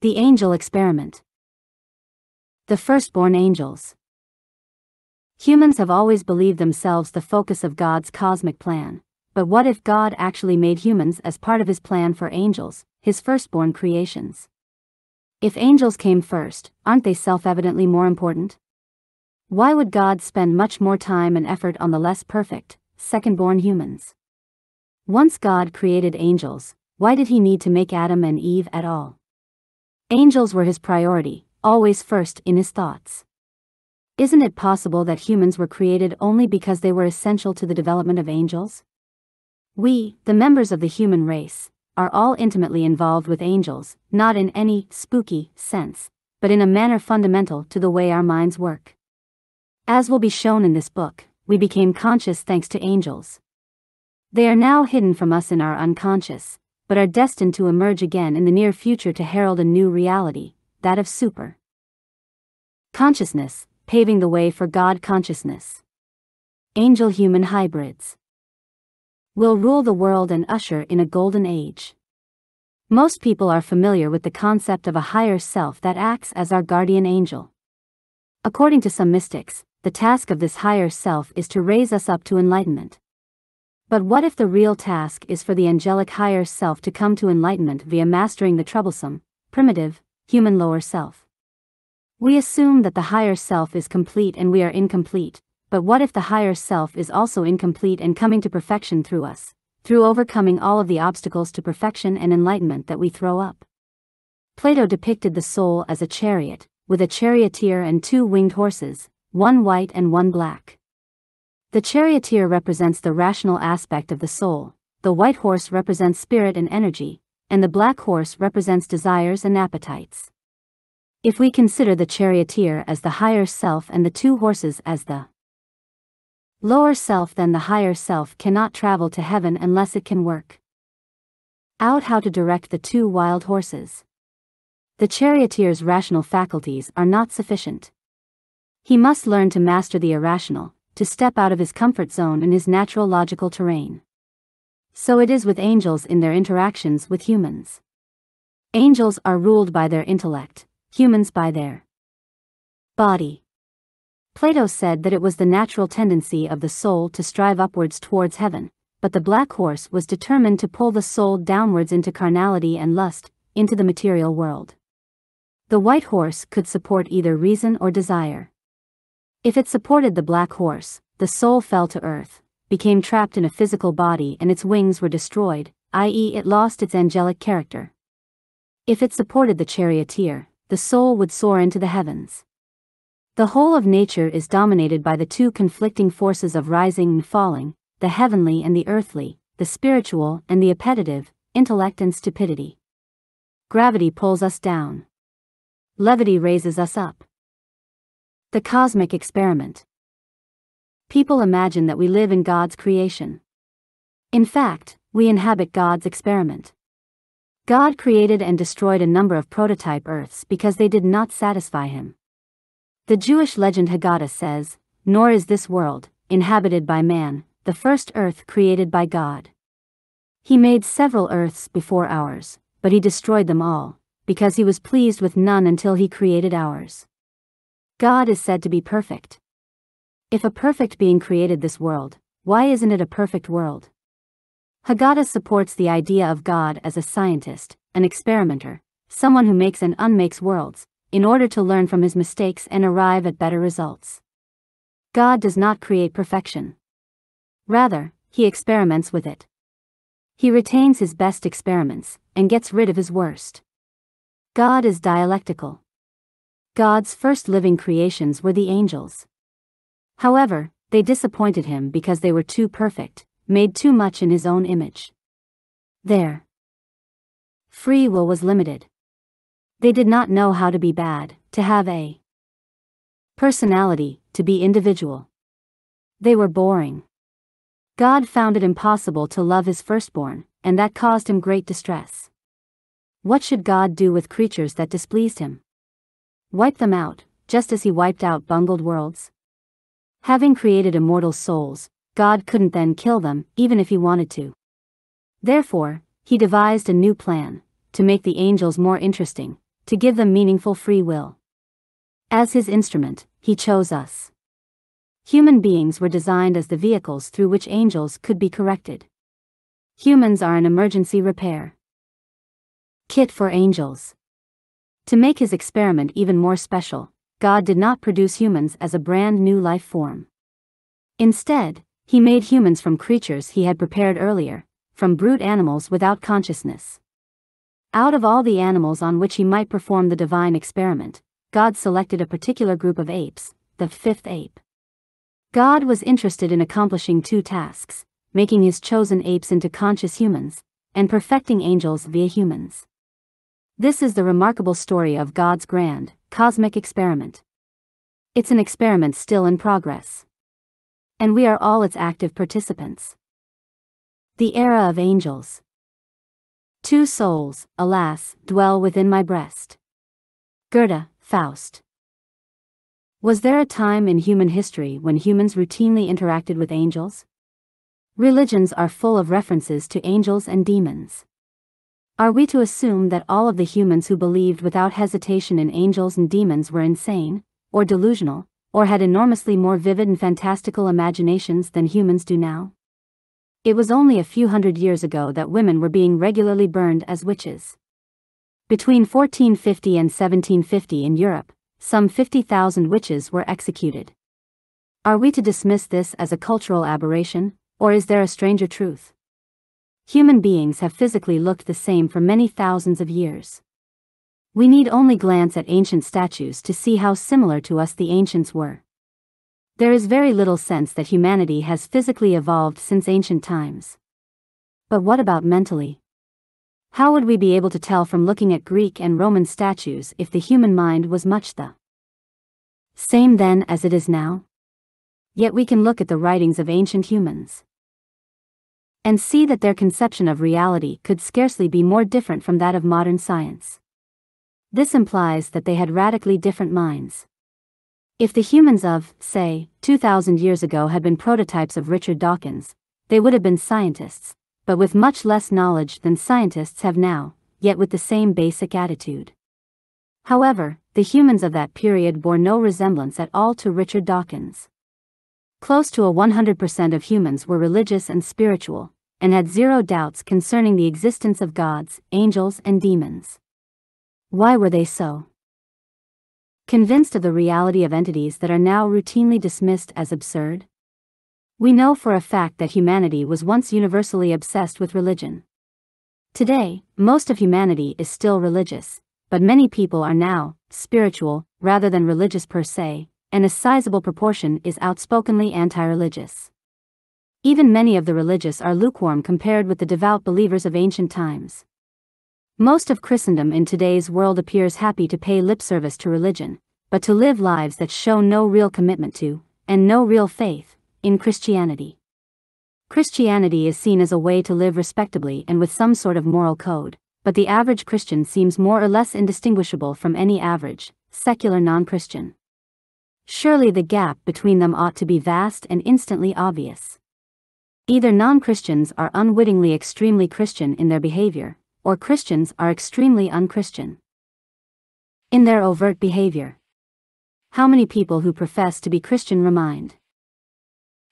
The Angel Experiment. The Firstborn Angels. Humans have always believed themselves the focus of God's cosmic plan. But what if God actually made humans as part of his plan for angels, his firstborn creations? If angels came first, aren't they self evidently more important? Why would God spend much more time and effort on the less perfect, second-born humans? Once God created angels, why did he need to make Adam and Eve at all? Angels were his priority, always first in his thoughts. Isn't it possible that humans were created only because they were essential to the development of angels? We, the members of the human race, are all intimately involved with angels, not in any spooky sense, but in a manner fundamental to the way our minds work. As will be shown in this book, we became conscious thanks to angels. They are now hidden from us in our unconscious, but are destined to emerge again in the near future to herald a new reality, that of super consciousness, paving the way for God consciousness. Angel human hybrids will rule the world and usher in a golden age. Most people are familiar with the concept of a higher self that acts as our guardian angel. According to some mystics, the task of this higher self is to raise us up to enlightenment. But what if the real task is for the angelic higher self to come to enlightenment via mastering the troublesome, primitive, human lower self? We assume that the higher self is complete and we are incomplete, but what if the higher self is also incomplete and coming to perfection through us, through overcoming all of the obstacles to perfection and enlightenment that we throw up? Plato depicted the soul as a chariot, with a charioteer and two winged horses, one white and one black. The charioteer represents the rational aspect of the soul, the white horse represents spirit and energy, and the black horse represents desires and appetites. If we consider the charioteer as the higher self and the two horses as the lower self, then the higher self cannot travel to heaven unless it can work out how to direct the two wild horses. The charioteer's rational faculties are not sufficient. He must learn to master the irrational, to step out of his comfort zone in his natural logical terrain. So it is with angels in their interactions with humans. Angels are ruled by their intellect, humans by their body. Plato said that it was the natural tendency of the soul to strive upwards towards heaven, but the black horse was determined to pull the soul downwards into carnality and lust, into the material world. The white horse could support either reason or desire. If it supported the black horse, the soul fell to earth, became trapped in a physical body and its wings were destroyed, i.e., it lost its angelic character. If it supported the charioteer, the soul would soar into the heavens. The whole of nature is dominated by the two conflicting forces of rising and falling, the heavenly and the earthly, the spiritual and the appetitive, intellect and stupidity. Gravity pulls us down. Levity raises us up. The Cosmic Experiment. People imagine that we live in God's creation. In fact, we inhabit God's experiment. God created and destroyed a number of prototype Earths because they did not satisfy him. The Jewish legend Haggadah says, Nor is this world, inhabited by man, the first earth created by God. He made several earths before ours, but he destroyed them all, because he was pleased with none until he created ours. God is said to be perfect. If a perfect being created this world, why isn't it a perfect world? Haggadah supports the idea of God as a scientist, an experimenter, someone who makes and unmakes worlds, in order to learn from his mistakes and arrive at better results. God does not create perfection. Rather, he experiments with it. He retains his best experiments, and gets rid of his worst. God is dialectical. God's first living creations were the angels. However, they disappointed him because they were too perfect, made too much in his own image. Their free will was limited. They did not know how to be bad, to have a personality, to be individual. They were boring. God found it impossible to love his firstborn, and that caused him great distress. What should God do with creatures that displeased him? Wipe them out, just as he wiped out bungled worlds. Having created immortal souls, God couldn't then kill them, even if he wanted to. Therefore, he devised a new plan, to make the angels more interesting, to give them meaningful free will. As his instrument, he chose us. Human beings were designed as the vehicles through which angels could be corrected. Humans are an emergency repair kit for angels. To make his experiment even more special, God did not produce humans as a brand new life form. Instead, he made humans from creatures he had prepared earlier, from brute animals without consciousness. Out of all the animals on which he might perform the divine experiment, God selected a particular group of apes, the fifth ape. God was interested in accomplishing two tasks making his chosen apes into conscious humans, and perfecting angels via humans. This is the remarkable story of God's grand, cosmic experiment. It's an experiment still in progress. And we are all its active participants. The era of angels. Two souls, alas, dwell within my breast. Goethe, Faust. Was there a time in human history when humans routinely interacted with angels? Religions are full of references to angels and demons. Are we to assume that all of the humans who believed without hesitation in angels and demons were insane, or delusional, or had enormously more vivid and fantastical imaginations than humans do now? It was only a few hundred years ago that women were being regularly burned as witches. Between 1450 and 1750 in Europe, some 50,000 witches were executed. Are we to dismiss this as a cultural aberration, or is there a stranger truth? Human beings have physically looked the same for many thousands of years. We need only glance at ancient statues to see how similar to us the ancients were. There is very little sense that humanity has physically evolved since ancient times. But what about mentally? How would we be able to tell from looking at Greek and Roman statues if the human mind was much the same then as it is now? Yet we can look at the writings of ancient humans and see that their conception of reality could scarcely be more different from that of modern science. This implies that they had radically different minds. If the humans of, say, 2,000 years ago had been prototypes of Richard Dawkins, they would have been scientists, but with much less knowledge than scientists have now, yet with the same basic attitude. However, the humans of that period bore no resemblance at all to Richard Dawkins. Close to a 100% of humans were religious and spiritual, and had zero doubts concerning the existence of gods, angels, and demons. Why were they so? Convinced of the reality of entities that are now routinely dismissed as absurd? We know for a fact that humanity was once universally obsessed with religion. Today, most of humanity is still religious, but many people are now spiritual rather than religious per se, and a sizable proportion is outspokenly anti religious. Even many of the religious are lukewarm compared with the devout believers of ancient times. Most of Christendom in today's world appears happy to pay lip service to religion, but to live lives that show no real commitment to, and no real faith, in Christianity. Christianity is seen as a way to live respectably and with some sort of moral code, but the average Christian seems more or less indistinguishable from any average, secular non Christian. Surely the gap between them ought to be vast and instantly obvious. Either non Christians are unwittingly extremely Christian in their behavior, or Christians are extremely unchristian. In their overt behavior. How many people who profess to be Christian remind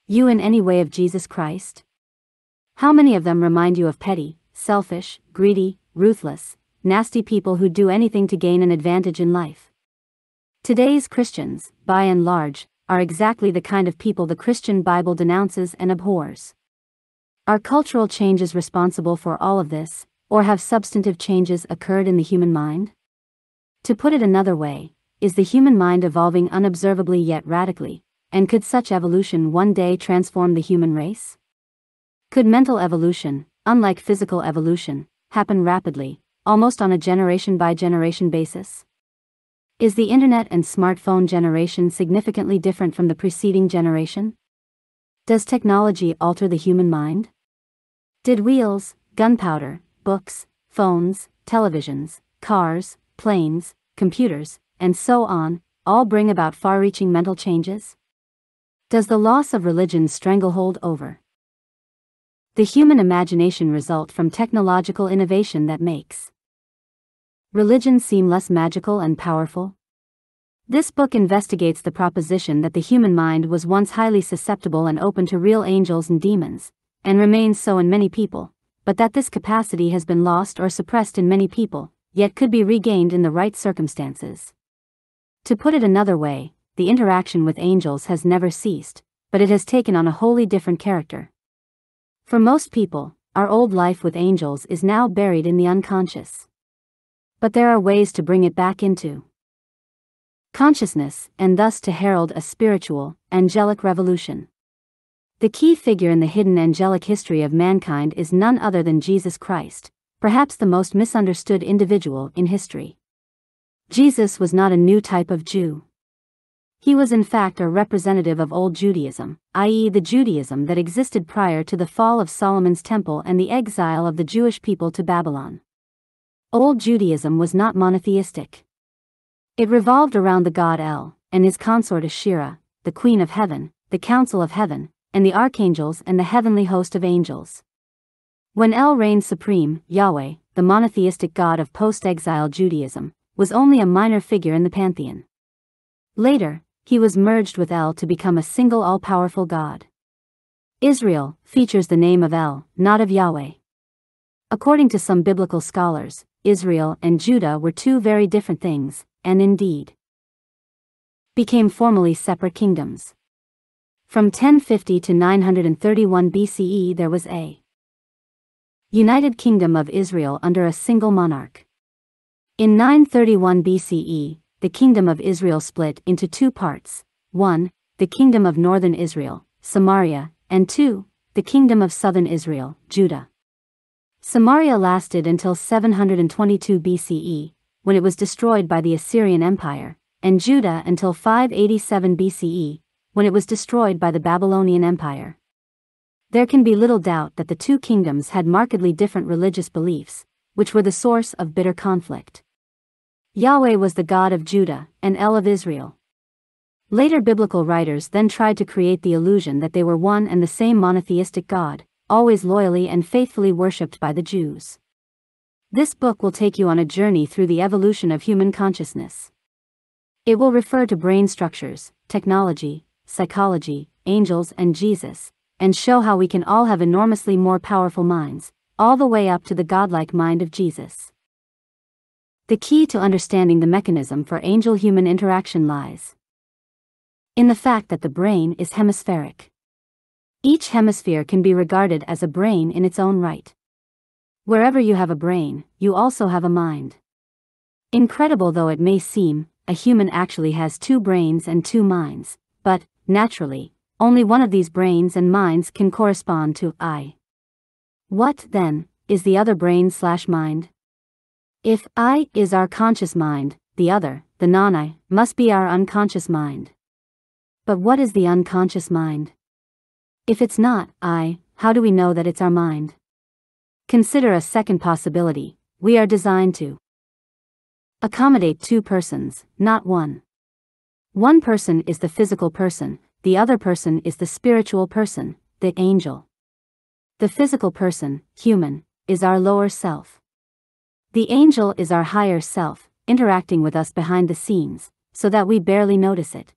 you in any way of Jesus Christ? How many of them remind you of petty, selfish, greedy, ruthless, nasty people who do anything to gain an advantage in life? Today's Christians, by and large, are exactly the kind of people the Christian Bible denounces and abhors. Are cultural changes responsible for all of this, or have substantive changes occurred in the human mind? To put it another way, is the human mind evolving unobservably yet radically, and could such evolution one day transform the human race? Could mental evolution, unlike physical evolution, happen rapidly, almost on a generation by generation basis? Is the internet and smartphone generation significantly different from the preceding generation? Does technology alter the human mind? Did wheels, gunpowder, books, phones, televisions, cars, planes, computers, and so on, all bring about far reaching mental changes? Does the loss of religion's stranglehold over the human imagination result from technological innovation that makes religions seem less magical and powerful? This book investigates the proposition that the human mind was once highly susceptible and open to real angels and demons, and remains so in many people, but that this capacity has been lost or suppressed in many people, yet could be regained in the right circumstances. To put it another way, the interaction with angels has never ceased, but it has taken on a wholly different character. For most people, our old life with angels is now buried in the unconscious. But there are ways to bring it back into consciousness, and thus to herald a spiritual, angelic revolution. The key figure in the hidden angelic history of mankind is none other than Jesus Christ, perhaps the most misunderstood individual in history. Jesus was not a new type of Jew. He was in fact a representative of old Judaism, i.e., the Judaism that existed prior to the fall of Solomon's temple and the exile of the Jewish people to Babylon. Old Judaism was not monotheistic. It revolved around the god El, and his consort Asherah, the Queen of Heaven, the Council of Heaven, and the archangels and the heavenly host of angels. When El reigned supreme, Yahweh, the monotheistic god of post-exile Judaism, was only a minor figure in the pantheon. Later, he was merged with El to become a single all-powerful god. Israel features the name of El, not of Yahweh. According to some biblical scholars, Israel and Judah were two very different things, and indeed became formally separate kingdoms. From 1050 to 931 BCE there was a united kingdom of Israel under a single monarch. In 931 BCE, the kingdom of Israel split into two parts, 1. The kingdom of northern Israel, Samaria, and 2. The kingdom of southern Israel, Judah. Samaria lasted until 722 BCE, when it was destroyed by the Assyrian Empire, and Judah until 587 BCE, when it was destroyed by the Babylonian Empire. There can be little doubt that the two kingdoms had markedly different religious beliefs, which were the source of bitter conflict. Yahweh was the God of Judah, and El of Israel. Later biblical writers then tried to create the illusion that they were one and the same monotheistic God, always loyally and faithfully worshipped by the Jews. This book will take you on a journey through the evolution of human consciousness. It will refer to brain structures, technology, psychology, angels, and Jesus, and show how we can all have enormously more powerful minds, all the way up to the godlike mind of Jesus. The key to understanding the mechanism for angel human interaction lies in the fact that the brain is hemispheric. Each hemisphere can be regarded as a brain in its own right. Wherever you have a brain, you also have a mind. Incredible though it may seem, a human actually has two brains and two minds, but, naturally, only one of these brains and minds can correspond to I. What, then, is the other brain slash mind? If I is our conscious mind, the other, the non I, must be our unconscious mind. But what is the unconscious mind? If it's not I, how do we know that it's our mind? Consider a second possibility, we are designed to accommodate two persons, not one. One person is the physical person, the other person is the spiritual person, the angel. The physical person, human, is our lower self. The angel is our higher self, interacting with us behind the scenes, so that we barely notice it.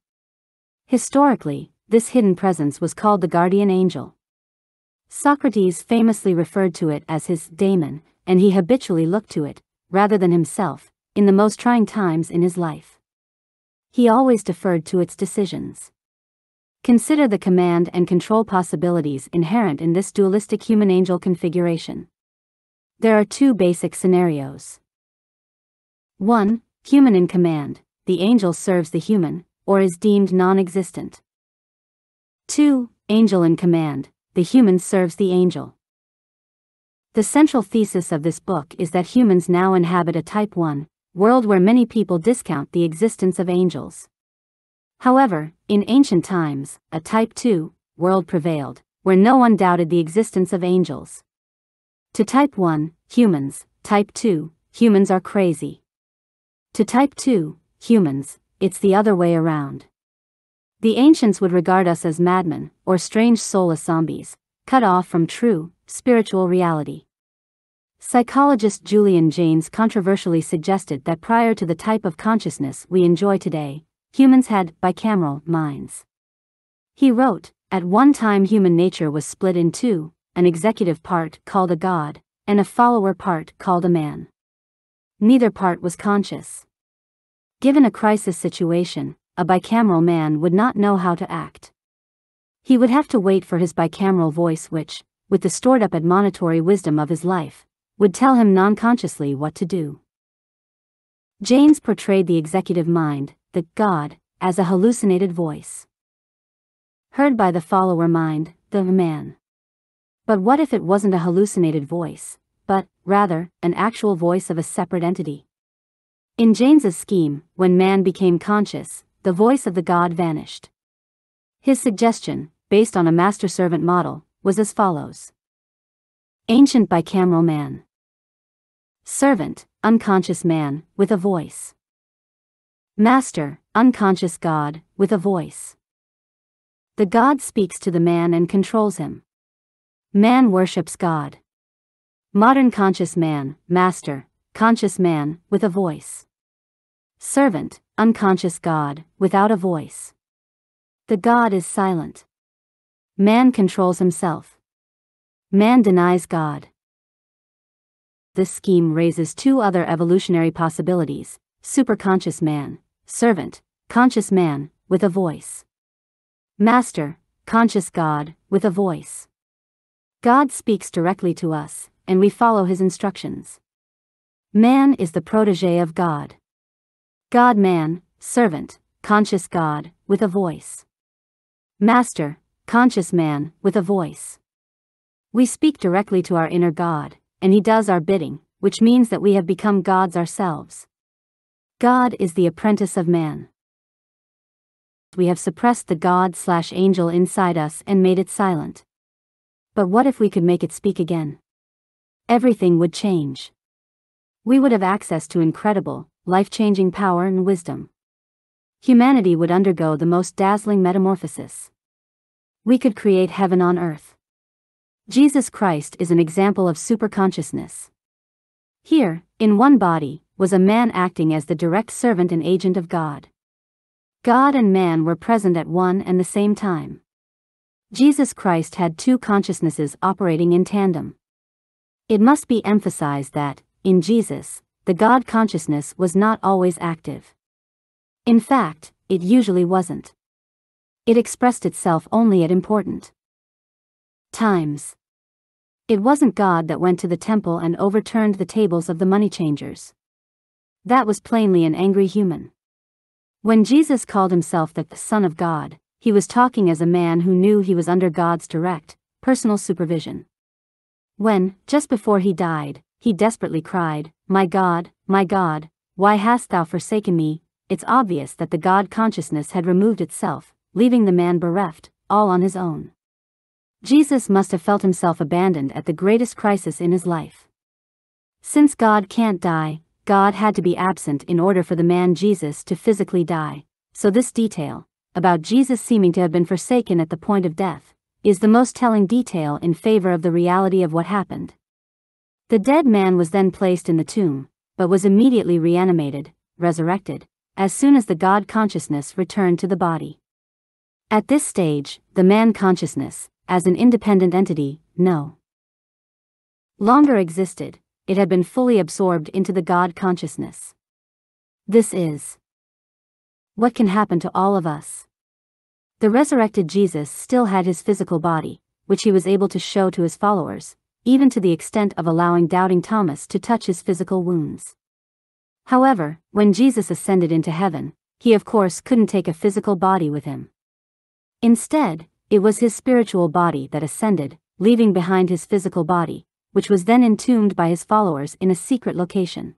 Historically, this hidden presence was called the guardian angel. Socrates famously referred to it as his daemon, and he habitually looked to it, rather than himself, in the most trying times in his life. He always deferred to its decisions. Consider the command and control possibilities inherent in this dualistic human angel configuration. There are two basic scenarios. 1. Human in command, the angel serves the human, or is deemed non existent. 2. Angel in command, the human serves the angel. The central thesis of this book is that humans now inhabit a Type 1 world where many people discount the existence of angels. However, in ancient times, a Type 2 world prevailed, where no one doubted the existence of angels. To Type 1 humans, Type 2 humans are crazy. To Type 2 humans, it's the other way around. The ancients would regard us as madmen, or strange soulless zombies, cut off from true, spiritual reality. Psychologist Julian Jaynes controversially suggested that prior to the type of consciousness we enjoy today, humans had bicameral minds. He wrote, At one time human nature was split in two, an executive part called a god, and a follower part called a man. Neither part was conscious. Given a crisis situation, a bicameral man would not know how to act. He would have to wait for his bicameral voice, which, with the stored up admonitory wisdom of his life, would tell him non consciously what to do. Jaynes portrayed the executive mind, the God, as a hallucinated voice. Heard by the follower mind, the man. But what if it wasn't a hallucinated voice, but, rather, an actual voice of a separate entity? In Jaynes's scheme, when man became conscious, the voice of the god vanished. His suggestion, based on a master servant model, was as follows Ancient bicameral man. Servant, unconscious man, with a voice. Master, unconscious God, with a voice. The God speaks to the man and controls him. Man worships God. Modern conscious man, master, conscious man, with a voice. Servant, unconscious God, without a voice. The God is silent. Man controls himself. Man denies God. This scheme raises two other evolutionary possibilities superconscious man, servant, conscious man, with a voice. Master, conscious God, with a voice. God speaks directly to us, and we follow his instructions. Man is the protege of God. God man, servant, conscious God, with a voice. Master, conscious man, with a voice. We speak directly to our inner God, and he does our bidding, which means that we have become gods ourselves. God is the apprentice of man. We have suppressed the God slash angel inside us and made it silent. But what if we could make it speak again? Everything would change. We would have access to incredible, life changing power and wisdom. Humanity would undergo the most dazzling metamorphosis. We could create heaven on earth. Jesus Christ is an example of superconsciousness. Here, in one body, was a man acting as the direct servant and agent of God. God and man were present at one and the same time. Jesus Christ had two consciousnesses operating in tandem. It must be emphasized that, in Jesus, the God consciousness was not always active. In fact, it usually wasn't. It expressed itself only at important times. It wasn't God that went to the temple and overturned the tables of the money changers. That was plainly an angry human. When Jesus called himself the Son of God, he was talking as a man who knew he was under God's direct, personal supervision. When, just before he died, he desperately cried, My God, my God, why hast thou forsaken me? It's obvious that the God consciousness had removed itself, leaving the man bereft, all on his own. Jesus must have felt himself abandoned at the greatest crisis in his life. Since God can't die, God had to be absent in order for the man Jesus to physically die, so this detail, about Jesus seeming to have been forsaken at the point of death, is the most telling detail in favor of the reality of what happened. The dead man was then placed in the tomb, but was immediately reanimated, resurrected, as soon as the God consciousness returned to the body. At this stage, the man consciousness, as an independent entity, no longer existed, it had been fully absorbed into the God consciousness. This is what can happen to all of us. The resurrected Jesus still had his physical body, which he was able to show to his followers, even to the extent of allowing doubting Thomas to touch his physical wounds. However, when Jesus ascended into heaven, he of course couldn't take a physical body with him. Instead, it was his spiritual body that ascended, leaving behind his physical body, which was then entombed by his followers in a secret location.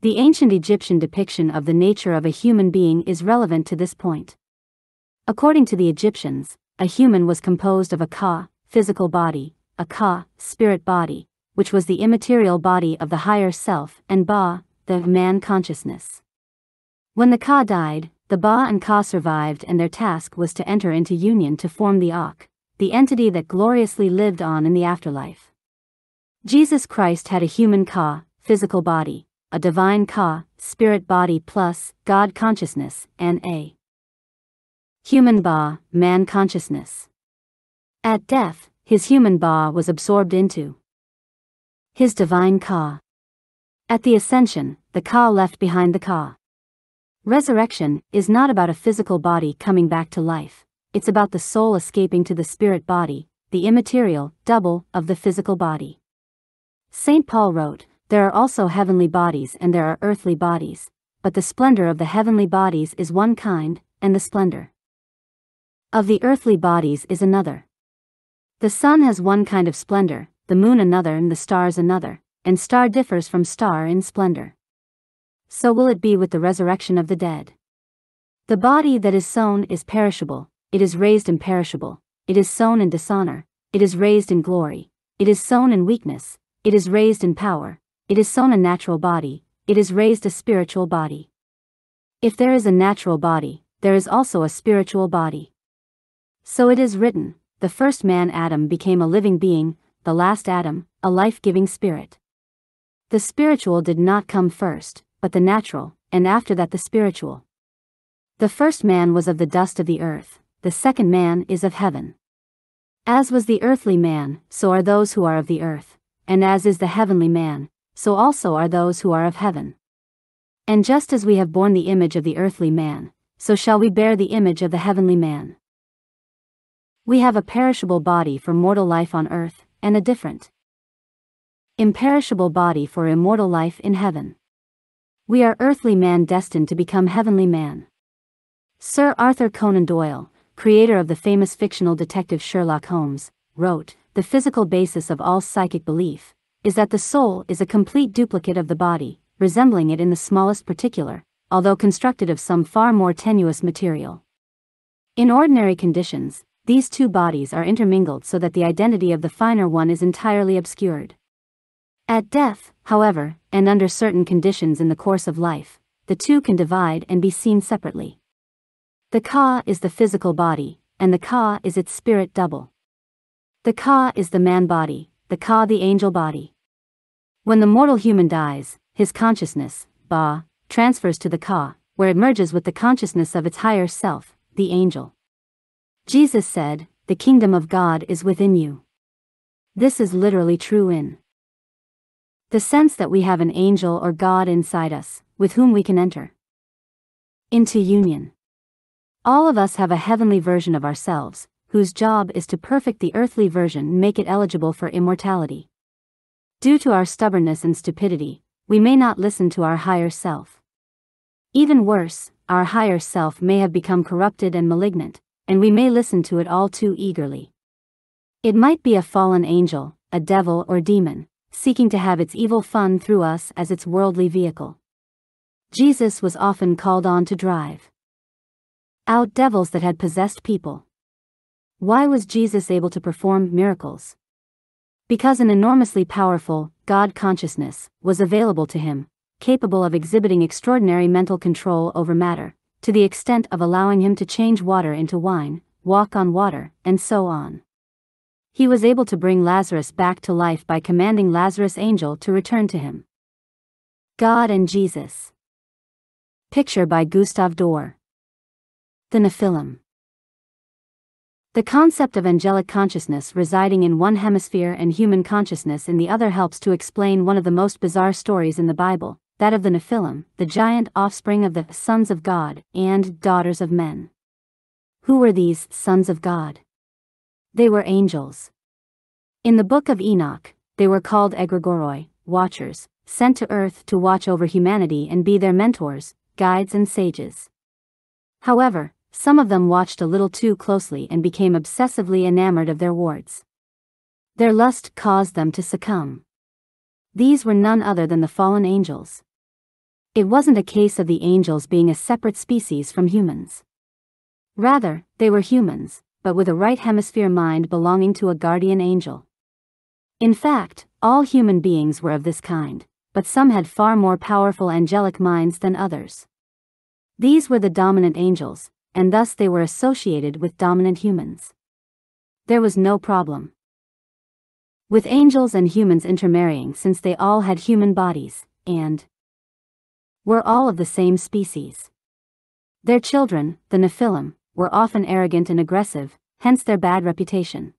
The ancient Egyptian depiction of the nature of a human being is relevant to this point. According to the Egyptians, a human was composed of a ka, physical body, a ka, spirit body, which was the immaterial body of the higher self, and ba, the man consciousness. When the ka died, the ba and ka survived and their task was to enter into union to form the ak, the entity that gloriously lived on in the afterlife. Jesus Christ had a human ka, physical body, a divine ka, spirit body plus God consciousness, and a human ba, man consciousness. At death, his human ba was absorbed into his divine ka. At the ascension, the ka left behind the ka. Resurrection is not about a physical body coming back to life, it's about the soul escaping to the spirit body, the immaterial, double, of the physical body. St. Paul wrote, There are also heavenly bodies and there are earthly bodies, but the splendor of the heavenly bodies is one kind, and the splendor of the earthly bodies is another. The sun has one kind of splendor, the moon another, and the stars another, and star differs from star in splendor. So will it be with the resurrection of the dead. The body that is sown is perishable, it is raised imperishable, it is sown in dishonor, it is raised in glory, it is sown in weakness, it is raised in power, it is sown a natural body, it is raised a spiritual body. If there is a natural body, there is also a spiritual body. So it is written, the first man Adam became a living being, the last Adam, a life-giving spirit. The spiritual did not come first, but the natural, and after that the spiritual. The first man was of the dust of the earth, the second man is of heaven. As was the earthly man, so are those who are of the earth, and as is the heavenly man, so also are those who are of heaven. And just as we have borne the image of the earthly man, so shall we bear the image of the heavenly man. We have a perishable body for mortal life on earth, and a different, imperishable body for immortal life in heaven. We are earthly man destined to become heavenly man. Sir Arthur Conan Doyle, creator of the famous fictional detective Sherlock Holmes, wrote, The physical basis of all psychic belief is that the soul is a complete duplicate of the body, resembling it in the smallest particular, although constructed of some far more tenuous material. In ordinary conditions, these two bodies are intermingled so that the identity of the finer one is entirely obscured. At death, however, and under certain conditions in the course of life, the two can divide and be seen separately. The Ka is the physical body, and the Ka is its spirit double. The Ka is the man body, the Ka the angel body. When the mortal human dies, his consciousness, Ba, transfers to the Ka, where it merges with the consciousness of its higher self, the angel. Jesus said, The kingdom of God is within you. This is literally true in the sense that we have an angel or God inside us, with whom we can enter into union. All of us have a heavenly version of ourselves, whose job is to perfect the earthly version make it eligible for immortality. Due to our stubbornness and stupidity, we may not listen to our higher self. Even worse, our higher self may have become corrupted and malignant, and we may listen to it all too eagerly. It might be a fallen angel, a devil or demon, seeking to have its evil fun through us as its worldly vehicle. Jesus was often called on to drive out devils that had possessed people. Why was Jesus able to perform miracles? Because an enormously powerful, God consciousness, was available to him, capable of exhibiting extraordinary mental control over matter, to the extent of allowing him to change water into wine, walk on water, and so on. He was able to bring Lazarus back to life by commanding Lazarus' angel to return to him. God and Jesus. Picture by Gustave Doré. The Nephilim. The concept of angelic consciousness residing in one hemisphere and human consciousness in the other helps to explain one of the most bizarre stories in the Bible, that of the Nephilim, the giant offspring of the sons of God and daughters of men. Who were these sons of God? They were angels. In the book of Enoch, they were called egregoroi, watchers, sent to earth to watch over humanity and be their mentors, guides and sages. However, some of them watched a little too closely and became obsessively enamored of their wards. Their lust caused them to succumb. These were none other than the fallen angels. It wasn't a case of the angels being a separate species from humans. Rather, they were humans, but with a right hemisphere mind belonging to a guardian angel. In fact, all human beings were of this kind, but some had far more powerful angelic minds than others. These were the dominant angels, and thus they were associated with dominant humans. There was no problem. with angels and humans intermarrying since they all had human bodies, and were all of the same species. Their children, the Nephilim, were often arrogant and aggressive, hence their bad reputation.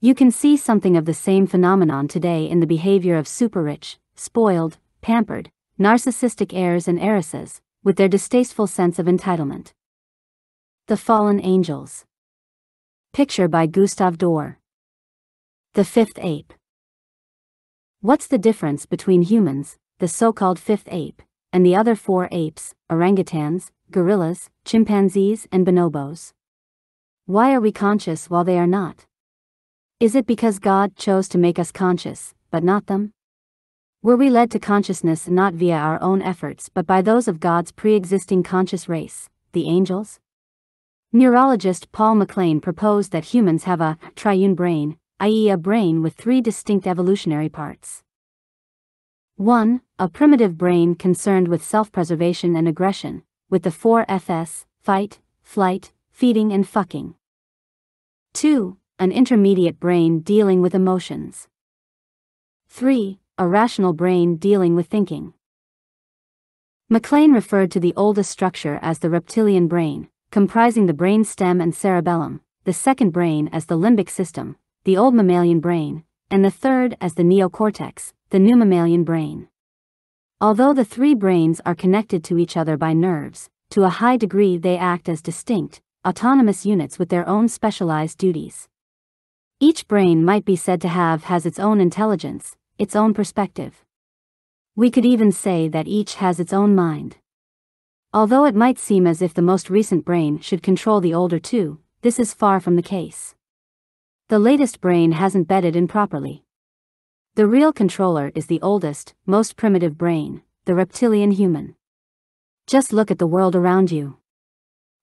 You can see something of the same phenomenon today in the behavior of super-rich, spoiled, pampered, narcissistic heirs and heiresses, with their distasteful sense of entitlement. The Fallen Angels. Picture by Gustave Doré. The Fifth Ape. What's the difference between humans, the so-called fifth ape, and the other four apes, orangutans, gorillas, chimpanzees, and bonobos? Why are we conscious while they are not? Is it because God chose to make us conscious, but not them? Were we led to consciousness not via our own efforts but by those of God's pre existing conscious race, the angels? Neurologist Paul MacLean proposed that humans have a triune brain, i.e., a brain with three distinct evolutionary parts. 1. A primitive brain concerned with self preservation and aggression, with the four FS fight, flight, feeding, and fucking. 2. An intermediate brain dealing with emotions. 3. A rational brain dealing with thinking. MacLean referred to the oldest structure as the reptilian brain, comprising the brain stem and cerebellum, the second brain as the limbic system, the old mammalian brain, and the third as the neocortex, the new mammalian brain. Although the three brains are connected to each other by nerves, to a high degree they act as distinct, autonomous units with their own specialized duties. Each brain might be said to have has its own intelligence, its own perspective. We could even say that each has its own mind. Although it might seem as if the most recent brain should control the older two, this is far from the case. The latest brain hasn't bedded in properly. The real controller is the oldest, most primitive brain, the reptilian human. Just look at the world around you.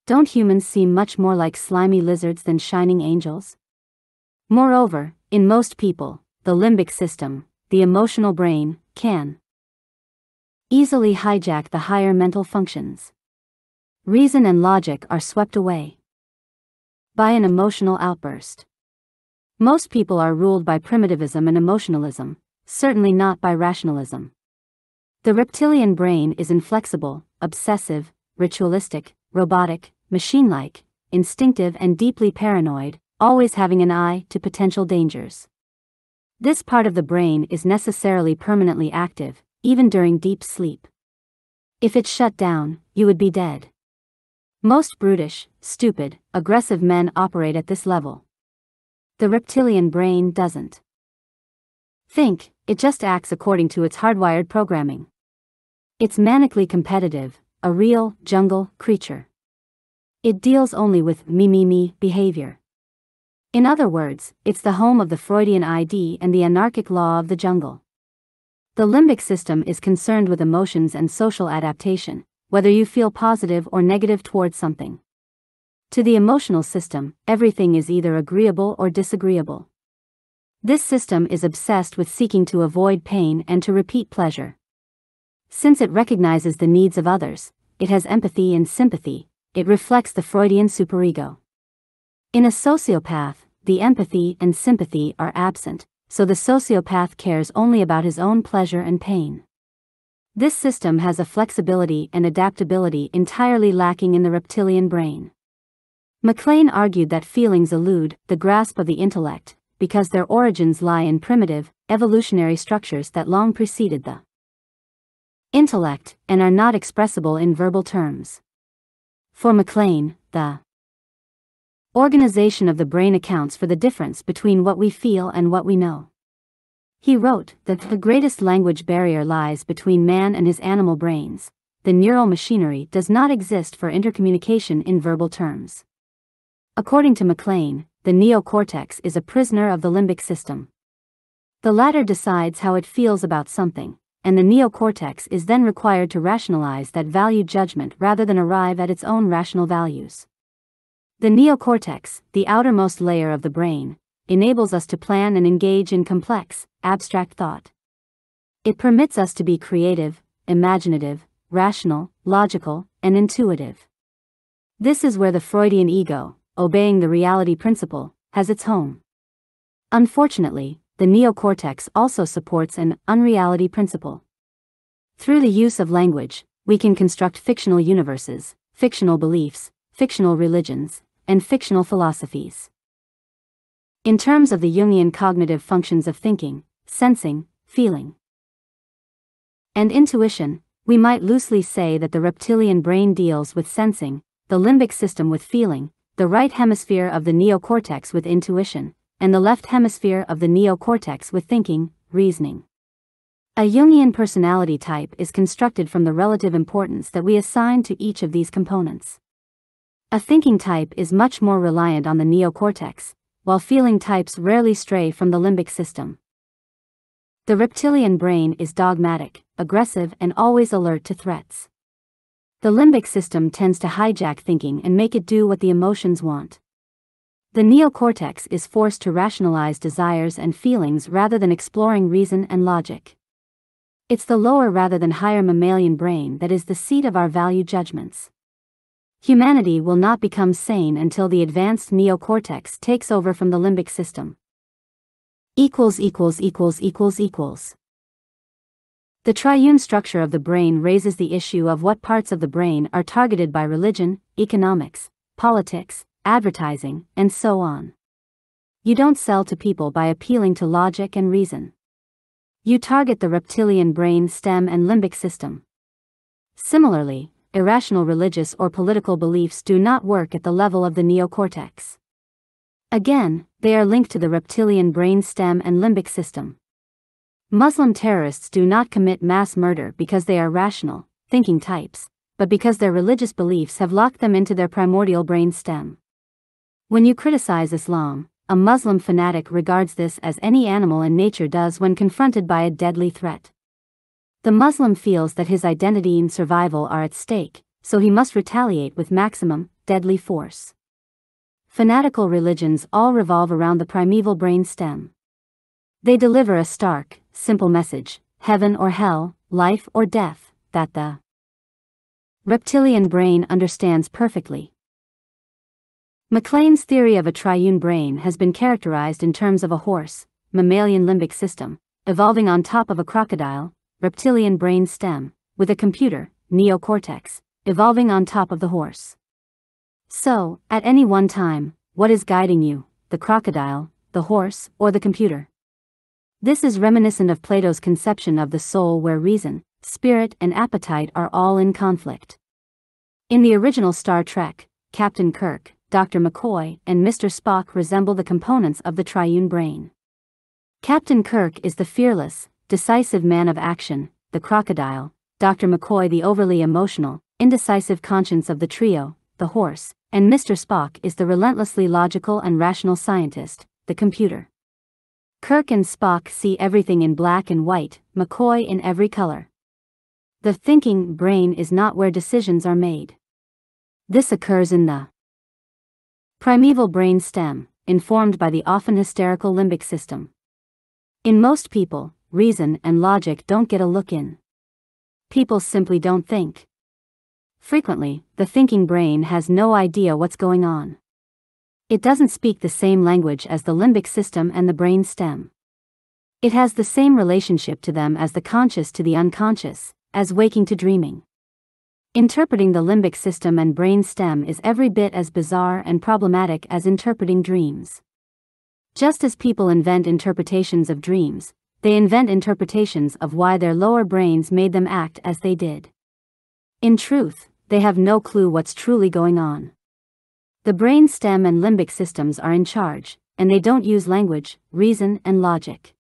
Don't humans seem much more like slimy lizards than shining angels? Moreover, in most people, the limbic system, the emotional brain, can easily hijack the higher mental functions. Reason and logic are swept away by an emotional outburst. Most people are ruled by primitivism and emotionalism, certainly not by rationalism. The reptilian brain is inflexible, obsessive, ritualistic, robotic, machine like, instinctive, and deeply paranoid, always having an eye to potential dangers. This part of the brain is necessarily permanently active, even during deep sleep. If it shut down, you would be dead. Most brutish, stupid, aggressive men operate at this level. The reptilian brain doesn't. Think, it just acts according to its hardwired programming. It's manically competitive, a real, jungle, creature. It deals only with me me me behavior. In other words, it's the home of the Freudian ID and the anarchic law of the jungle. The limbic system is concerned with emotions and social adaptation, whether you feel positive or negative towards something. To the emotional system, everything is either agreeable or disagreeable. This system is obsessed with seeking to avoid pain and to repeat pleasure. Since it recognizes the needs of others, it has empathy and sympathy, it reflects the Freudian superego. In a sociopath, the empathy and sympathy are absent, so the sociopath cares only about his own pleasure and pain. This system has a flexibility and adaptability entirely lacking in the reptilian brain. MacLean argued that feelings elude the grasp of the intellect, because their origins lie in primitive, evolutionary structures that long preceded the intellect and are not expressible in verbal terms. For MacLean, the organization of the brain accounts for the difference between what we feel and what we know. He wrote that the greatest language barrier lies between man and his animal brains. The neural machinery does not exist for intercommunication in verbal terms. According to MacLean, the neocortex is a prisoner of the limbic system. The latter decides how it feels about something, and the neocortex is then required to rationalize that value judgment rather than arrive at its own rational values. The neocortex, the outermost layer of the brain, enables us to plan and engage in complex, abstract thought. It permits us to be creative, imaginative, rational, logical, and intuitive. This is where the Freudian ego, obeying the reality principle, has its home. Unfortunately, the neocortex also supports an unreality principle. Through the use of language, we can construct fictional universes, fictional beliefs, fictional religions, and fictional philosophies. In terms of the Jungian cognitive functions of thinking, sensing, feeling, and intuition, we might loosely say that the reptilian brain deals with sensing, the limbic system with feeling, the right hemisphere of the neocortex with intuition, and the left hemisphere of the neocortex with thinking, reasoning. A Jungian personality type is constructed from the relative importance that we assign to each of these components. A thinking type is much more reliant on the neocortex, while feeling types rarely stray from the limbic system. The reptilian brain is dogmatic, aggressive, and always alert to threats. The limbic system tends to hijack thinking and make it do what the emotions want. The neocortex is forced to rationalize desires and feelings rather than exploring reason and logic. It's the lower rather than higher mammalian brain that is the seat of our value judgments. Humanity will not become sane until the advanced neocortex takes over from the limbic system. Equals equals equals equals equals. The triune structure of the brain raises the issue of what parts of the brain are targeted by religion, economics, politics, advertising, and so on. You don't sell to people by appealing to logic and reason. You target the reptilian brain stem and limbic system. Similarly, irrational religious or political beliefs do not work at the level of the neocortex. Again, they are linked to the reptilian brain stem and limbic system. Muslim terrorists do not commit mass murder because they are rational, thinking types, but because their religious beliefs have locked them into their primordial brain stem. When you criticize Islam, a Muslim fanatic regards this as any animal in nature does when confronted by a deadly threat. The Muslim feels that his identity and survival are at stake, so he must retaliate with maximum, deadly force. Fanatical religions all revolve around the primeval brain stem. They deliver a stark, simple message heaven or hell, life or death, that the reptilian brain understands perfectly. MacLean's theory of a triune brain has been characterized in terms of a horse, mammalian limbic system, evolving on top of a crocodile, reptilian brain stem, with a computer, neocortex, evolving on top of the horse. So, at any one time, what is guiding you, the crocodile, the horse, or the computer? This is reminiscent of Plato's conception of the soul where reason, spirit, and appetite are all in conflict. In the original Star Trek, Captain Kirk, Dr. McCoy, and Mr. Spock resemble the components of the triune brain. Captain Kirk is the fearless, decisive man of action, the crocodile, Dr. McCoy the overly emotional, indecisive conscience of the trio, the horse, and Mr. Spock is the relentlessly logical and rational scientist, the computer. Kirk and Spock see everything in black and white, McCoy in every color. The thinking brain is not where decisions are made. This occurs in the primeval brain stem, informed by the often hysterical limbic system. In most people, reason and logic don't get a look in. People simply don't think. Frequently, the thinking brain has no idea what's going on. It doesn't speak the same language as the limbic system and the brain stem. It has the same relationship to them as the conscious to the unconscious, as waking to dreaming. Interpreting the limbic system and brain stem is every bit as bizarre and problematic as interpreting dreams. Just as people invent interpretations of dreams, they invent interpretations of why their lower brains made them act as they did. In truth, they have no clue what's truly going on. The brain stem and limbic systems are in charge, and they don't use language, reason, and logic.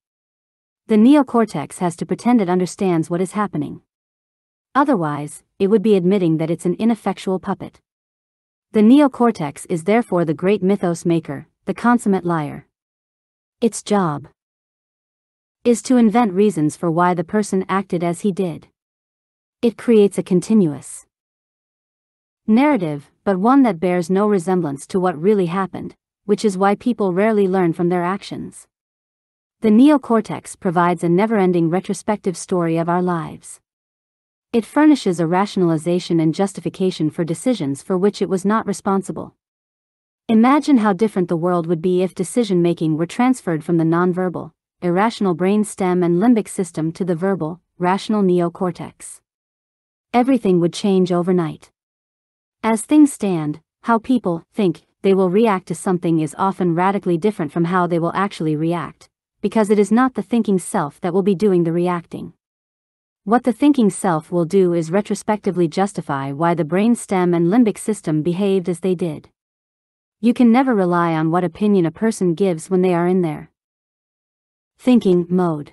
The neocortex has to pretend it understands what is happening. Otherwise, it would be admitting that it's an ineffectual puppet. The neocortex is therefore the great mythos maker, the consummate liar. Its job is to invent reasons for why the person acted as he did. It creates a continuous narrative, but one that bears no resemblance to what really happened, which is why people rarely learn from their actions. The neocortex provides a never ending retrospective story of our lives. It furnishes a rationalization and justification for decisions for which it was not responsible. Imagine how different the world would be if decision making were transferred from the nonverbal, irrational brain stem and limbic system to the verbal, rational neocortex. Everything would change overnight. As things stand, how people think they will react to something is often radically different from how they will actually react, because it is not the thinking self that will be doing the reacting. What the thinking self will do is retrospectively justify why the brain stem and limbic system behaved as they did. You can never rely on what opinion a person gives when they are in their thinking mode.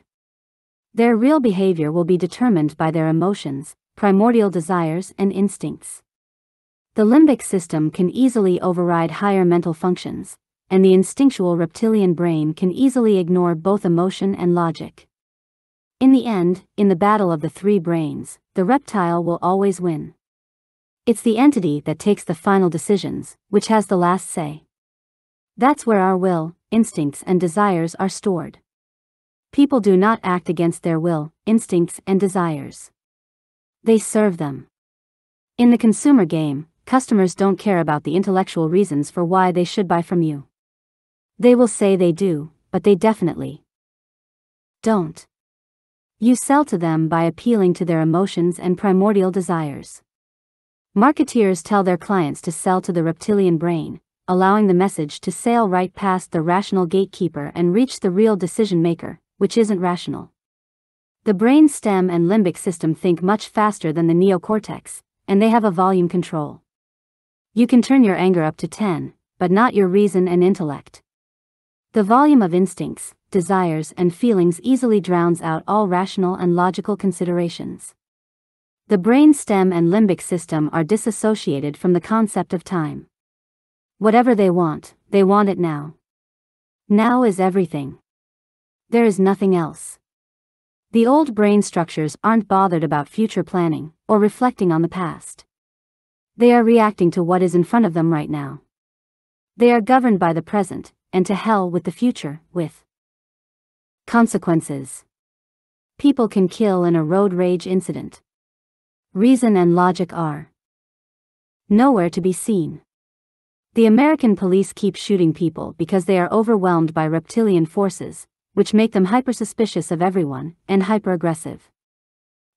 Their real behavior will be determined by their emotions, primordial desires, and instincts. The limbic system can easily override higher mental functions, and the instinctual reptilian brain can easily ignore both emotion and logic. In the end, in the battle of the three brains, the reptile will always win. It's the entity that takes the final decisions, which has the last say. That's where our will, instincts, and desires are stored. People do not act against their will, instincts, and desires. They serve them. In the consumer game, customers don't care about the intellectual reasons for why they should buy from you. They will say they do, but they definitely don't. You sell to them by appealing to their emotions and primordial desires. Marketeers tell their clients to sell to the reptilian brain, allowing the message to sail right past the rational gatekeeper and reach the real decision maker, which isn't rational. The brain stem and limbic system think much faster than the neocortex, and they have a volume control. You can turn your anger up to 10, but not your reason and intellect. The volume of instincts, desires, and feelings easily drowns out all rational and logical considerations. The brain stem and limbic system are disassociated from the concept of time. Whatever they want, they want it now. Now is everything. There is nothing else. The old brain structures aren't bothered about future planning or reflecting on the past. They are reacting to what is in front of them right now. They are governed by the present, and to hell with the future, with consequences. People can kill in a road rage incident. Reason and logic are nowhere to be seen. The American police keep shooting people because they are overwhelmed by reptilian forces, which make them hypersuspicious of everyone and hyperaggressive.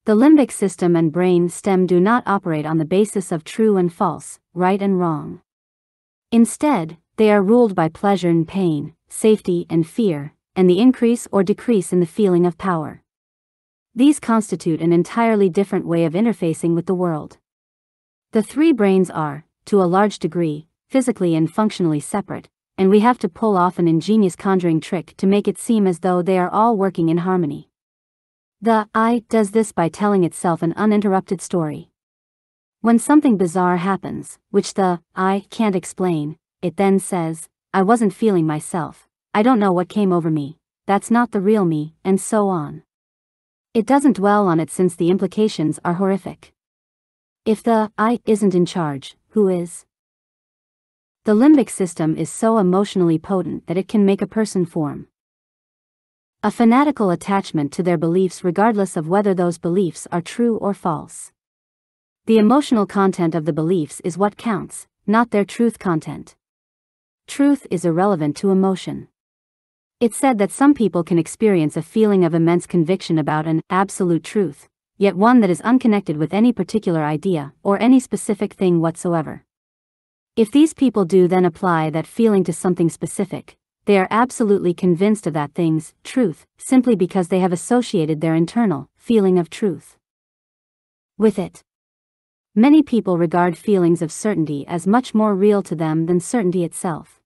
The limbic system and brain stem do not operate on the basis of true and false, right and wrong. Instead, they are ruled by pleasure and pain, safety and fear, and the increase or decrease in the feeling of power. These constitute an entirely different way of interfacing with the world. The three brains are, to a large degree, physically and functionally separate, and we have to pull off an ingenious conjuring trick to make it seem as though they are all working in harmony. The I does this by telling itself an uninterrupted story. When something bizarre happens, which the I can't explain, it then says, I wasn't feeling myself, I don't know what came over me, that's not the real me, and so on. It doesn't dwell on it since the implications are horrific. If the I isn't in charge, who is? The limbic system is so emotionally potent that it can make a person form a fanatical attachment to their beliefs regardless of whether those beliefs are true or false. The emotional content of the beliefs is what counts, not their truth content. Truth is irrelevant to emotion. It's said that some people can experience a feeling of immense conviction about an absolute truth, yet one that is unconnected with any particular idea or any specific thing whatsoever. If these people do then apply that feeling to something specific, they are absolutely convinced of that thing's truth, simply because they have associated their internal feeling of truth with it. Many people regard feelings of certainty as much more real to them than certainty itself.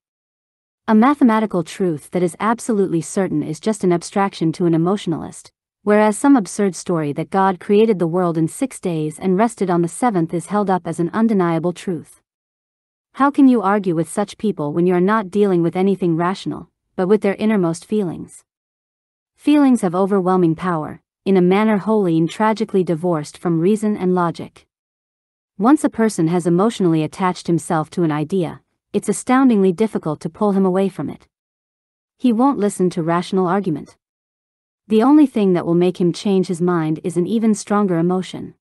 A mathematical truth that is absolutely certain is just an abstraction to an emotionalist, whereas some absurd story that God created the world in six days and rested on the seventh is held up as an undeniable truth. How can you argue with such people when you are not dealing with anything rational, but with their innermost feelings? Feelings have overwhelming power, in a manner wholly and tragically divorced from reason and logic. Once a person has emotionally attached himself to an idea, it's astoundingly difficult to pull him away from it. He won't listen to rational argument. The only thing that will make him change his mind is an even stronger emotion.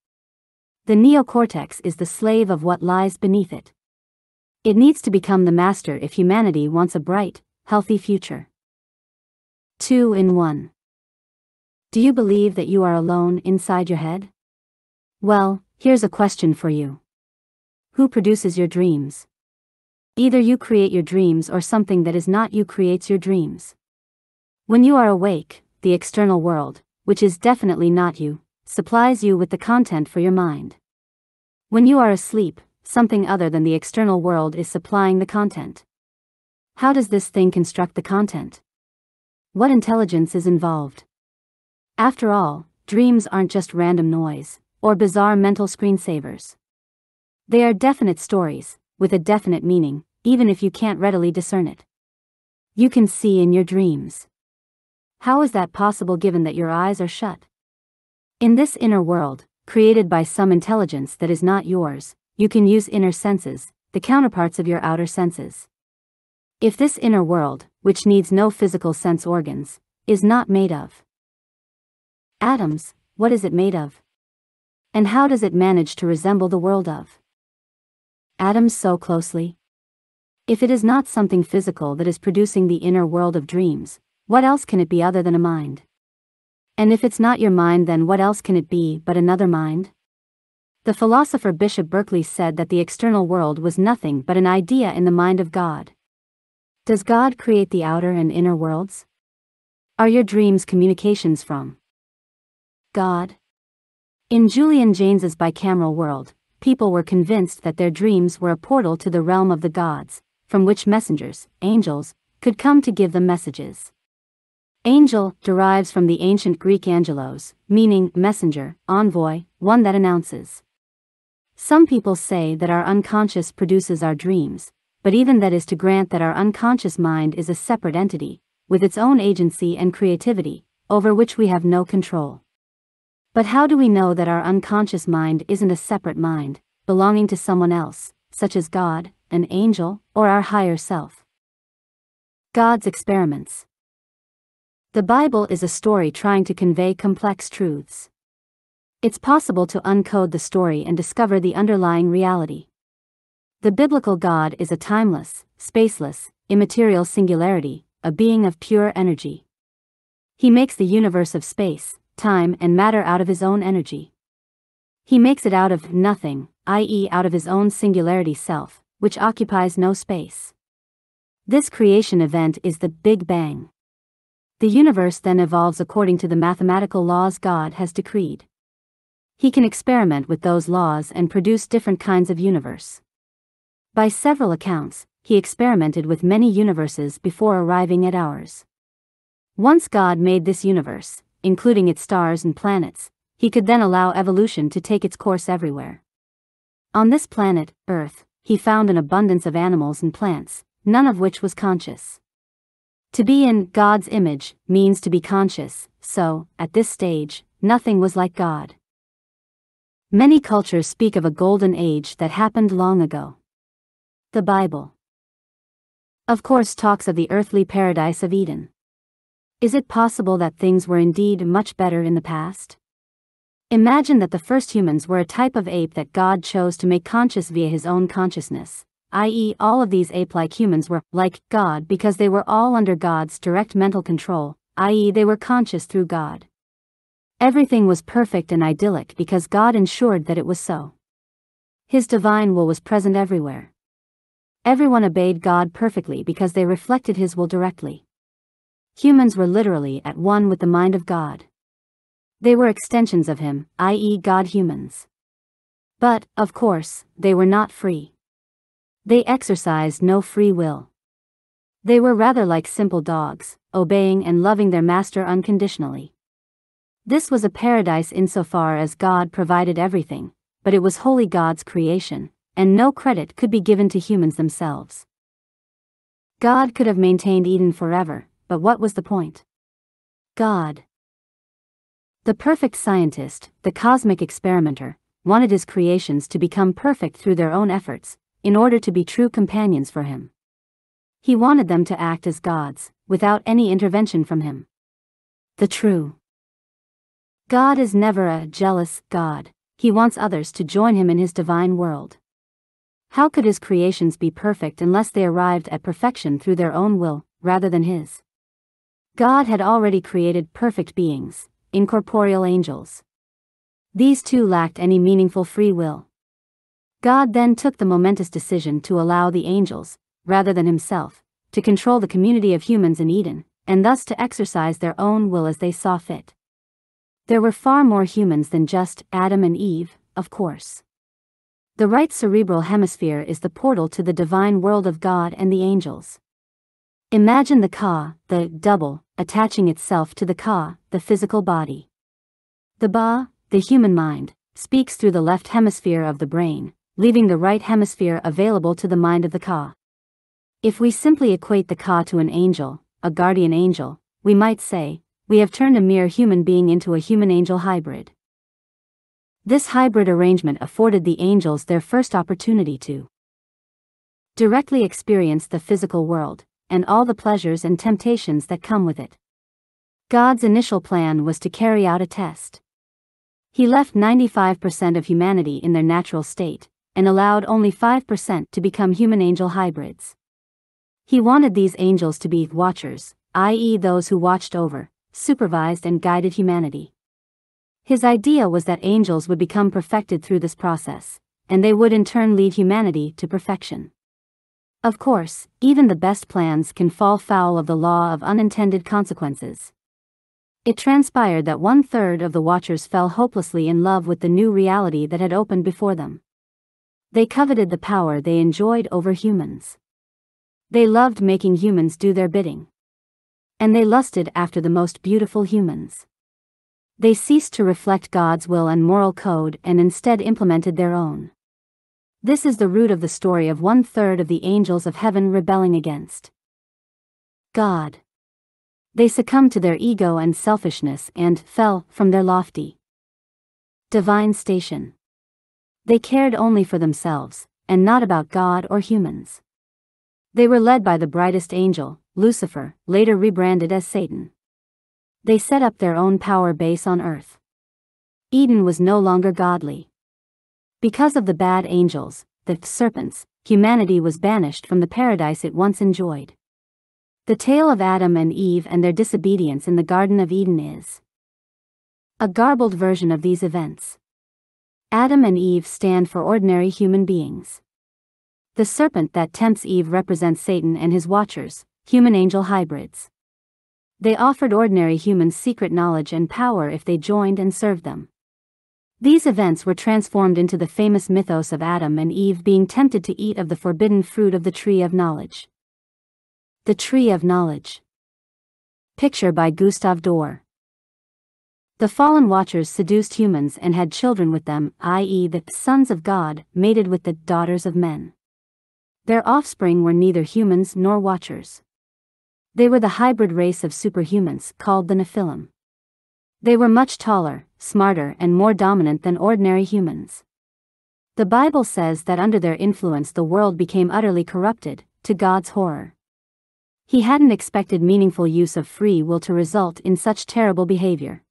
The neocortex is the slave of what lies beneath it. It needs to become the master if humanity wants a bright, healthy future. Two in one. Do you believe that you are alone inside your head? Well, here's a question for you. Who produces your dreams? Either you create your dreams or something that is not you creates your dreams. When you are awake, the external world, which is definitely not you, supplies you with the content for your mind. When you are asleep, something other than the external world is supplying the content. How does this thing construct the content? What intelligence is involved? After all, dreams aren't just random noise, or bizarre mental screensavers. They are definite stories, with a definite meaning, even if you can't readily discern it. You can see in your dreams. How is that possible given that your eyes are shut? In this inner world, created by some intelligence that is not yours, you can use inner senses, the counterparts of your outer senses. If this inner world, which needs no physical sense organs, is not made of atoms, what is it made of? And how does it manage to resemble the world of atoms so closely? If it is not something physical that is producing the inner world of dreams, what else can it be other than a mind? And if it's not your mind, then what else can it be but another mind? The philosopher Bishop Berkeley said that the external world was nothing but an idea in the mind of God. Does God create the outer and inner worlds? Are your dreams communications from God? In Julian Jaynes's bicameral world, people were convinced that their dreams were a portal to the realm of the gods, from which messengers, angels, could come to give them messages. Angel derives from the ancient Greek angelos, meaning messenger, envoy, one that announces. Some people say that our unconscious produces our dreams, but even that is to grant that our unconscious mind is a separate entity, with its own agency and creativity, over which we have no control. But how do we know that our unconscious mind isn't a separate mind, belonging to someone else, such as God, an angel, or our higher self. God's experiments. The Bible is a story trying to convey complex truths. It's possible to uncode the story and discover the underlying reality. The biblical God is a timeless, spaceless, immaterial singularity, a being of pure energy. He makes the universe of space, time, and matter out of his own energy. He makes it out of nothing, i.e., out of his own singularity self, which occupies no space. This creation event is the Big Bang. The universe then evolves according to the mathematical laws God has decreed. He can experiment with those laws and produce different kinds of universe. By several accounts, he experimented with many universes before arriving at ours. Once God made this universe, including its stars and planets, he could then allow evolution to take its course everywhere. On this planet, Earth, he found an abundance of animals and plants, none of which was conscious. To be in God's image means to be conscious, so, at this stage, nothing was like God. Many cultures speak of a golden age that happened long ago. The Bible, of course, talks of the earthly paradise of Eden. Is it possible that things were indeed much better in the past? Imagine that the first humans were a type of ape that God chose to make conscious via his own consciousness, i.e., all of these ape like humans were like God because they were all under God's direct mental control, i.e., they were conscious through God. Everything was perfect and idyllic because God ensured that it was so. His divine will was present everywhere. Everyone obeyed God perfectly because they reflected His will directly. Humans were literally at one with the mind of God. They were extensions of him, i.e., God humans. But, of course, they were not free. They exercised no free will. They were rather like simple dogs, obeying and loving their master unconditionally. This was a paradise insofar as God provided everything, but it was wholly God's creation, and no credit could be given to humans themselves. God could have maintained Eden forever, but what was the point? God, the perfect scientist, the cosmic experimenter, wanted his creations to become perfect through their own efforts, in order to be true companions for him. He wanted them to act as gods, without any intervention from him. The true God is never a jealous God, he wants others to join him in his divine world. How could his creations be perfect unless they arrived at perfection through their own will, rather than his? God had already created perfect beings, incorporeal angels. These too lacked any meaningful free will. God then took the momentous decision to allow the angels, rather than himself, to control the community of humans in Eden, and thus to exercise their own will as they saw fit. There were far more humans than just Adam and Eve, of course. The right cerebral hemisphere is the portal to the divine world of God and the angels. Imagine the ka, the double, attaching itself to the ka, the physical body. The ba, the human mind, speaks through the left hemisphere of the brain, leaving the right hemisphere available to the mind of the Ka. If we simply equate the Ka to an angel, a guardian angel, we might say, we have turned a mere human being into a human-angel hybrid. This hybrid arrangement afforded the angels their first opportunity to directly experience the physical world, and all the pleasures and temptations that come with it. God's initial plan was to carry out a test. He left 95% of humanity in their natural state, and allowed only 5% to become human angel hybrids. He wanted these angels to be watchers, i.e., those who watched over, supervised, and guided humanity. His idea was that angels would become perfected through this process, and they would in turn lead humanity to perfection. Of course, even the best plans can fall foul of the law of unintended consequences. It transpired that one third of the watchers fell hopelessly in love with the new reality that had opened before them. They coveted the power they enjoyed over humans. They loved making humans do their bidding. And they lusted after the most beautiful humans. They ceased to reflect God's will and moral code and instead implemented their own. This is the root of the story of one third of the angels of heaven rebelling against God. They succumbed to their ego and selfishness and fell from their lofty divine station. They cared only for themselves, and not about God or humans. They were led by the brightest angel, Lucifer, later rebranded as Satan. They set up their own power base on earth. Eden was no longer godly. Because of the bad angels, the serpents, humanity was banished from the paradise it once enjoyed. The tale of Adam and Eve and their disobedience in the Garden of Eden is a garbled version of these events. Adam and Eve stand for ordinary human beings. The serpent that tempts Eve represents Satan and his watchers, human angel hybrids. They offered ordinary humans secret knowledge and power if they joined and served them. These events were transformed into the famous mythos of Adam and Eve being tempted to eat of the forbidden fruit of the tree of knowledge. The Tree of Knowledge. Picture by Gustave Doré. The fallen watchers seduced humans and had children with them, i.e., the sons of God, mated with the daughters of men. Their offspring were neither humans nor watchers. They were the hybrid race of superhumans, called the Nephilim. They were much taller, smarter, and more dominant than ordinary humans. The Bible says that under their influence the world became utterly corrupted, to God's horror. He hadn't expected meaningful use of free will to result in such terrible behavior.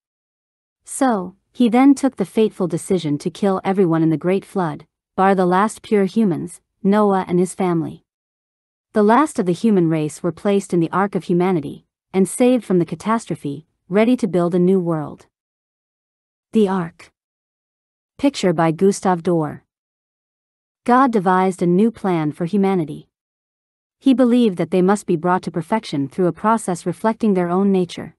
So, he then took the fateful decision to kill everyone in the Great Flood, bar the last pure humans, Noah and his family. The last of the human race were placed in the Ark of Humanity, and saved from the catastrophe, ready to build a new world. The Ark. Picture by Gustave Doré. God devised a new plan for humanity. He believed that they must be brought to perfection through a process reflecting their own nature.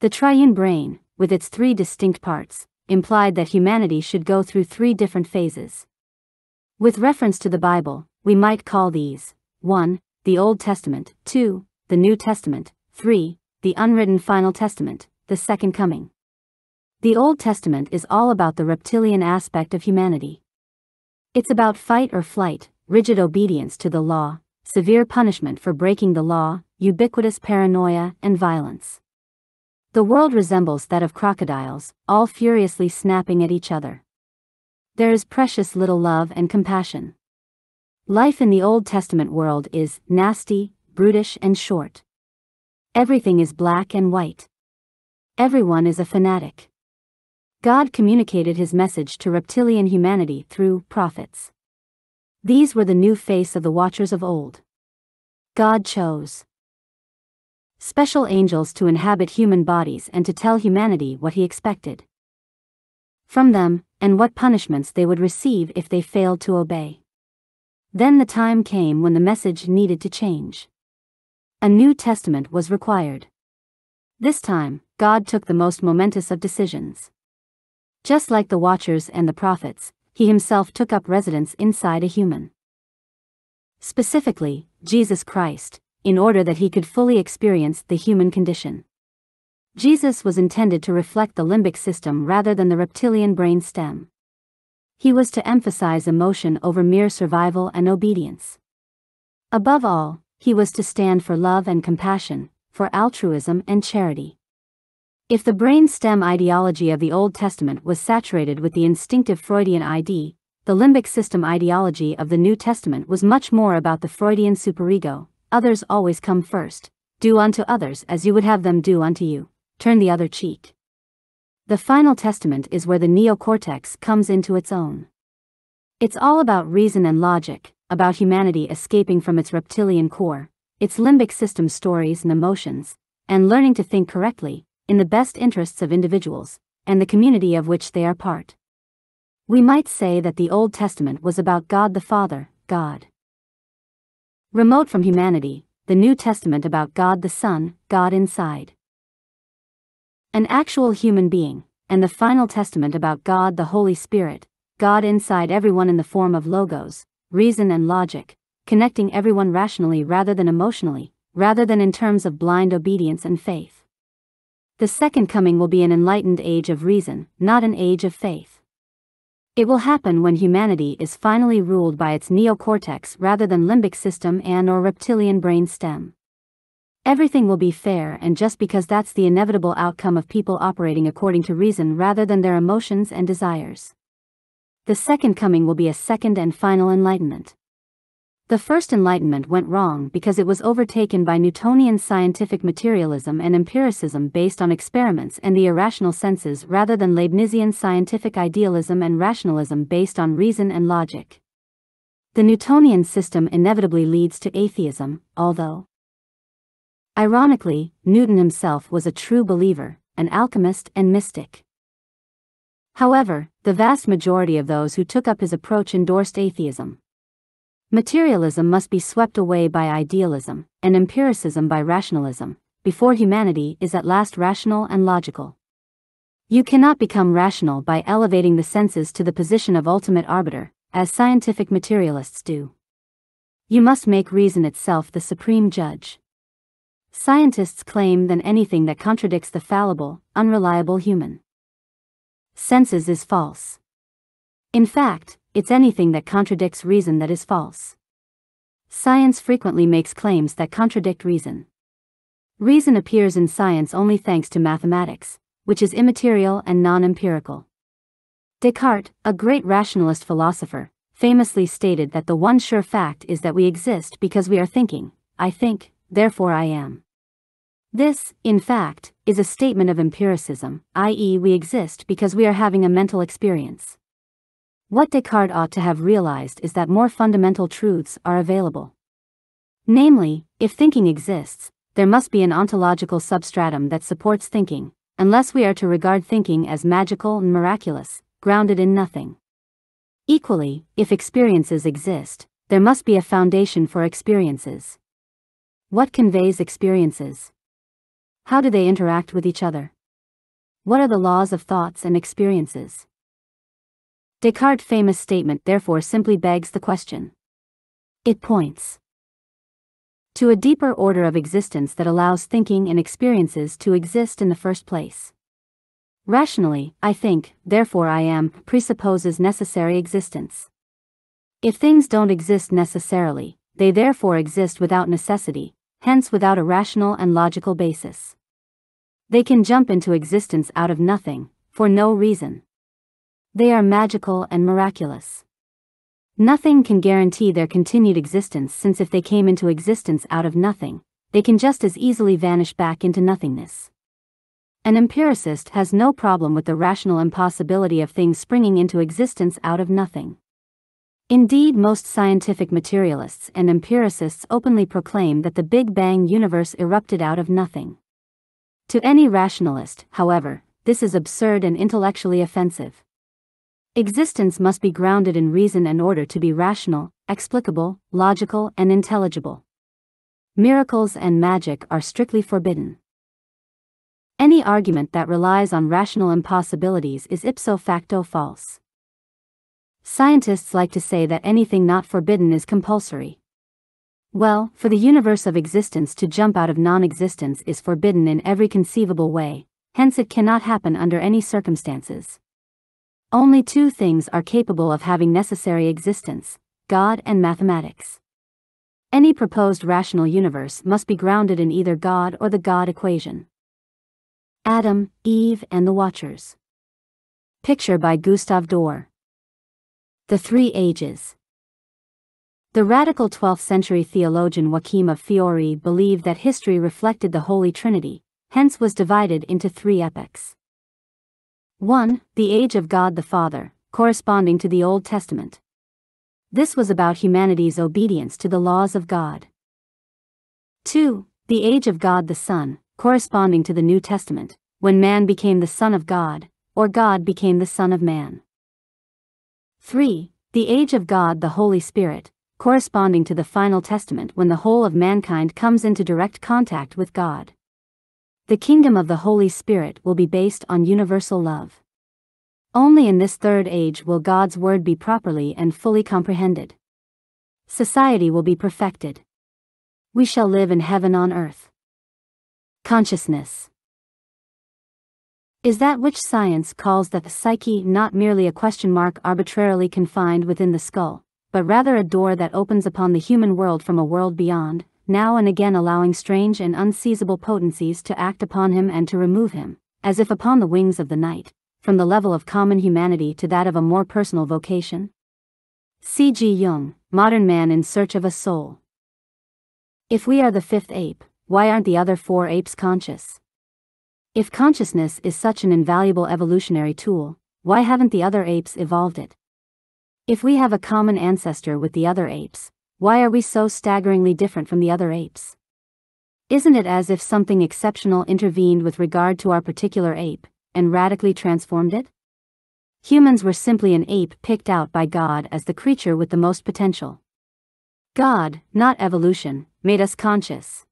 The triune brain, with its three distinct parts, implied that humanity should go through three different phases. With reference to the Bible, we might call these 1. The Old Testament, 2. The New Testament, 3. The unwritten Final Testament, the Second Coming. The Old Testament is all about the reptilian aspect of humanity. It's about fight or flight, rigid obedience to the law, severe punishment for breaking the law, ubiquitous paranoia, and violence. The world resembles that of crocodiles, all furiously snapping at each other. There is precious little love and compassion. Life in the Old Testament world is nasty, brutish, and short. Everything is black and white. Everyone is a fanatic. God communicated his message to reptilian humanity through prophets. These were the new face of the watchers of old. God chose special angels to inhabit human bodies and to tell humanity what he expected from them, and what punishments they would receive if they failed to obey. Then the time came when the message needed to change. A New Testament was required. This time, God took the most momentous of decisions. Just like the watchers and the prophets, he himself took up residence inside a human. Specifically, Jesus Christ, in order that he could fully experience the human condition. Jesus was intended to reflect the limbic system rather than the reptilian brain stem. He was to emphasize emotion over mere survival and obedience. Above all, he was to stand for love and compassion, for altruism and charity. If the brain stem ideology of the Old Testament was saturated with the instinctive Freudian ID, the limbic system ideology of the New Testament was much more about the Freudian superego, others always come first, do unto others as you would have them do unto you turn the other cheek. The final testament is where the neocortex comes into its own. It's all about reason and logic, about humanity escaping from its reptilian core, its limbic system stories and emotions, and learning to think correctly, in the best interests of individuals, and the community of which they are part. We might say that the Old Testament was about God the Father, God. Remote from humanity, the New Testament about God the Son, God inside an actual human being, and the final testament about God the Holy Spirit, God inside everyone in the form of logos, reason and logic, connecting everyone rationally rather than emotionally, rather than in terms of blind obedience and faith. The second coming will be an enlightened age of reason, not an age of faith. It will happen when humanity is finally ruled by its neocortex rather than limbic system and or reptilian brain stem. Everything will be fair and just because that's the inevitable outcome of people operating according to reason rather than their emotions and desires. The second coming will be a second and final enlightenment. The first enlightenment went wrong because it was overtaken by Newtonian scientific materialism and empiricism based on experiments and the irrational senses rather than Leibnizian scientific idealism and rationalism based on reason and logic. The Newtonian system inevitably leads to atheism, although Ironically, Newton himself was a true believer, an alchemist and mystic. However, the vast majority of those who took up his approach endorsed atheism. Materialism must be swept away by idealism, and empiricism by rationalism, before humanity is at last rational and logical. You cannot become rational by elevating the senses to the position of ultimate arbiter, as scientific materialists do. You must make reason itself the supreme judge. Scientists claim than anything that contradicts the fallible, unreliable human senses is false. In fact, it's anything that contradicts reason that is false. Science frequently makes claims that contradict reason. Reason appears in science only thanks to mathematics, which is immaterial and non empirical. Descartes, a great rationalist philosopher, famously stated that the one sure fact is that we exist because we are thinking, I think, therefore I am. This, in fact, is a statement of empiricism, i.e., we exist because we are having a mental experience. What Descartes ought to have realized is that more fundamental truths are available. Namely, if thinking exists, there must be an ontological substratum that supports thinking, unless we are to regard thinking as magical and miraculous, grounded in nothing. Equally, if experiences exist, there must be a foundation for experiences. What conveys experiences? How do they interact with each other? What are the laws of thoughts and experiences? Descartes' famous statement therefore simply begs the question. It points to a deeper order of existence that allows thinking and experiences to exist in the first place. Rationally, I think, therefore I am, presupposes necessary existence. If things don't exist necessarily, they therefore exist without necessity, hence without a rational and logical basis. They can jump into existence out of nothing, for no reason. They are magical and miraculous. Nothing can guarantee their continued existence since if they came into existence out of nothing, they can just as easily vanish back into nothingness. An empiricist has no problem with the rational impossibility of things springing into existence out of nothing. Indeed, most scientific materialists and empiricists openly proclaim that the Big Bang universe erupted out of nothing. To any rationalist, however, this is absurd and intellectually offensive. Existence must be grounded in reason in order to be rational, explicable, logical, and intelligible. Miracles and magic are strictly forbidden. Any argument that relies on rational impossibilities is ipso facto false. Scientists like to say that anything not forbidden is compulsory. Well, for the universe of existence to jump out of non existence is forbidden in every conceivable way, hence, it cannot happen under any circumstances. Only two things are capable of having necessary existence God and mathematics. Any proposed rational universe must be grounded in either God or the God equation. Adam, Eve, and the Watchers. Picture by Gustave Doré. The Three Ages. The radical 12th century theologian Joachim of Fiore believed that history reflected the Holy Trinity, hence was divided into three epochs. 1. The Age of God the Father, corresponding to the Old Testament. This was about humanity's obedience to the laws of God. 2. The Age of God the Son, corresponding to the New Testament, when man became the Son of God, or God became the Son of Man. 3. The age of God the Holy Spirit, corresponding to the final testament when the whole of mankind comes into direct contact with God. The kingdom of the Holy Spirit will be based on universal love. Only in this third age will God's word be properly and fully comprehended. Society will be perfected. We shall live in heaven on earth. Consciousness is that which science calls that the psyche not merely a question mark arbitrarily confined within the skull, but rather a door that opens upon the human world from a world beyond, now and again allowing strange and unseizable potencies to act upon him and to remove him, as if upon the wings of the night, from the level of common humanity to that of a more personal vocation? C. G. Jung, Modern Man in Search of a Soul. If we are the fifth ape, why aren't the other four apes conscious? If consciousness is such an invaluable evolutionary tool, why haven't the other apes evolved it? If we have a common ancestor with the other apes, why are we so staggeringly different from the other apes? Isn't it as if something exceptional intervened with regard to our particular ape, and radically transformed it? Humans were simply an ape picked out by God as the creature with the most potential. God, not evolution, made us conscious.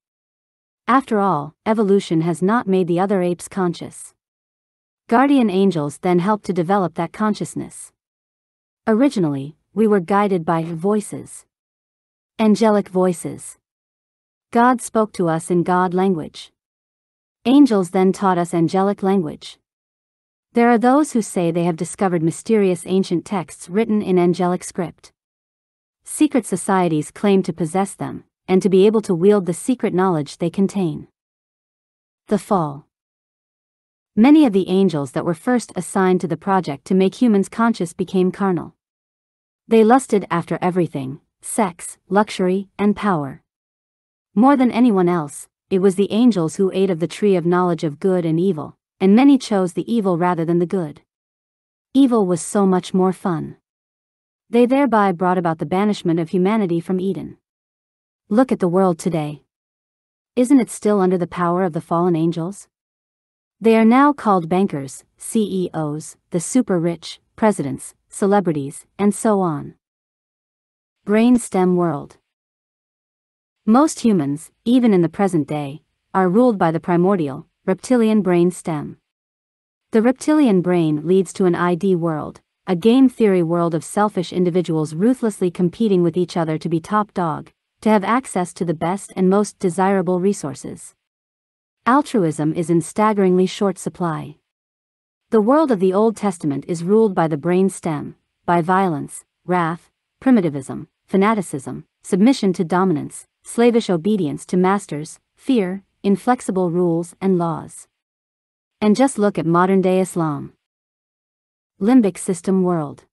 After all, evolution has not made the other apes conscious. Guardian angels then helped to develop that consciousness. Originally, we were guided by voices. Angelic voices. God spoke to us in God language. Angels then taught us angelic language. There are those who say they have discovered mysterious ancient texts written in angelic script. Secret societies claim to possess them, and to be able to wield the secret knowledge they contain. The Fall Many of the angels that were first assigned to the project to make humans conscious became carnal. They lusted after everything sex, luxury, and power. More than anyone else, it was the angels who ate of the tree of knowledge of good and evil, and many chose the evil rather than the good. Evil was so much more fun. They thereby brought about the banishment of humanity from Eden. Look at the world today. Isn't it still under the power of the fallen angels? They are now called bankers, CEOs, the super rich, presidents, celebrities, and so on. Brainstem world. Most humans, even in the present day, are ruled by the primordial, reptilian brain stem. The reptilian brain leads to an ID world, a game theory world of selfish individuals ruthlessly competing with each other to be top dog, to have access to the best and most desirable resources. Altruism is in staggeringly short supply. The world of the Old Testament is ruled by the brain stem, by violence, wrath, primitivism, fanaticism, submission to dominance, slavish obedience to masters, fear, inflexible rules and laws. And just look at modern day Islam. Limbic System World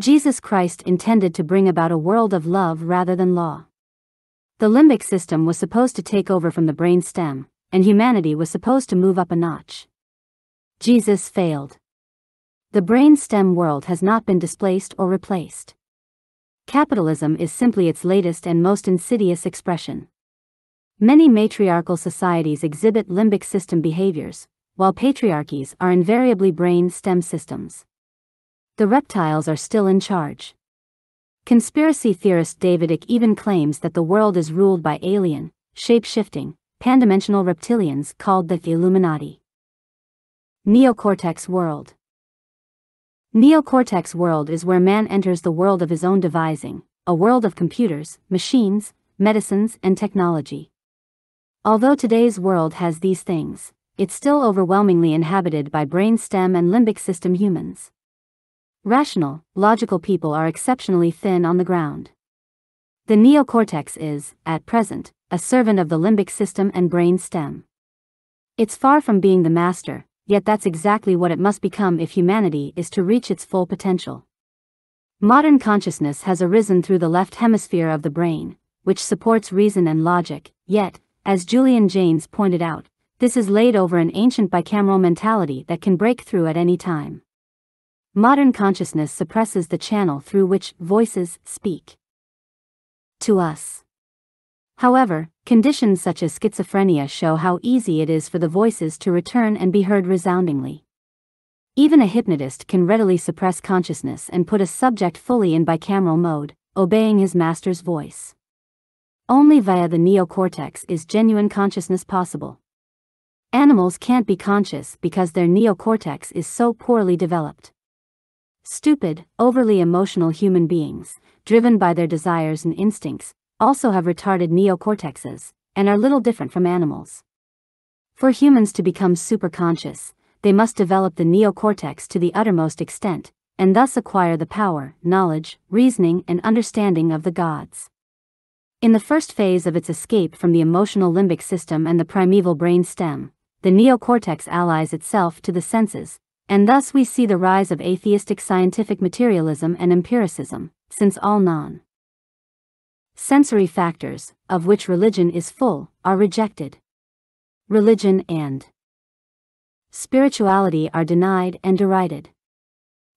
Jesus Christ intended to bring about a world of love rather than law. The limbic system was supposed to take over from the brain stem, and humanity was supposed to move up a notch. Jesus failed. The brain stem world has not been displaced or replaced. capitalism is simply its latest and most insidious expression. Many matriarchal societies exhibit limbic system behaviors, while patriarchies are invariably brain stem systems. The reptiles are still in charge. Conspiracy theorist David Icke even claims that the world is ruled by alien, shape-shifting, pandimensional reptilians called the Illuminati. Neocortex World Neocortex world is where man enters the world of his own devising, a world of computers, machines, medicines, and technology. Although today's world has these things, it's still overwhelmingly inhabited by brain stem and limbic system humans. Rational, logical people are exceptionally thin on the ground. The neocortex is, at present, a servant of the limbic system and brain stem. It's far from being the master, yet that's exactly what it must become if humanity is to reach its full potential. Modern consciousness has arisen through the left hemisphere of the brain, which supports reason and logic, yet, as Julian Jaynes pointed out, this is laid over an ancient bicameral mentality that can break through at any time. Modern consciousness suppresses the channel through which voices speak. To us. However, conditions such as schizophrenia show how easy it is for the voices to return and be heard resoundingly. Even a hypnotist can readily suppress consciousness and put a subject fully in bicameral mode, obeying his master's voice. Only via the neocortex is genuine consciousness possible. Animals can't be conscious because their neocortex is so poorly developed. Stupid, overly emotional human beings, driven by their desires and instincts, also have retarded neocortexes, and are little different from animals. For humans to become superconscious, they must develop the neocortex to the uttermost extent, and thus acquire the power, knowledge, reasoning, and understanding of the gods. In the first phase of its escape from the emotional limbic system and the primeval brain stem, the neocortex allies itself to the senses, and thus we see the rise of atheistic scientific materialism and empiricism, since all non sensory factors, of which religion is full, are rejected. Religion and spirituality are denied and derided.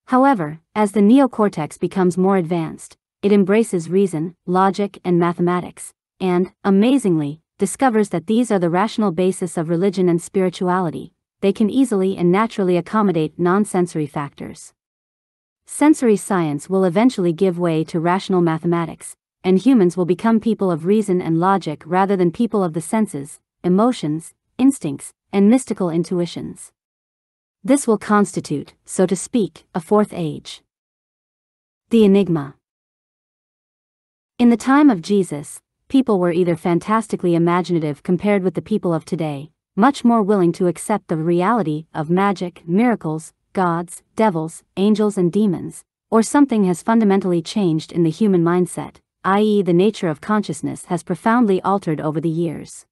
However, as the neocortex becomes more advanced, it embraces reason, logic, and mathematics, and, amazingly, discovers that these are the rational basis of religion and spirituality, they can easily and naturally accommodate non-sensory factors. Sensory science will eventually give way to rational mathematics, and humans will become people of reason and logic rather than people of the senses, emotions, instincts, and mystical intuitions. This will constitute, so to speak, a fourth age. The Enigma In the time of Jesus, people were either fantastically imaginative compared with the people of today, much more willing to accept the reality of magic, miracles, gods, devils, angels, and demons, or something has fundamentally changed in the human mindset, i.e., the nature of consciousness has profoundly altered over the years.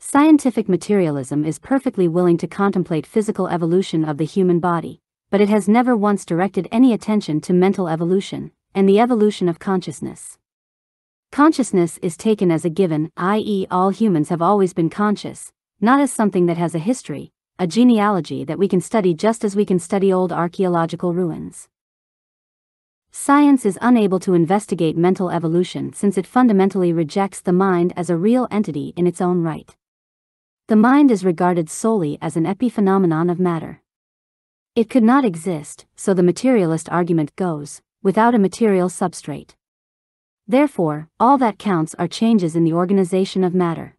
Scientific materialism is perfectly willing to contemplate physical evolution of the human body, but it has never once directed any attention to mental evolution and the evolution of consciousness. Consciousness is taken as a given, i.e., all humans have always been conscious, not as something that has a history, a genealogy that we can study just as we can study old archaeological ruins. Science is unable to investigate mental evolution since it fundamentally rejects the mind as a real entity in its own right. The mind is regarded solely as an epiphenomenon of matter. It could not exist, so the materialist argument goes, without a material substrate. Therefore, all that counts are changes in the organization of matter.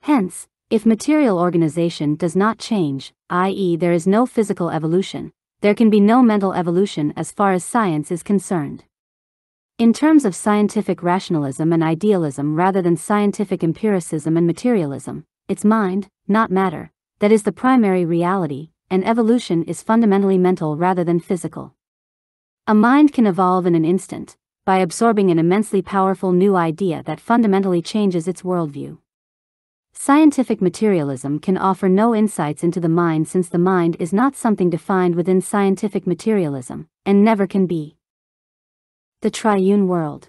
Hence, if material organization does not change, i.e., there is no physical evolution, there can be no mental evolution as far as science is concerned. In terms of scientific rationalism and idealism rather than scientific empiricism and materialism, it's mind, not matter, that is the primary reality, and evolution is fundamentally mental rather than physical. A mind can evolve in an instant, by absorbing an immensely powerful new idea that fundamentally changes its worldview. Scientific materialism can offer no insights into the mind since the mind is not something defined within scientific materialism, and never can be. The triune world.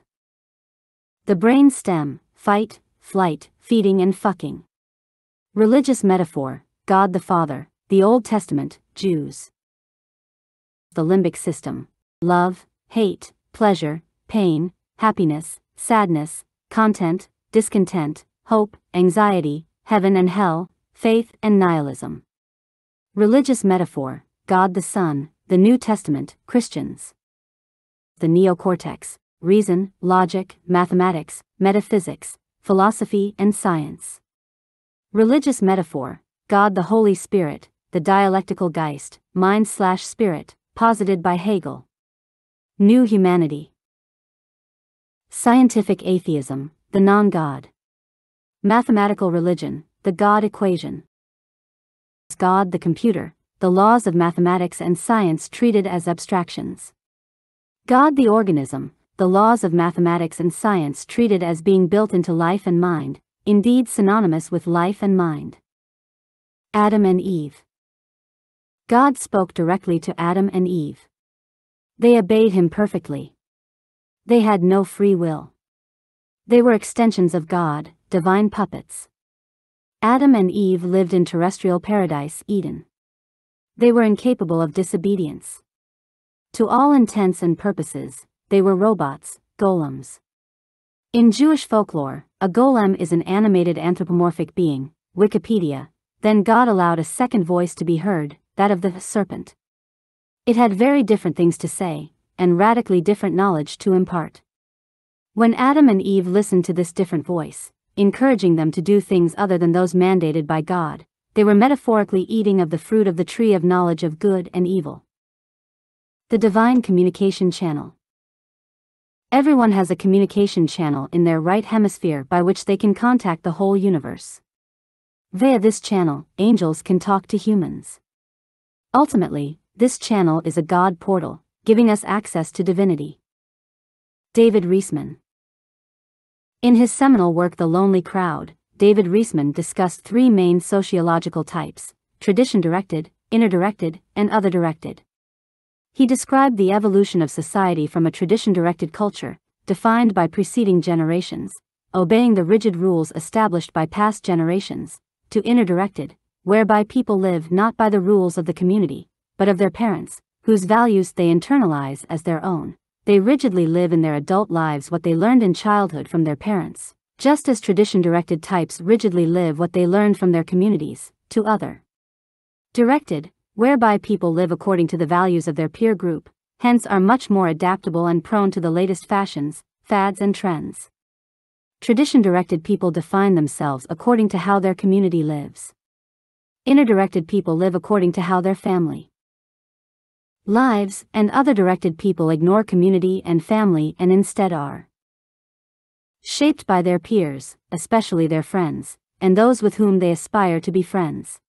The brain stem, fight, flight, feeding, and fucking. Religious metaphor, God the Father, the Old Testament, Jews. The limbic system. Love, hate, pleasure, pain, happiness, sadness, content, discontent, hope, anxiety, heaven and hell, faith and nihilism. Religious metaphor God the Son, the New Testament, Christians. The neocortex, reason, logic, mathematics, metaphysics, philosophy, and science. Religious metaphor God the Holy Spirit, the dialectical Geist, mind slash spirit, posited by Hegel. New humanity. Scientific atheism, the non God. Mathematical religion, the God equation. God the computer, the laws of mathematics and science treated as abstractions. God the organism, the laws of mathematics and science treated as being built into life and mind, indeed synonymous with life and mind. Adam and Eve. God spoke directly to Adam and Eve. They obeyed him perfectly. They had no free will. They were extensions of God, divine puppets. Adam and Eve lived in terrestrial paradise, Eden. They were incapable of disobedience. To all intents and purposes, they were robots, golems. In Jewish folklore, a golem is an animated anthropomorphic being, Wikipedia, then God allowed a second voice to be heard, that of the serpent. It had very different things to say, and radically different knowledge to impart. When Adam and Eve listened to this different voice, encouraging them to do things other than those mandated by God, they were metaphorically eating of the fruit of the tree of knowledge of good and evil. The Divine Communication Channel Everyone has a communication channel in their right hemisphere by which they can contact the whole universe. Via this channel, angels can talk to humans. Ultimately, this channel is a God portal, giving us access to divinity. David Riesman In his seminal work The Lonely Crowd, David Riesman discussed three main sociological types tradition directed, inner directed, and other directed. He described the evolution of society from a tradition directed culture, defined by preceding generations, obeying the rigid rules established by past generations, to inner directed, whereby people live not by the rules of the community, but of their parents, whose values they internalize as their own. They rigidly live in their adult lives what they learned in childhood from their parents, just as tradition-directed types rigidly live what they learned from their communities, to other. Directed, whereby people live according to the values of their peer group, hence are much more adaptable and prone to the latest fashions, fads and trends. Tradition-directed people define themselves according to how their community lives. Inner-directed people live according to how their family lives, and other directed people ignore community and family and instead are shaped by their peers, especially their friends, and those with whom they aspire to be friends.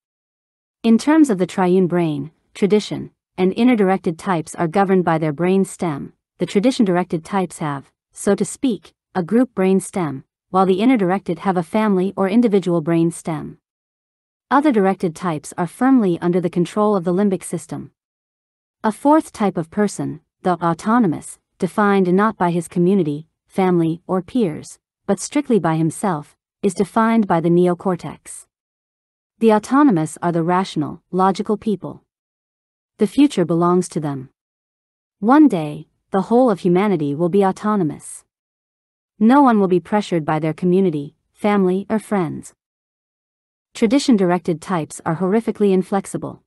In terms of the triune brain, tradition, and inner directed types are governed by their brain stem. The tradition directed types have, so to speak, a group brain stem, while the inner directed have a family or individual brain stem. Other directed types are firmly under the control of the limbic system. A fourth type of person, the autonomous, defined not by his community, family, or peers, but strictly by himself, is defined by the neocortex. The autonomous are the rational, logical people. The future belongs to them. One day, the whole of humanity will be autonomous. No one will be pressured by their community, family, or friends. Tradition directed types are horrifically inflexible.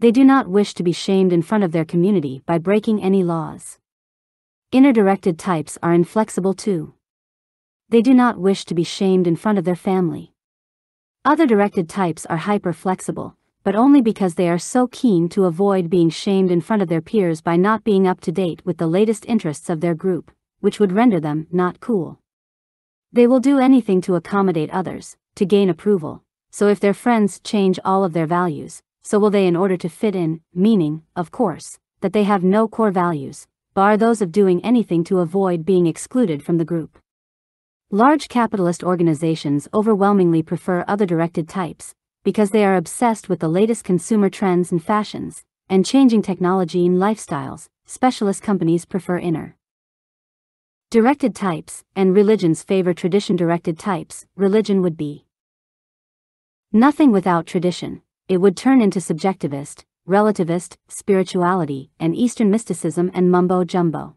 They do not wish to be shamed in front of their community by breaking any laws. Inner directed types are inflexible too. They do not wish to be shamed in front of their family. Other directed types are hyper flexible, but only because they are so keen to avoid being shamed in front of their peers by not being up to date with the latest interests of their group, which would render them not cool. They will do anything to accommodate others, to gain approval, so if their friends change all of their values, so will they in order to fit in, meaning, of course, that they have no core values, bar those of doing anything to avoid being excluded from the group. Large capitalist organizations overwhelmingly prefer other directed types, because they are obsessed with the latest consumer trends and fashions, and changing technology and lifestyles, specialist companies prefer inner. Directed types, and religions favor tradition directed types, religion would be nothing without tradition, it would turn into subjectivist, relativist, spirituality, and Eastern mysticism and mumbo jumbo.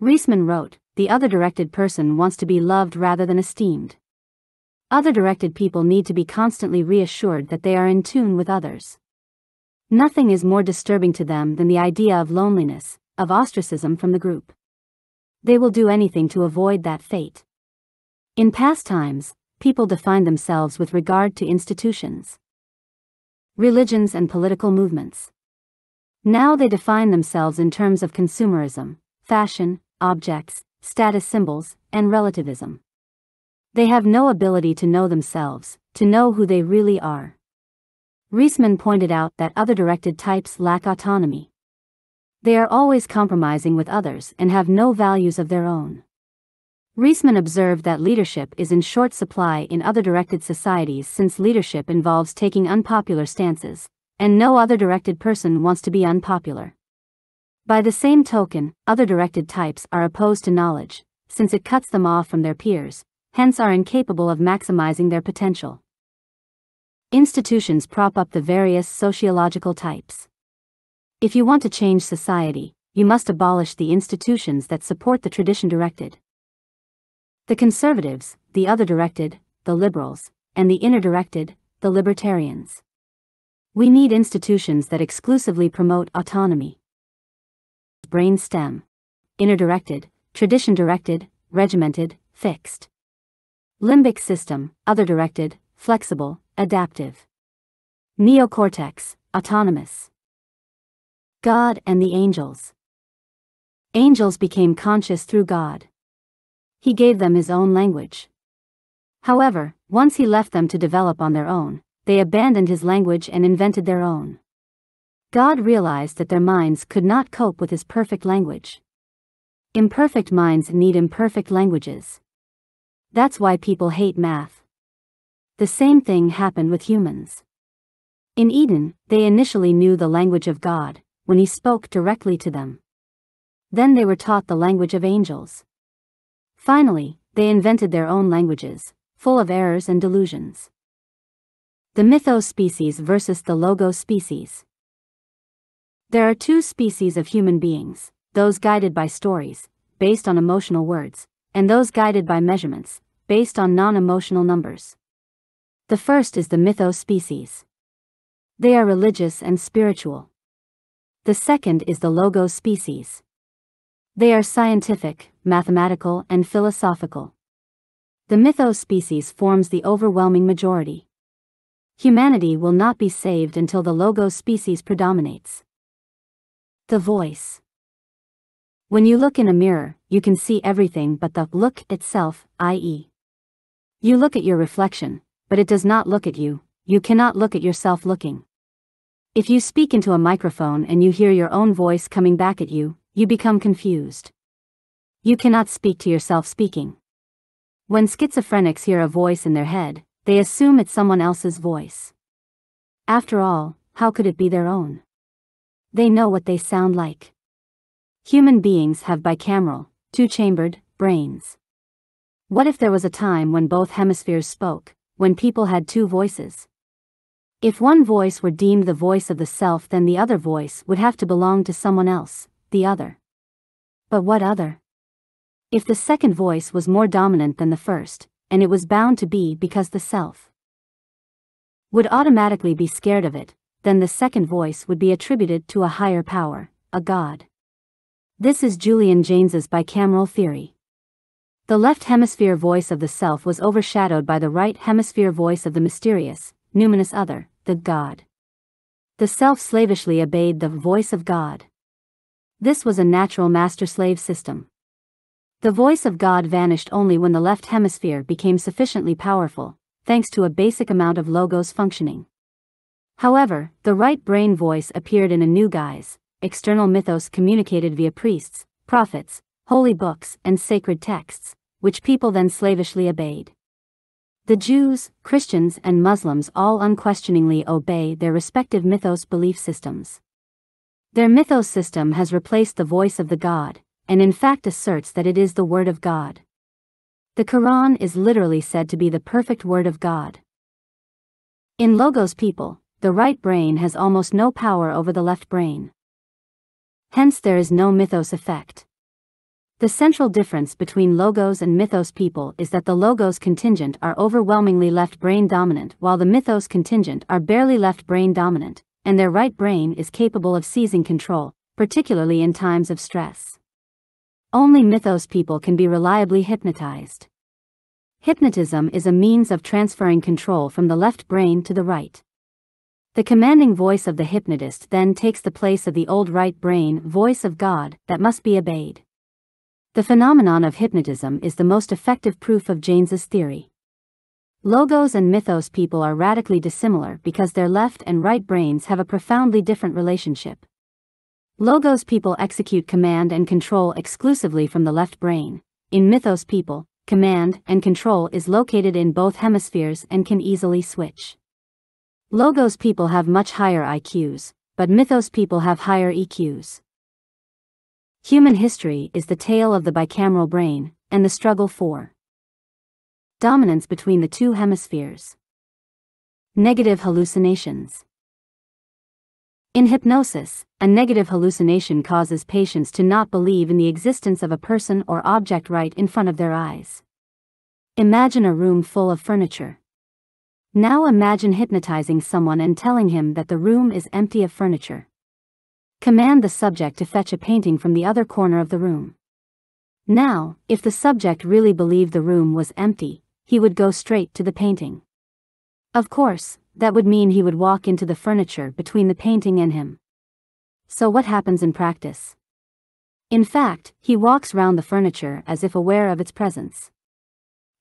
Riesman wrote, The other directed person wants to be loved rather than esteemed. Other directed people need to be constantly reassured that they are in tune with others. Nothing is more disturbing to them than the idea of loneliness, of ostracism from the group. They will do anything to avoid that fate. In past times, people defined themselves with regard to institutions, religions, and political movements. Now they define themselves in terms of consumerism, fashion, objects, status symbols, and relativism. They have no ability to know themselves, to know who they really are. Riesman pointed out that other directed types lack autonomy. They are always compromising with others and have no values of their own. Riesman observed that leadership is in short supply in other directed societies since leadership involves taking unpopular stances, and no other directed person wants to be unpopular. By the same token, other directed types are opposed to knowledge, since it cuts them off from their peers, hence are incapable of maximizing their potential. Institutions prop up the various sociological types. If you want to change society, you must abolish the institutions that support the tradition directed. The conservatives, the other directed, the liberals, and the inner directed, the libertarians. We need institutions that exclusively promote autonomy brain stem. Inner directed, tradition directed, regimented, fixed. Limbic system, other directed, flexible, adaptive. Neocortex, autonomous. God and the angels. Angels became conscious through God. He gave them his own language. However, once he left them to develop on their own, they abandoned his language and invented their own. God realized that their minds could not cope with his perfect language. Imperfect minds need imperfect languages. That's why people hate math. The same thing happened with humans. In Eden, they initially knew the language of God, when he spoke directly to them. Then they were taught the language of angels. Finally, they invented their own languages, full of errors and delusions. The mythos species versus the logos species. There are two species of human beings those guided by stories, based on emotional words, and those guided by measurements, based on non emotional numbers. The first is the mythos species. They are religious and spiritual. The second is the logos species. They are scientific, mathematical, and philosophical. The mythos species forms the overwhelming majority. Humanity will not be saved until the logos species predominates. The voice. When you look in a mirror, you can see everything but the look itself, i.e., you look at your reflection, but it does not look at you, you cannot look at yourself looking. If you speak into a microphone and you hear your own voice coming back at you, you become confused. You cannot speak to yourself speaking. When schizophrenics hear a voice in their head, they assume it's someone else's voice. After all, how could it be their own? They know what they sound like. Human beings have bicameral, two-chambered, brains. What if there was a time when both hemispheres spoke, when people had two voices? If one voice were deemed the voice of the self then the other voice would have to belong to someone else, the other. But what other? If the second voice was more dominant than the first, and it was bound to be because the self would automatically be scared of it, then the second voice would be attributed to a higher power, a god. This is Julian Jaynes's bicameral theory. The left hemisphere voice of the self was overshadowed by the right hemisphere voice of the mysterious, numinous other, the God. The self slavishly obeyed the voice of God. This was a natural master slave system. The voice of God vanished only when the left hemisphere became sufficiently powerful, thanks to a basic amount of logos functioning. However, the right brain voice appeared in a new guise, external mythos communicated via priests, prophets, holy books, and sacred texts, which people then slavishly obeyed. The Jews, Christians, and Muslims all unquestioningly obey their respective mythos belief systems. Their mythos system has replaced the voice of the God, and in fact asserts that it is the Word of God. The Quran is literally said to be the perfect Word of God. In Logos people, the right brain has almost no power over the left brain. Hence there is no mythos effect. The central difference between Logos and Mythos people is that the Logos contingent are overwhelmingly left brain dominant while the Mythos contingent are barely left brain dominant, and their right brain is capable of seizing control, particularly in times of stress. Only Mythos people can be reliably hypnotized. Hypnotism is a means of transferring control from the left brain to the right. The commanding voice of the hypnotist then takes the place of the old right brain voice of God that must be obeyed. The phenomenon of hypnotism is the most effective proof of Jaynes's theory. Logos and mythos people are radically dissimilar because their left and right brains have a profoundly different relationship. Logos people execute command and control exclusively from the left brain. In mythos people, command and control is located in both hemispheres and can easily switch. Logos people have much higher IQs, but mythos people have higher EQs. Human history is the tale of the bicameral brain, and the struggle for dominance between the two hemispheres. Negative hallucinations. In hypnosis, a negative hallucination causes patients to not believe in the existence of a person or object right in front of their eyes. Imagine a room full of furniture. Now imagine hypnotizing someone and telling him that the room is empty of furniture. Command the subject to fetch a painting from the other corner of the room. Now, if the subject really believed the room was empty, he would go straight to the painting. Of course, that would mean he would walk into the furniture between the painting and him. So what happens in practice? In fact, he walks round the furniture as if aware of its presence.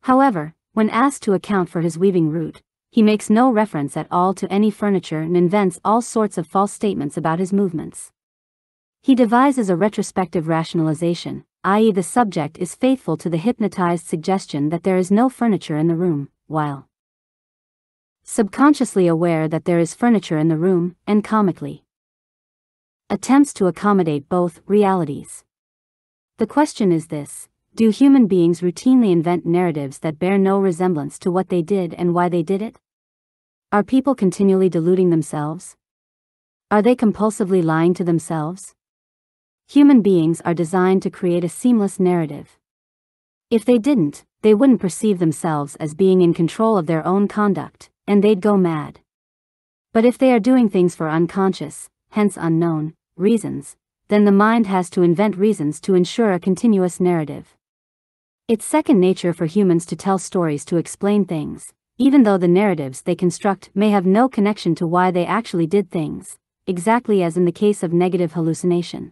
However, when asked to account for his weaving route, he makes no reference at all to any furniture and invents all sorts of false statements about his movements. He devises a retrospective rationalization, i.e., the subject is faithful to the hypnotized suggestion that there is no furniture in the room, while subconsciously aware that there is furniture in the room, and comically attempts to accommodate both realities. The question is this do human beings routinely invent narratives that bear no resemblance to what they did and why they did it? Are people continually deluding themselves? Are they compulsively lying to themselves? Human beings are designed to create a seamless narrative. If they didn't, they wouldn't perceive themselves as being in control of their own conduct, and they'd go mad. But if they are doing things for unconscious, hence unknown, reasons, then the mind has to invent reasons to ensure a continuous narrative. It's second nature for humans to tell stories to explain things, even though the narratives they construct may have no connection to why they actually did things, exactly as in the case of negative hallucination.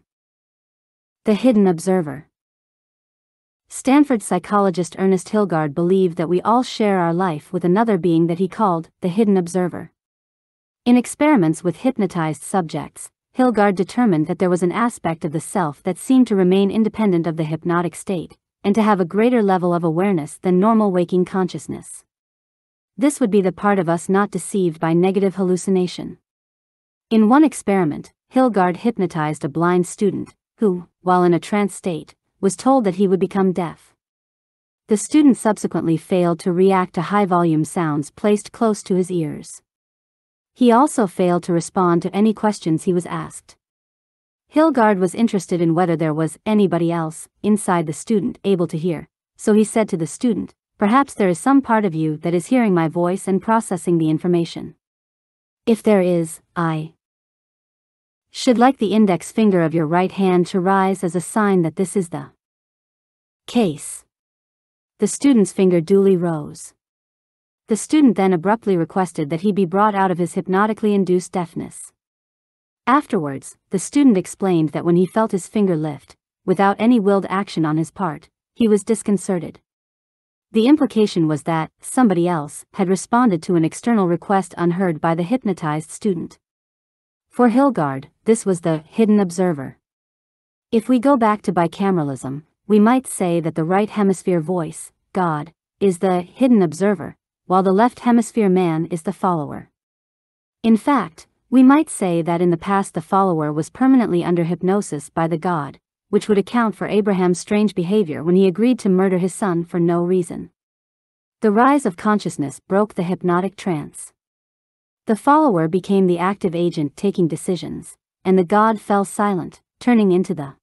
The Hidden Observer Stanford psychologist Ernest Hilgard believed that we all share our life with another being that he called the hidden observer. In experiments with hypnotized subjects, Hilgard determined that there was an aspect of the self that seemed to remain independent of the hypnotic state, and to have a greater level of awareness than normal waking consciousness. This would be the part of us not deceived by negative hallucination. In one experiment, Hilgard hypnotized a blind student, who, while in a trance state, was told that he would become deaf. The student subsequently failed to react to high volume sounds placed close to his ears. He also failed to respond to any questions he was asked. Hilgard was interested in whether there was anybody else, inside the student, able to hear, so he said to the student, Perhaps there is some part of you that is hearing my voice and processing the information. If there is, I should like the index finger of your right hand to rise as a sign that this is the case. The student's finger duly rose. The student then abruptly requested that he be brought out of his hypnotically induced deafness. Afterwards, the student explained that when he felt his finger lift, without any willed action on his part, he was disconcerted. The implication was that somebody else had responded to an external request unheard by the hypnotized student. For Hilgard, this was the hidden observer. If we go back to bicameralism, we might say that the right hemisphere voice, God, is the hidden observer, while the left hemisphere man is the follower. In fact, we might say that in the past the follower was permanently under hypnosis by the god, which would account for Abraham's strange behavior when he agreed to murder his son for no reason. The rise of consciousness broke the hypnotic trance. The follower became the active agent taking decisions, and the god fell silent, turning into the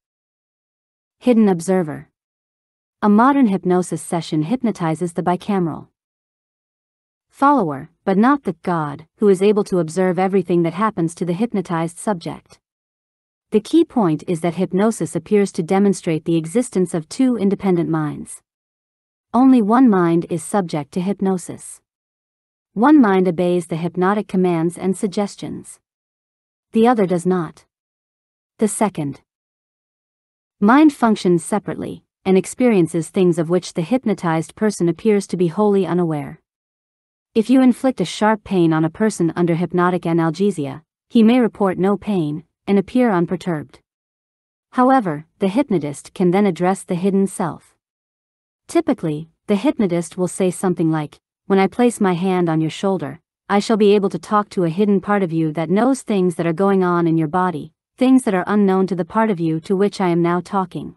hidden observer. A modern hypnosis session hypnotizes the bicameral follower, but not the God, who is able to observe everything that happens to the hypnotized subject. The key point is that hypnosis appears to demonstrate the existence of two independent minds. Only one mind is subject to hypnosis. One mind obeys the hypnotic commands and suggestions. The other does not. The second mind functions separately and experiences things of which the hypnotized person appears to be wholly unaware. If you inflict a sharp pain on a person under hypnotic analgesia, he may report no pain and appear unperturbed. However, the hypnotist can then address the hidden self. Typically, the hypnotist will say something like, when I place my hand on your shoulder, I shall be able to talk to a hidden part of you that knows things that are going on in your body, things that are unknown to the part of you to which I am now talking.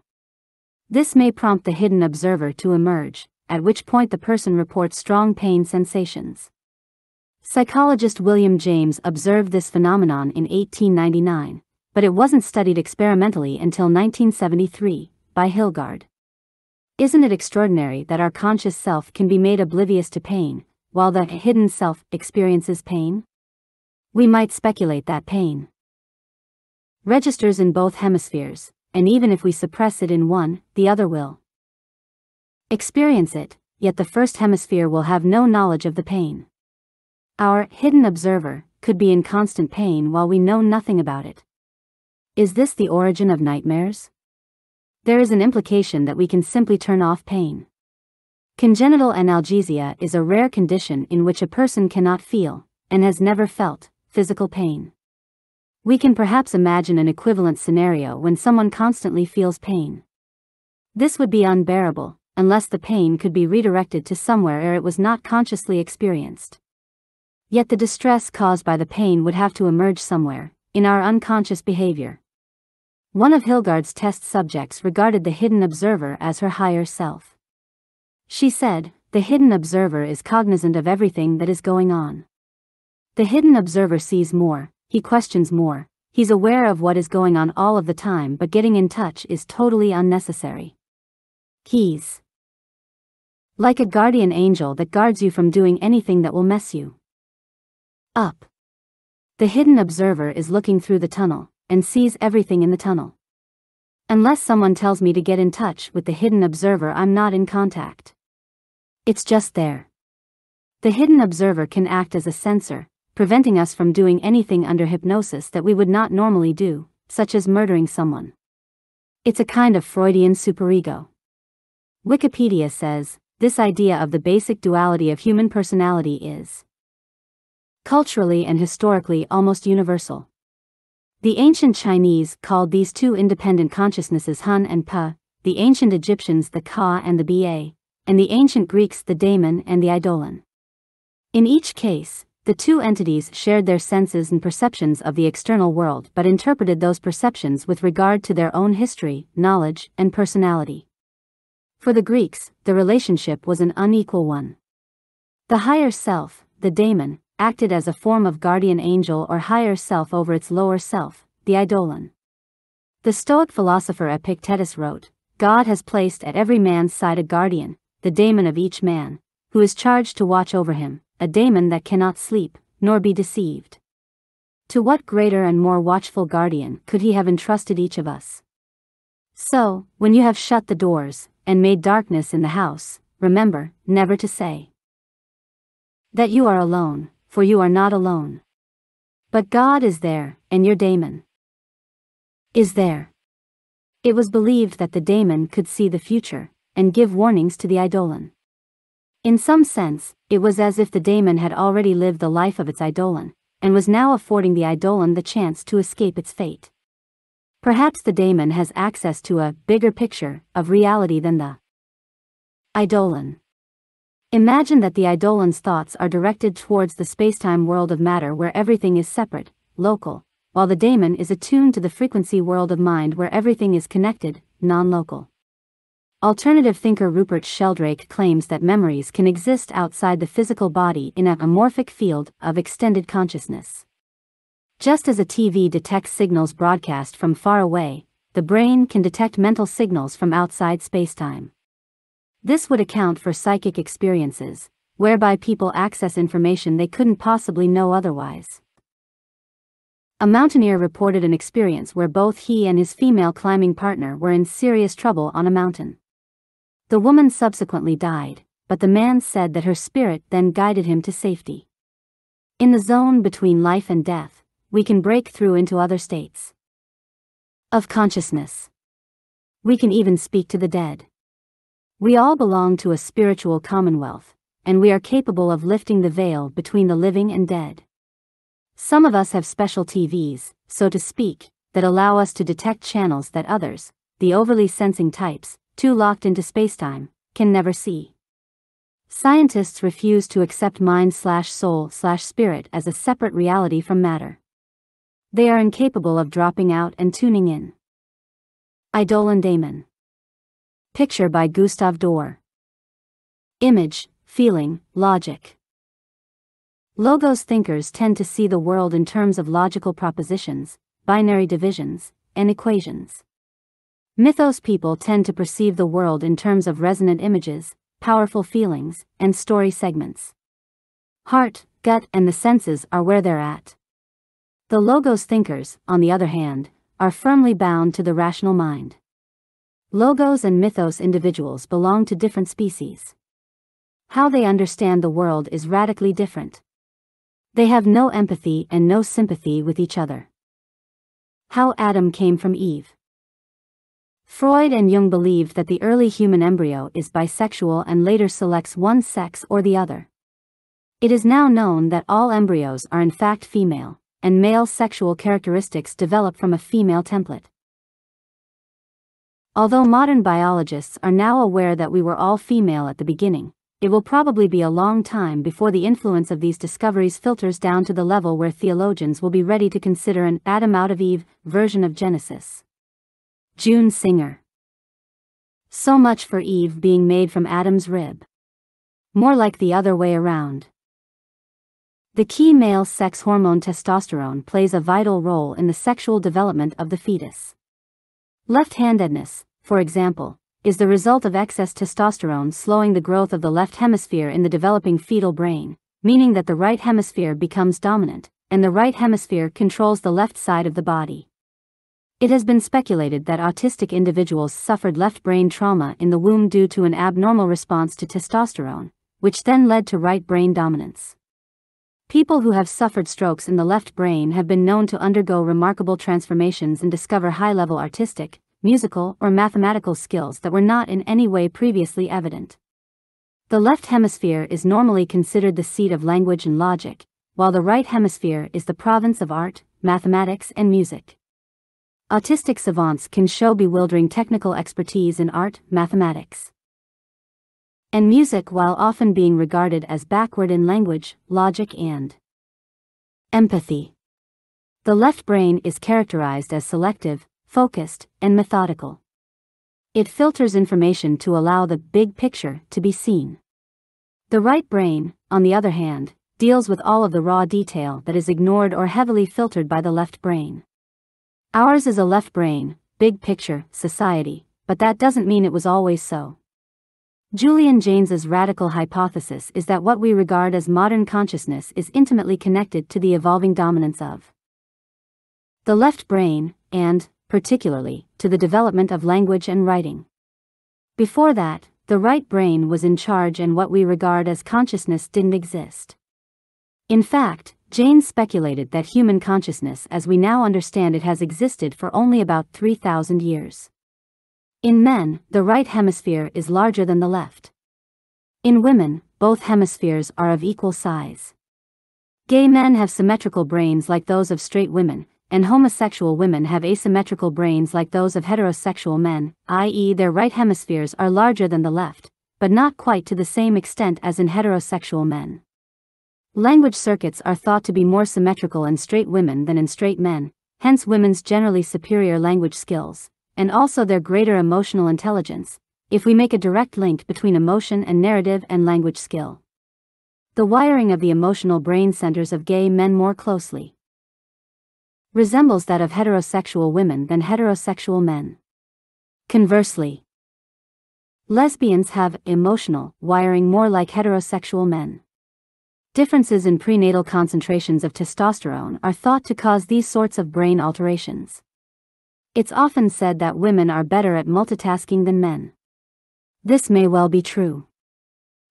This may prompt the hidden observer to emerge, at which point the person reports strong pain sensations. Psychologist William James observed this phenomenon in 1899, but it wasn't studied experimentally until 1973, by Hilgard. Isn't it extraordinary that our conscious self can be made oblivious to pain, while the hidden self experiences pain? We might speculate that pain registers in both hemispheres, and even if we suppress it in one, the other will experience it, yet the first hemisphere will have no knowledge of the pain. Our hidden observer could be in constant pain while we know nothing about it. Is this the origin of nightmares? There is an implication that we can simply turn off pain. Congenital analgesia is a rare condition in which a person cannot feel, and has never felt, physical pain. We can perhaps imagine an equivalent scenario when someone constantly feels pain. This would be unbearable, unless the pain could be redirected to somewhere where it was not consciously experienced. Yet the distress caused by the pain would have to emerge somewhere, in our unconscious behavior. One of Hilgard's test subjects regarded the hidden observer as her higher self. She said, The hidden observer is cognizant of everything that is going on. The hidden observer sees more, he questions more, he's aware of what is going on all of the time, but getting in touch is totally unnecessary. He's like a guardian angel that guards you from doing anything that will mess you up. The hidden observer is looking through the tunnel, and sees everything in the tunnel. Unless someone tells me to get in touch with the hidden observer, I'm not in contact. It's just there. The hidden observer can act as a censor, preventing us from doing anything under hypnosis that we would not normally do, such as murdering someone. It's a kind of Freudian superego. Wikipedia says, this idea of the basic duality of human personality is culturally and historically almost universal. The ancient Chinese called these two independent consciousnesses Hun and Pa, the ancient Egyptians the Ka and the Ba, and the ancient Greeks the daemon and the eidolon. In each case, the two entities shared their senses and perceptions of the external world but interpreted those perceptions with regard to their own history, knowledge, and personality. For the Greeks, the relationship was an unequal one. The higher self, the daemon, acted as a form of guardian angel or higher self over its lower self, the eidolon. The Stoic philosopher Epictetus wrote, God has placed at every man's side a guardian, the daemon of each man, who is charged to watch over him, a daemon that cannot sleep, nor be deceived. To what greater and more watchful guardian could he have entrusted each of us? So, when you have shut the doors, and made darkness in the house, remember, never to say that you are alone, for you are not alone. But God is there, and your daemon is there. It was believed that the daemon could see the future, and give warnings to the eidolon. In some sense, it was as if the daemon had already lived the life of its eidolon, and was now affording the eidolon the chance to escape its fate. Perhaps the daemon has access to a bigger picture of reality than the eidolon. Imagine that the eidolon's thoughts are directed towards the spacetime world of matter where everything is separate, local, while the daemon is attuned to the frequency world of mind where everything is connected, non-local. Alternative thinker Rupert Sheldrake claims that memories can exist outside the physical body in a morphic field of extended consciousness. Just as a TV detects signals broadcast from far away, the brain can detect mental signals from outside spacetime. This would account for psychic experiences, whereby people access information they couldn't possibly know otherwise. A mountaineer reported an experience where both he and his female climbing partner were in serious trouble on a mountain. The woman subsequently died, but the man said that her spirit then guided him to safety. In the zone between life and death, we can break through into other states of consciousness. We can even speak to the dead. We all belong to a spiritual commonwealth, and we are capable of lifting the veil between the living and dead. Some of us have special TVs, so to speak, that allow us to detect channels that others, the overly sensing types, too locked into spacetime, can never see. Scientists refuse to accept mind slash soul slash spirit as a separate reality from matter. They are incapable of dropping out and tuning in. Eidolon Daemon. Picture by Gustave Doré. Image, feeling, logic. Logos thinkers tend to see the world in terms of logical propositions, binary divisions, and equations. Mythos people tend to perceive the world in terms of resonant images, powerful feelings, and story segments. Heart, gut, and the senses are where they're at. The Logos thinkers, on the other hand, are firmly bound to the rational mind. Logos and mythos individuals belong to different species. How they understand the world is radically different. They have no empathy and no sympathy with each other. How Adam came from Eve. Freud and Jung believed that the early human embryo is bisexual and later selects one sex or the other. It is now known that all embryos are in fact female, and male sexual characteristics develop from a female template. Although modern biologists are now aware that we were all female at the beginning, it will probably be a long time before the influence of these discoveries filters down to the level where theologians will be ready to consider an Adam out of Eve version of Genesis. June Singer. So much for Eve being made from Adam's rib. More like the other way around. The key male sex hormone testosterone plays a vital role in the sexual development of the fetus. Left-handedness, for example, is the result of excess testosterone slowing the growth of the left hemisphere in the developing fetal brain, meaning that the right hemisphere becomes dominant, and the right hemisphere controls the left side of the body. It has been speculated that autistic individuals suffered left brain trauma in the womb due to an abnormal response to testosterone, which then led to right brain dominance. People who have suffered strokes in the left brain have been known to undergo remarkable transformations and discover high level artistic, musical, or mathematical skills that were not in any way previously evident. The left hemisphere is normally considered the seat of language and logic, while the right hemisphere is the province of art, mathematics, and music. Autistic savants can show bewildering technical expertise in art, mathematics, and music while often being regarded as backward in language, logic, and empathy. The left brain is characterized as selective, focused, and methodical. It filters information to allow the big picture to be seen. The right brain, on the other hand, deals with all of the raw detail that is ignored or heavily filtered by the left brain. Ours is a left brain, big picture, society, but that doesn't mean it was always so. Julian Jaynes's radical hypothesis is that what we regard as modern consciousness is intimately connected to the evolving dominance of the left brain, and, particularly, to the development of language and writing. Before that, the right brain was in charge and what we regard as consciousness didn't exist. In fact, Jaynes speculated that human consciousness as we now understand it has existed for only about 3,000 years. In men, the right hemisphere is larger than the left. In women, both hemispheres are of equal size. Gay men have symmetrical brains like those of straight women, and homosexual women have asymmetrical brains like those of heterosexual men, i.e., their right hemispheres are larger than the left, but not quite to the same extent as in heterosexual men. Language circuits are thought to be more symmetrical in straight women than in straight men, hence women's generally superior language skills, and also their greater emotional intelligence, if we make a direct link between emotion and narrative and language skill. The wiring of the emotional brain centers of gay men more closely resembles that of heterosexual women than heterosexual men. Conversely, Lesbians have emotional wiring more like heterosexual men. Differences in prenatal concentrations of testosterone are thought to cause these sorts of brain alterations. It's often said that women are better at multitasking than men. This may well be true.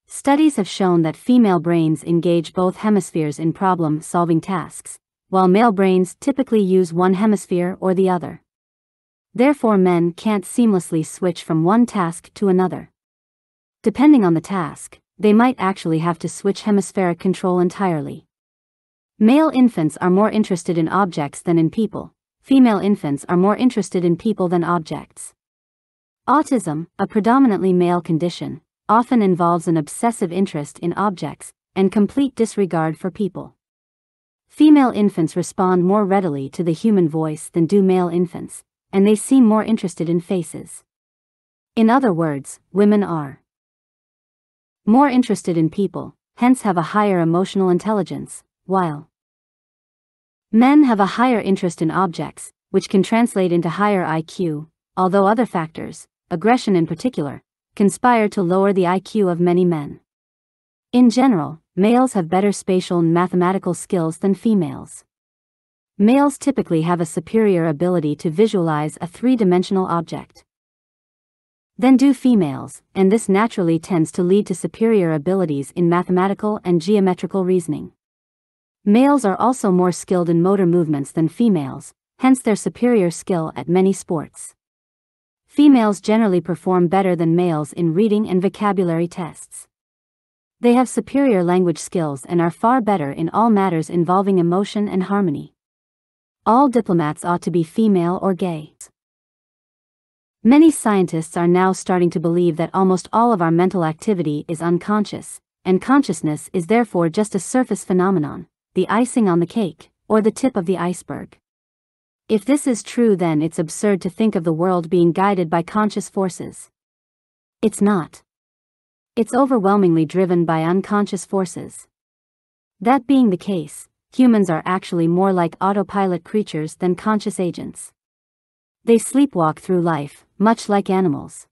Studies have shown that female brains engage both hemispheres in problem solving tasks, while male brains typically use one hemisphere or the other. Therefore, men can't seamlessly switch from one task to another. Depending on the task, they might actually have to switch hemispheric control entirely. Male infants are more interested in objects than in people, female infants are more interested in people than objects. Autism, a predominantly male condition, often involves an obsessive interest in objects and complete disregard for people. Female infants respond more readily to the human voice than do male infants, and they seem more interested in faces. In other words, women are more interested in people, hence have a higher emotional intelligence, while men have a higher interest in objects, which can translate into higher IQ, although other factors, aggression in particular, conspire to lower the IQ of many men. In general, males have better spatial and mathematical skills than females. Males typically have a superior ability to visualize a three-dimensional object. Then do females, and this naturally tends to lead to superior abilities in mathematical and geometrical reasoning. Males are also more skilled in motor movements than females, hence their superior skill at many sports. Females generally perform better than males in reading and vocabulary tests. They have superior language skills and are far better in all matters involving emotion and harmony. All diplomats ought to be female or gay. Many scientists are now starting to believe that almost all of our mental activity is unconscious, and consciousness is therefore just a surface phenomenon, the icing on the cake, or the tip of the iceberg. If this is true, then it's absurd to think of the world being guided by conscious forces. It's not. It's overwhelmingly driven by unconscious forces. That being the case, humans are actually more like autopilot creatures than conscious agents. They sleepwalk through life, much like animals.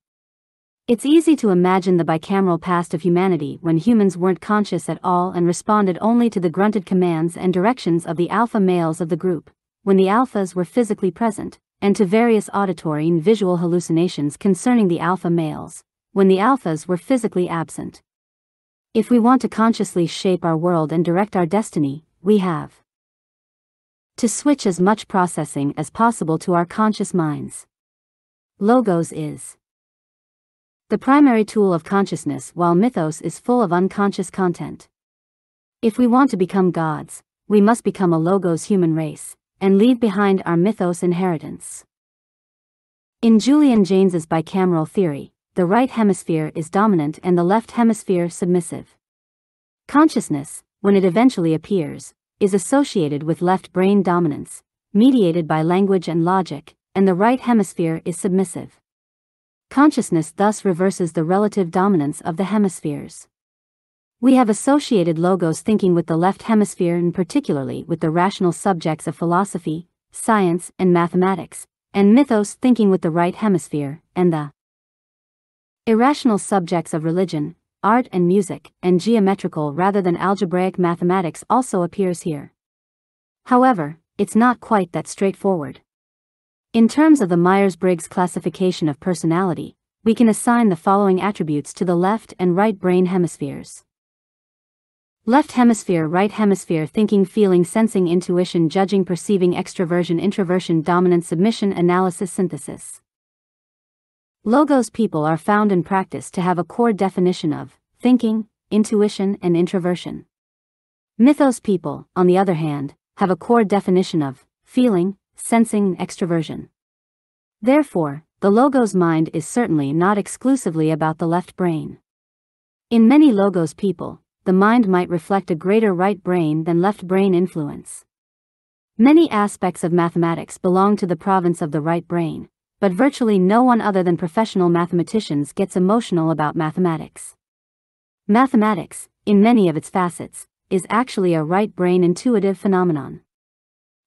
It's easy to imagine the bicameral past of humanity when humans weren't conscious at all and responded only to the grunted commands and directions of the alpha males of the group, when the alphas were physically present, and to various auditory and visual hallucinations concerning the alpha males, when the alphas were physically absent. If we want to consciously shape our world and direct our destiny, we have to switch as much processing as possible to our conscious minds. Logos is the primary tool of consciousness while mythos is full of unconscious content. If we want to become gods, we must become a logos human race, and leave behind our mythos inheritance. In Julian Jaynes's bicameral theory, the right hemisphere is dominant and the left hemisphere submissive. Consciousness, when it eventually appears, is associated with left brain dominance, mediated by language and logic, and the right hemisphere is submissive. Consciousness thus reverses the relative dominance of the hemispheres. We have associated logos thinking with the left hemisphere and particularly with the rational subjects of philosophy, science, and mathematics, and mythos thinking with the right hemisphere, and the irrational subjects of religion, art and music, and geometrical rather than algebraic mathematics also appears here. However, it's not quite that straightforward. In terms of the Myers-Briggs classification of personality, we can assign the following attributes to the left and right brain hemispheres. Left hemisphere, right hemisphere, thinking, feeling, sensing, intuition, judging, perceiving, extroversion, introversion, dominant, submission, analysis, synthesis. Logos people are found in practice to have a core definition of thinking, intuition, and introversion. Mythos people, on the other hand, have a core definition of feeling, sensing, and extroversion. Therefore, the Logos mind is certainly not exclusively about the left brain. In many Logos people, the mind might reflect a greater right brain than left brain influence. Many aspects of mathematics belong to the province of the right brain, but virtually no one other than professional mathematicians gets emotional about mathematics. Mathematics, in many of its facets, is actually a right brain intuitive phenomenon.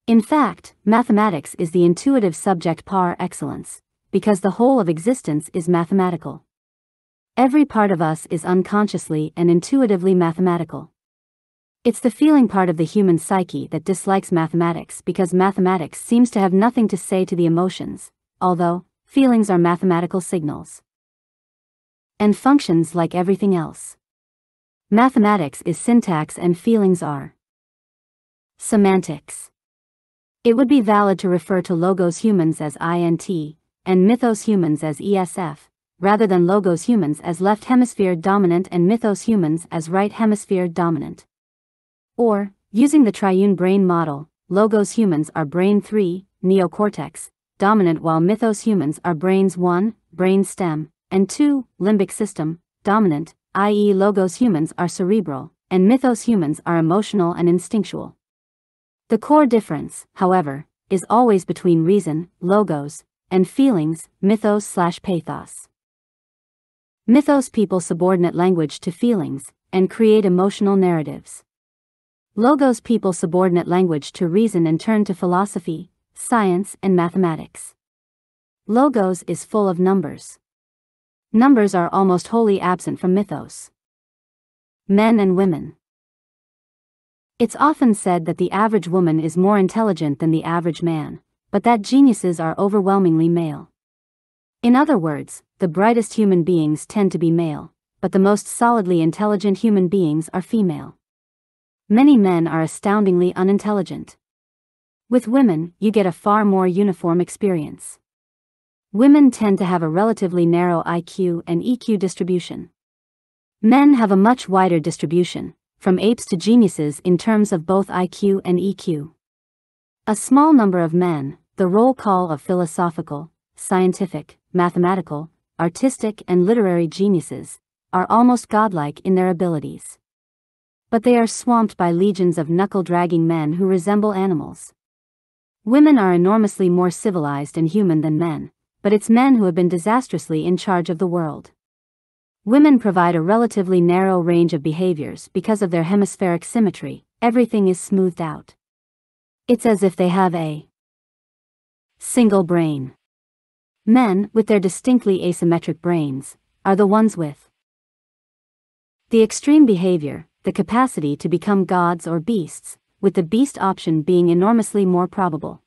In fact, mathematics is the intuitive subject par excellence, because the whole of existence is mathematical. Every part of us is unconsciously and intuitively mathematical. It's the feeling part of the human psyche that dislikes mathematics because mathematics seems to have nothing to say to the emotions, although, feelings are mathematical signals. And functions like everything else. Mathematics is syntax and feelings are semantics. It would be valid to refer to logos humans as INT, and mythos humans as ESF, rather than logos humans as left hemisphere dominant and mythos humans as right hemisphere dominant. Or, using the triune brain model, logos humans are brain 3, neocortex, dominant while mythos humans are brains 1, brain stem, and 2, limbic system, dominant, i.e. logos humans are cerebral, and mythos humans are emotional and instinctual. The core difference, however, is always between reason, logos, and feelings, mythos slash pathos. Mythos people subordinate language to feelings and create emotional narratives. Logos people subordinate language to reason and turn to philosophy, science, and mathematics. Logos is full of numbers. Numbers are almost wholly absent from mythos. Men and women. It's often said that the average woman is more intelligent than the average man, but that geniuses are overwhelmingly male. In other words, the brightest human beings tend to be male, but the most solidly intelligent human beings are female. Many men are astoundingly unintelligent. With women, you get a far more uniform experience. Women tend to have a relatively narrow IQ and EQ distribution. Men have a much wider distribution, from apes to geniuses in terms of both IQ and EQ. A small number of men, the roll call of philosophical, scientific, mathematical, artistic, and literary geniuses, are almost godlike in their abilities. But they are swamped by legions of knuckle dragging men who resemble animals. Women are enormously more civilized and human than men, but it's men who have been disastrously in charge of the world. Women provide a relatively narrow range of behaviors because of their hemispheric symmetry, everything is smoothed out. It's as if they have a single brain. Men, with their distinctly asymmetric brains, are the ones with the extreme behavior, the capacity to become gods or beasts, with the beast option being enormously more probable.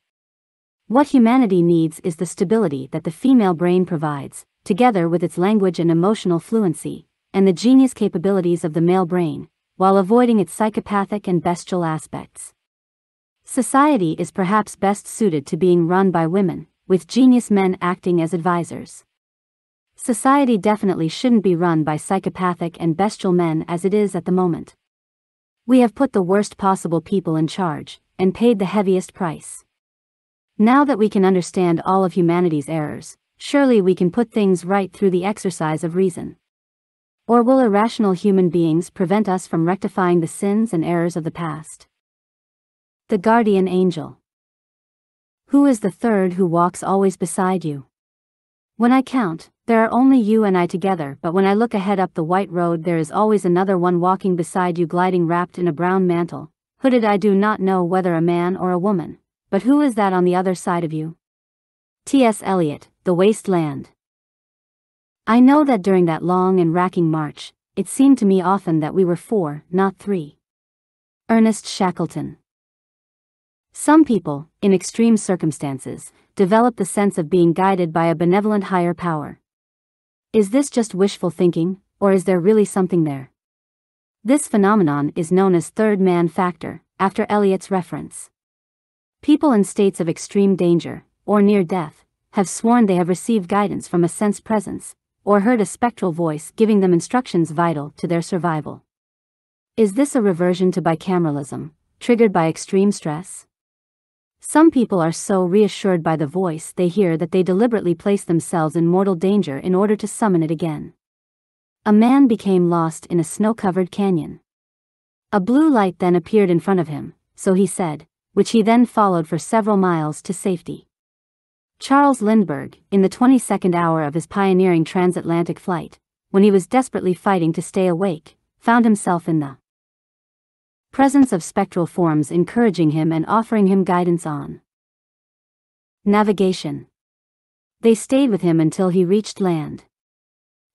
What humanity needs is the stability that the female brain provides, together with its language and emotional fluency, and the genius capabilities of the male brain, while avoiding its psychopathic and bestial aspects. Society is perhaps best suited to being run by women, with genius men acting as advisors. Society definitely shouldn't be run by psychopathic and bestial men as it is at the moment. We have put the worst possible people in charge, and paid the heaviest price. Now that we can understand all of humanity's errors, surely we can put things right through the exercise of reason. Or will irrational human beings prevent us from rectifying the sins and errors of the past? The Guardian Angel who is the third who walks always beside you? When I count, there are only you and I together, but when I look ahead up the white road, there is always another one walking beside you, gliding wrapped in a brown mantle. Hooded, I do not know whether a man or a woman, but who is that on the other side of you? T.S. Eliot, The Waste Land. I know that during that long and racking march, it seemed to me often that we were four, not three. Ernest Shackleton. Some people, in extreme circumstances, develop the sense of being guided by a benevolent higher power. Is this just wishful thinking, or is there really something there? This phenomenon is known as third man factor, after Eliot's reference. People in states of extreme danger, or near death, have sworn they have received guidance from a sense presence, or heard a spectral voice giving them instructions vital to their survival. Is this a reversion to bicameralism, triggered by extreme stress? Some people are so reassured by the voice they hear that they deliberately place themselves in mortal danger in order to summon it again. A man became lost in a snow covered canyon. A blue light then appeared in front of him, so he said, which he then followed for several miles to safety. Charles Lindbergh, in the 22nd hour of his pioneering transatlantic flight, when he was desperately fighting to stay awake, found himself in the presence of spectral forms encouraging him and offering him guidance on navigation. They stayed with him until he reached land.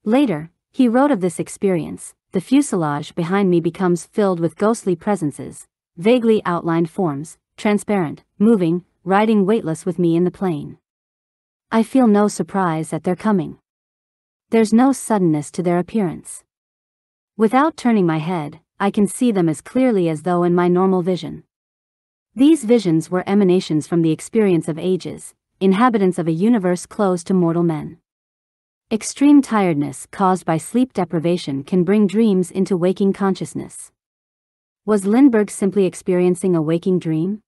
Later, He wrote of this experience, the fuselage behind me becomes filled with ghostly presences, vaguely outlined forms, transparent, moving, riding weightless with me in the plane. I feel no surprise at their coming. There's no suddenness to their appearance. Without turning my head, I can see them as clearly as though in my normal vision. These visions were emanations from the experience of ages, inhabitants of a universe closed to mortal men. Extreme tiredness caused by sleep deprivation can bring dreams into waking consciousness. Was Lindbergh simply experiencing a waking dream?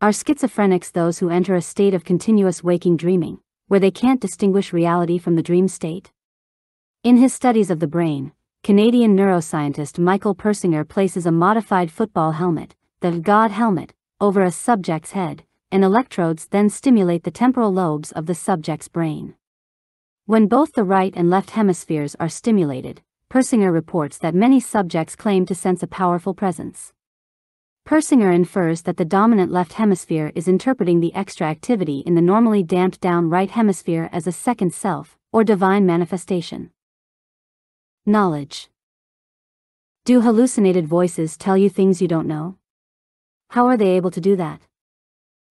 Are schizophrenics those who enter a state of continuous waking dreaming, where they can't distinguish reality from the dream state? In his studies of the brain, Canadian neuroscientist Michael Persinger places a modified football helmet, the God helmet, over a subject's head, and electrodes then stimulate the temporal lobes of the subject's brain. When both the right and left hemispheres are stimulated, Persinger reports that many subjects claim to sense a powerful presence. Persinger infers that the dominant left hemisphere is interpreting the extra activity in the normally damped down right hemisphere as a second self, or divine manifestation. Knowledge. Do hallucinated voices tell you things you don't know? How are they able to do that?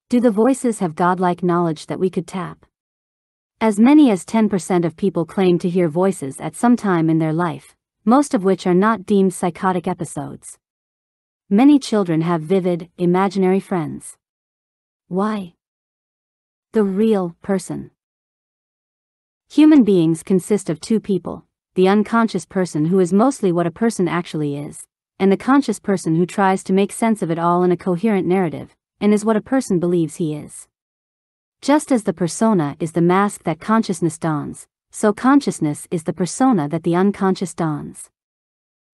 Do the voices have godlike knowledge that we could tap? As many as 10% of people claim to hear voices at some time in their life, most of which are not deemed psychotic episodes. Many children have vivid, imaginary friends. Why? The real person. Human beings consist of two people the unconscious person who is mostly what a person actually is, and the conscious person who tries to make sense of it all in a coherent narrative, and is what a person believes he is. Just as the persona is the mask that consciousness dons, so consciousness is the persona that the unconscious dons.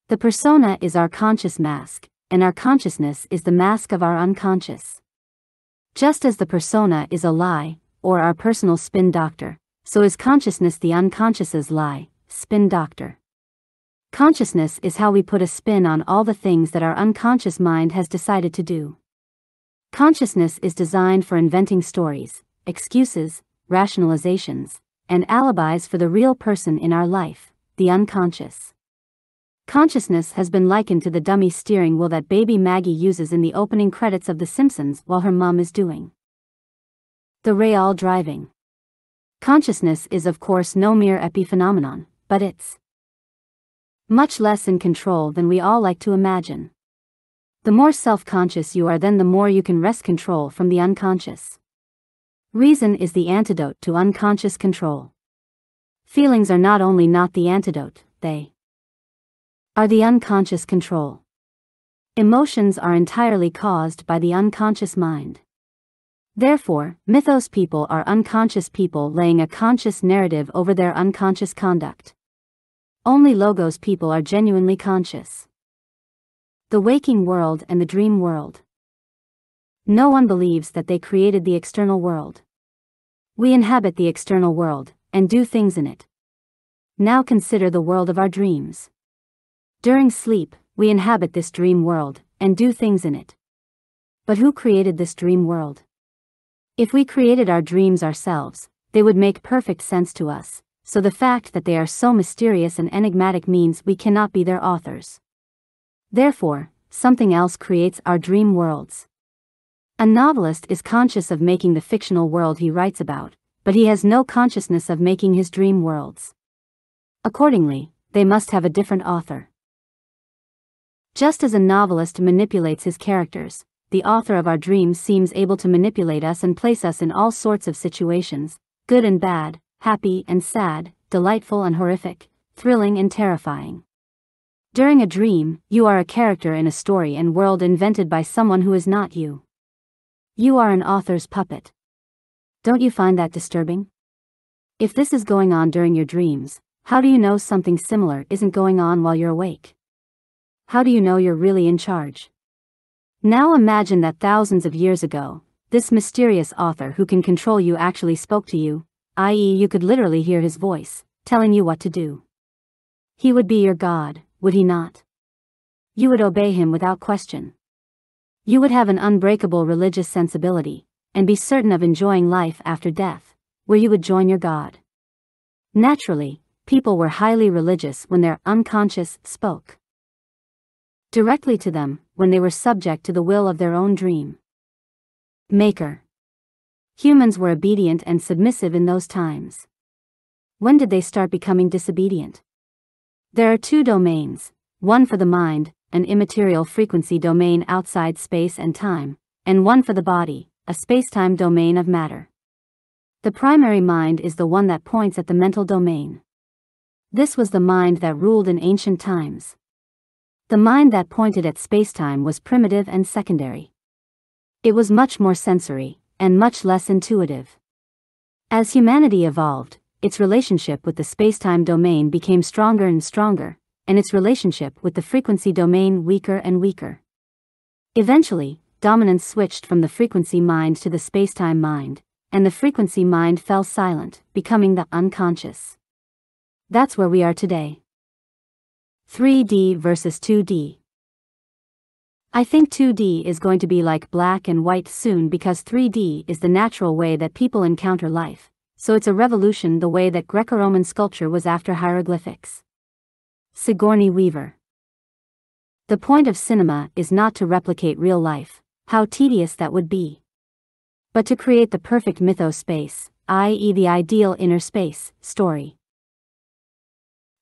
The persona is our conscious mask, and our consciousness is the mask of our unconscious. Just as the persona is a lie, or our personal spin doctor, so is consciousness the unconscious's lie, spin doctor. Consciousness is how we put a spin on all the things that our unconscious mind has decided to do. Consciousness is designed for inventing stories, excuses, rationalizations, and alibis for the real person in our life, the unconscious. Consciousness has been likened to the dummy steering wheel that baby Maggie uses in the opening credits of The Simpsons while her mom is doing the real driving. Consciousness is of course no mere epiphenomenon, but it's much less in control than we all like to imagine. The more self-conscious you are then the more you can wrest control from the unconscious. Reason is the antidote to unconscious control. Feelings are not only not the antidote, they are the unconscious control. Emotions are entirely caused by the unconscious mind. Therefore, mythos people are unconscious people laying a conscious narrative over their unconscious conduct. Only logos people are genuinely conscious the waking world and the dream world. No one believes that they created the external world. We inhabit the external world, and do things in it. Now consider the world of our dreams. During sleep, we inhabit this dream world, and do things in it. But who created this dream world? If we created our dreams ourselves, they would make perfect sense to us, so the fact that they are so mysterious and enigmatic means we cannot be their authors. Therefore, something else creates our dream worlds. A novelist is conscious of making the fictional world he writes about, but he has no consciousness of making his dream worlds. Accordingly, they must have a different author. Just as a novelist manipulates his characters, the author of our dreams seems able to manipulate us and place us in all sorts of situations, good and bad, happy and sad, delightful and horrific, thrilling and terrifying. During a dream, you are a character in a story and world invented by someone who is not you. You are an author's puppet. Don't you find that disturbing? If this is going on during your dreams, how do you know something similar isn't going on while you're awake? How do you know you're really in charge? Now imagine that thousands of years ago, this mysterious author who can control you actually spoke to you, i.e., you could literally hear his voice, telling you what to do. He would be your God, would he not? You would obey him without question. You would have an unbreakable religious sensibility, and be certain of enjoying life after death, where you would join your God. Naturally, people were highly religious when their unconscious spoke directly to them, when they were subject to the will of their own dream. Maker. Humans were obedient and submissive in those times. When did they start becoming disobedient? There are two domains one for the mind, an immaterial frequency domain outside space and time, and one for the body, a space-time domain of matter. The primary mind is the one that points at the mental domain. This was the mind that ruled in ancient times. The mind that pointed at spacetime was primitive and secondary. It was much more sensory, and much less intuitive. As humanity evolved, its relationship with the spacetime domain became stronger and stronger, and its relationship with the frequency domain weaker and weaker. Eventually, dominance switched from the frequency mind to the spacetime mind, and the frequency mind fell silent, becoming the unconscious. That's where we are today. 3D versus 2D. I think 2D is going to be like black and white soon because 3D is the natural way that people encounter life, so it's a revolution the way that Greco Roman sculpture was after hieroglyphics. Sigourney Weaver. The point of cinema is not to replicate real life, how tedious that would be. But to create the perfect mythos space, i.e., the ideal inner space, story.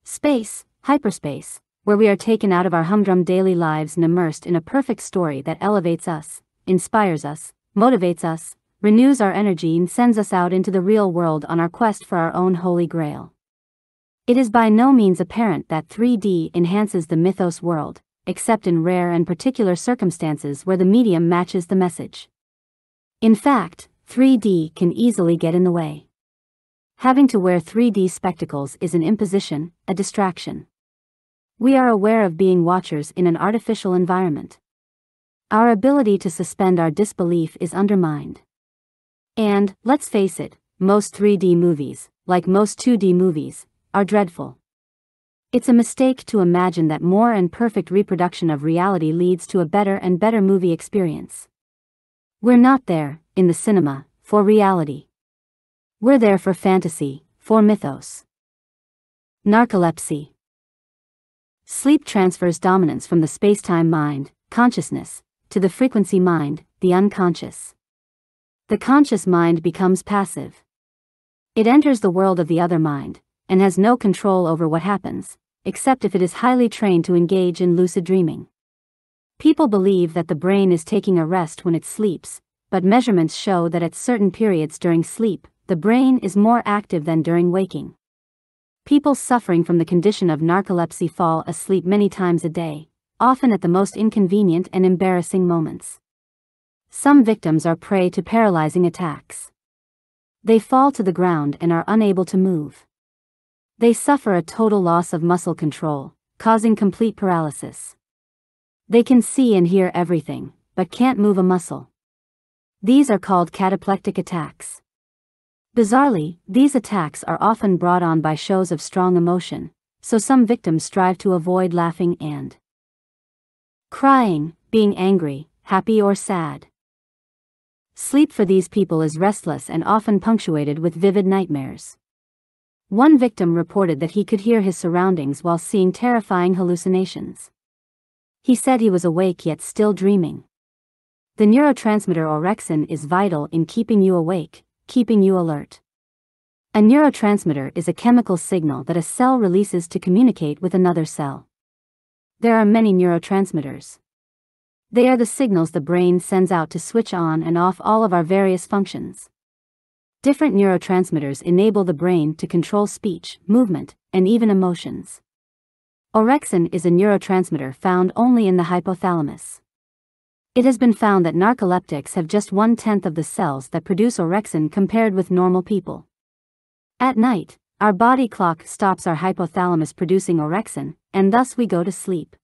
Space, hyperspace, where we are taken out of our humdrum daily lives and immersed in a perfect story that elevates us, inspires us, motivates us, renews our energy, and sends us out into the real world on our quest for our own holy grail. It is by no means apparent that 3D enhances the mythos world, except in rare and particular circumstances where the medium matches the message. In fact, 3D can easily get in the way. Having to wear 3D spectacles is an imposition, a distraction. We are aware of being watchers in an artificial environment. Our ability to suspend our disbelief is undermined. And, let's face it, most 3D movies, like most 2D movies, are dreadful. It's a mistake to imagine that more and perfect reproduction of reality leads to a better and better movie experience. We're not there, in the cinema, for reality. We're there for fantasy, for mythos. Narcolepsy. Sleep transfers dominance from the spacetime mind, consciousness, to the frequency mind, the unconscious. The conscious mind becomes passive. It enters the world of the other mind, and has no control over what happens, except if it is highly trained to engage in lucid dreaming. People believe that the brain is taking a rest when it sleeps, but measurements show that at certain periods during sleep, the brain is more active than during waking. People suffering from the condition of narcolepsy fall asleep many times a day, often at the most inconvenient and embarrassing moments. Some victims are prey to paralyzing attacks. They fall to the ground and are unable to move. They suffer a total loss of muscle control, causing complete paralysis. They can see and hear everything, but can't move a muscle. These are called cataplectic attacks. Bizarrely, these attacks are often brought on by shows of strong emotion, so some victims strive to avoid laughing and crying, being angry, happy, or sad. Sleep for these people is restless and often punctuated with vivid nightmares. One victim reported that he could hear his surroundings while seeing terrifying hallucinations. He said he was awake yet still dreaming. The neurotransmitter orexin is vital in keeping you awake, keeping you alert. A neurotransmitter is a chemical signal that a cell releases to communicate with another cell. There are many neurotransmitters. They are the signals the brain sends out to switch on and off all of our various functions. Different neurotransmitters enable the brain to control speech, movement, and even emotions. Orexin is a neurotransmitter found only in the hypothalamus. It has been found that narcoleptics have just one tenth of the cells that produce orexin compared with normal people. At night, our body clock stops our hypothalamus producing orexin, and thus we go to sleep.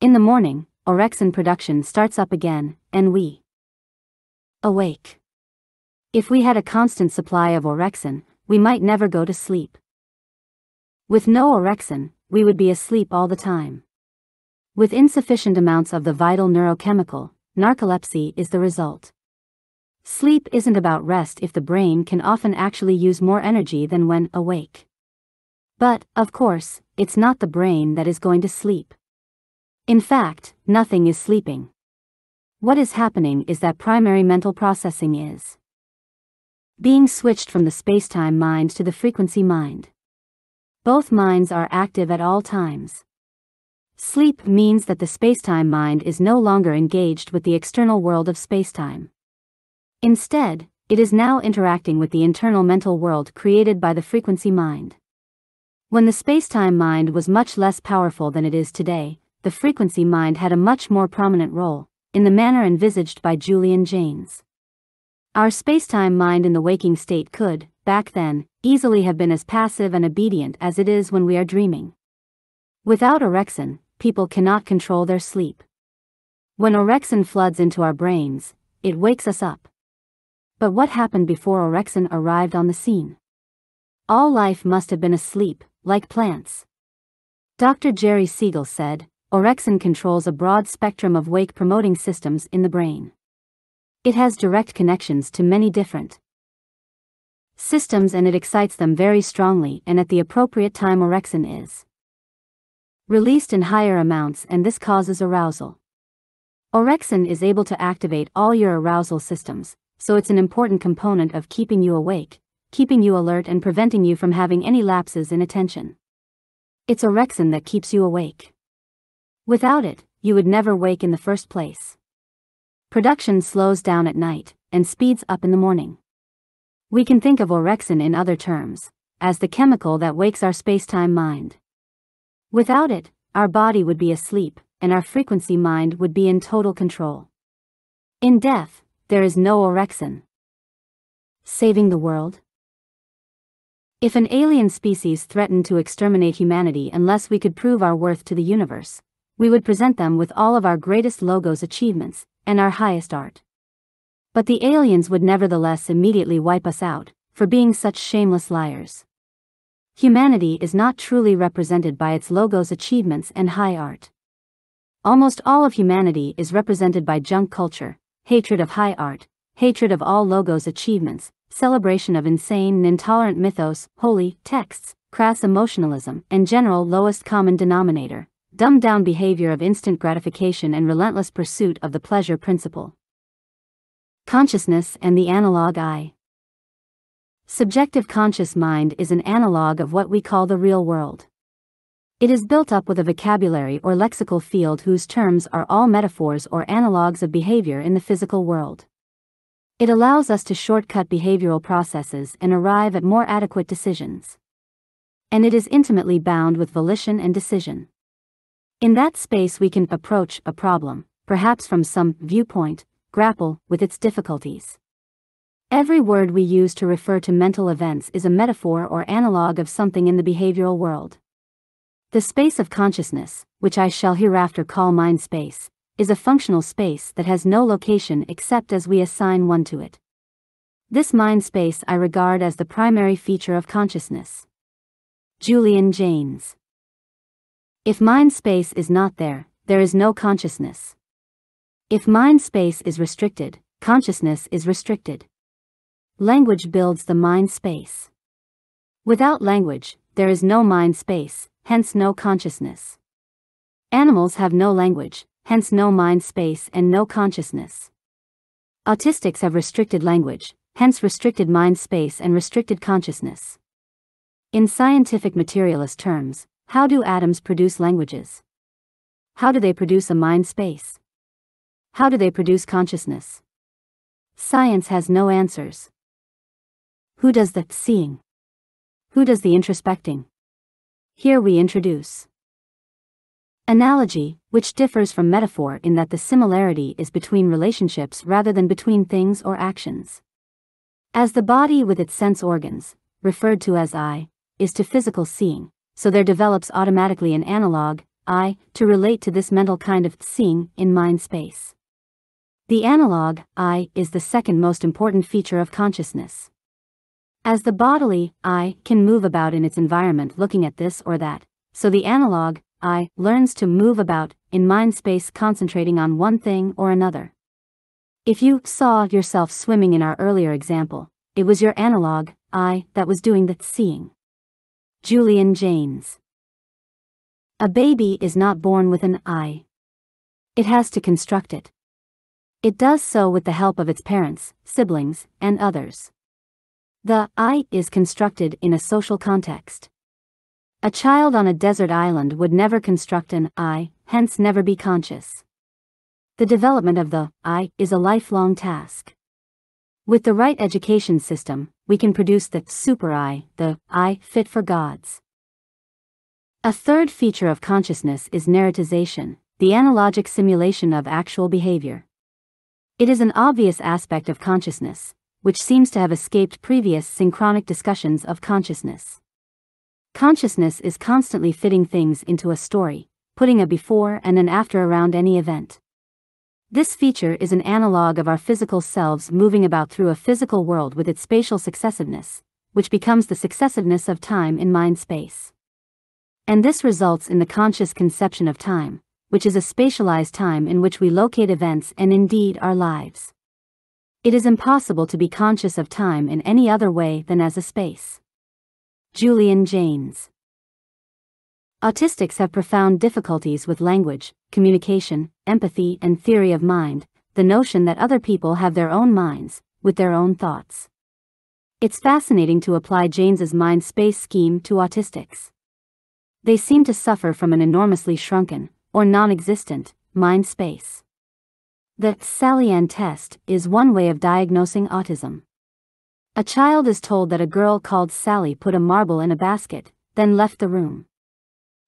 In the morning, orexin production starts up again, and we awake. If we had a constant supply of orexin, we might never go to sleep. With no orexin, we would be asleep all the time. With insufficient amounts of the vital neurochemical, narcolepsy is the result. Sleep isn't about rest if the brain can often actually use more energy than when awake. But, of course, it's not the brain that is going to sleep. In fact, nothing is sleeping. What is happening is that primary mental processing is being switched from the spacetime mind to the frequency mind. Both minds are active at all times. Sleep means that the spacetime mind is no longer engaged with the external world of spacetime. Instead, it is now interacting with the internal mental world created by the frequency mind. When the spacetime mind was much less powerful than it is today, the frequency mind had a much more prominent role, in the manner envisaged by Julian Jaynes. Our spacetime mind in the waking state could, back then, easily have been as passive and obedient as it is when we are dreaming. Without orexin, people cannot control their sleep. When orexin floods into our brains, it wakes us up. But what happened before orexin arrived on the scene? All life must have been asleep, like plants. Dr. Jerry Siegel said, Orexin controls a broad spectrum of wake promoting systems in the brain. It has direct connections to many different systems and it excites them very strongly and at the appropriate time orexin is released in higher amounts and this causes arousal. Orexin is able to activate all your arousal systems, so it's an important component of keeping you awake, keeping you alert and preventing you from having any lapses in attention. It's orexin that keeps you awake. Without it, you would never wake in the first place. Production slows down at night and speeds up in the morning. We can think of orexin in other terms, as the chemical that wakes our spacetime mind. Without it, our body would be asleep, and our frequency mind would be in total control. In death, there is no orexin. Saving the world? If an alien species threatened to exterminate humanity unless we could prove our worth to the universe, we would present them with all of our greatest logos achievements, and our highest art. But the aliens would nevertheless immediately wipe us out, for being such shameless liars. Humanity is not truly represented by its logos achievements and high art. Almost all of humanity is represented by junk culture, hatred of high art, hatred of all logos achievements, celebration of insane and intolerant mythos, holy texts, crass emotionalism, and general lowest common denominator, dumbed down behavior of instant gratification and relentless pursuit of the pleasure principle. Consciousness and the analog I. Subjective conscious mind is an analog of what we call the real world. It is built up with a vocabulary or lexical field whose terms are all metaphors or analogs of behavior in the physical world. It allows us to shortcut behavioral processes and arrive at more adequate decisions. And it is intimately bound with volition and decision. In that space, we can approach a problem, perhaps from some viewpoint, grapple with its difficulties. Every word we use to refer to mental events is a metaphor or analog of something in the behavioral world. The space of consciousness, which I shall hereafter call mind space, is a functional space that has no location except as we assign one to it. This mind space I regard as the primary feature of consciousness. Julian Jaynes. If mind space is not there, there is no consciousness. If mind space is restricted, consciousness is restricted. Language builds the mind space. Without language, there is no mind space, hence no consciousness. Animals have no language, hence no mind space and no consciousness. Autistics have restricted language, hence restricted mind space and restricted consciousness. In scientific materialist terms, how do atoms produce languages? How do they produce a mind space? How do they produce consciousness? Science has no answers. Who does the seeing? Who does the introspecting? Here we introduce Analogy, which differs from metaphor in that the similarity is between relationships rather than between things or actions. As the body with its sense organs, referred to as I, is to physical seeing, so there develops automatically an analog, I, to relate to this mental kind of seeing in mind space. The analog, I, is the second most important feature of consciousness. As the bodily, I, can move about in its environment looking at this or that, so the analog, I, learns to move about, in mind space concentrating on one thing or another. If you saw yourself swimming in our earlier example, it was your analog, I, that was doing the seeing. Julian Jaynes. A baby is not born with an I. It has to construct it. It does so with the help of its parents, siblings, and others. The I is constructed in a social context. A child on a desert island would never construct an I, hence never be conscious. The development of the I is a lifelong task. With the right education system, we can produce the super I, the I fit for gods. A third feature of consciousness is narratization, the analogic simulation of actual behavior. It is an obvious aspect of consciousness, which seems to have escaped previous synchronic discussions of consciousness. Consciousness is constantly fitting things into a story, putting a before and an after around any event. This feature is an analog of our physical selves moving about through a physical world with its spatial successiveness, which becomes the successiveness of time in mind space. And this results in the conscious conception of time, which is a spatialized time in which we locate events and indeed our lives. It is impossible to be conscious of time in any other way than as a space. Julian Jaynes Autistics have profound difficulties with language, communication, empathy, and theory of mind, the notion that other people have their own minds, with their own thoughts. It's fascinating to apply Jaynes's mind space scheme to autistics. They seem to suffer from an enormously shrunken, or non existent, mind space. The Sally-Ann test is one way of diagnosing autism. A child is told that a girl called Sally put a marble in a basket, then left the room.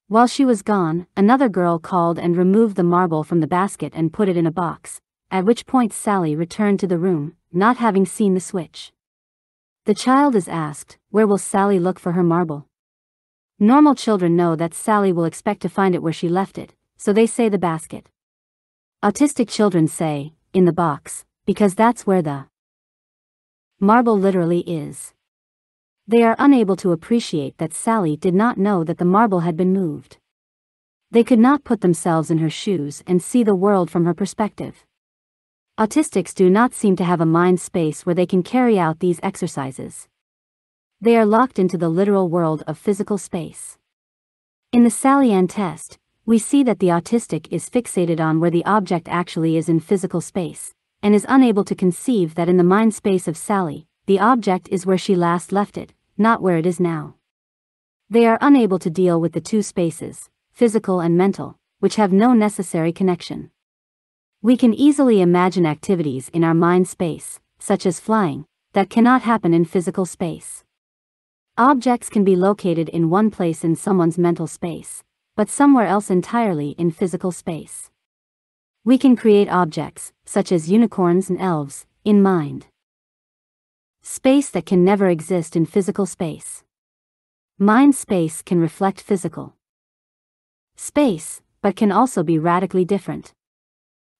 While she was gone, another girl called and removed the marble from the basket and put it in a box, at which point Sally returned to the room, not having seen the switch. The child is asked, Where will Sally look for her marble? Normal children know that Sally will expect to find it where she left it, so they say the basket. Autistic children say, In the box, because that's where the marble literally is. They are unable to appreciate that Sally did not know that the marble had been moved. They could not put themselves in her shoes and see the world from her perspective. Autistics do not seem to have a mind space where they can carry out these exercises. They are locked into the literal world of physical space. In the Sally-Ann test, we see that the autistic is fixated on where the object actually is in physical space, and is unable to conceive that in the mind space of Sally, the object is where she last left it, not where it is now. They are unable to deal with the two spaces, physical and mental, which have no necessary connection. We can easily imagine activities in our mind space, such as flying, that cannot happen in physical space. Objects can be located in one place in someone's mental space, but somewhere else entirely in physical space. We can create objects, such as unicorns and elves, in mind. Space that can never exist in physical space. Mind space can reflect physical space, but can also be radically different.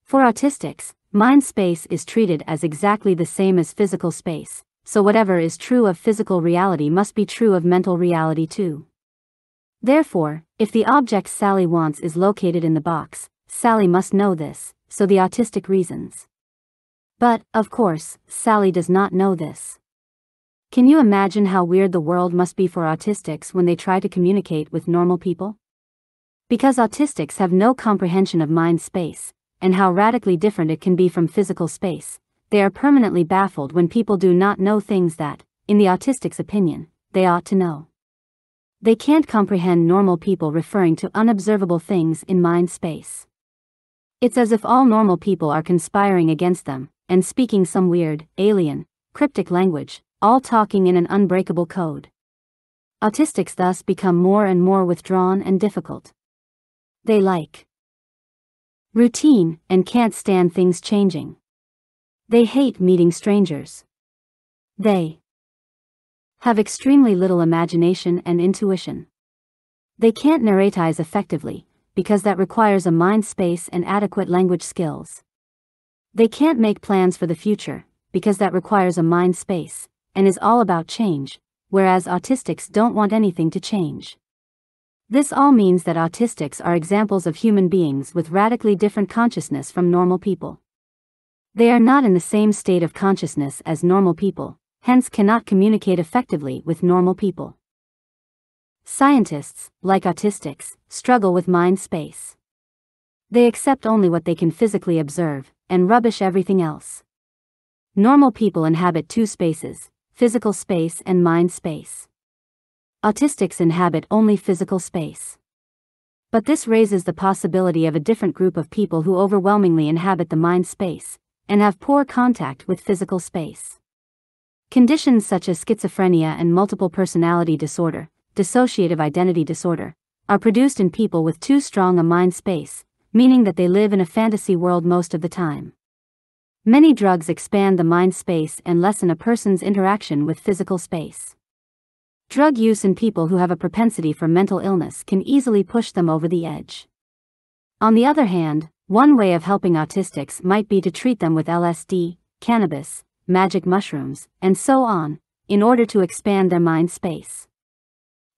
For autistics, mind space is treated as exactly the same as physical space, so whatever is true of physical reality must be true of mental reality too. Therefore, if the object Sally wants is located in the box, Sally must know this, so the autistic reasons. But, of course, Sally does not know this. Can you imagine how weird the world must be for autistics when they try to communicate with normal people? Because autistics have no comprehension of mind space, and how radically different it can be from physical space, they are permanently baffled when people do not know things that, in the autistic's opinion, they ought to know. They can't comprehend normal people referring to unobservable things in mind space. It's as if all normal people are conspiring against them, and speaking some weird, alien, cryptic language, all talking in an unbreakable code. Autistics thus become more and more withdrawn and difficult. They like routine and can't stand things changing. They hate meeting strangers. They have extremely little imagination and intuition. They can't narratize effectively, because that requires a mind space and adequate language skills. They can't make plans for the future, because that requires a mind space, and is all about change, whereas autistics don't want anything to change. This all means that autistics are examples of human beings with radically different consciousness from normal people. They are not in the same state of consciousness as normal people, hence cannot communicate effectively with normal people. Scientists, like autistics, struggle with mind space. They accept only what they can physically observe, and rubbish everything else. Normal people inhabit two spaces physical space and mind space. Autistics inhabit only physical space. But this raises the possibility of a different group of people who overwhelmingly inhabit the mind space and have poor contact with physical space. Conditions such as schizophrenia and multiple personality disorder dissociative identity disorder, are produced in people with too strong a mind space, meaning that they live in a fantasy world most of the time. Many drugs expand the mind space and lessen a person's interaction with physical space. Drug use in people who have a propensity for mental illness can easily push them over the edge. On the other hand, one way of helping autistics might be to treat them with LSD, cannabis, magic mushrooms, and so on, in order to expand their mind space.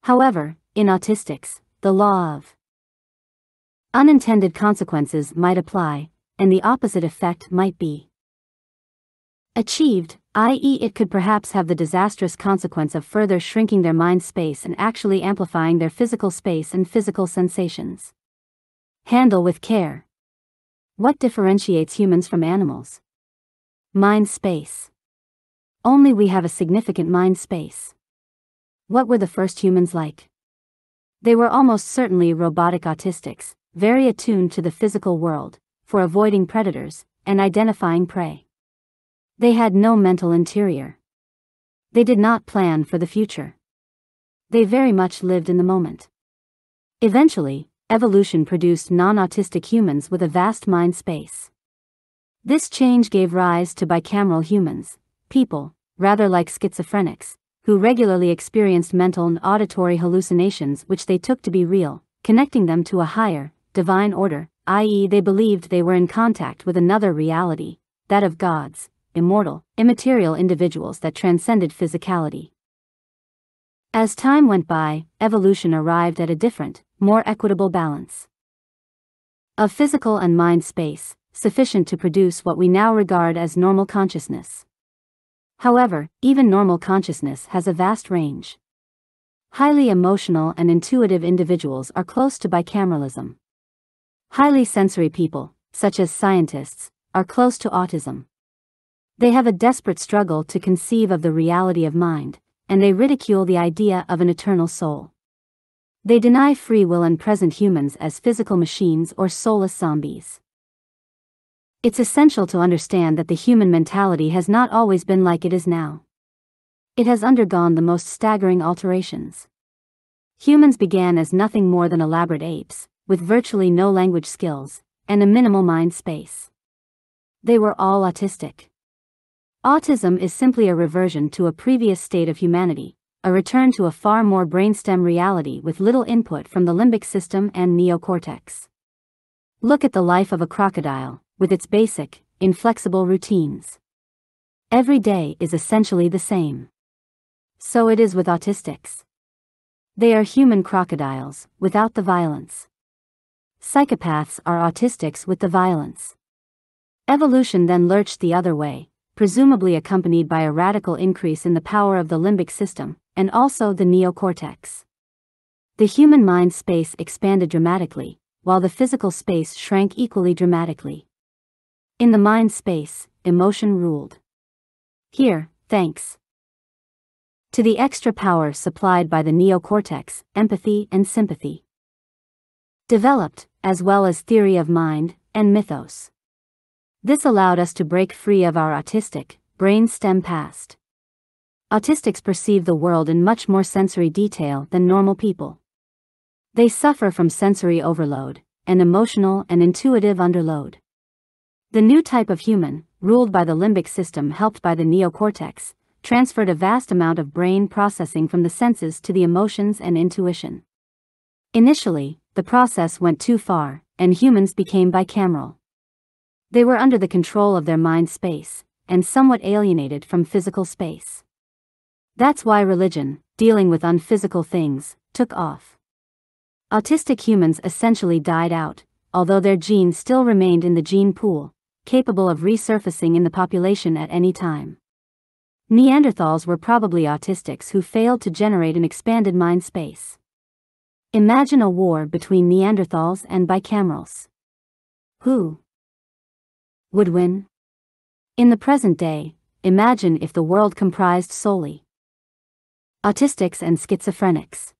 However, in autistics, the law of unintended consequences might apply, and the opposite effect might be achieved, i.e., it could perhaps have the disastrous consequence of further shrinking their mind space and actually amplifying their physical space and physical sensations. Handle with care. What differentiates humans from animals? Mind space. Only we have a significant mind space. What were the first humans like? They were almost certainly robotic autistics, very attuned to the physical world, for avoiding predators, and identifying prey. They had no mental interior. They did not plan for the future. They very much lived in the moment. Eventually, evolution produced non-autistic humans with a vast mind space. This change gave rise to bicameral humans, people, rather like schizophrenics, who regularly experienced mental and auditory hallucinations which they took to be real, connecting them to a higher, divine order, i.e., they believed they were in contact with another reality, that of gods, immortal, immaterial individuals that transcended physicality. As time went by, evolution arrived at a different, more equitable balance of physical and mind space, sufficient to produce what we now regard as normal consciousness. However, even normal consciousness has a vast range. Highly emotional and intuitive individuals are close to bicameralism. Highly sensory people, such as scientists, are close to autism. They have a desperate struggle to conceive of the reality of mind, and they ridicule the idea of an eternal soul. They deny free will and present humans as physical machines or soulless zombies. It's essential to understand that the human mentality has not always been like it is now. It has undergone the most staggering alterations. Humans began as nothing more than elaborate apes, with virtually no language skills, and a minimal mind space. They were all autistic. Autism is simply a reversion to a previous state of humanity, a return to a far more brainstem reality with little input from the limbic system and neocortex. Look at the life of a crocodile, with its basic, inflexible routines. Every day is essentially the same. So it is with autistics. They are human crocodiles, without the violence. Psychopaths are autistics with the violence. Evolution then lurched the other way, presumably accompanied by a radical increase in the power of the limbic system, and also the neocortex. The human mind space expanded dramatically, while the physical space shrank equally dramatically. In the mind space, emotion ruled. Here, thanks to the extra power supplied by the neocortex, empathy and sympathy developed, as well as theory of mind and mythos. This allowed us to break free of our autistic, brain stem past. Autistics perceive the world in much more sensory detail than normal people. They suffer from sensory overload, and emotional and intuitive underload. The new type of human, ruled by the limbic system helped by the neocortex, transferred a vast amount of brain processing from the senses to the emotions and intuition. Initially, the process went too far, and humans became bicameral. They were under the control of their mind space, and somewhat alienated from physical space. That's why religion, dealing with unphysical things, took off. Autistic humans essentially died out, although their genes still remained in the gene pool, capable of resurfacing in the population at any time. Neanderthals were probably autistics who failed to generate an expanded mind space. Imagine a war between Neanderthals and bicamerals. Who would win? In the present day, imagine if the world comprised solely autistics and schizophrenics.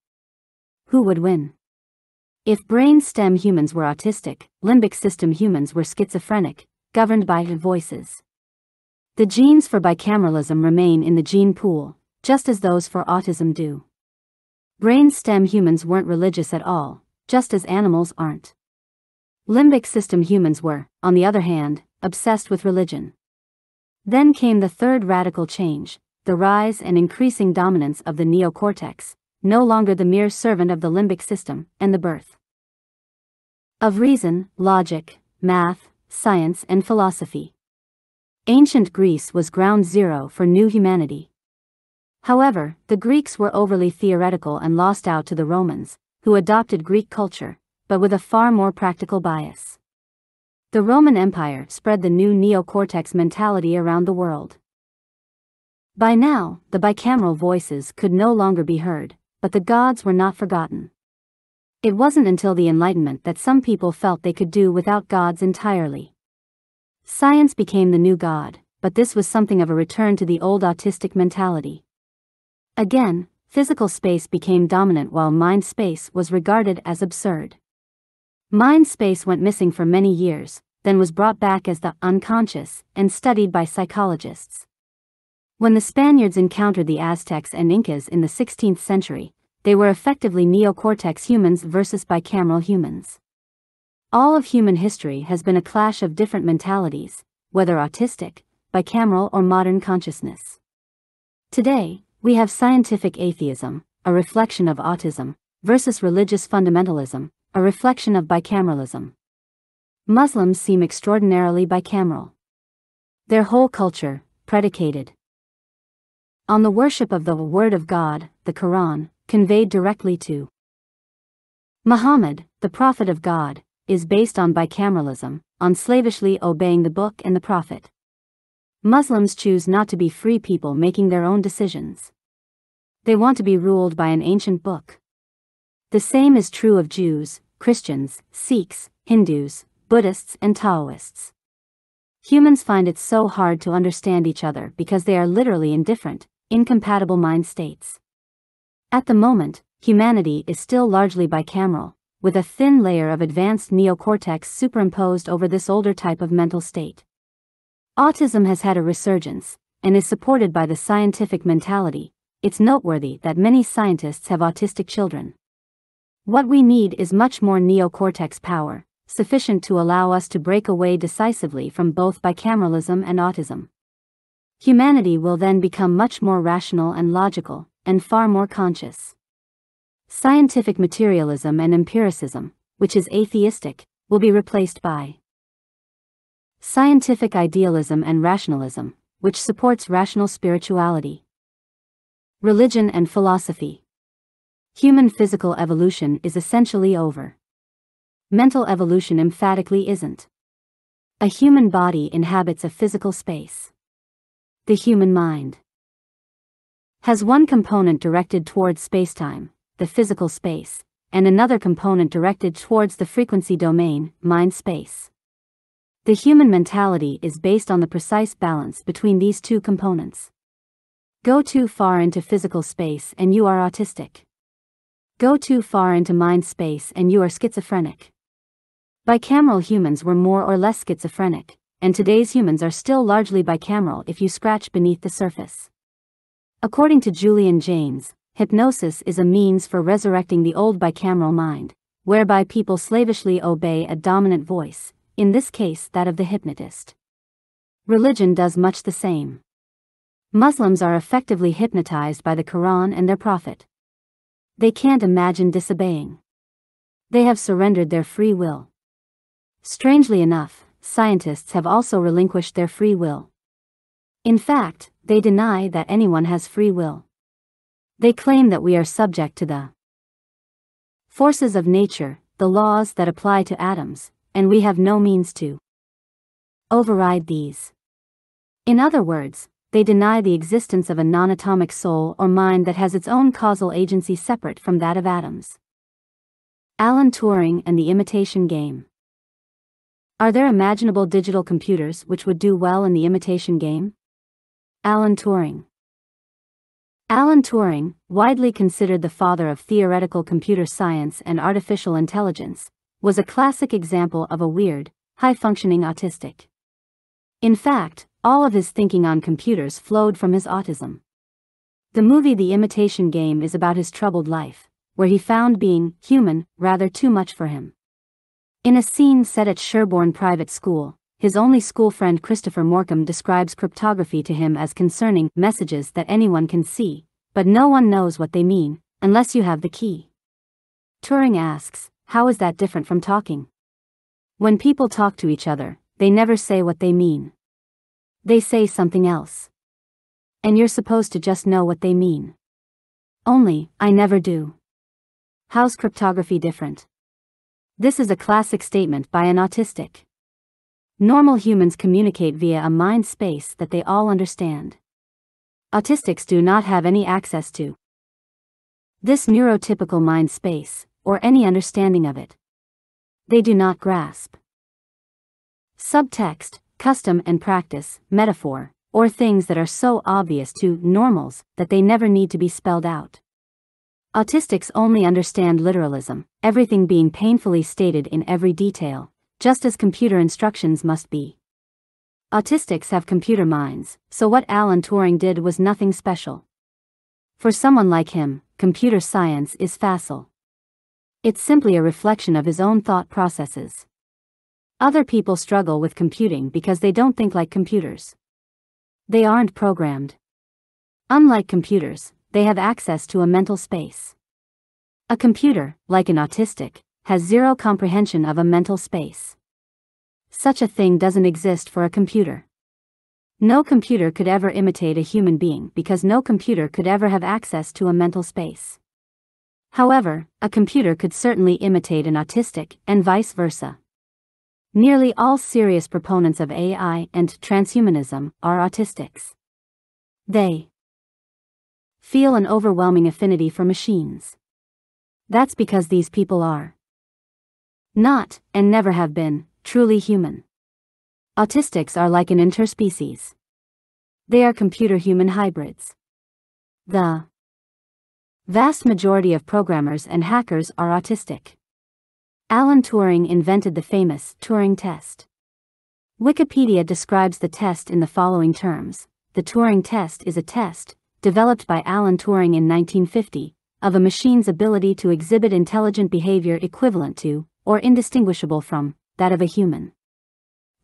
Who would win? If brain stem humans were autistic, limbic system humans were schizophrenic, governed by voices. The genes for bicameralism remain in the gene pool, just as those for autism do. Brain stem humans weren't religious at all, just as animals aren't. Limbic system humans were, on the other hand, obsessed with religion. Then came the third radical change the rise and increasing dominance of the neocortex, no longer the mere servant of the limbic system, and the birth of reason, logic, math, science, and philosophy. Ancient Greece was ground zero for new humanity. However, the Greeks were overly theoretical and lost out to the Romans, who adopted Greek culture, but with a far more practical bias. The Roman Empire spread the new neocortex mentality around the world. By now, the bicameral voices could no longer be heard, but the gods were not forgotten. It wasn't until the Enlightenment that some people felt they could do without gods entirely. Science became the new god, but this was something of a return to the old autistic mentality. Again, physical space became dominant while mind space was regarded as absurd. Mind space went missing for many years, then was brought back as the unconscious and studied by psychologists. When the Spaniards encountered the Aztecs and Incas in the 16th century, they were effectively neocortex humans versus bicameral humans. All of human history has been a clash of different mentalities, whether autistic, bicameral, or modern consciousness. Today, we have scientific atheism, a reflection of autism, versus religious fundamentalism, a reflection of bicameralism. Muslims seem extraordinarily bicameral. Their whole culture, predicated on the worship of the Word of God, the Quran, conveyed directly to Muhammad, the Prophet of God, is based on bicameralism, on slavishly obeying the Book and the Prophet. Muslims choose not to be free people making their own decisions. They want to be ruled by an ancient book. The same is true of Jews, Christians, Sikhs, Hindus, Buddhists, and Taoists. Humans find it so hard to understand each other because they are literally in different, incompatible mind states. At the moment, humanity is still largely bicameral, with a thin layer of advanced neocortex superimposed over this older type of mental state. Autism has had a resurgence, and is supported by the scientific mentality. It's noteworthy that many scientists have autistic children. What we need is much more neocortex power, sufficient to allow us to break away decisively from both bicameralism and autism. Humanity will then become much more rational and logical, and far more conscious. Scientific materialism and empiricism, which is atheistic, will be replaced by Scientific idealism and rationalism, which supports rational spirituality. Religion and philosophy. Human physical evolution is essentially over. Mental evolution emphatically isn't. A human body inhabits a physical space. The human mind has one component directed towards spacetime, the physical space, and another component directed towards the frequency domain, mind space. The human mentality is based on the precise balance between these two components. Go too far into physical space and you are autistic. Go too far into mind space and you are schizophrenic. Bicameral humans were more or less schizophrenic, and today's humans are still largely bicameral if you scratch beneath the surface. According to Julian Jaynes, hypnosis is a means for resurrecting the old bicameral mind, whereby people slavishly obey a dominant voice, in this case that of the hypnotist. Religion does much the same. Muslims are effectively hypnotized by the Quran and their prophet. They can't imagine disobeying. They have surrendered their free will. Strangely enough, scientists have also relinquished their free will. In fact, they deny that anyone has free will. They claim that we are subject to the forces of nature, the laws that apply to atoms, and we have no means to override these. In other words, they deny the existence of a non atomic soul or mind that has its own causal agency separate from that of atoms. Alan Turing and the Imitation Game. Are there imaginable digital computers which would do well in the imitation game? Alan Turing. Alan Turing, widely considered the father of theoretical computer science and artificial intelligence, was a classic example of a weird, high functioning autistic. In fact, all of his thinking on computers flowed from his autism. The movie The Imitation Game is about his troubled life, where he found being human rather too much for him. In a scene set at Sherborne Private School, his only school friend Christopher Morcom describes cryptography to him as concerning messages that anyone can see, but no one knows what they mean, unless you have the key. Turing asks, How is that different from talking? When people talk to each other, they never say what they mean. They say something else. And you're supposed to just know what they mean. Only, I never do. How's cryptography different? This is a classic statement by an autistic. Normal humans communicate via a mind space that they all understand. Autistics do not have any access to this neurotypical mind space, or any understanding of it. They do not grasp subtext, custom and practice, metaphor, or things that are so obvious to normals that they never need to be spelled out. Autistics only understand literalism, everything being painfully stated in every detail, just as computer instructions must be. Autistics have computer minds, so what Alan Turing did was nothing special. For someone like him, computer science is facile. It's simply a reflection of his own thought processes. Other people struggle with computing because they don't think like computers. They aren't programmed. Unlike computers, they have access to a mental space. A computer, like an autistic, has zero comprehension of a mental space. Such a thing doesn't exist for a computer. No computer could ever imitate a human being because no computer could ever have access to a mental space. However, a computer could certainly imitate an autistic, and vice versa. Nearly all serious proponents of AI and transhumanism are autistics. They feel an overwhelming affinity for machines. That's because these people are not, and never have been, truly human. Autistics are like an interspecies. They are computer-human hybrids. The vast majority of programmers and hackers are autistic. Alan Turing invented the famous Turing test. Wikipedia describes the test in the following terms. The Turing test is a test, developed by Alan Turing in 1950, of a machine's ability to exhibit intelligent behavior equivalent to, or indistinguishable from, that of a human.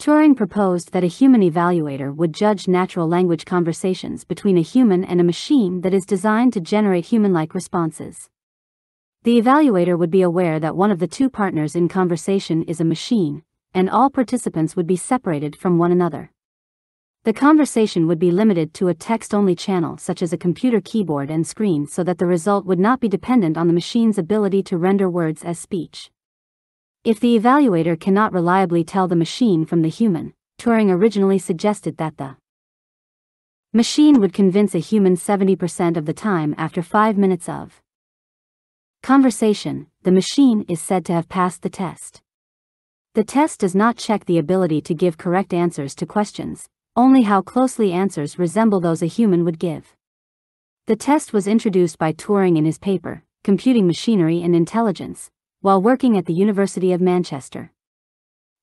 Turing proposed that a human evaluator would judge natural language conversations between a human and a machine that is designed to generate human like responses. The evaluator would be aware that one of the two partners in conversation is a machine, and all participants would be separated from one another. The conversation would be limited to a text only channel, such as a computer keyboard and screen, so that the result would not be dependent on the machine's ability to render words as speech. If the evaluator cannot reliably tell the machine from the human, Turing originally suggested that the machine would convince a human 70% of the time after 5 minutes of conversation, the machine is said to have passed the test. The test does not check the ability to give correct answers to questions, only how closely answers resemble those a human would give. The test was introduced by Turing in his paper, Computing Machinery and Intelligence, while working at the University of Manchester.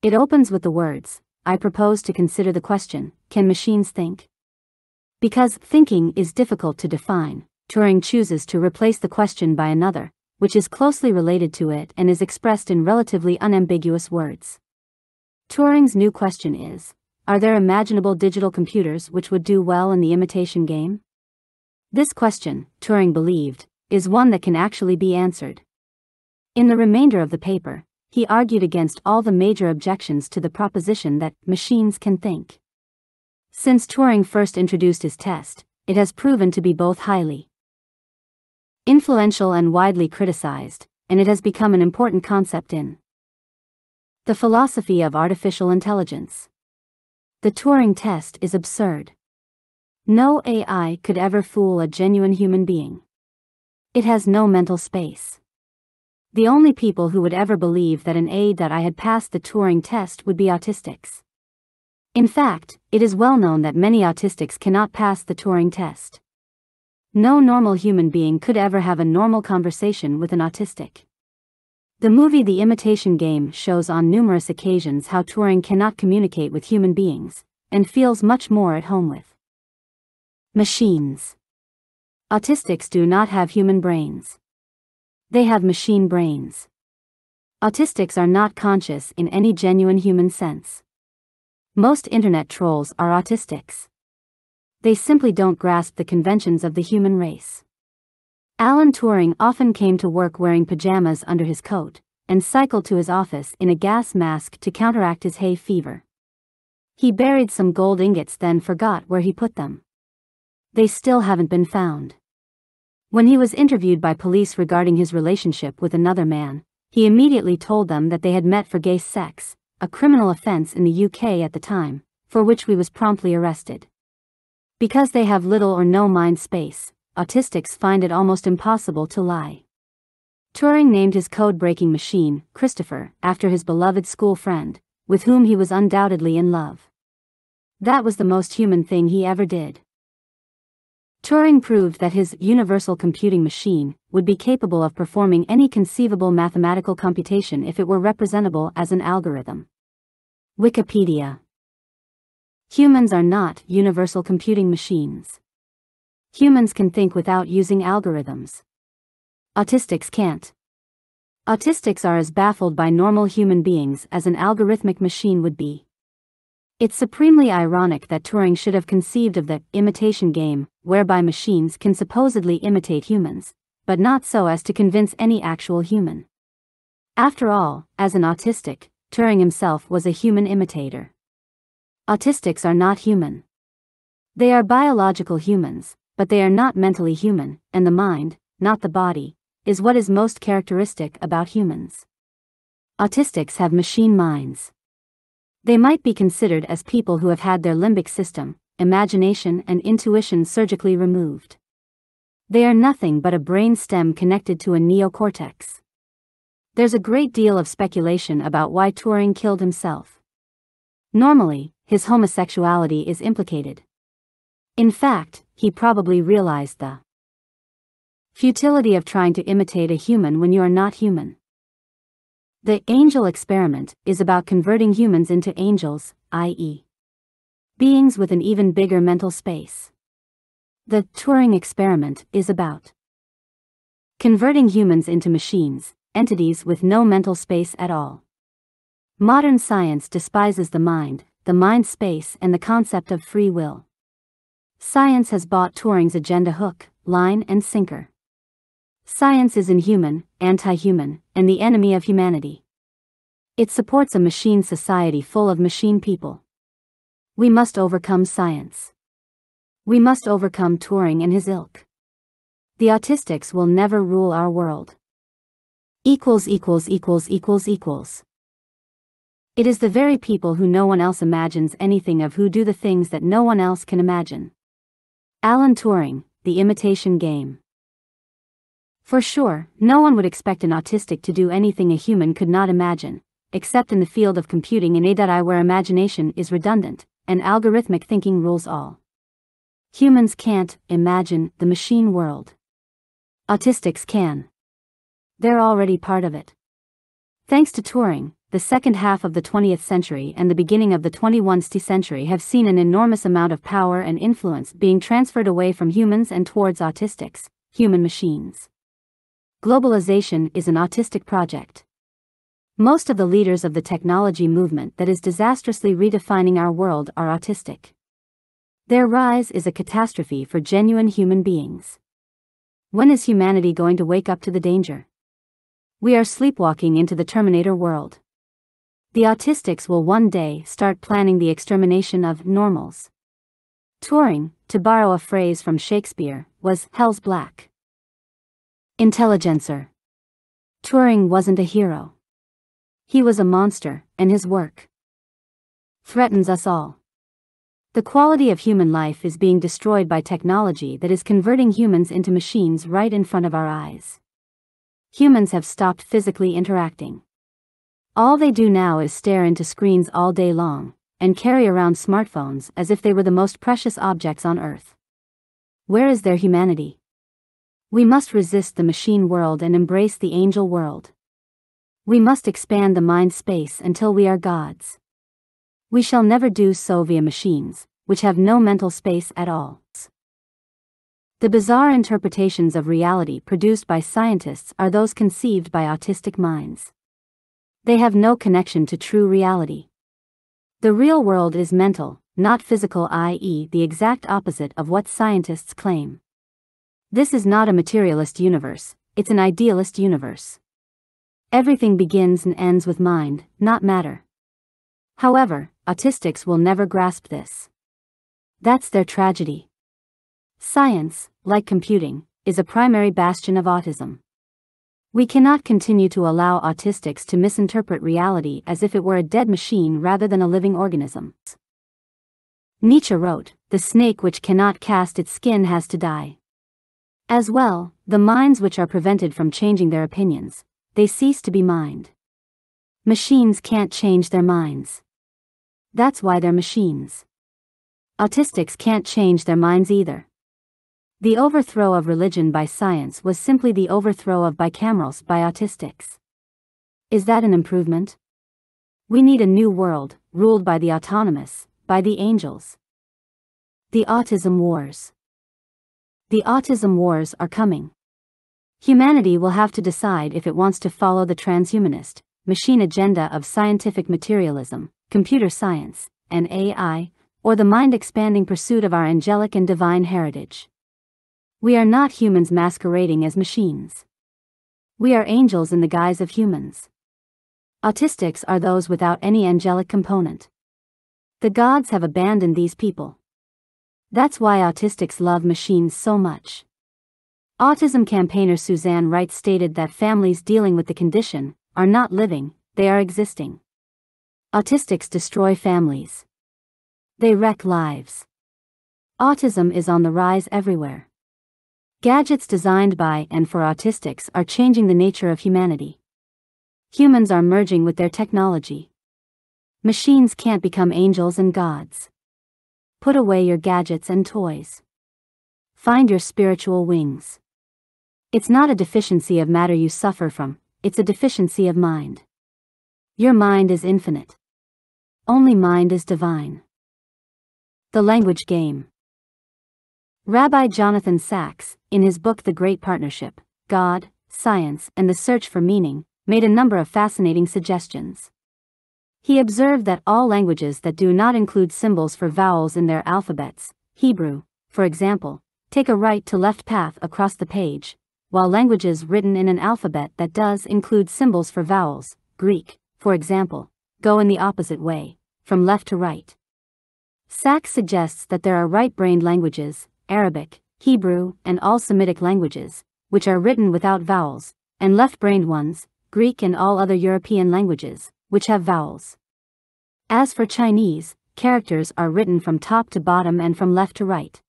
It opens with the words, I propose to consider the question, can machines think? Because thinking is difficult to define, Turing chooses to replace the question by another, which is closely related to it and is expressed in relatively unambiguous words. Turing's new question is, are there imaginable digital computers which would do well in the imitation game? This question, Turing believed, is one that can actually be answered. In the remainder of the paper, he argued against all the major objections to the proposition that machines can think. Since Turing first introduced his test, it has proven to be both highly influential and widely criticized, and it has become an important concept in the philosophy of artificial intelligence. The Turing test is absurd. No AI could ever fool a genuine human being. It has no mental space. The only people who would ever believe that an aide that I had passed the Turing test would be autistics. In fact, it is well known that many autistics cannot pass the Turing test. No normal human being could ever have a normal conversation with an autistic. The movie The Imitation Game shows on numerous occasions how Turing cannot communicate with human beings, and feels much more at home with machines. Autistics do not have human brains. They have machine brains. Autistics are not conscious in any genuine human sense. Most internet trolls are autistics. They simply don't grasp the conventions of the human race. Alan Turing often came to work wearing pajamas under his coat, and cycled to his office in a gas mask to counteract his hay fever. He buried some gold ingots then forgot where he put them. They still haven't been found. When he was interviewed by police regarding his relationship with another man, he immediately told them that they had met for gay sex, a criminal offense in the UK at the time, for which we was promptly arrested. Because they have little or no mind space, autistics find it almost impossible to lie. Turing named his code-breaking machine, Christopher, after his beloved school friend, with whom he was undoubtedly in love. That was the most human thing he ever did. Turing proved that his universal computing machine would be capable of performing any conceivable mathematical computation if it were representable as an algorithm. Wikipedia Humans are not universal computing machines. Humans can think without using algorithms. Autistics can't. Autistics are as baffled by normal human beings as an algorithmic machine would be. It's supremely ironic that Turing should have conceived of the imitation game, whereby machines can supposedly imitate humans, but not so as to convince any actual human. After all, as an autistic, Turing himself was a human imitator. Autistics are not human. They are biological humans, but they are not mentally human, and the mind, not the body, is what is most characteristic about humans. Autistics have machine minds. They might be considered as people who have had their limbic system, imagination, and intuition surgically removed. They are nothing but a brain stem connected to a neocortex. There's a great deal of speculation about why Turing killed himself. Normally, his homosexuality is implicated. In fact, he probably realized the futility of trying to imitate a human when you are not human. The angel experiment is about converting humans into angels, i.e., beings with an even bigger mental space. The Turing experiment is about converting humans into machines, entities with no mental space at all. Modern science despises the mind, the mind space, and the concept of free will. Science has bought Turing's agenda hook, line, and sinker. Science is inhuman, anti-human, and the enemy of humanity. It supports a machine society full of machine people. We must overcome science. We must overcome Turing and his ilk. The autistics will never rule our world. Equals equals equals equals equals. It is the very people who no one else imagines anything of who do the things that no one else can imagine. Alan Turing, The Imitation Game. For sure, no one would expect an autistic to do anything a human could not imagine, except in the field of computing in AI where imagination is redundant, and algorithmic thinking rules all. Humans can't imagine the machine world. Autistics can. They're already part of it. Thanks to Turing, the second half of the 20th century and the beginning of the 21st century have seen an enormous amount of power and influence being transferred away from humans and towards autistics, human machines. Globalization is an autistic project. Most of the leaders of the technology movement that is disastrously redefining our world are autistic. Their rise is a catastrophe for genuine human beings. When is humanity going to wake up to the danger? We are sleepwalking into the Terminator world. The autistics will one day start planning the extermination of normals. Turing, to borrow a phrase from Shakespeare, was hell's black. Intelligencer. Turing wasn't a hero. He was a monster, and his work threatens us all. The quality of human life is being destroyed by technology that is converting humans into machines right in front of our eyes. humans have stopped physically interacting. All they do now is stare into screens all day long, and carry around smartphones as if they were the most precious objects on earth. Where is their humanity? We must resist the machine world and embrace the angel world. We must expand the mind space until we are gods. We shall never do so via machines, which have no mental space at all. The bizarre interpretations of reality produced by scientists are those conceived by autistic minds. They have no connection to true reality. The real world is mental, not physical, i.e., the exact opposite of what scientists claim. This is not a materialist universe, it's an idealist universe. Everything begins and ends with mind, not matter. However, autistics will never grasp this. That's their tragedy. Science, like computing, is a primary bastion of autism. We cannot continue to allow autistics to misinterpret reality as if it were a dead machine rather than a living organism. Nietzsche wrote, The snake which cannot cast its skin has to die. As well, the minds which are prevented from changing their opinions, they cease to be mind. Machines can't change their minds. That's why they're machines. Autistics can't change their minds either. The overthrow of religion by science was simply the overthrow of bicamerals by autistics. Is that an improvement? We need a new world, ruled by the autonomous, by the angels. The Autism Wars. The Autism Wars are coming. Humanity will have to decide if it wants to follow the transhumanist, machine agenda of scientific materialism, computer science, and AI, or the mind expanding pursuit of our angelic and divine heritage. We are not humans masquerading as machines. We are angels in the guise of humans. Autistics are those without any angelic component. The gods have abandoned these people. That's why autistics love machines so much. Autism campaigner Suzanne Wright stated that families dealing with the condition are not living, they are existing. Autistics destroy families. They wreck lives. Autism is on the rise everywhere. Gadgets designed by and for autistics are changing the nature of humanity. Humans are merging with their technology. Machines can't become angels and gods. Put away your gadgets and toys. Find your spiritual wings. It's not a deficiency of matter you suffer from, it's a deficiency of mind. Your mind is infinite. Only mind is divine. The Language Game Rabbi Jonathan Sacks, in his book The Great Partnership God, Science, and the Search for Meaning, made a number of fascinating suggestions. He observed that all languages that do not include symbols for vowels in their alphabets, Hebrew, for example, take a right to left path across the page, while languages written in an alphabet that does include symbols for vowels, Greek, for example, go in the opposite way, from left to right. Sacks suggests that there are right brained languages, Arabic, Hebrew, and all Semitic languages, which are written without vowels, and left-brained ones, Greek and all other European languages, which have vowels. As for Chinese, characters are written from top to bottom and from left to right.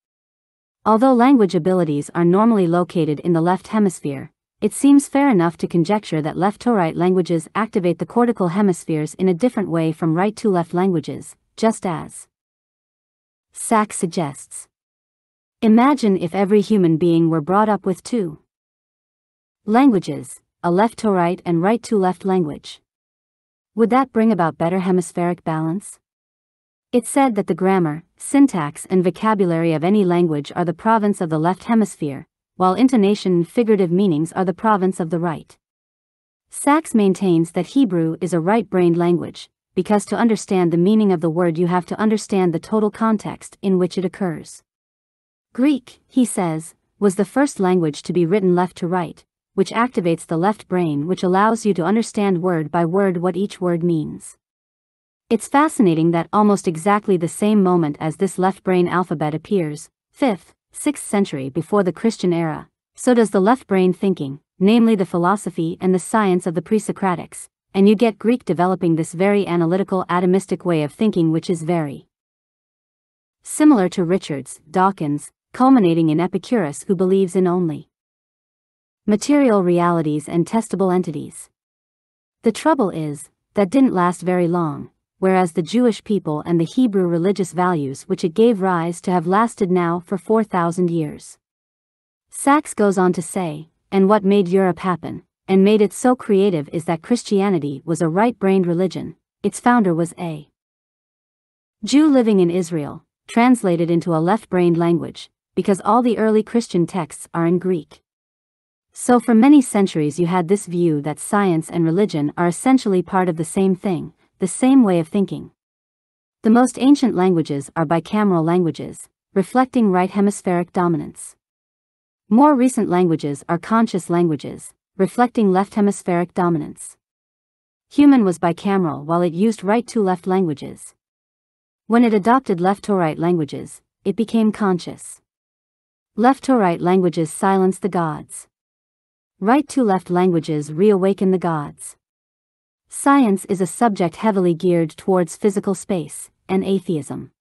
Although language abilities are normally located in the left hemisphere, it seems fair enough to conjecture that left to right languages activate the cortical hemispheres in a different way from right to left languages, just as Sacks suggests. Imagine if every human being were brought up with two languages, a left to right and right to left language. Would that bring about better hemispheric balance? It's said that the grammar, syntax, and vocabulary of any language are the province of the left hemisphere, while intonation and figurative meanings are the province of the right. Sacks maintains that Hebrew is a right brained language, because to understand the meaning of the word you have to understand the total context in which it occurs. Greek, he says, was the first language to be written left to right, which activates the left brain which allows you to understand word by word what each word means. It's fascinating that almost exactly the same moment as this left brain alphabet appears, 5th, 6th century before the Christian era, so does the left brain thinking, namely the philosophy and the science of the pre-Socratics, and you get Greek developing this very analytical atomistic way of thinking which is very similar to Richard's, Dawkins, culminating in Epicurus who believes in only material realities and testable entities. The trouble is, that didn't last very long, whereas the Jewish people and the Hebrew religious values which it gave rise to have lasted now for 4,000 years. Sacks goes on to say, and what made Europe happen, and made it so creative is that Christianity was a right-brained religion, its founder was a Jew living in Israel, translated into a left-brained language, because all the early Christian texts are in Greek. So for many centuries you had this view that science and religion are essentially part of the same thing, the same way of thinking. The most ancient languages are bicameral languages, reflecting right hemispheric dominance. More recent languages are conscious languages, reflecting left hemispheric dominance. Human was bicameral while it used right to left languages. When it adopted left to right languages, it became conscious. Left to right languages silence the gods. Right to left languages reawaken the gods. Science is a subject heavily geared towards physical space and atheism.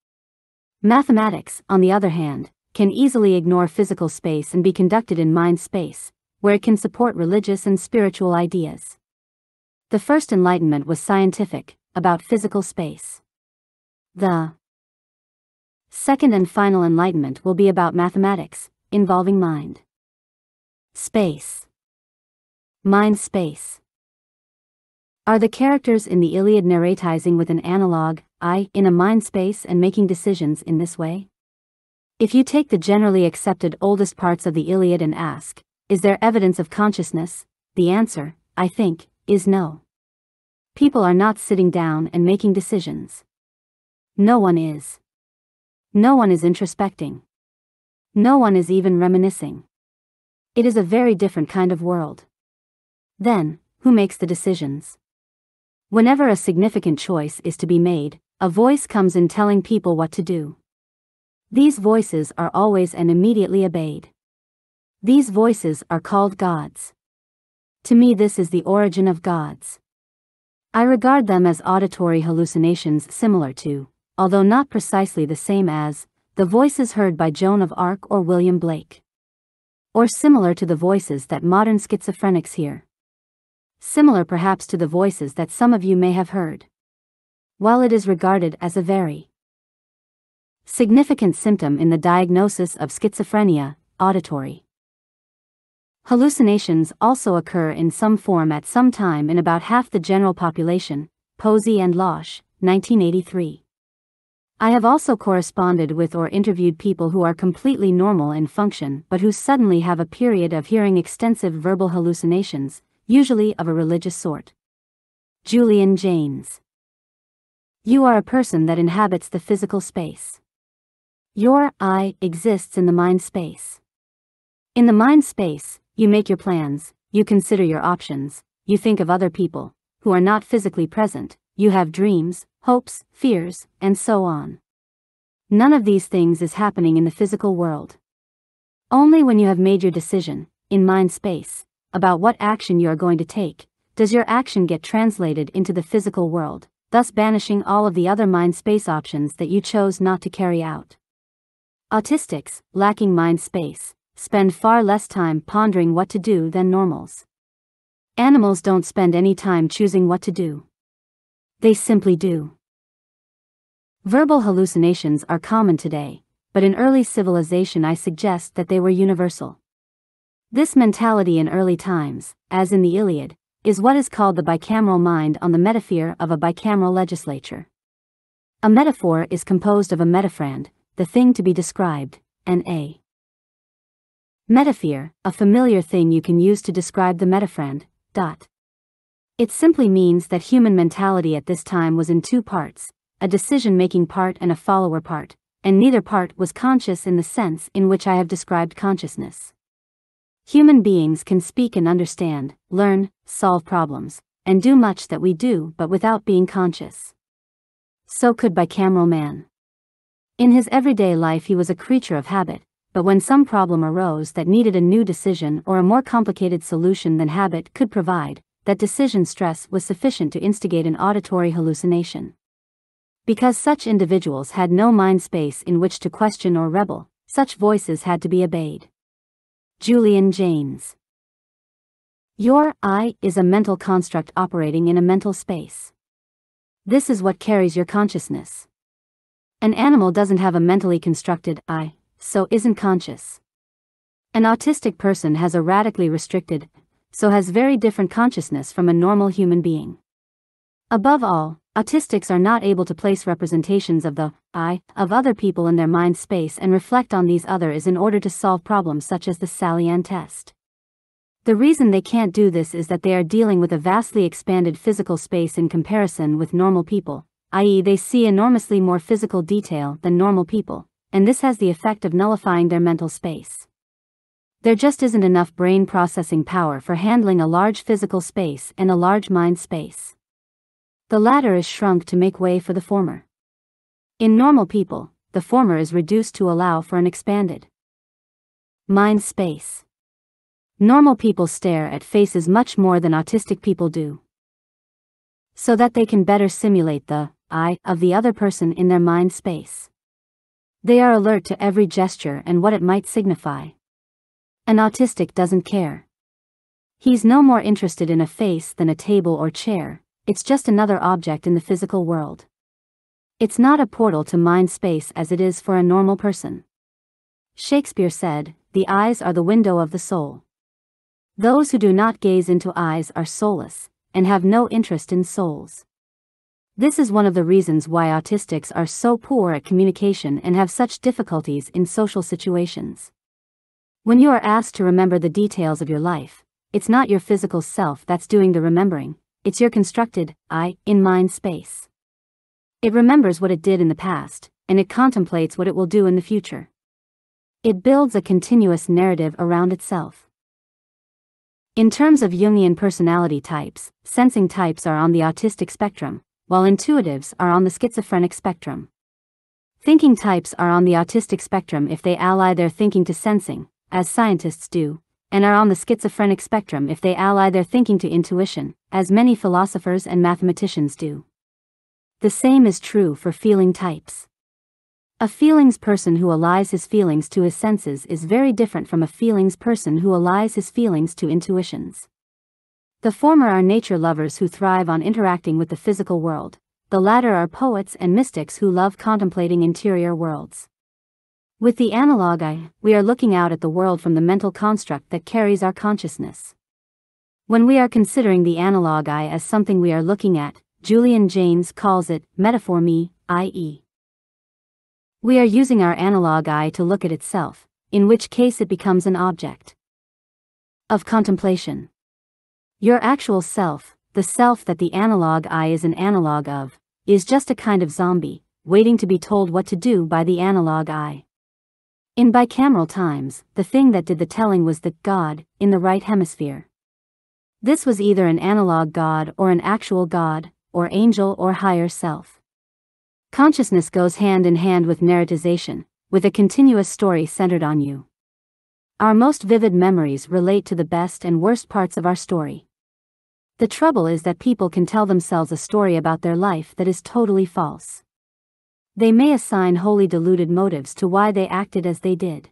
Mathematics, on the other hand, can easily ignore physical space and be conducted in mind space, where it can support religious and spiritual ideas. The first enlightenment was scientific, about physical space. The second and final enlightenment will be about mathematics, involving mind. Space. Mind space. Are the characters in the Iliad narratizing with an analog, I, in a mind space and making decisions in this way? If you take the generally accepted oldest parts of the Iliad and ask, is there evidence of consciousness? The answer, I think, is no. People are not sitting down and making decisions. No one is. No one is introspecting. No one is even reminiscing. It is a very different kind of world. Then, who makes the decisions? Whenever a significant choice is to be made, a voice comes in telling people what to do. These voices are always and immediately obeyed. These voices are called gods. To me, this is the origin of gods. I regard them as auditory hallucinations similar to, although not precisely the same as, the voices heard by Joan of Arc or William Blake. Or similar to the voices that modern schizophrenics hear similar perhaps to the voices that some of you may have heard. While it is regarded as a very significant symptom in the diagnosis of schizophrenia, auditory hallucinations also occur in some form at some time in about half the general population, Posey and Losch, 1983. I have also corresponded with or interviewed people who are completely normal in function but who suddenly have a period of hearing extensive verbal hallucinations, usually of a religious sort. Julian Jaynes. You are a person that inhabits the physical space. Your I exists in the mind space. In the mind space, you make your plans, you consider your options, you think of other people, who are not physically present, you have dreams, hopes, fears, and so on. None of these things is happening in the physical world. Only when you have made your decision, in mind space, about what action you are going to take, does your action get translated into the physical world, thus banishing all of the other mind space options that you chose not to carry out. Autistics, lacking mind space, spend far less time pondering what to do than normals. Animals don't spend any time choosing what to do. They simply do. Verbal hallucinations are common today, but in early civilization I suggest that they were universal. This mentality in early times, as in the Iliad, is what is called the bicameral mind on the metaphor of a bicameral legislature. A metaphor is composed of a metaphrand, the thing to be described, and a metaphier, a familiar thing you can use to describe the metaphrand, dot. It simply means that human mentality at this time was in two parts, a decision-making part and a follower part, and neither part was conscious in the sense in which I have described consciousness. Human beings can speak and understand, learn, solve problems, and do much that we do but without being conscious. So could bicameral man. In his everyday life he was a creature of habit, but when some problem arose that needed a new decision or a more complicated solution than habit could provide, that decision stress was sufficient to instigate an auditory hallucination. Because such individuals had no mind space in which to question or rebel, such voices had to be obeyed. Julian Jaynes. Your I is a mental construct operating in a mental space. This is what carries your consciousness. An animal doesn't have a mentally constructed I, so isn't conscious. An autistic person has a radically restricted, so has very different consciousness from a normal human being. Above all, autistics are not able to place representations of the I of other people in their mind space and reflect on these others in order to solve problems such as the Sally-Ann test. The reason they can't do this is that they are dealing with a vastly expanded physical space in comparison with normal people, i.e., they see enormously more physical detail than normal people, and this has the effect of nullifying their mental space. There just isn't enough brain processing power for handling a large physical space and a large mind space. The latter is shrunk to make way for the former. In normal people, the former is reduced to allow for an expanded mind space. Normal people stare at faces much more than autistic people do. So that they can better simulate the I of the other person in their mind space. They are alert to every gesture and what it might signify. An autistic doesn't care. He's no more interested in a face than a table or chair, it's just another object in the physical world. It's not a portal to mind space as it is for a normal person. Shakespeare said, The eyes are the window of the soul. Those who do not gaze into eyes are soulless, and have no interest in souls. This is one of the reasons why autistics are so poor at communication and have such difficulties in social situations. When you are asked to remember the details of your life, it's not your physical self that's doing the remembering, it's your constructed, I, in mind space. It remembers what it did in the past, and it contemplates what it will do in the future. It builds a continuous narrative around itself. In terms of Jungian personality types, sensing types are on the autistic spectrum, while intuitives are on the schizophrenic spectrum. Thinking types are on the autistic spectrum if they ally their thinking to sensing, as scientists do, and are on the schizophrenic spectrum if they ally their thinking to intuition, as many philosophers and mathematicians do. The same is true for feeling types. A feelings person who allies his feelings to his senses is very different from a feelings person who allies his feelings to intuitions. The former are nature lovers who thrive on interacting with the physical world, the latter are poets and mystics who love contemplating interior worlds. With the analog I, we are looking out at the world from the mental construct that carries our consciousness. When we are considering the analog I as something we are looking at, Julian Jaynes calls it metaphor me, i.e. We are using our analog I to look at itself, in which case it becomes an object of contemplation. Your actual self, the self that the analog I is an analog of, is just a kind of zombie, waiting to be told what to do by the analog I. In bicameral times, the thing that did the telling was the God, in the right hemisphere. This was either an analog God or an actual God, or angel or higher self. Consciousness goes hand in hand with narratization, with a continuous story centered on you. Our most vivid memories relate to the best and worst parts of our story. The trouble is that people can tell themselves a story about their life that is totally false. They may assign wholly deluded motives to why they acted as they did.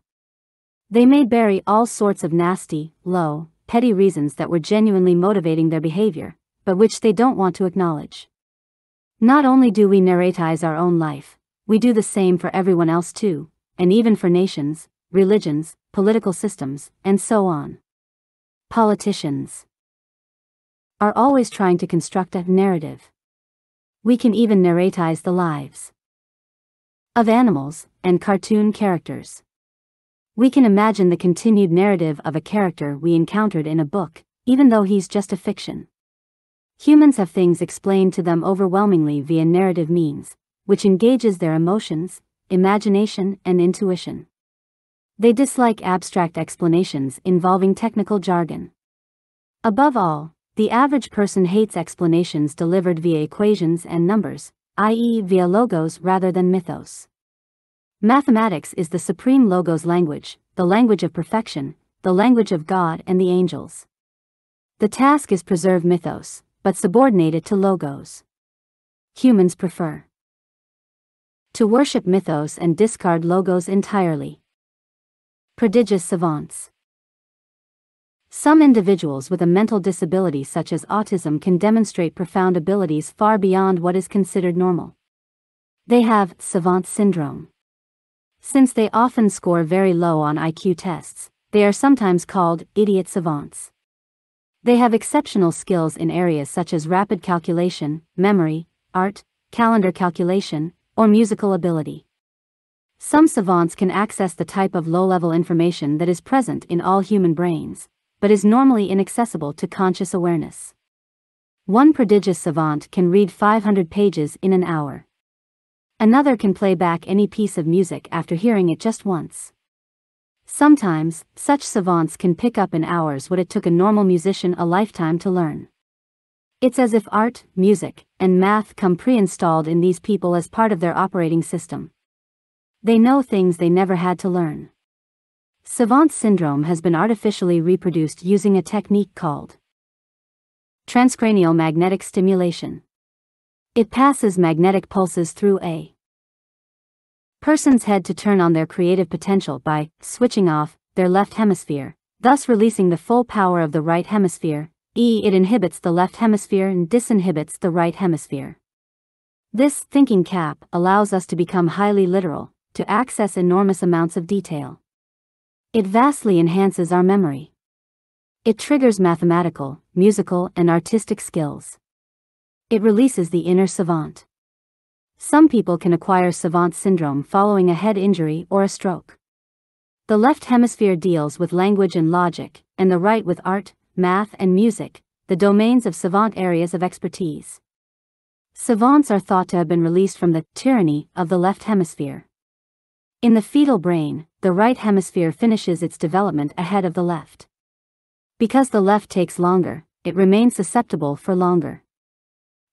They may bury all sorts of nasty, low, petty reasons that were genuinely motivating their behavior, but which they don't want to acknowledge. Not only do we narratize our own life, we do the same for everyone else too, and even for nations, religions, political systems, and so on. Politicians are always trying to construct a narrative. We can even narratize the lives of animals and cartoon characters. We can imagine the continued narrative of a character we encountered in a book, even though he's just a fiction. Humans have things explained to them overwhelmingly via narrative means, which engages their emotions, imagination, and intuition. They dislike abstract explanations involving technical jargon. Above all, the average person hates explanations delivered via equations and numbers, i.e., via logos rather than mythos. Mathematics is the supreme logos language, the language of perfection, the language of God and the angels. The task is preserve mythos, but subordinate it to logos. Humans prefer to worship mythos and discard logos entirely. Prodigious savants. Some individuals with a mental disability such as autism can demonstrate profound abilities far beyond what is considered normal. They have savant syndrome. Since they often score very low on IQ tests, they are sometimes called idiot savants. They have exceptional skills in areas such as rapid calculation, memory, art, calendar calculation, or musical ability. Some savants can access the type of low-level information that is present in all human brains, but is normally inaccessible to conscious awareness. One prodigious savant can read 500 pages in an hour. Another can play back any piece of music after hearing it just once. Sometimes, such savants can pick up in hours what it took a normal musician a lifetime to learn. It's as if art, music, and math come pre-installed in these people as part of their operating system. They know things they never had to learn. Savant syndrome has been artificially reproduced using a technique called transcranial magnetic stimulation. It passes magnetic pulses through a person's head to turn on their creative potential by switching off their left hemisphere, thus releasing the full power of the right hemisphere. E. It inhibits the left hemisphere and disinhibits the right hemisphere. This thinking cap allows us to become highly literal, to access enormous amounts of detail. It vastly enhances our memory. It triggers mathematical, musical, and artistic skills. It releases the inner savant. Some people can acquire savant syndrome following a head injury or a stroke. The left hemisphere deals with language and logic, and the right with art, math, and music, the domains of savant areas of expertise. Savants are thought to have been released from the tyranny of the left hemisphere. In the fetal brain, the right hemisphere finishes its development ahead of the left. Because the left takes longer, it remains susceptible for longer.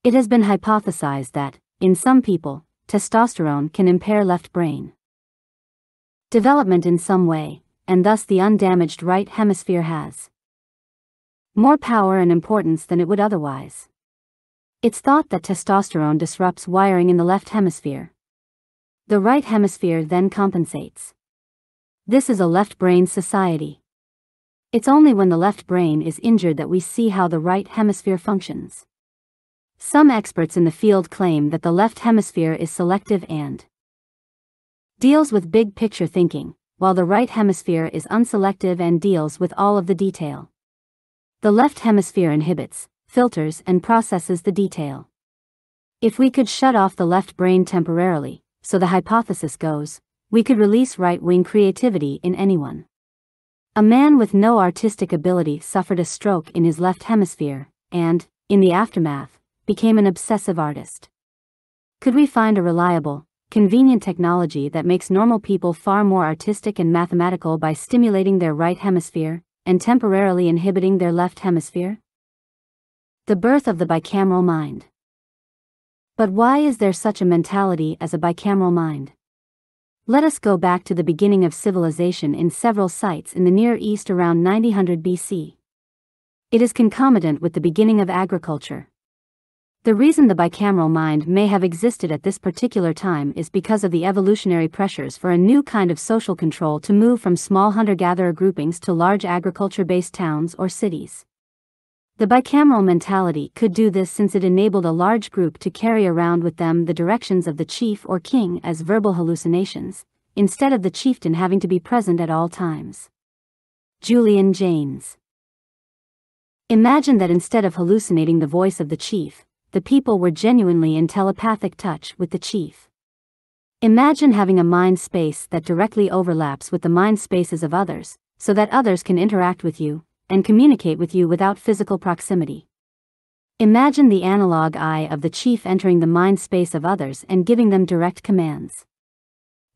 It has been hypothesized that, in some people, testosterone can impair left brain development in some way, and thus the undamaged right hemisphere has more power and importance than it would otherwise. It's thought that testosterone disrupts wiring in the left hemisphere. The right hemisphere then compensates. This is a left brain society. It's only when the left brain is injured that we see how the right hemisphere functions. Some experts in the field claim that the left hemisphere is selective and deals with big picture thinking, while the right hemisphere is unselective and deals with all of the detail. The left hemisphere inhibits, filters, and processes the detail. If we could shut off the left brain temporarily, so the hypothesis goes, we could release right wing creativity in anyone. A man with no artistic ability suffered a stroke in his left hemisphere, and, in the aftermath, became an obsessive artist. Could we find a reliable, convenient technology that makes normal people far more artistic and mathematical by stimulating their right hemisphere and temporarily inhibiting their left hemisphere? The birth of the bicameral mind. But why is there such a mentality as a bicameral mind? Let us go back to the beginning of civilization in several sites in the Near East around 900 BC. It is concomitant with the beginning of agriculture. The reason the bicameral mind may have existed at this particular time is because of the evolutionary pressures for a new kind of social control to move from small hunter-gatherer groupings to large agriculture-based towns or cities. The bicameral mentality could do this since it enabled a large group to carry around with them the directions of the chief or king as verbal hallucinations, instead of the chieftain having to be present at all times. Julian Jaynes Imagine that instead of hallucinating the voice of the chief, the people were genuinely in telepathic touch with the chief. Imagine having a mind space that directly overlaps with the mind spaces of others, so that others can interact with you and communicate with you without physical proximity. Imagine the analog I of the chief entering the mind space of others and giving them direct commands.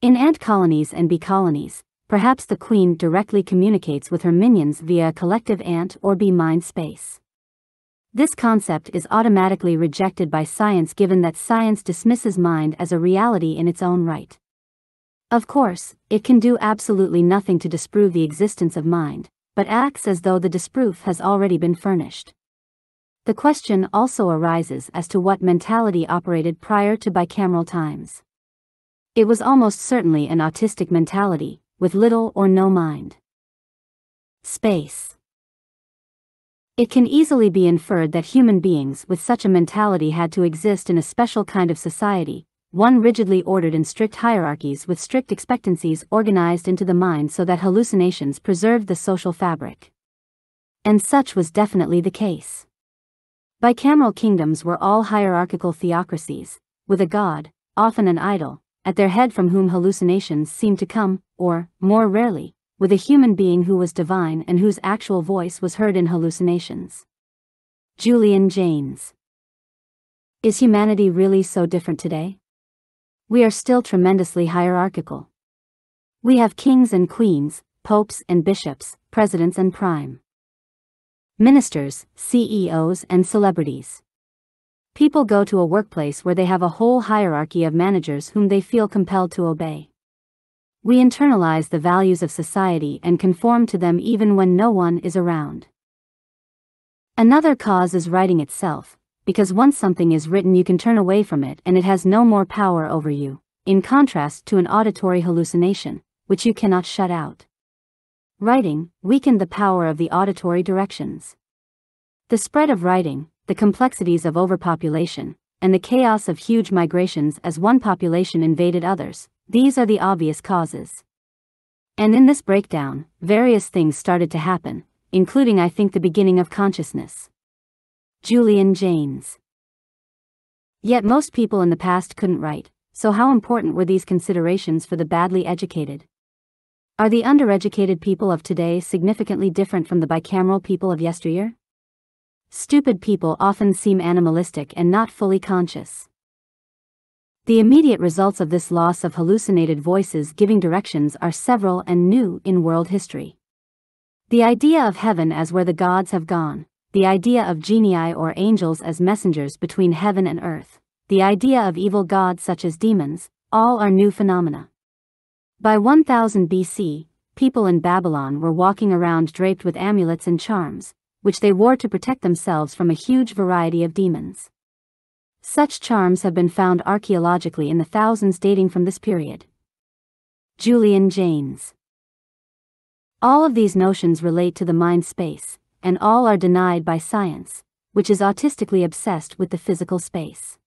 In ant colonies and bee colonies, perhaps the queen directly communicates with her minions via a collective ant or bee mind space. This concept is automatically rejected by science given that science dismisses mind as a reality in its own right. Of course, it can do absolutely nothing to disprove the existence of mind, but acts as though the disproof has already been furnished. The question also arises as to what mentality operated prior to bicameral times. It was almost certainly an autistic mentality, with little or no mind. Space. It can easily be inferred that human beings with such a mentality had to exist in a special kind of society, one rigidly ordered in strict hierarchies with strict expectancies organized into the mind so that hallucinations preserved the social fabric. And such was definitely the case. Bicameral kingdoms were all hierarchical theocracies, with a god, often an idol, at their head from whom hallucinations seemed to come, or, more rarely, with a human being who was divine and whose actual voice was heard in hallucinations. Julian Jaynes. Is humanity really so different today? We are still tremendously hierarchical. We have kings and queens, popes and bishops, presidents and prime ministers, CEOs, and celebrities. People go to a workplace where they have a whole hierarchy of managers whom they feel compelled to obey. We internalize the values of society and conform to them even when no one is around. Another cause is writing itself, because once something is written you can turn away from it and it has no more power over you, in contrast to an auditory hallucination, which you cannot shut out. Writing weakened the power of the auditory directions. The spread of writing, the complexities of overpopulation, and the chaos of huge migrations as one population invaded others, these are the obvious causes. And in this breakdown, various things started to happen, including I think the beginning of consciousness. Julian Jaynes. Yet most people in the past couldn't write, so how important were these considerations for the badly educated? Are the undereducated people of today significantly different from the bicameral people of yesteryear? Stupid people often seem animalistic and not fully conscious. The immediate results of this loss of hallucinated voices giving directions are several and new in world history. The idea of heaven as where the gods have gone, the idea of genii or angels as messengers between heaven and earth, the idea of evil gods such as demons, all are new phenomena. By 1000 BC, people in Babylon were walking around draped with amulets and charms, which they wore to protect themselves from a huge variety of demons. Such charms have been found archaeologically in the thousands dating from this period. Julian Jaynes. All of these notions relate to the mind space, and all are denied by science, which is autistically obsessed with the physical space.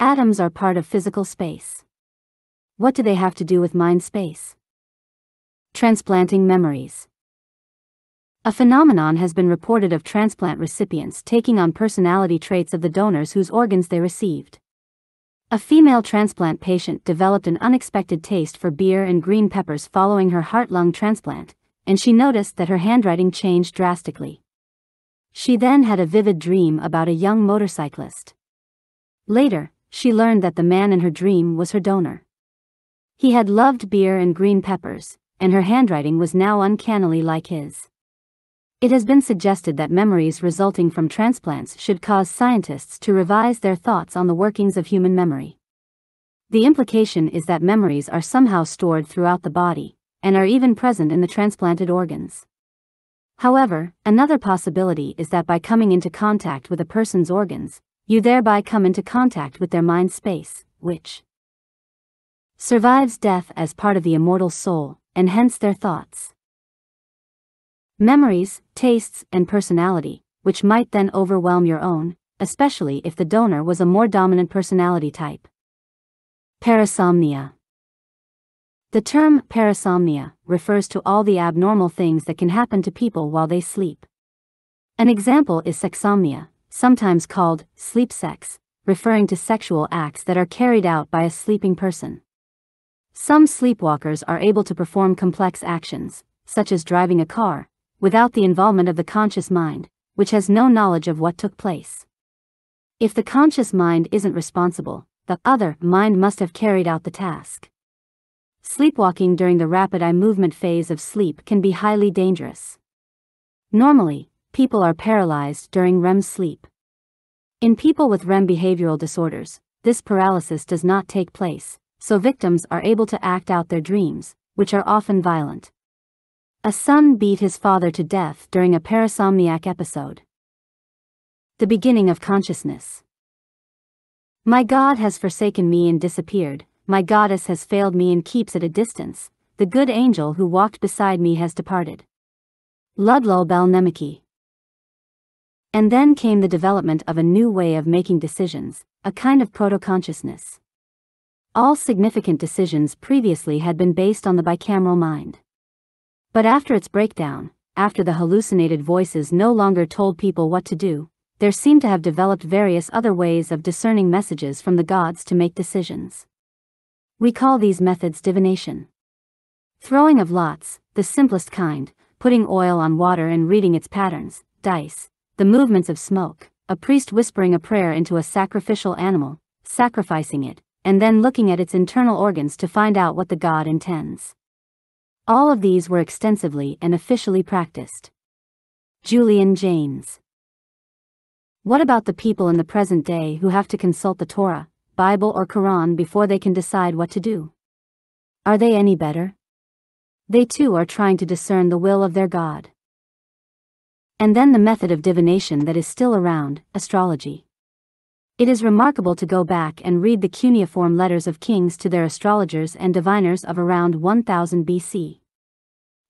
Atoms are part of physical space. What do they have to do with mind space? Transplanting memories. A phenomenon has been reported of transplant recipients taking on personality traits of the donors whose organs they received. A female transplant patient developed an unexpected taste for beer and green peppers following her heart lung transplant, and she noticed that her handwriting changed drastically. She then had a vivid dream about a young motorcyclist. Later, she learned that the man in her dream was her donor. He had loved beer and green peppers, and her handwriting was now uncannily like his. It has been suggested that memories resulting from transplants should cause scientists to revise their thoughts on the workings of human memory. The implication is that memories are somehow stored throughout the body, and are even present in the transplanted organs. However, another possibility is that by coming into contact with a person's organs, you thereby come into contact with their mind space, which survives death as part of the immortal soul, and hence their thoughts memories, tastes, and personality, which might then overwhelm your own, especially if the donor was a more dominant personality type. Parasomnia. The term parasomnia refers to all the abnormal things that can happen to people while they sleep. An example is sexomnia, sometimes called sleep sex, referring to sexual acts that are carried out by a sleeping person. Some sleepwalkers are able to perform complex actions, such as driving a car, without the involvement of the conscious mind, which has no knowledge of what took place. If the conscious mind isn't responsible, the other mind must have carried out the task. Sleepwalking during the rapid eye movement phase of sleep can be highly dangerous. Normally, people are paralyzed during REM sleep. In people with REM behavioral disorders, this paralysis does not take place, so victims are able to act out their dreams, which are often violent. A son beat his father to death during a parasomniac episode. The beginning of consciousness. My God has forsaken me and disappeared, my goddess has failed me and keeps at a distance, the good angel who walked beside me has departed. Ludlul Bel Nimeqi. And then came the development of a new way of making decisions, a kind of proto-consciousness. All significant decisions previously had been based on the bicameral mind. But after its breakdown, after the hallucinated voices no longer told people what to do, there seemed to have developed various other ways of discerning messages from the gods to make decisions. We call these methods divination. Throwing of lots, the simplest kind, putting oil on water and reading its patterns, dice, the movements of smoke, a priest whispering a prayer into a sacrificial animal, sacrificing it, and then looking at its internal organs to find out what the god intends. All of these were extensively and officially practiced. Julian Jaynes what about the people in the present day who have to consult the Torah, Bible or Quran before they can decide what to do? Are they any better? They too are trying to discern the will of their God. And then the method of divination that is still around, astrology. It is remarkable to go back and read the cuneiform letters of kings to their astrologers and diviners of around 1000 BC.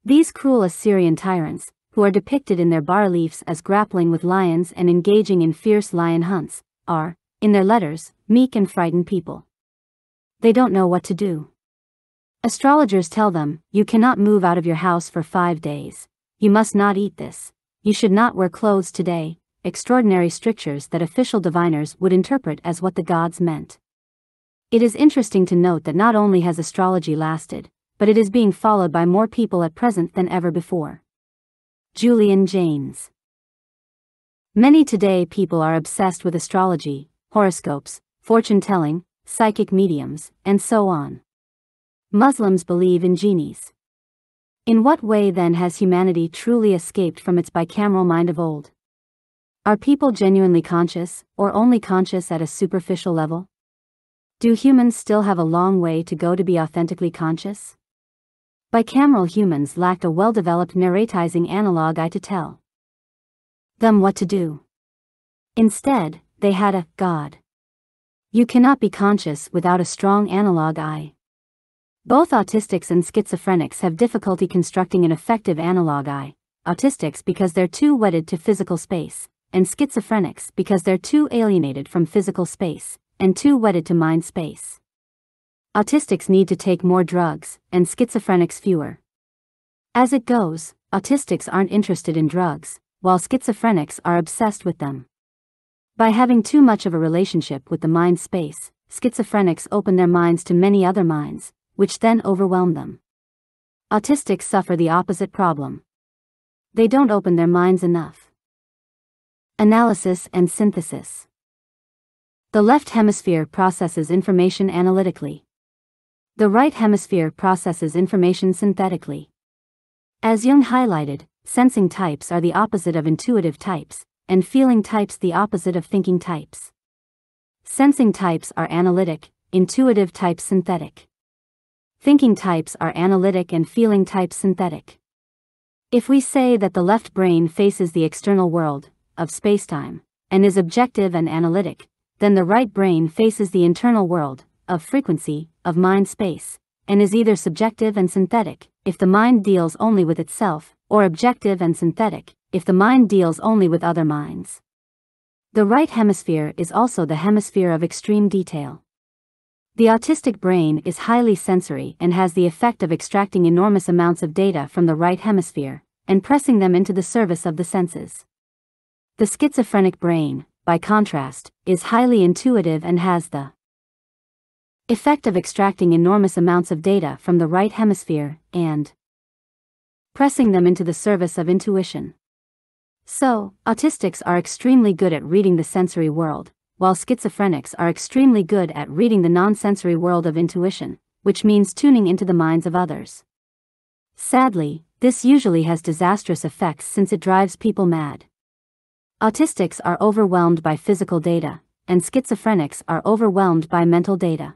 These cruel Assyrian tyrants, who are depicted in their bas-reliefs as grappling with lions and engaging in fierce lion hunts, are, in their letters, meek and frightened people. They don't know what to do. Astrologers tell them, you cannot move out of your house for five days. You must not eat this. You should not wear clothes today, extraordinary strictures that official diviners would interpret as what the gods meant. It is interesting to note that not only has astrology lasted, but it is being followed by more people at present than ever before. Julian Jaynes. Many today people are obsessed with astrology, horoscopes, fortune telling, psychic mediums, and so on. Muslims believe in genies. In what way then has humanity truly escaped from its bicameral mind of old? Are people genuinely conscious, or only conscious at a superficial level? Do humans still have a long way to go to be authentically conscious? Bicameral humans lacked a well-developed narratizing analog I to tell them what to do. Instead, they had a God. You cannot be conscious without a strong analog I. Both autistics and schizophrenics have difficulty constructing an effective analog I, autistics because they're too wedded to physical space, and schizophrenics because they're too alienated from physical space, and too wedded to mind space. Autistics need to take more drugs, and schizophrenics fewer. As it goes, autistics aren't interested in drugs, while schizophrenics are obsessed with them. By having too much of a relationship with the mind space, schizophrenics open their minds to many other minds, which then overwhelm them. Autistics suffer the opposite problem. They don't open their minds enough. Analysis and synthesis. The left hemisphere processes information analytically. The right hemisphere processes information synthetically. As Jung highlighted, sensing types are the opposite of intuitive types, and feeling types the opposite of thinking types. Sensing types are analytic, intuitive types synthetic. Thinking types are analytic and feeling types synthetic. If we say that the left brain faces the external world, of spacetime, and is objective and analytic, then the right brain faces the internal world, of frequency, of mind space, and is either subjective and synthetic, if the mind deals only with itself, or objective and synthetic, if the mind deals only with other minds. The right hemisphere is also the hemisphere of extreme detail. The autistic brain is highly sensory and has the effect of extracting enormous amounts of data from the right hemisphere and pressing them into the service of the senses. The schizophrenic brain, by contrast, is highly intuitive and has the effect of extracting enormous amounts of data from the right hemisphere and pressing them into the service of intuition. So, autistics are extremely good at reading the sensory world, while schizophrenics are extremely good at reading the non-sensory world of intuition, which means tuning into the minds of others. Sadly, this usually has disastrous effects since it drives people mad. Autistics are overwhelmed by physical data, and schizophrenics are overwhelmed by mental data.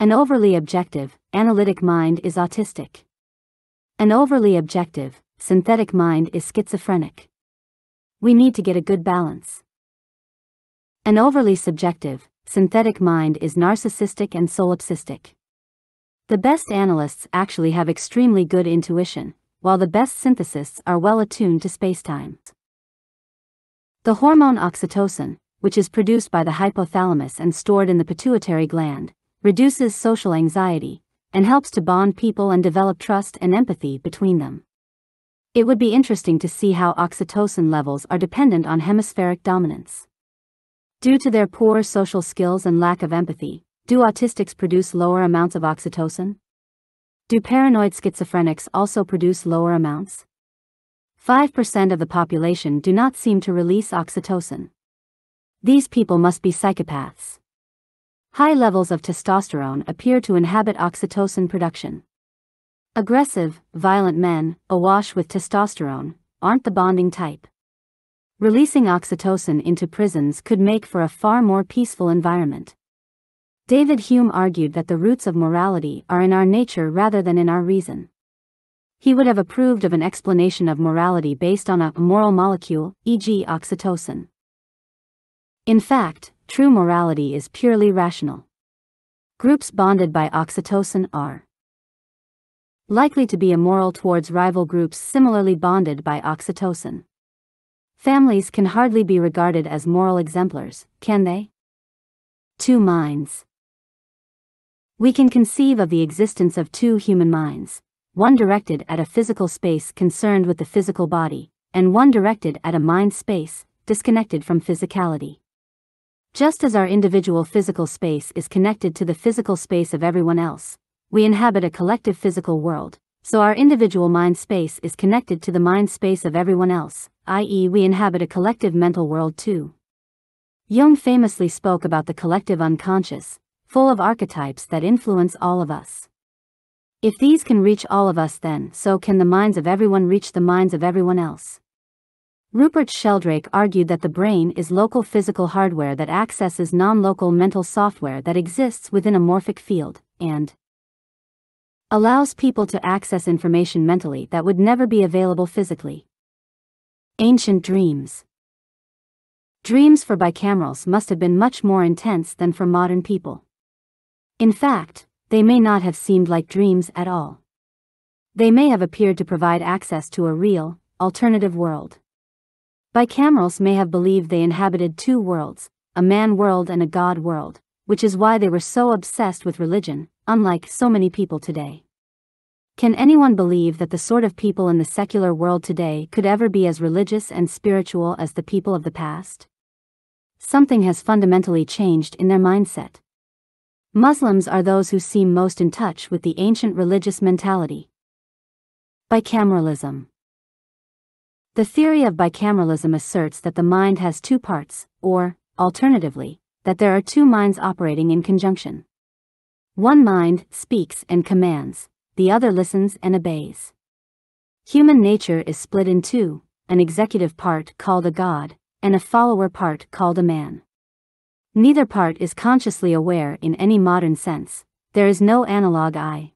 An overly objective, analytic mind is autistic. An overly objective, synthetic mind is schizophrenic. We need to get a good balance. An overly subjective, synthetic mind is narcissistic and solipsistic. The best analysts actually have extremely good intuition, while the best synthesists are well attuned to spacetime. The hormone oxytocin, which is produced by the hypothalamus and stored in the pituitary gland, reduces social anxiety, and helps to bond people and develop trust and empathy between them. It would be interesting to see how oxytocin levels are dependent on hemispheric dominance. Due to their poor social skills and lack of empathy, do autistics produce lower amounts of oxytocin? Do paranoid schizophrenics also produce lower amounts? 5% of the population do not seem to release oxytocin. These people must be psychopaths. High levels of testosterone appear to inhibit oxytocin production. Aggressive, violent men, awash with testosterone, aren't the bonding type. Releasing oxytocin into prisons could make for a far more peaceful environment. David Hume argued that the roots of morality are in our nature rather than in our reason. He would have approved of an explanation of morality based on a moral molecule, e.g., oxytocin. In fact, true morality is purely rational. Groups bonded by oxytocin are likely to be immoral towards rival groups similarly bonded by oxytocin. Families can hardly be regarded as moral exemplars, can they? Two minds. We can conceive of the existence of two human minds, one directed at a physical space concerned with the physical body, and one directed at a mind space, disconnected from physicality. Just as our individual physical space is connected to the physical space of everyone else, we inhabit a collective physical world, so our individual mind space is connected to the mind space of everyone else, i.e., we inhabit a collective mental world too. Jung famously spoke about the collective unconscious, full of archetypes that influence all of us. If these can reach all of us, then so can the minds of everyone reach the minds of everyone else. Rupert Sheldrake argued that the brain is local physical hardware that accesses non local mental software that exists within a morphic field, and allows people to access information mentally that would never be available physically. Ancient Dreams Dreams for bicamerals must have been much more intense than for modern people. In fact, they may not have seemed like dreams at all. They may have appeared to provide access to a real, alternative world. Bicamerals may have believed they inhabited two worlds, a man world and a God world, which is why they were so obsessed with religion, unlike so many people today. Can anyone believe that the sort of people in the secular world today could ever be as religious and spiritual as the people of the past? Something has fundamentally changed in their mindset. Muslims are those who seem most in touch with the ancient religious mentality. Bicameralism the theory of bicameralism asserts that the mind has two parts, or, alternatively, that there are two minds operating in conjunction. One mind speaks and commands, the other listens and obeys. Human nature is split in two an executive part called a god, and a follower part called a man. Neither part is consciously aware in any modern sense, there is no analog I.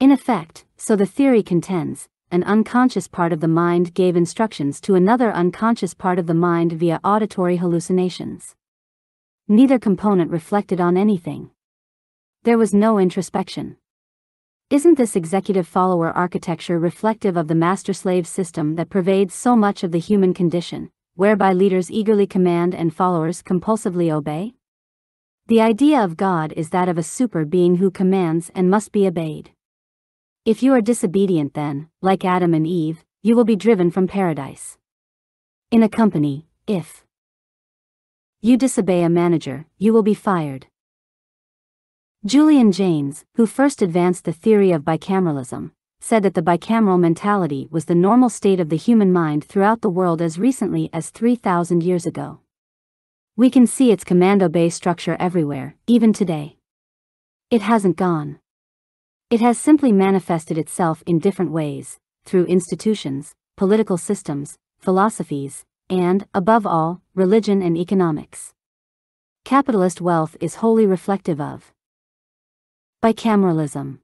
In effect, so the theory contends, an unconscious part of the mind gave instructions to another unconscious part of the mind via auditory hallucinations. Neither component reflected on anything. There was no introspection. Isn't this executive follower architecture reflective of the master slave system that pervades so much of the human condition, whereby leaders eagerly command and followers compulsively obey? The idea of God is that of a super being who commands and must be obeyed. If you are disobedient, then, like Adam and Eve, you will be driven from paradise. In a company, if you disobey a manager, you will be fired. Julian Jaynes, who first advanced the theory of bicameralism, said that the bicameral mentality was the normal state of the human mind throughout the world as recently as 3,000 years ago. We can see its command obey structure everywhere, even today. It hasn't gone. It has simply manifested itself in different ways, through institutions, political systems, philosophies, and, above all, religion and economics. Capitalist wealth is wholly reflective of bicameralism.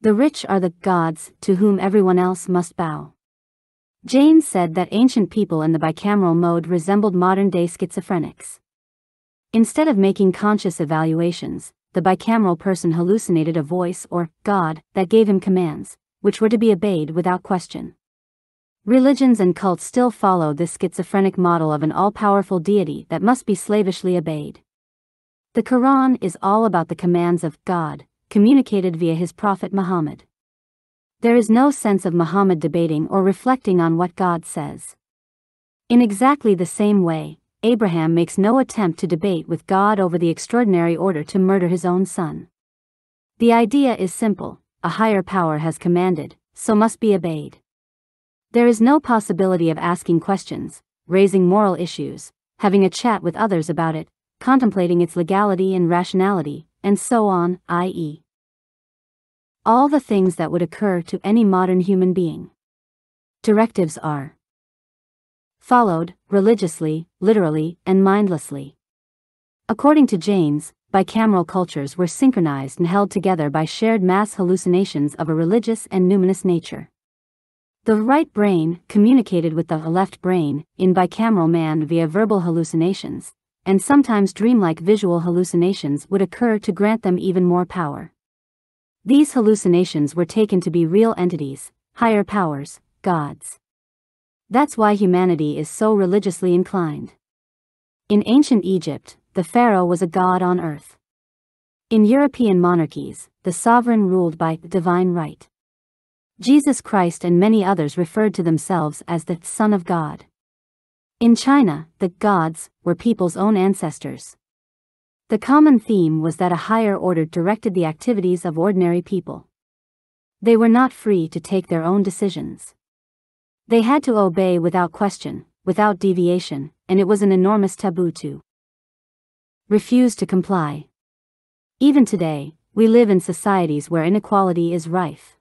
The rich are the gods to whom everyone else must bow. Jaynes said that ancient people in the bicameral mode resembled modern day schizophrenics. Instead of making conscious evaluations, the bicameral person hallucinated a voice or God that gave him commands, which were to be obeyed without question. Religions and cults still follow this schizophrenic model of an all-powerful deity that must be slavishly obeyed. The Quran is all about the commands of God, communicated via his prophet Muhammad. There is no sense of Muhammad debating or reflecting on what God says. In exactly the same way, Abraham makes no attempt to debate with God over the extraordinary order to murder his own son. The idea is simple a higher power has commanded, so must be obeyed. There is no possibility of asking questions, raising moral issues, having a chat with others about it, contemplating its legality and rationality, and so on, i.e., all the things that would occur to any modern human being. Directives are followed, religiously, literally, and mindlessly. According to Jaynes, bicameral cultures were synchronized and held together by shared mass hallucinations of a religious and numinous nature. The right brain communicated with the left brain in bicameral man via verbal hallucinations, and sometimes dreamlike visual hallucinations would occur to grant them even more power. These hallucinations were taken to be real entities, higher powers, gods. That's why humanity is so religiously inclined. In ancient Egypt, the pharaoh was a god on earth. In European monarchies, the sovereign ruled by divine right. Jesus Christ and many others referred to themselves as the Son of God. In China, the gods were people's own ancestors. The common theme was that a higher order directed the activities of ordinary people. They were not free to take their own decisions. They had to obey without question, without deviation, and it was an enormous taboo to refuse to comply. Even today, we live in societies where inequality is rife.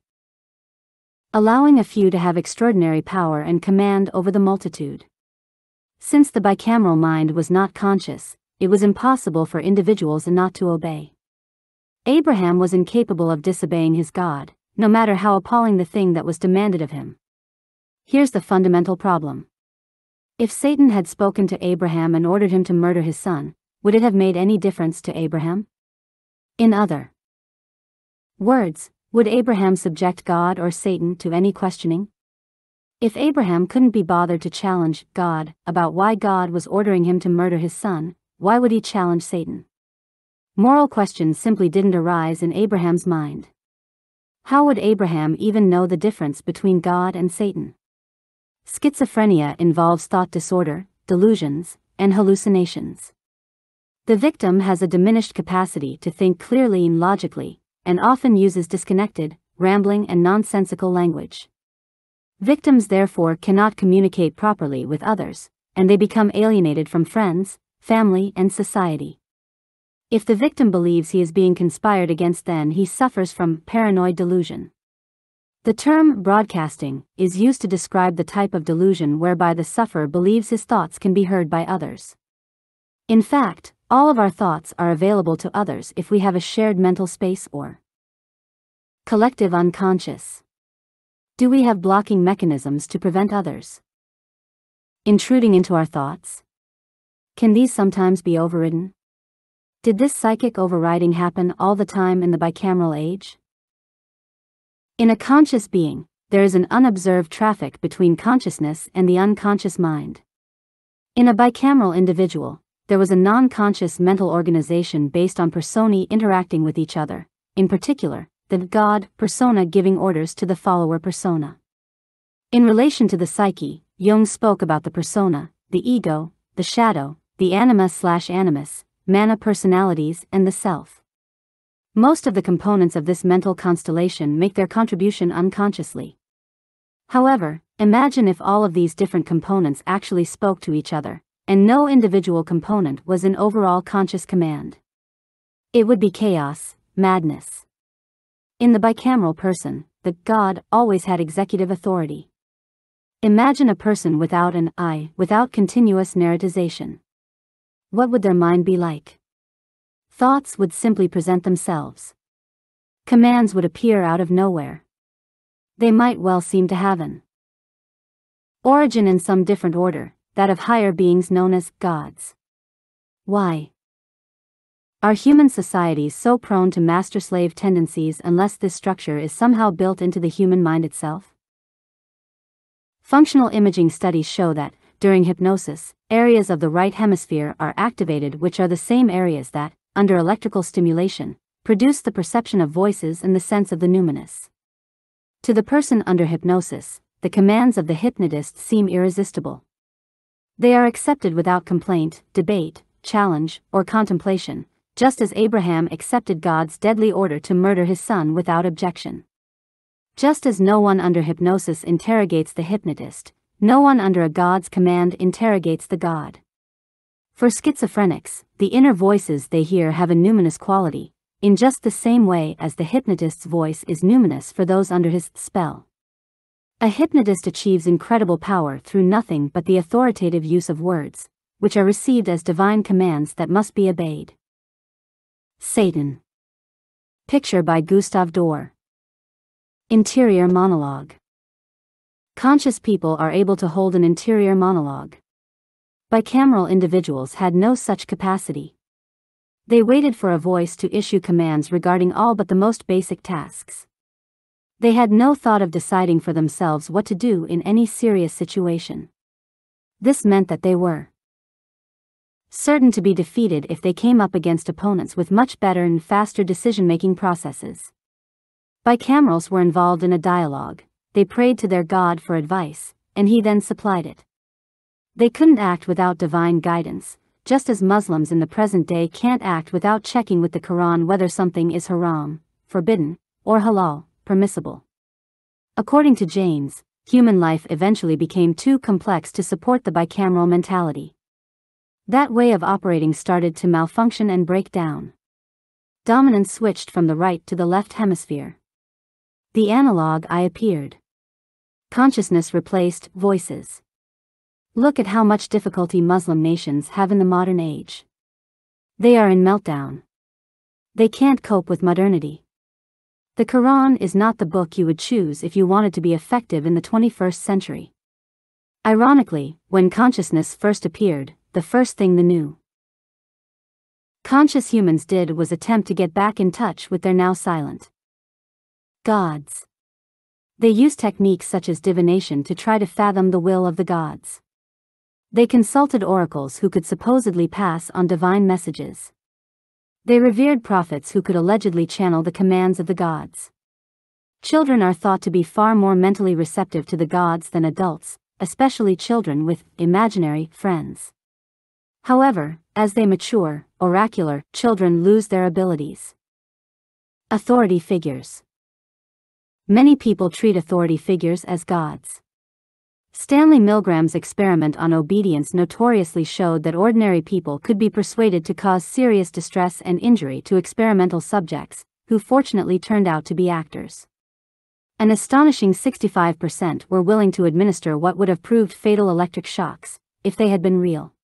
Allowing a few to have extraordinary power and command over the multitude. Since the bicameral mind was not conscious, it was impossible for individuals not to obey. Abraham was incapable of disobeying his God, no matter how appalling the thing that was demanded of him. Here's the fundamental problem. If Satan had spoken to Abraham and ordered him to murder his son, would it have made any difference to Abraham? In other words, would Abraham subject God or Satan to any questioning? If Abraham couldn't be bothered to challenge God about why God was ordering him to murder his son, why would he challenge Satan? Moral questions simply didn't arise in Abraham's mind. How would Abraham even know the difference between God and Satan? Schizophrenia involves thought disorder, delusions, and hallucinations. The victim has a diminished capacity to think clearly and logically, and often uses disconnected, rambling, and nonsensical language. Victims therefore cannot communicate properly with others, and they become alienated from friends, family, and society. If the victim believes he is being conspired against, then he suffers from paranoid delusion. The term broadcasting is used to describe the type of delusion whereby the sufferer believes his thoughts can be heard by others. In fact, all of our thoughts are available to others if we have a shared mental space or collective unconscious. Do we have blocking mechanisms to prevent others intruding into our thoughts? Can these sometimes be overridden? Did this psychic overriding happen all the time in the bicameral age? In a conscious being, there is an unobserved traffic between consciousness and the unconscious mind. In a bicameral individual, there was a non-conscious mental organization based on personae interacting with each other, in particular, the God persona giving orders to the follower persona. In relation to the psyche, Jung spoke about the persona, the ego, the shadow, the anima slash animus, mana personalities, and the self. Most of the components of this mental constellation make their contribution unconsciously. However, imagine if all of these different components actually spoke to each other, and no individual component was in overall conscious command. It would be chaos, madness. In the bicameral person, the God always had executive authority. Imagine a person without an I, without continuous narratization. What would their mind be like? Thoughts would simply present themselves. Commands would appear out of nowhere. They might well seem to have an origin in some different order, that of higher beings known as gods. Why? Are human societies so prone to master slave tendencies unless this structure is somehow built into the human mind itself? Functional imaging studies show that, during hypnosis, areas of the right hemisphere are activated, which are the same areas that, under electrical stimulation, produce the perception of voices and the sense of the numinous. To the person under hypnosis, the commands of the hypnotist seem irresistible. They are accepted without complaint, debate, challenge, or contemplation, just as Abraham accepted God's deadly order to murder his son without objection. Just as no one under hypnosis interrogates the hypnotist, no one under a God's command interrogates the God. For schizophrenics, the inner voices they hear have a numinous quality, in just the same way as the hypnotist's voice is numinous for those under his spell. A hypnotist achieves incredible power through nothing but the authoritative use of words, which are received as divine commands that must be obeyed. Satan. Picture by Gustave Doré. Interior monologue. Conscious people are able to hold an interior monologue. Bicameral individuals had no such capacity. They waited for a voice to issue commands regarding all but the most basic tasks. They had no thought of deciding for themselves what to do in any serious situation. This meant that they were certain to be defeated if they came up against opponents with much better and faster decision making processes. Bicamerals were involved in a dialogue, they prayed to their God for advice, and he then supplied it. They couldn't act without divine guidance, just as Muslims in the present day can't act without checking with the Quran whether something is haram, forbidden, or halal, permissible. According to Jaynes, human life eventually became too complex to support the bicameral mentality. That way of operating started to malfunction and break down. Dominance switched from the right to the left hemisphere. The analog I appeared. Consciousness replaced voices. Look at how much difficulty Muslim nations have in the modern age. They are in meltdown. They can't cope with modernity. The Quran is not the book you would choose if you wanted to be effective in the 21st century. Ironically, when consciousness first appeared, the first thing the new conscious humans did was attempt to get back in touch with their now silent gods. They used techniques such as divination to try to fathom the will of the gods. They consulted oracles who could supposedly pass on divine messages. They revered prophets who could allegedly channel the commands of the gods. Children are thought to be far more mentally receptive to the gods than adults, especially children with imaginary friends. However, as they mature, oracular children lose their abilities. Authority figures. Many people treat authority figures as gods. Stanley Milgram's experiment on obedience notoriously showed that ordinary people could be persuaded to cause serious distress and injury to experimental subjects, who fortunately turned out to be actors. An astonishing 65% were willing to administer what would have proved fatal electric shocks, if they had been real.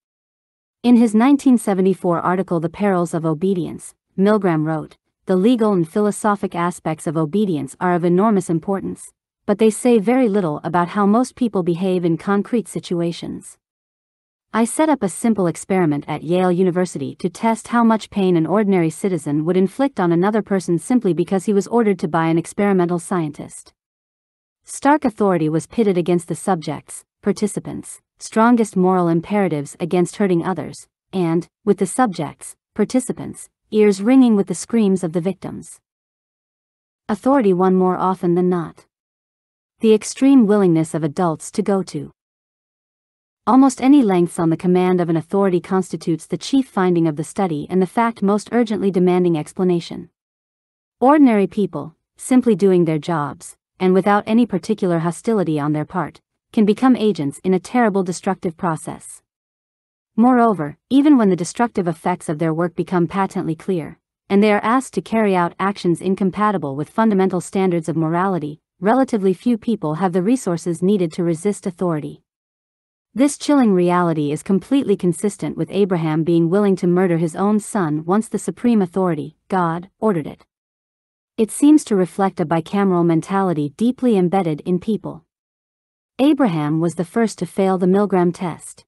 In his 1974 article The Perils of Obedience, Milgram wrote, the legal and philosophic aspects of obedience are of enormous importance, but they say very little about how most people behave in concrete situations. I set up a simple experiment at Yale University to test how much pain an ordinary citizen would inflict on another person simply because he was ordered to by an experimental scientist. Stark authority was pitted against the subjects, participants, strongest moral imperatives against hurting others, and, with the subjects, participants, ears ringing with the screams of the victims. Authority won more often than not. The extreme willingness of adults to go to almost any lengths on the command of an authority constitutes the chief finding of the study and the fact most urgently demanding explanation. Ordinary people, simply doing their jobs, and without any particular hostility on their part, can become agents in a terrible destructive process. Moreover, even when the destructive effects of their work become patently clear, and they are asked to carry out actions incompatible with fundamental standards of morality, relatively few people have the resources needed to resist authority. This chilling reality is completely consistent with Abraham being willing to murder his own son once the supreme authority, God, ordered it. It seems to reflect a bicameral mentality deeply embedded in people. Abraham was the first to fail the Milgram test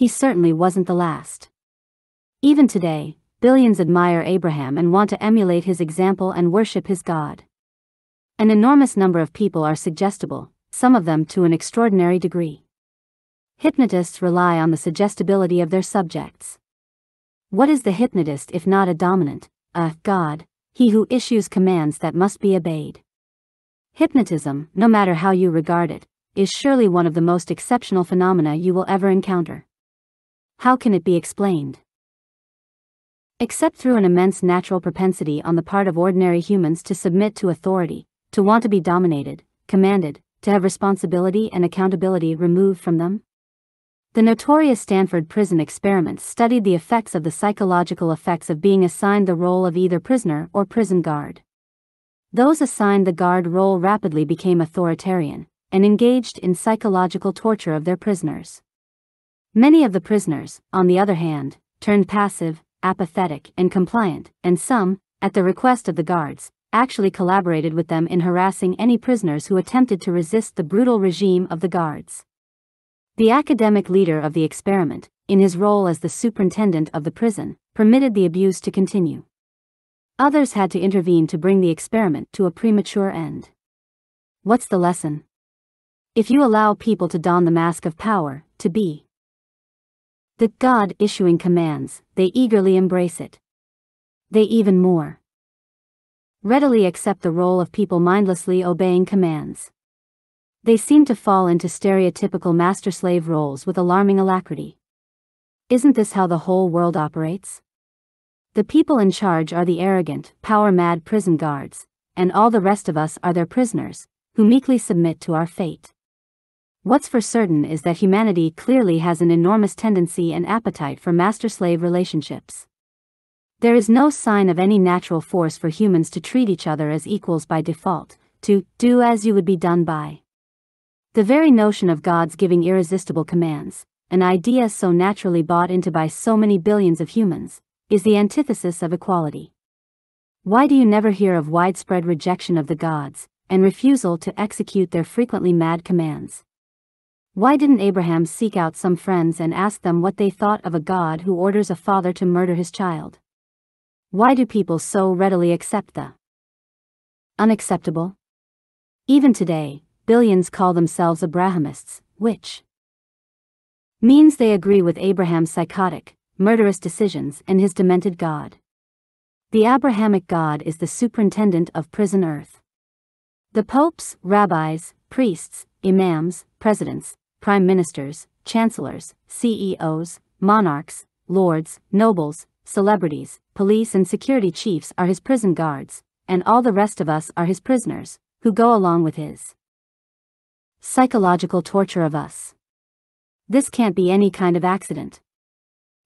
he certainly wasn't the last. Even today, billions admire Abraham and want to emulate his example and worship his God. An enormous number of people are suggestible, some of them to an extraordinary degree. Hypnotists rely on the suggestibility of their subjects. What is the hypnotist if not a dominant, a god, he who issues commands that must be obeyed? Hypnotism, no matter how you regard it, is surely one of the most exceptional phenomena you will ever encounter. How can it be explained? Except through an immense natural propensity on the part of ordinary humans to submit to authority, to want to be dominated, commanded, to have responsibility and accountability removed from them? The notorious Stanford prison experiments studied the effects of the psychological effects of being assigned the role of either prisoner or prison guard. Those assigned the guard role rapidly became authoritarian and engaged in psychological torture of their prisoners. Many of the prisoners, on the other hand, turned passive, apathetic, and compliant, and some, at the request of the guards, actually collaborated with them in harassing any prisoners who attempted to resist the brutal regime of the guards. The academic leader of the experiment, in his role as the superintendent of the prison, permitted the abuse to continue. Others had to intervene to bring the experiment to a premature end. What's the lesson? If you allow people to don the mask of power, to be the God issuing commands, they eagerly embrace it. They even more readily accept the role of people mindlessly obeying commands. They seem to fall into stereotypical master slave roles with alarming alacrity. Isn't this how the whole world operates? The people in charge are the arrogant, power mad prison guards, and all the rest of us are their prisoners, who meekly submit to our fate. What's for certain is that humanity clearly has an enormous tendency and appetite for master slave relationships. There is no sign of any natural force for humans to treat each other as equals by default, to do as you would be done by. The very notion of God's giving irresistible commands, an idea so naturally bought into by so many billions of humans, is the antithesis of equality. Why do you never hear of widespread rejection of the gods, and refusal to execute their frequently mad commands? Why didn't Abraham seek out some friends and ask them what they thought of a God who orders a father to murder his child? Why do people so readily accept the unacceptable? Even today, billions call themselves Abrahamists, which means they agree with Abraham's psychotic, murderous decisions and his demented God. The Abrahamic God is the superintendent of prison earth. The popes, rabbis, priests, imams, presidents, prime ministers, chancellors, CEOs, monarchs, lords, nobles, celebrities, police and security chiefs are his prison guards, and all the rest of us are his prisoners, who go along with his psychological torture of us. This can't be any kind of accident.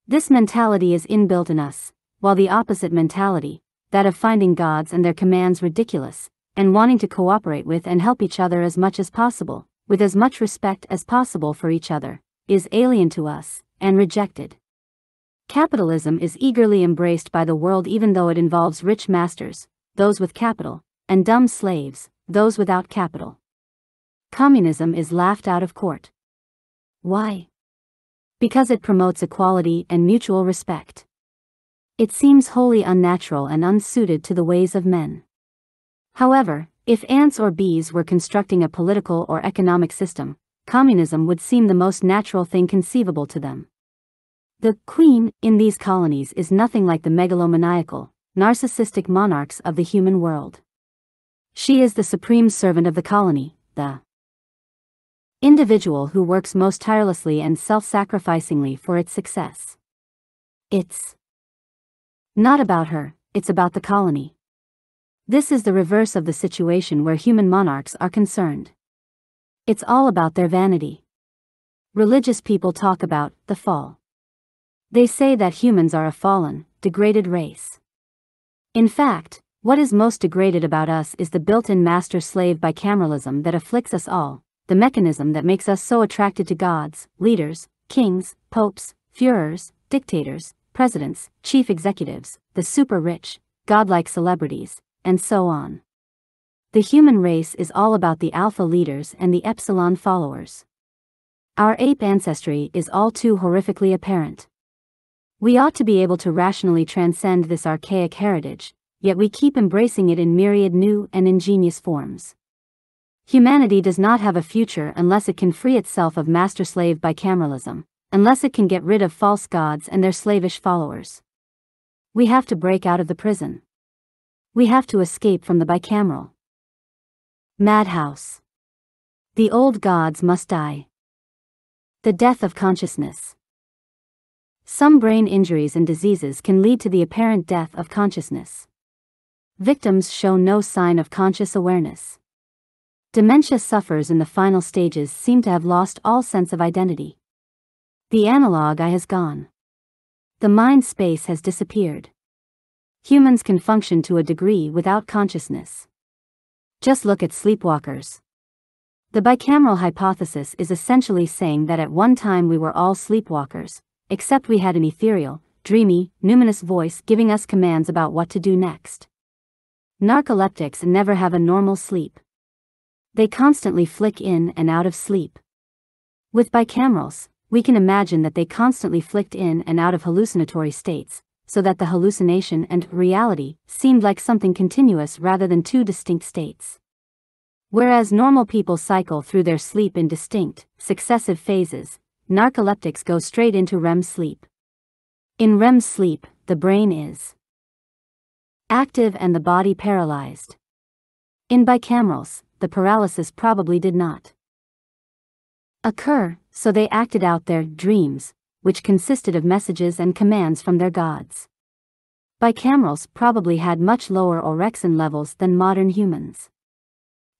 This mentality is inbuilt in us, while the opposite mentality, that of finding gods and their commands ridiculous, and wanting to cooperate with and help each other as much as possible, with as much respect as possible for each other, is alien to us, and rejected. Capitalism is eagerly embraced by the world even though it involves rich masters, those with capital, and dumb slaves, those without capital communism is laughed out of court. Why? Because it promotes equality and mutual respect. It seems wholly unnatural and unsuited to the ways of men. However, if ants or bees were constructing a political or economic system, communism would seem the most natural thing conceivable to them. The queen in these colonies is nothing like the megalomaniacal, narcissistic monarchs of the human world. She is the supreme servant of the colony, the individual who works most tirelessly and self-sacrificingly for its success. It's not about her, it's about the colony. This is the reverse of the situation where human monarchs are concerned. It's all about their vanity. Religious people talk about the fall. They say that humans are a fallen, degraded race. In fact, what is most degraded about us is the built-in master-slave bicameralism that afflicts us all, the mechanism that makes us so attracted to gods, leaders, kings, popes, Führers, dictators, presidents, chief executives, the super rich, godlike celebrities, and so on. The human race is all about the alpha leaders and the epsilon followers. Our ape ancestry is all too horrifically apparent. We ought to be able to rationally transcend this archaic heritage, yet we keep embracing it in myriad new and ingenious forms. Humanity does not have a future unless it can free itself of master-slave bicameralism, unless it can get rid of false gods and their slavish followers. We have to break out of the prison. We have to escape from the bicameral. Madhouse. The old gods must die. The death of consciousness. Some brain injuries and diseases can lead to the apparent death of consciousness. Victims show no sign of conscious awareness. Dementia sufferers in the final stages seem to have lost all sense of identity. The analog I has gone. The mind space has disappeared. Humans can function to a degree without consciousness. Just look at sleepwalkers. The bicameral hypothesis is essentially saying that at one time we were all sleepwalkers, except we had an ethereal, dreamy, numinous voice giving us commands about what to do next. Narcoleptics never have a normal sleep. They constantly flick in and out of sleep. With bicamerals, we can imagine that they constantly flicked in and out of hallucinatory states, so that the hallucination and reality seemed like something continuous rather than two distinct states. Whereas normal people cycle through their sleep in distinct, successive phases, narcoleptics go straight into REM sleep. In REM sleep, the brain is active and the body paralyzed. In bicamerals, the paralysis probably did not occur, so they acted out their dreams, which consisted of messages and commands from their gods. Bicamerals probably had much lower orexin levels than modern humans.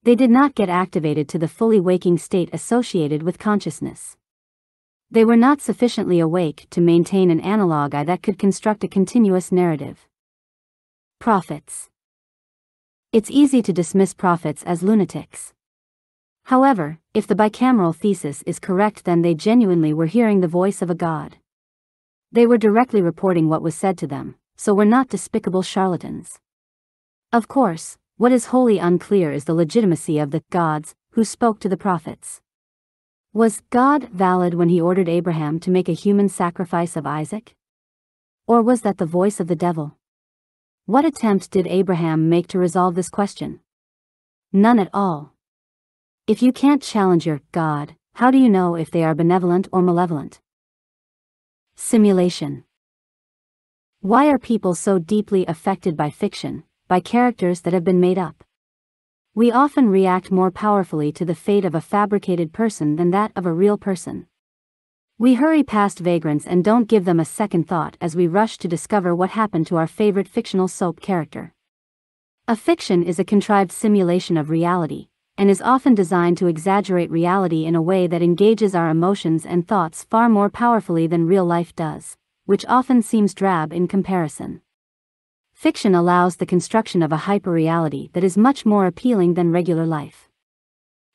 They did not get activated to the fully waking state associated with consciousness. They were not sufficiently awake to maintain an analog I that could construct a continuous narrative. Prophets. It's easy to dismiss prophets as lunatics. However, if the bicameral thesis is correct, then they genuinely were hearing the voice of a god. They were directly reporting what was said to them, so were not despicable charlatans. Of course, what is wholly unclear is the legitimacy of the gods who spoke to the prophets. Was God valid when he ordered Abraham to make a human sacrifice of Isaac? Or was that the voice of the devil? What attempt did Abraham make to resolve this question? None at all. If you can't challenge your God, how do you know if they are benevolent or malevolent? Simulation. Why are people so deeply affected by fiction, by characters that have been made up? We often react more powerfully to the fate of a fabricated person than that of a real person. We hurry past vagrants and don't give them a second thought as we rush to discover what happened to our favorite fictional soap character. A fiction is a contrived simulation of reality, and is often designed to exaggerate reality in a way that engages our emotions and thoughts far more powerfully than real life does, which often seems drab in comparison. Fiction allows the construction of a hyperreality that is much more appealing than regular life.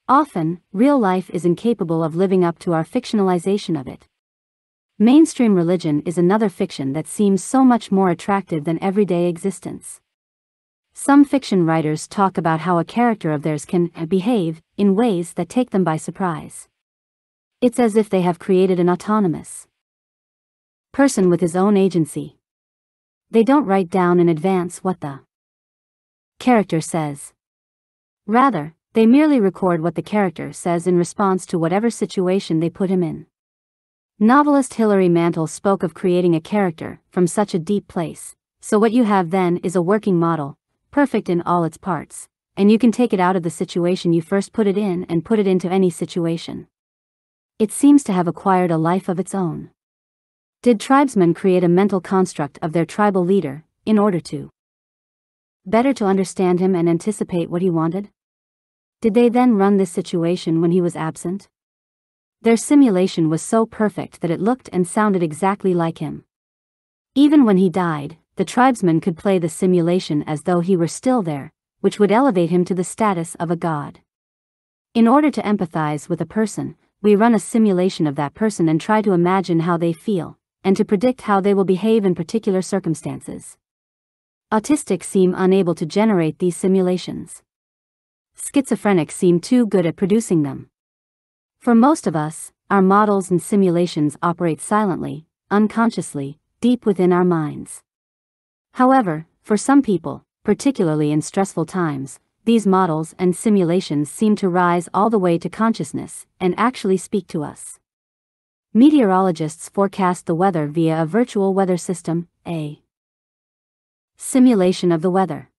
Often, real life is incapable of living up to our fictionalization of it. Mainstream religion is another fiction that seems so much more attractive than everyday existence. Some fiction writers talk about how a character of theirs can behave in ways that take them by surprise. It's as if they have created an autonomous person with his own agency. They don't write down in advance what the character says. Rather, they merely record what the character says in response to whatever situation they put him in. Novelist Hilary Mantel spoke of creating a character from such a deep place, so what you have then is a working model, perfect in all its parts, and you can take it out of the situation you first put it in and put it into any situation. It seems to have acquired a life of its own. Did tribesmen create a mental construct of their tribal leader, in order to better to understand him and anticipate what he wanted? Did they then run this situation when he was absent? Their simulation was so perfect that it looked and sounded exactly like him. Even when he died, the tribesman could play the simulation as though he were still there, which would elevate him to the status of a god. In order to empathize with a person, we run a simulation of that person and try to imagine how they feel, and to predict how they will behave in particular circumstances. Autistics seem unable to generate these simulations schizophrenics seem too good at producing them. For most of us, our models and simulations operate silently, unconsciously, deep within our minds. However, for some people, particularly in stressful times, these models and simulations seem to rise all the way to consciousness and actually speak to us. Meteorologists forecast the weather via a virtual weather system, a simulation of the weather.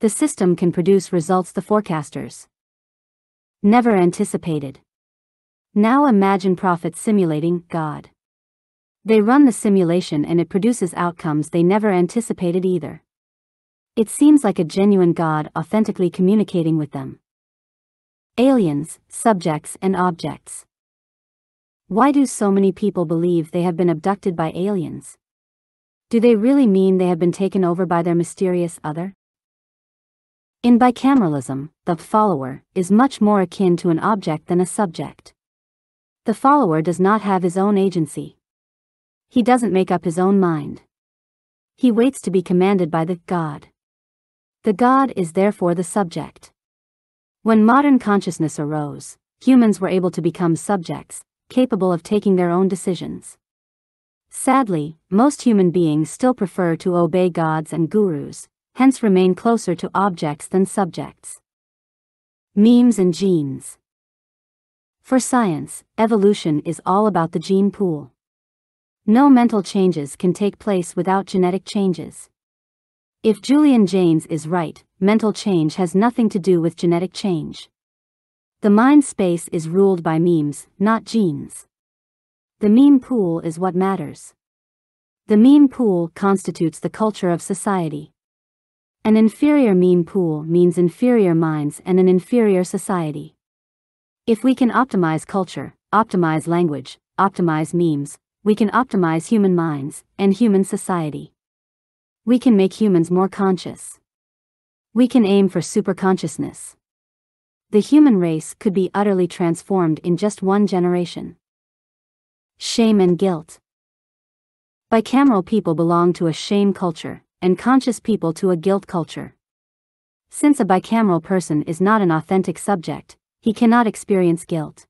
The system can produce results the forecasters never anticipated. Now imagine prophets simulating God. They run the simulation and it produces outcomes they never anticipated either. It seems like a genuine God authentically communicating with them. Aliens, subjects, and objects. Why do so many people believe they have been abducted by aliens? Do they really mean they have been taken over by their mysterious other? In bicameralism, the follower is much more akin to an object than a subject. The follower does not have his own agency. He doesn't make up his own mind. He waits to be commanded by the God. The God is therefore the subject. When modern consciousness arose, humans were able to become subjects, capable of taking their own decisions. Sadly, most human beings still prefer to obey gods and gurus, hence remain closer to objects than subjects. Memes and genes. For science, evolution is all about the gene pool. No mental changes can take place without genetic changes. If Julian Jaynes is right, mental change has nothing to do with genetic change. The mind space is ruled by memes, not genes. The meme pool is what matters. The meme pool constitutes the culture of society. An inferior meme pool means inferior minds and an inferior society. If we can optimize culture, optimize language, optimize memes, we can optimize human minds and human society. We can make humans more conscious. We can aim for superconsciousness the human race could be utterly transformed in just one generation. Shame and guilt. Bicameral people belong to a shame culture, and conscious people to a guilt culture. Since a bicameral person is not an authentic subject, he cannot experience guilt.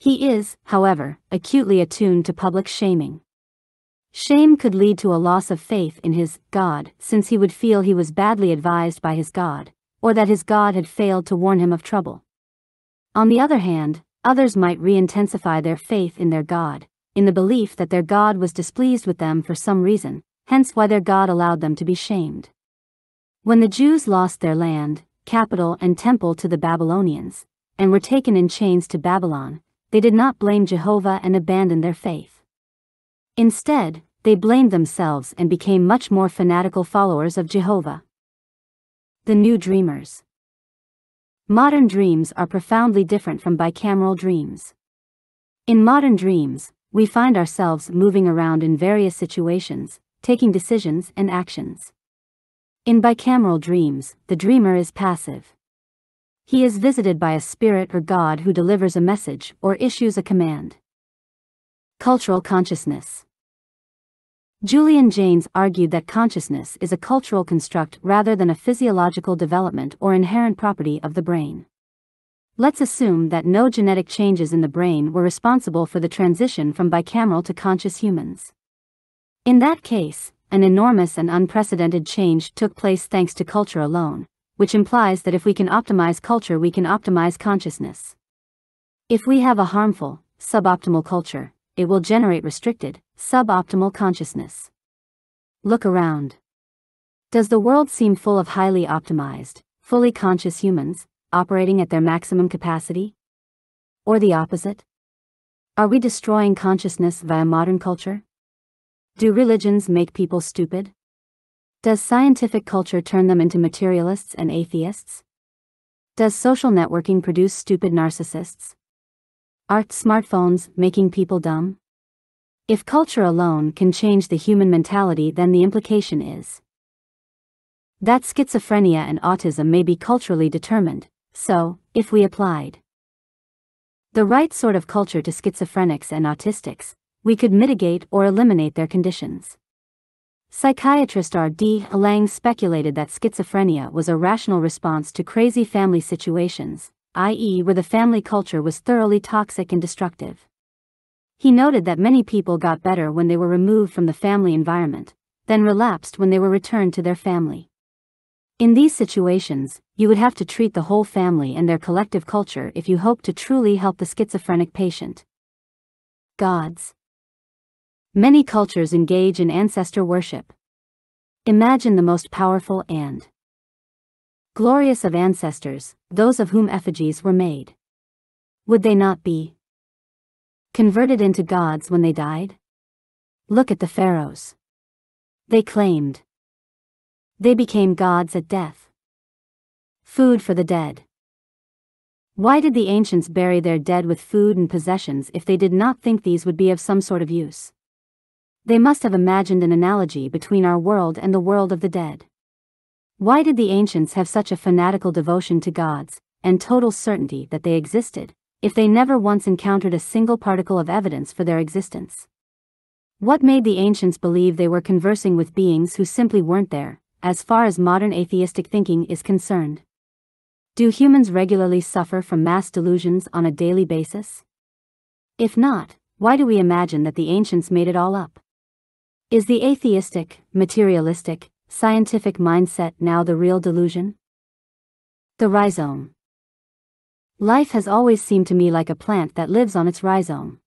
He is, however, acutely attuned to public shaming. Shame could lead to a loss of faith in his God, since he would feel he was badly advised by his God, or that his God had failed to warn him of trouble. On the other hand, others might re-intensify their faith in their God, in the belief that their God was displeased with them for some reason, hence why their God allowed them to be shamed. When the Jews lost their land, capital and temple to the Babylonians, and were taken in chains to Babylon, they did not blame Jehovah and abandon their faith. Instead, they blamed themselves and became much more fanatical followers of Jehovah. The New Dreamers. Modern dreams are profoundly different from bicameral dreams. In modern dreams, we find ourselves moving around in various situations, taking decisions and actions. In bicameral dreams, the dreamer is passive. He is visited by a spirit or God who delivers a message or issues a command. Cultural consciousness. Julian Jaynes argued that consciousness is a cultural construct rather than a physiological development or inherent property of the brain. Let's assume that no genetic changes in the brain were responsible for the transition from bicameral to conscious humans. In that case, an enormous and unprecedented change took place thanks to culture alone, which implies that if we can optimize culture, we can optimize consciousness. If we have a harmful, suboptimal culture, it will generate restricted, suboptimal consciousness. Look around. Does the world seem full of highly optimized, fully conscious humans, operating at their maximum capacity? Or the opposite? Are we destroying consciousness via modern culture? Do religions make people stupid? Does scientific culture turn them into materialists and atheists? Does social networking produce stupid narcissists? Are smartphones making people dumb? If culture alone can change the human mentality, then the implication is that schizophrenia and autism may be culturally determined, so, if we applied the right sort of culture to schizophrenics and autistics, we could mitigate or eliminate their conditions. Psychiatrist R. D. Laing speculated that schizophrenia was a rational response to crazy family situations, i.e., where the family culture was thoroughly toxic and destructive. He noted that many people got better when they were removed from the family environment, then relapsed when they were returned to their family. In these situations, you would have to treat the whole family and their collective culture if you hope to truly help the schizophrenic patient. Gods. Many cultures engage in ancestor worship. Imagine the most powerful and glorious of ancestors, those of whom effigies were made. Would they not be converted into gods when they died? Look at the pharaohs. They claimed they became gods at death. Food for the dead. Why did the ancients bury their dead with food and possessions if they did not think these would be of some sort of use? They must have imagined an analogy between our world and the world of the dead. Why did the ancients have such a fanatical devotion to gods, and total certainty that they existed, if they never once encountered a single particle of evidence for their existence? What made the ancients believe they were conversing with beings who simply weren't there, as far as modern atheistic thinking is concerned. Do humans regularly suffer from mass delusions on a daily basis? If not, why do we imagine that the ancients made it all up? Is the atheistic, materialistic, scientific mindset now the real delusion? The rhizome. Life has always seemed to me like a plant that lives on its rhizome.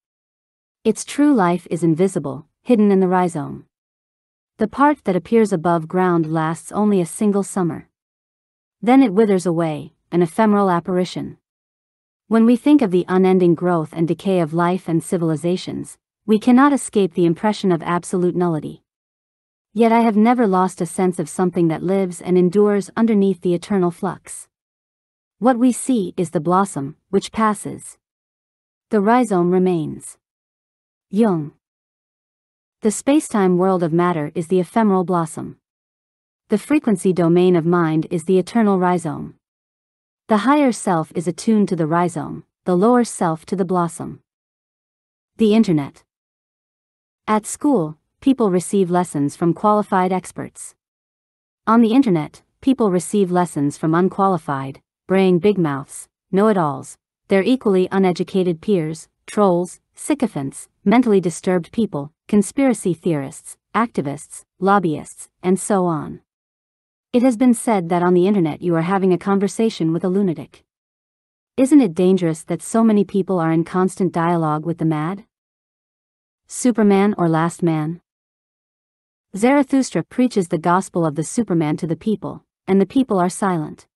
Its true life is invisible, hidden in the rhizome. The part that appears above ground lasts only a single summer. Then it withers away, an ephemeral apparition. When we think of the unending growth and decay of life and civilizations, we cannot escape the impression of absolute nullity. Yet I have never lost a sense of something that lives and endures underneath the eternal flux. What we see is the blossom, which passes. The rhizome remains. Jung. The spacetime world of matter is the ephemeral blossom. The frequency domain of mind is the eternal rhizome. The higher self is attuned to the rhizome, the lower self to the blossom. The Internet. At school, people receive lessons from qualified experts. On the Internet, people receive lessons from unqualified, braying big mouths, know it alls, their equally uneducated peers, trolls, sycophants, mentally disturbed people, conspiracy theorists, activists, lobbyists, and so on. It has been said that on the internet you are having a conversation with a lunatic. Isn't it dangerous that so many people are in constant dialogue with the mad? Superman or Last Man? Zarathustra preaches the gospel of the Superman to the people, and the people are silent.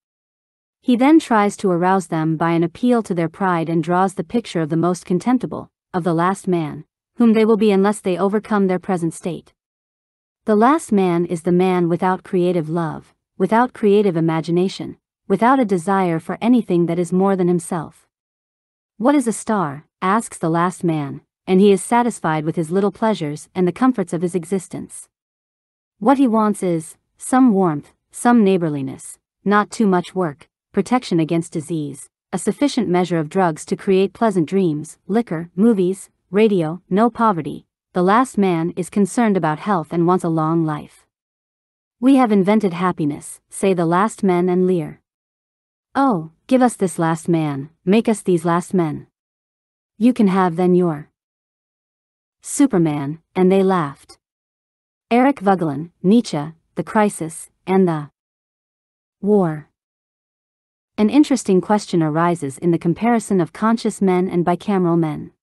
He then tries to arouse them by an appeal to their pride and draws the picture of the most contemptible, of the last man, whom they will be unless they overcome their present state. The last man is the man without creative love, without creative imagination, without a desire for anything that is more than himself. What is a star? asks the last man, and he is satisfied with his little pleasures and the comforts of his existence. What he wants is some warmth, some neighborliness, not too much work, protection against disease, a sufficient measure of drugs to create pleasant dreams, liquor, movies, radio, no poverty. The last man is concerned about health and wants a long life. We have invented happiness, say the last men and Lear. Oh, give us this last man, make us these last men. You can have then your Superman, and they laughed. Eric Voegelin, Nietzsche, The Crisis, and the War. An interesting question arises in the comparison of conscious men and bicameral men.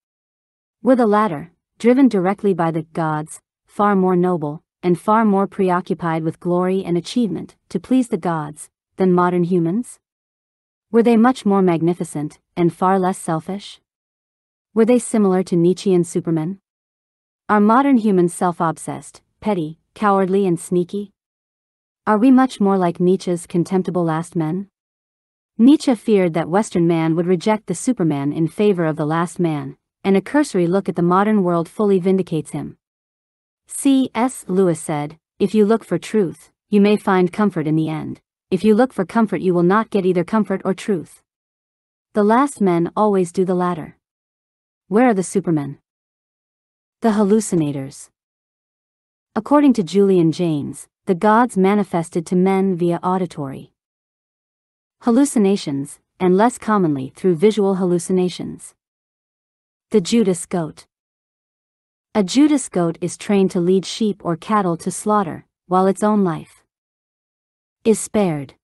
Were the latter, driven directly by the gods, far more noble, and far more preoccupied with glory and achievement, to please the gods, than modern humans? Were they much more magnificent, and far less selfish? Were they similar to Nietzschean supermen? Are modern humans self-obsessed, petty, cowardly and sneaky? Are we much more like Nietzsche's contemptible last men? Nietzsche feared that Western man would reject the Superman in favor of the last man, and a cursory look at the modern world fully vindicates him. C.S. Lewis said, If you look for truth, you may find comfort in the end. If you look for comfort, you will not get either comfort or truth. The last men always do the latter. Where are the supermen? The hallucinators. According to Julian Jaynes, the gods manifested to men via auditory hallucinations, and less commonly through visual hallucinations. The Judas goat. A Judas goat is trained to lead sheep or cattle to slaughter, while its own life is spared.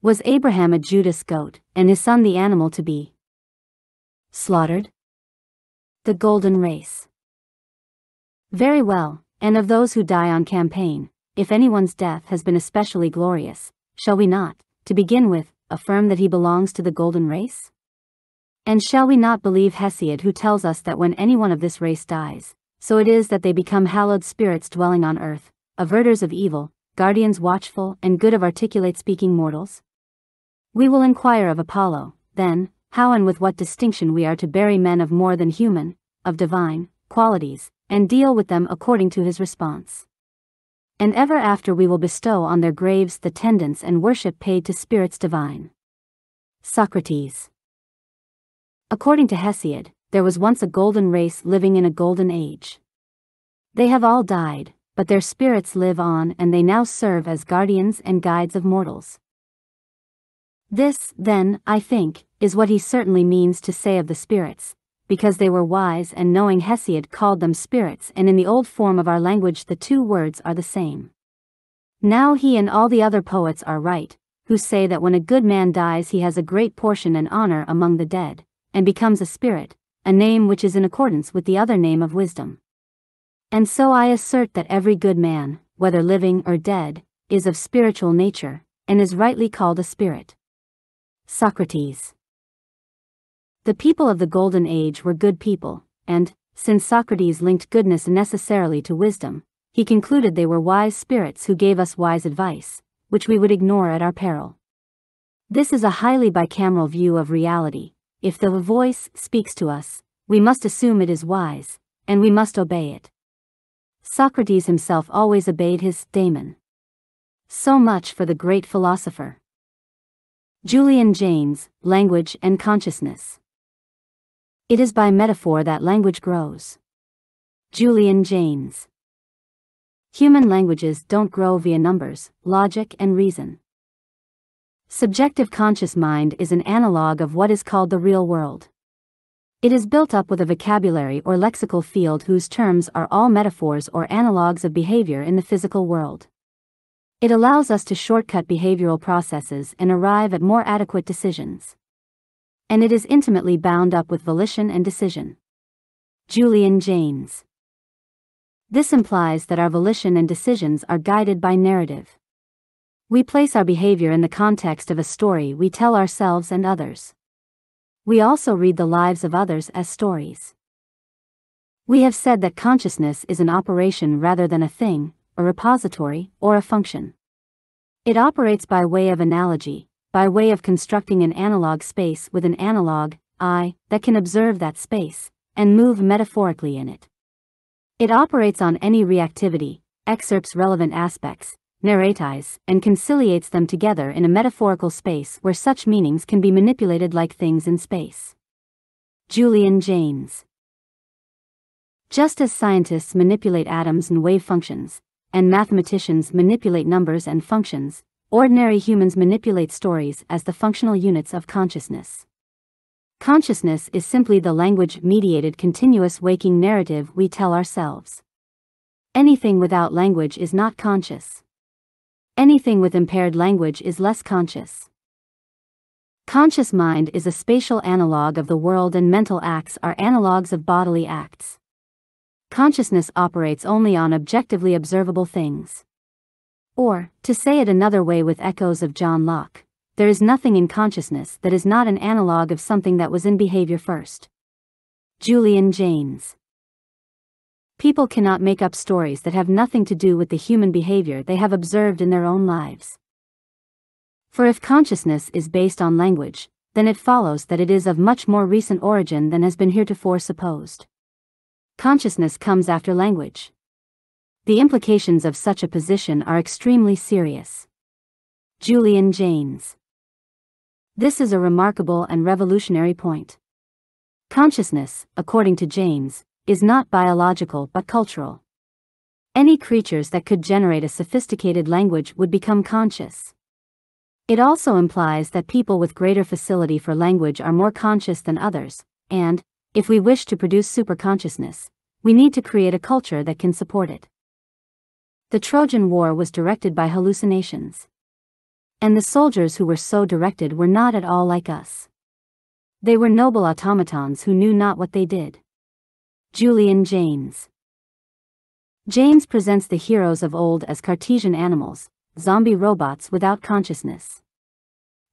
Was Abraham a Judas goat, and his son the animal to be slaughtered? The Golden Race. Very well, and of those who die on campaign, if anyone's death has been especially glorious, shall we not, to begin with, affirm that he belongs to the Golden Race? And shall we not believe Hesiod who tells us that when anyone of this race dies, so it is that they become hallowed spirits dwelling on earth, averters of evil, guardians watchful and good of articulate speaking mortals? We will inquire of Apollo, then, how and with what distinction we are to bury men of more than human, of divine, qualities, and deal with them according to his response. And ever after we will bestow on their graves the tendance and worship paid to spirits divine. Socrates. According to Hesiod, there was once a golden race living in a golden age. They have all died, but their spirits live on and they now serve as guardians and guides of mortals. This, then, I think, is what he certainly means to say of the spirits, because they were wise and knowing Hesiod called them spirits and in the old form of our language the two words are the same. Now he and all the other poets are right, who say that when a good man dies he has a great portion and honor among the dead, and becomes a spirit, a name which is in accordance with the other name of wisdom. And so I assert that every good man, whether living or dead, is of spiritual nature, and is rightly called a spirit. Socrates. The people of the Golden Age were good people, and, since Socrates linked goodness necessarily to wisdom, he concluded they were wise spirits who gave us wise advice, which we would ignore at our peril. This is a highly bicameral view of reality. If the voice speaks to us, we must assume it is wise, and we must obey it. Socrates himself always obeyed his daemon. So much for the great philosopher. Julian Jaynes, Language and Consciousness. It is by metaphor that language grows. Julian Jaynes. Human languages don't grow via numbers, logic, and reason. Subjective conscious mind is an analog of what is called the real world. It is built up with a vocabulary or lexical field whose terms are all metaphors or analogs of behavior in the physical world. It allows us to shortcut behavioral processes and arrive at more adequate decisions. And it is intimately bound up with volition and decision. Julian Jaynes. This implies that our volition and decisions are guided by narrative. We place our behavior in the context of a story we tell ourselves and others. We also read the lives of others as stories. We have said that consciousness is an operation rather than a thing, a repository, or a function. It operates by way of analogy, by way of constructing an analog space with an analog, I, that can observe that space, and move metaphorically in it. It operates on any reactivity, excerpts relevant aspects, narrates, and conciliates them together in a metaphorical space where such meanings can be manipulated like things in space. Julian Jaynes Just as scientists manipulate atoms and wave functions, and mathematicians manipulate numbers and functions, ordinary humans manipulate stories as the functional units of consciousness. Consciousness is simply the language mediated continuous waking narrative we tell ourselves. Anything without language is not conscious. Anything with impaired language is less conscious. Conscious mind is a spatial analog of the world, and mental acts are analogues of bodily acts consciousness operates only on objectively observable things. Or, to say it another way with echoes of John Locke, there is nothing in consciousness that is not an analog of something that was in behavior first. Julian Jaynes. People cannot make up stories that have nothing to do with the human behavior they have observed in their own lives. For if consciousness is based on language, then it follows that it is of much more recent origin than has been heretofore supposed consciousness comes after language. The implications of such a position are extremely serious. Julian Jaynes. This is a remarkable and revolutionary point. Consciousness, according to Jaynes, is not biological but cultural. Any creatures that could generate a sophisticated language would become conscious. It also implies that people with greater facility for language are more conscious than others, and, if we wish to produce superconsciousness, we need to create a culture that can support it. The Trojan War was directed by hallucinations. And the soldiers who were so directed were not at all like us. They were noble automatons who knew not what they did. Julian Jaynes James presents the heroes of old as Cartesian animals, zombie robots without consciousness.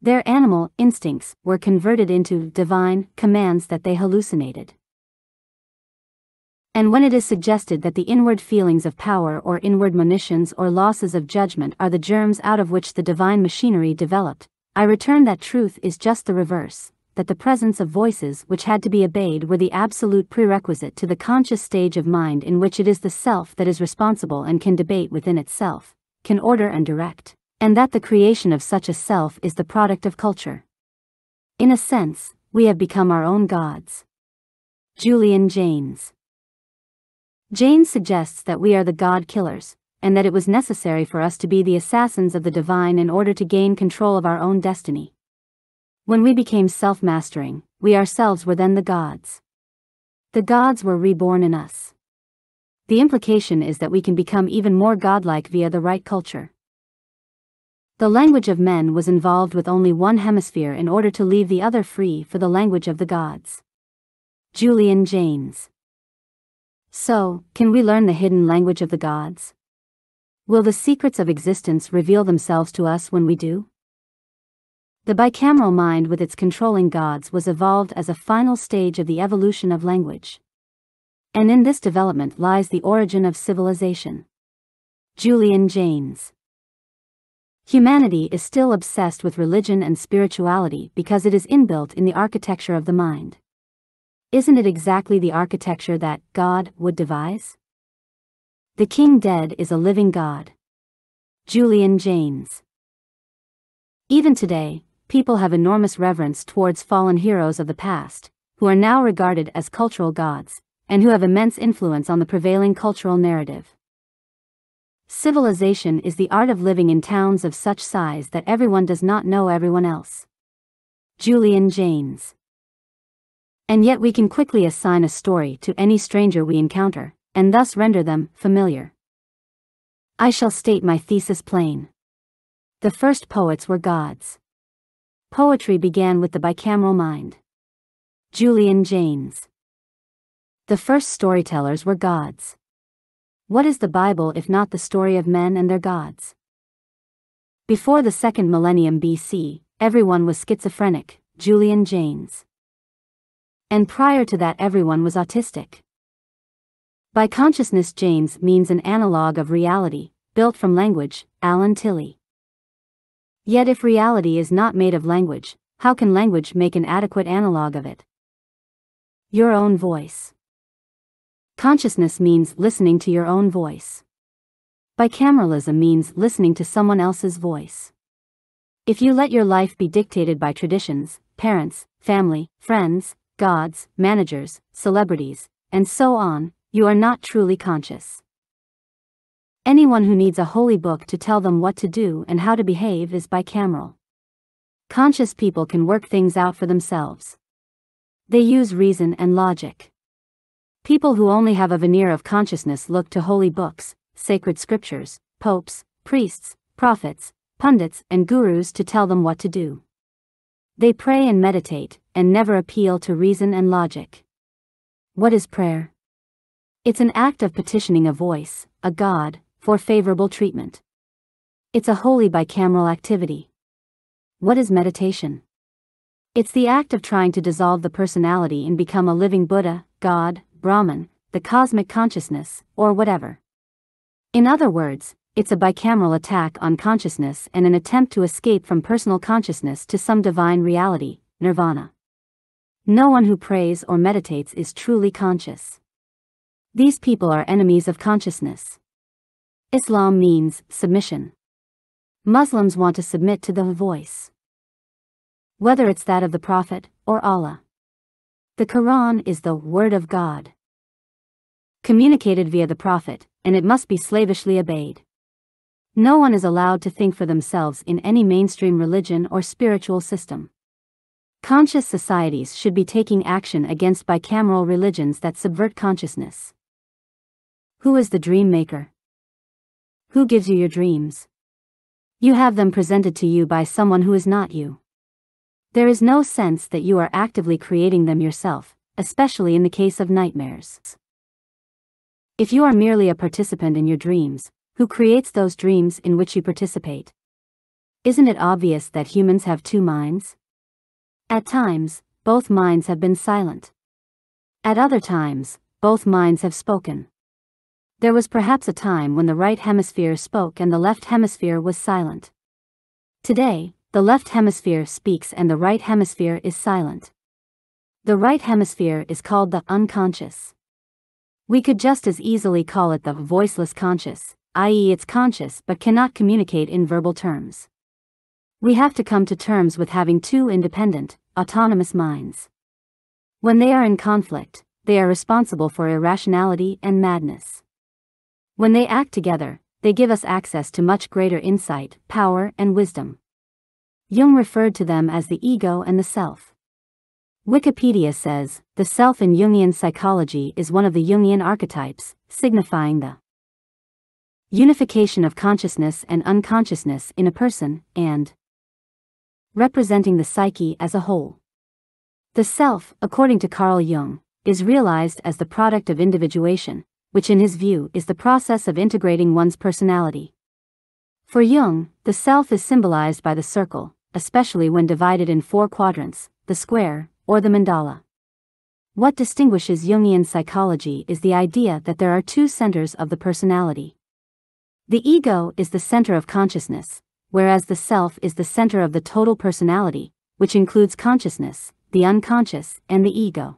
Their animal instincts were converted into divine commands that they hallucinated. And when it is suggested that the inward feelings of power or inward monitions or losses of judgment are the germs out of which the divine machinery developed, I return that truth is just the reverse, that the presence of voices which had to be obeyed were the absolute prerequisite to the conscious stage of mind in which it is the self that is responsible and can debate within itself, can order and direct, and that the creation of such a self is the product of culture. In a sense, we have become our own gods. Julian Jaynes Jaynes suggests that we are the God killers, and that it was necessary for us to be the assassins of the divine in order to gain control of our own destiny. When we became self mastering, we ourselves were then the gods. The gods were reborn in us. The implication is that we can become even more godlike via the right culture. The language of men was involved with only one hemisphere in order to leave the other free for the language of the gods. Julian Jaynes so, can we learn the hidden language of the gods? Will the secrets of existence reveal themselves to us when we do? The bicameral mind with its controlling gods was evolved as a final stage of the evolution of language. And in this development lies the origin of civilization. Julian Jaynes Humanity is still obsessed with religion and spirituality because it is inbuilt in the architecture of the mind. Isn't it exactly the architecture that God would devise? The king dead is a living God. Julian Jaynes. Even today, people have enormous reverence towards fallen heroes of the past, who are now regarded as cultural gods, and who have immense influence on the prevailing cultural narrative. Civilization is the art of living in towns of such size that everyone does not know everyone else. Julian Jaynes. And yet we can quickly assign a story to any stranger we encounter, and thus render them familiar. I shall state my thesis plain. The first poets were gods. Poetry began with the bicameral mind. Julian Jaynes. The first storytellers were gods. What is the Bible if not the story of men and their gods? Before the second millennium BC, everyone was schizophrenic, Julian Jaynes. And prior to that everyone was autistic. By consciousness Jaynes means an analog of reality, built from language, Alan Tilley. Yet if reality is not made of language, how can language make an adequate analog of it? Your own voice. Consciousness means listening to your own voice. Bicameralism means listening to someone else's voice. If you let your life be dictated by traditions, parents, family, friends, gods, managers, celebrities, and so on, you are not truly conscious. Anyone who needs a holy book to tell them what to do and how to behave is bicameral. Conscious people can work things out for themselves. They use reason and logic. People who only have a veneer of consciousness look to holy books, sacred scriptures, popes, priests, prophets, pundits, and gurus to tell them what to do. They pray and meditate, and never appeal to reason and logic. What is prayer? It's an act of petitioning a voice, a God, for favorable treatment. It's a holy bicameral activity. What is meditation? It's the act of trying to dissolve the personality and become a living Buddha, God, Brahman, the cosmic consciousness, or whatever. In other words, it's a bicameral attack on consciousness and an attempt to escape from personal consciousness to some divine reality, nirvana. No one who prays or meditates is truly conscious. These people are enemies of consciousness. Islam means submission. Muslims want to submit to the voice. Whether it's that of the Prophet or Allah. The Quran is the Word of God. Communicated via the Prophet, and it must be slavishly obeyed. No one is allowed to think for themselves in any mainstream religion or spiritual system. Conscious societies should be taking action against bicameral religions that subvert consciousness. Who is the dream maker? Who gives you your dreams? You have them presented to you by someone who is not you. There is no sense that you are actively creating them yourself, especially in the case of nightmares. If you are merely a participant in your dreams, who creates those dreams in which you participate? Isn't it obvious that humans have two minds? At times, both minds have been silent. At other times, both minds have spoken. There was perhaps a time when the right hemisphere spoke and the left hemisphere was silent. Today, the left hemisphere speaks and the right hemisphere is silent. The right hemisphere is called the unconscious. We could just as easily call it the voiceless conscious, i.e., it's conscious but cannot communicate in verbal terms. We have to come to terms with having two independent, autonomous minds. When they are in conflict, they are responsible for irrationality and madness. When they act together, they give us access to much greater insight, power, and wisdom. Jung referred to them as the ego and the self. Wikipedia says, the self in Jungian psychology is one of the Jungian archetypes, signifying the unification of consciousness and unconsciousness in a person, and representing the psyche as a whole. The self, according to Carl Jung, is realized as the product of individuation, which in his view is the process of integrating one's personality. For Jung, the self is symbolized by the circle, especially when divided in four quadrants, the square, or the mandala. What distinguishes Jungian psychology is the idea that there are two centers of the personality. The ego is the center of consciousness, whereas the self is the center of the total personality, which includes consciousness, the unconscious, and the ego.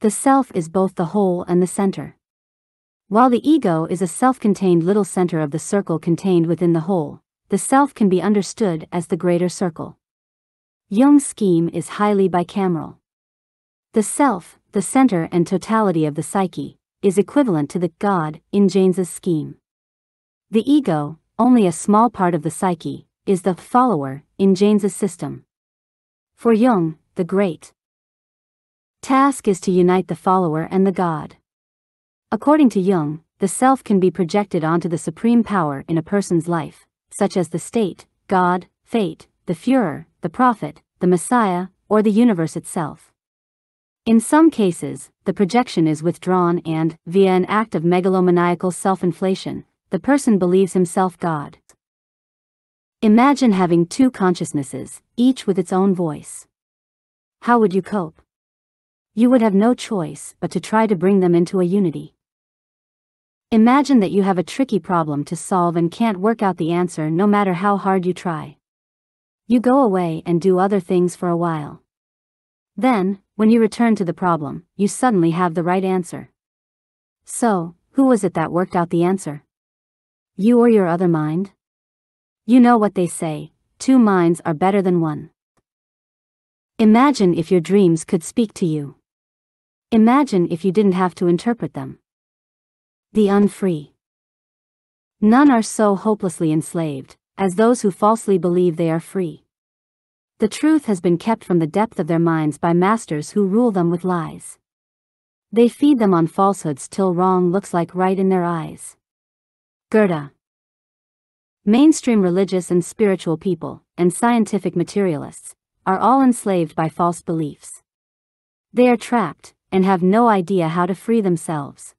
The self is both the whole and the center. While the ego is a self-contained little center of the circle contained within the whole, the self can be understood as the greater circle. Jung's scheme is highly bicameral. The self, the center and totality of the psyche, is equivalent to the God in Jaynes's scheme. The ego, only a small part of the psyche, is the follower in Jaynes's system. For Jung, the great task is to unite the follower and the God. According to Jung, the self can be projected onto the supreme power in a person's life, such as the state, God, fate, the Führer, the prophet, the Messiah, or the universe itself. In some cases, the projection is withdrawn and, via an act of megalomaniacal self-inflation, the person believes himself God. Imagine having two consciousnesses, each with its own voice. How would you cope? You would have no choice but to try to bring them into a unity. Imagine that you have a tricky problem to solve and can't work out the answer no matter how hard you try. You go away and do other things for a while. Then, when you return to the problem, you suddenly have the right answer. So, who was it that worked out the answer? You or your other mind? You know what they say two minds are better than one. Imagine if your dreams could speak to you. Imagine if you didn't have to interpret them. The unfree. None are so hopelessly enslaved as those who falsely believe they are free. The truth has been kept from the depth of their minds by masters who rule them with lies. They feed them on falsehoods till wrong looks like right in their eyes. Goethe. Mainstream religious and spiritual people, and scientific materialists, are all enslaved by false beliefs. They are trapped, and have no idea how to free themselves.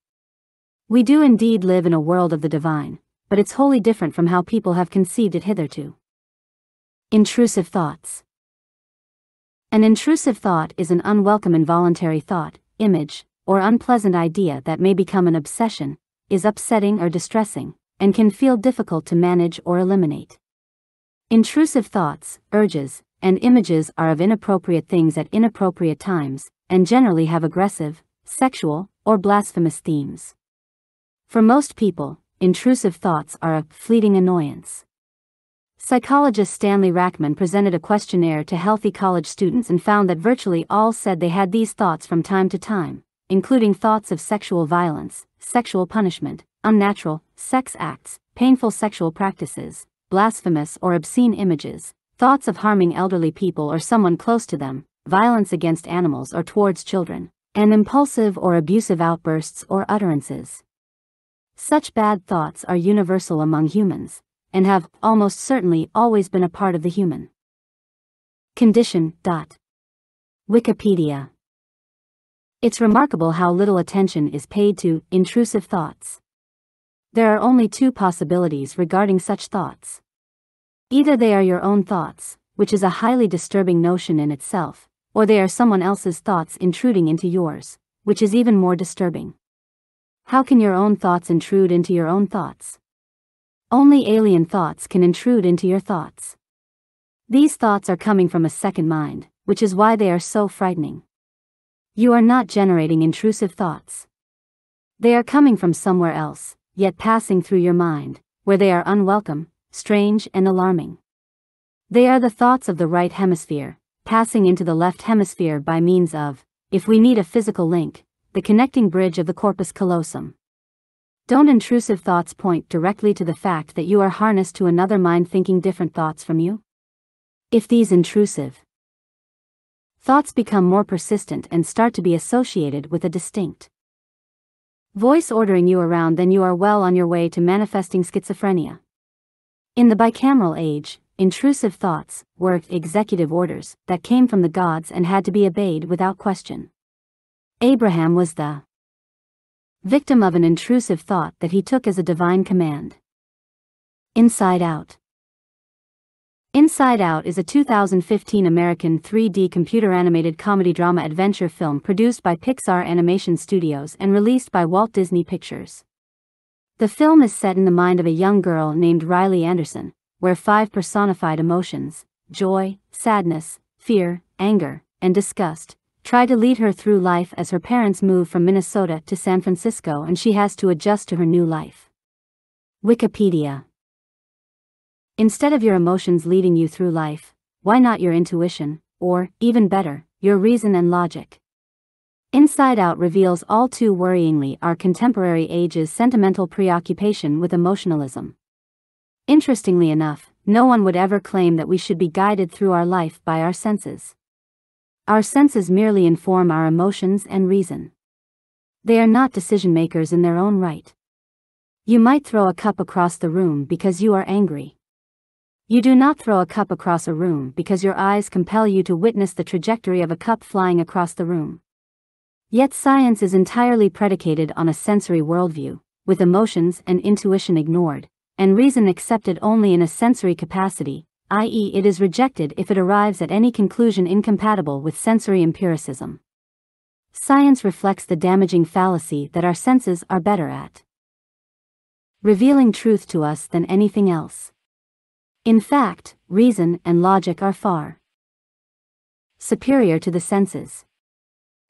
We do indeed live in a world of the divine, but it's wholly different from how people have conceived it hitherto. Intrusive thoughts. An intrusive thought is an unwelcome involuntary thought, image, or unpleasant idea that may become an obsession, is upsetting or distressing, and can feel difficult to manage or eliminate. Intrusive thoughts, urges, and images are of inappropriate things at inappropriate times, and generally have aggressive, sexual, or blasphemous themes. For most people, intrusive thoughts are a fleeting annoyance. Psychologist Stanley Rachman presented a questionnaire to healthy college students and found that virtually all said they had these thoughts from time to time, including thoughts of sexual violence, sexual punishment, unnatural, sex acts, painful sexual practices, blasphemous or obscene images, thoughts of harming elderly people or someone close to them, violence against animals or towards children, and impulsive or abusive outbursts or utterances. Such bad thoughts are universal among humans, and have, almost certainly, always been a part of the human condition. Dot. Wikipedia. It's remarkable how little attention is paid to intrusive thoughts. There are only two possibilities regarding such thoughts. Either they are your own thoughts, which is a highly disturbing notion in itself, or they are someone else's thoughts intruding into yours, which is even more disturbing. How can your own thoughts intrude into your own thoughts? Only alien thoughts can intrude into your thoughts. These thoughts are coming from a second mind, which is why they are so frightening. You are not generating intrusive thoughts. They are coming from somewhere else, yet passing through your mind, where they are unwelcome, strange, and alarming. They are the thoughts of the right hemisphere, passing into the left hemisphere by means of, if we need a physical link, the connecting bridge of the corpus callosum. Don't intrusive thoughts point directly to the fact that you are harnessed to another mind thinking different thoughts from you? If these intrusive thoughts become more persistent and start to be associated with a distinct voice ordering you around, then you are well on your way to manifesting schizophrenia. In the bicameral age, intrusive thoughts were executive orders that came from the gods and had to be obeyed without question. Abraham was the victim of an intrusive thought that he took as a divine command. Inside Out Inside Out is a 2015 American 3D computer animated comedy drama adventure film produced by Pixar Animation Studios and released by Walt Disney Pictures. The film is set in the mind of a young girl named Riley Anderson, where five personified emotions joy, sadness, fear, anger, and disgust try to lead her through life as her parents move from Minnesota to San Francisco and she has to adjust to her new life. Wikipedia Instead of your emotions leading you through life, why not your intuition, or, even better, your reason and logic? Inside Out reveals all too worryingly our contemporary age's sentimental preoccupation with emotionalism. Interestingly enough, no one would ever claim that we should be guided through our life by our senses. Our senses merely inform our emotions and reason. They are not decision makers in their own right. You might throw a cup across the room because you are angry. You do not throw a cup across a room because your eyes compel you to witness the trajectory of a cup flying across the room. Yet science is entirely predicated on a sensory worldview, with emotions and intuition ignored, and reason accepted only in a sensory capacity, i.e., it is rejected if it arrives at any conclusion incompatible with sensory empiricism. Science reflects the damaging fallacy that our senses are better at revealing truth to us than anything else. In fact, reason and logic are far superior to the senses.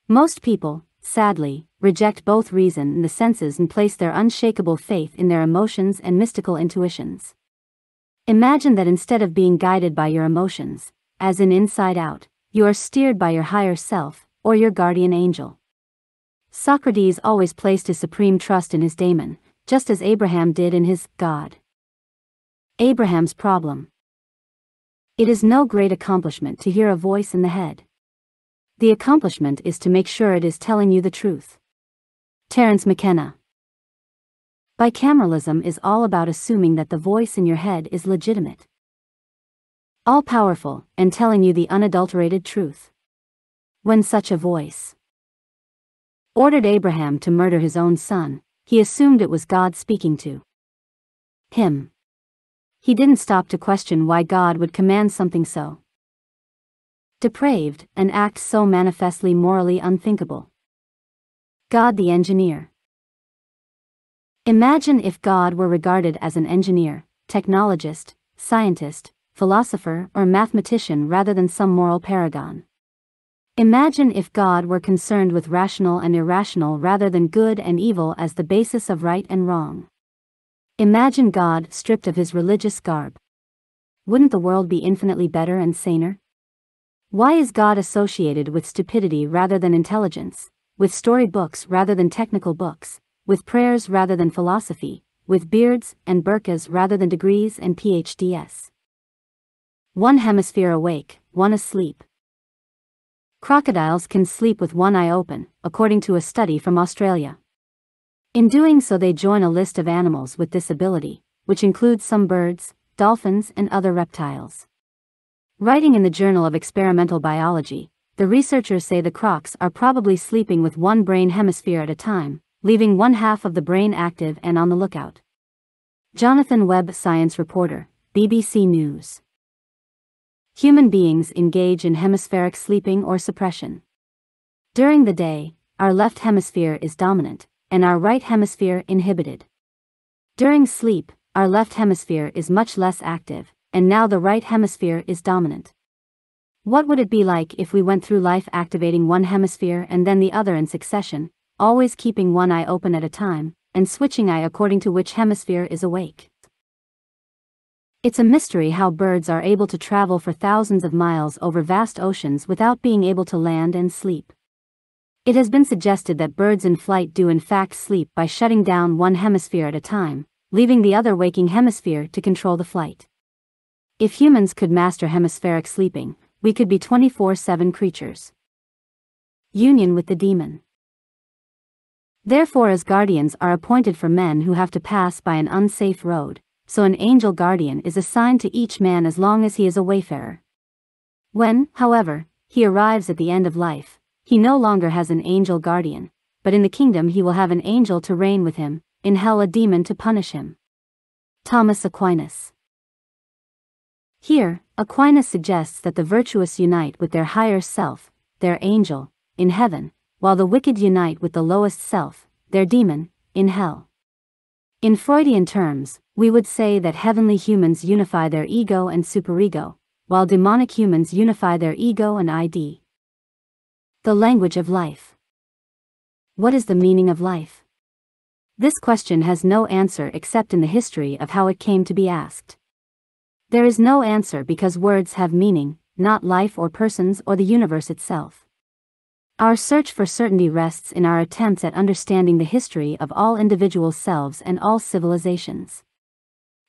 Most people, sadly, reject both reason and the senses and place their unshakable faith in their emotions and mystical intuitions. Imagine that instead of being guided by your emotions, as in Inside Out, you are steered by your higher self, or your guardian angel. Socrates always placed his supreme trust in his daemon, just as Abraham did in his God. Abraham's problem. It is no great accomplishment to hear a voice in the head. The accomplishment is to make sure it is telling you the truth. Terence McKenna. Bicameralism is all about assuming that the voice in your head is legitimate, all powerful, and telling you the unadulterated truth. When such a voice ordered Abraham to murder his own son, he assumed it was God speaking to him he didn't stop to question why God would command something so depraved, an act so manifestly morally unthinkable. God the engineer. Imagine if God were regarded as an engineer, technologist, scientist, philosopher, or mathematician rather than some moral paragon. Imagine if God were concerned with rational and irrational rather than good and evil as the basis of right and wrong. Imagine God stripped of his religious garb. Wouldn't the world be infinitely better and saner? Why is God associated with stupidity rather than intelligence, with story books rather than technical books, with prayers rather than philosophy, with beards and burkas rather than degrees and PhDs? One hemisphere awake, one asleep. Crocodiles can sleep with one eye open, according to a study from Australia. In doing so they join a list of animals with this ability, which includes some birds, dolphins, and other reptiles. Writing in the Journal of Experimental Biology, the researchers say the crocs are probably sleeping with one brain hemisphere at a time, leaving one half of the brain active and on the lookout. Jonathan Webb, science reporter, BBC News. Human beings engage in hemispheric sleeping or suppression. During the day, our left hemisphere is dominant, and our right hemisphere inhibited. During sleep, our left hemisphere is much less active, and now the right hemisphere is dominant. What would it be like if we went through life activating one hemisphere and then the other in succession, always keeping one eye open at a time, and switching eye according to which hemisphere is awake? It's a mystery how birds are able to travel for thousands of miles over vast oceans without being able to land and sleep. It has been suggested that birds in flight do in fact sleep by shutting down one hemisphere at a time, leaving the other waking hemisphere to control the flight. If humans could master hemispheric sleeping, we could be 24 7 creatures. Union with the demon. Therefore, as guardians are appointed for men who have to pass by an unsafe road, so an angel guardian is assigned to each man as long as he is a wayfarer. When, however, he arrives at the end of life, he no longer has an angel guardian, but in the kingdom he will have an angel to reign with him, in hell a demon to punish him. Thomas Aquinas. Here, Aquinas suggests that the virtuous unite with their higher self, their angel, in heaven, while the wicked unite with the lowest self, their demon, in hell. In Freudian terms, we would say that heavenly humans unify their ego and superego, while demonic humans unify their ego and ID. The language of life. What is the meaning of life? This question has no answer except in the history of how it came to be asked. There is no answer because words have meaning, not life or persons or the universe itself. Our search for certainty rests in our attempts at understanding the history of all individual selves and all civilizations.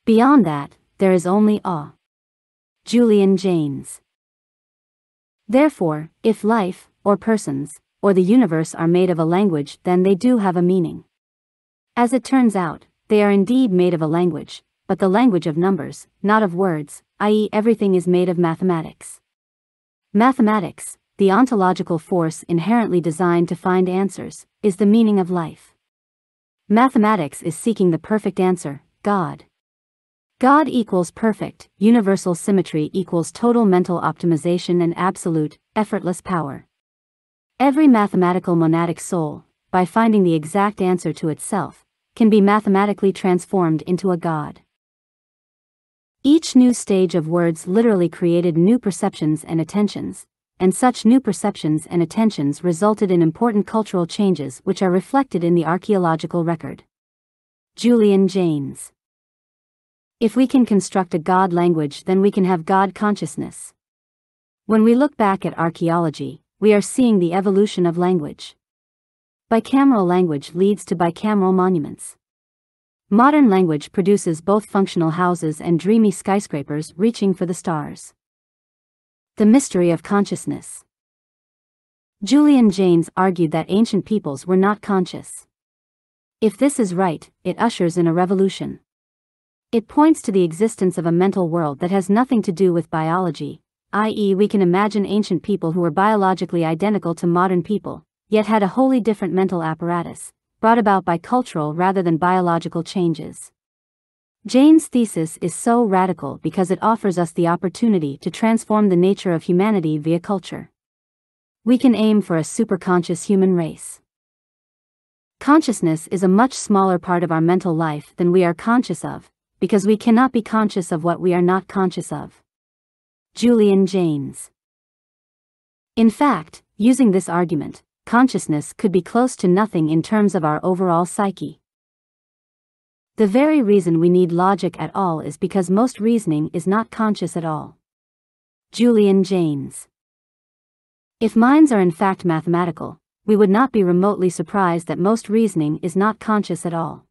Beyond that, there is only awe. Julian Jaynes. Therefore, if life, or persons, or the universe are made of a language, then they do have a meaning. As it turns out, they are indeed made of a language, but the language of numbers, not of words, i.e., everything is made of mathematics. Mathematics, the ontological force inherently designed to find answers, is the meaning of life. Mathematics is seeking the perfect answer, God. God equals perfect, universal symmetry equals total mental optimization and absolute, effortless power. Every mathematical monadic soul, by finding the exact answer to itself, can be mathematically transformed into a god. Each new stage of words literally created new perceptions and attentions, and such new perceptions and attentions resulted in important cultural changes which are reflected in the archaeological record. Julian Jaynes If we can construct a God language then we can have God consciousness. When we look back at archaeology, we are seeing the evolution of language. Bicameral language leads to bicameral monuments. Modern language produces both functional houses and dreamy skyscrapers reaching for the stars. The mystery of consciousness. Julian Jaynes argued that ancient peoples were not conscious. If this is right, it ushers in a revolution. It points to the existence of a mental world that has nothing to do with biology, i.e., we can imagine ancient people who were biologically identical to modern people, yet had a wholly different mental apparatus, brought about by cultural rather than biological changes. Jaynes' thesis is so radical because it offers us the opportunity to transform the nature of humanity via culture. We can aim for a superconscious human race. Consciousness is a much smaller part of our mental life than we are conscious of, because we cannot be conscious of what we are not conscious of. Julian Jaynes. In fact, using this argument, consciousness could be close to nothing in terms of our overall psyche. The very reason we need logic at all is because most reasoning is not conscious at all. Julian Jaynes. If minds are in fact mathematical, we would not be remotely surprised that most reasoning is not conscious at all.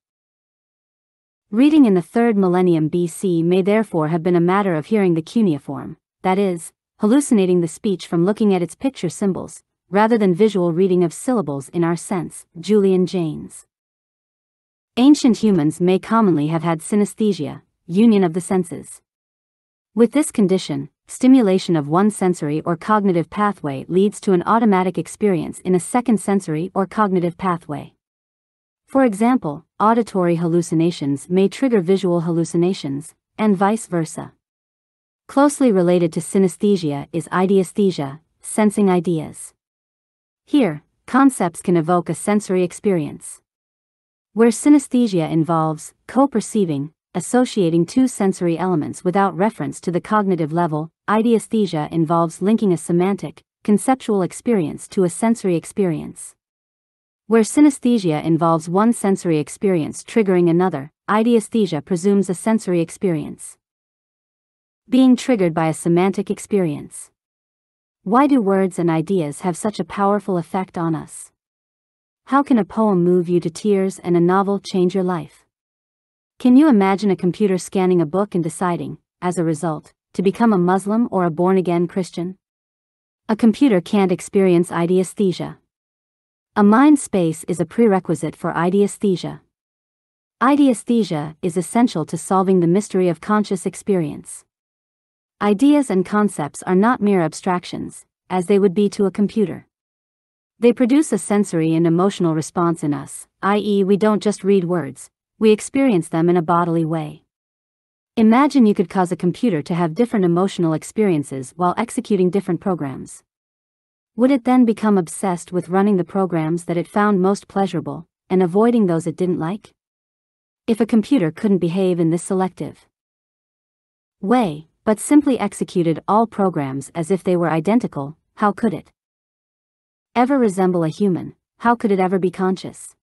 Reading in the third millennium BC may therefore have been a matter of hearing the cuneiform that is, hallucinating the speech from looking at its picture symbols, rather than visual reading of syllables in our sense, Julian Jaynes. Ancient humans may commonly have had synesthesia, union of the senses. With this condition, stimulation of one sensory or cognitive pathway leads to an automatic experience in a second sensory or cognitive pathway. For example, auditory hallucinations may trigger visual hallucinations, and vice versa. Closely related to synesthesia is ideesthesia, sensing ideas. Here, concepts can evoke a sensory experience. Where synesthesia involves co perceiving, associating two sensory elements without reference to the cognitive level, ideesthesia involves linking a semantic, conceptual experience to a sensory experience. Where synesthesia involves one sensory experience triggering another, ideesthesia presumes a sensory experience. Being triggered by a semantic experience. Why do words and ideas have such a powerful effect on us? How can a poem move you to tears and a novel change your life? Can you imagine a computer scanning a book and deciding, as a result, to become a Muslim or a born again Christian? A computer can't experience ideesthesia. A mind space is a prerequisite for ideesthesia. Ideesthesia is essential to solving the mystery of conscious experience. Ideas and concepts are not mere abstractions, as they would be to a computer. They produce a sensory and emotional response in us, i.e., we don't just read words, we experience them in a bodily way. Imagine you could cause a computer to have different emotional experiences while executing different programs. Would it then become obsessed with running the programs that it found most pleasurable, and avoiding those it didn't like? If a computer couldn't behave in this selective way, but simply executed all programs as if they were identical, how could it? ever resemble a human, how could it ever be conscious?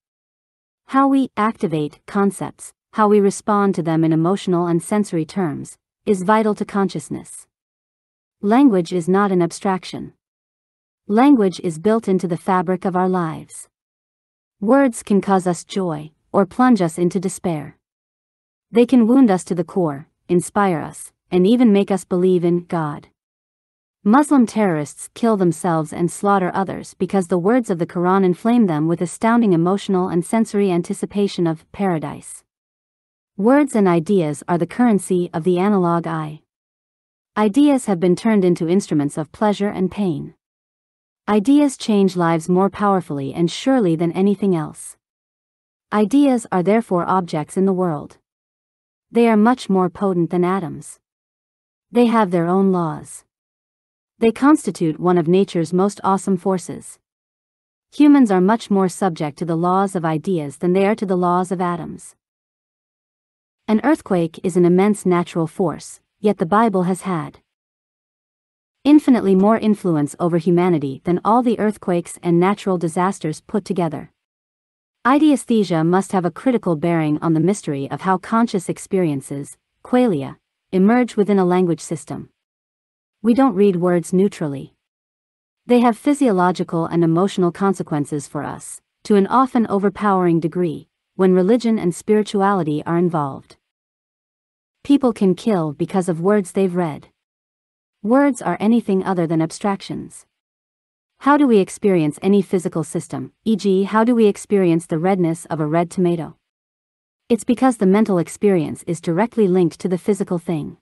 How we activate concepts, how we respond to them in emotional and sensory terms, is vital to consciousness. Language is not an abstraction. Language is built into the fabric of our lives. Words can cause us joy, or plunge us into despair. They can wound us to the core, inspire us, and even make us believe in God. Muslim terrorists kill themselves and slaughter others because the words of the Quran inflame them with astounding emotional and sensory anticipation of paradise. Words and ideas are the currency of the analog I. Ideas have been turned into instruments of pleasure and pain. Ideas change lives more powerfully and surely than anything else. Ideas are therefore objects in the world. They are much more potent than atoms. They have their own laws. They constitute one of nature's most awesome forces. Humans are much more subject to the laws of ideas than they are to the laws of atoms. An earthquake is an immense natural force, yet the Bible has had infinitely more influence over humanity than all the earthquakes and natural disasters put together. Ideesthesia must have a critical bearing on the mystery of how conscious experiences, qualia, emerge within a language system we don't read words neutrally. They have physiological and emotional consequences for us, to an often overpowering degree, when religion and spirituality are involved. People can kill because of words they've read. Words are anything other than abstractions. How do we experience any physical system, e.g., how do we experience the redness of a red tomato? It's because the mental experience is directly linked to the physical thing.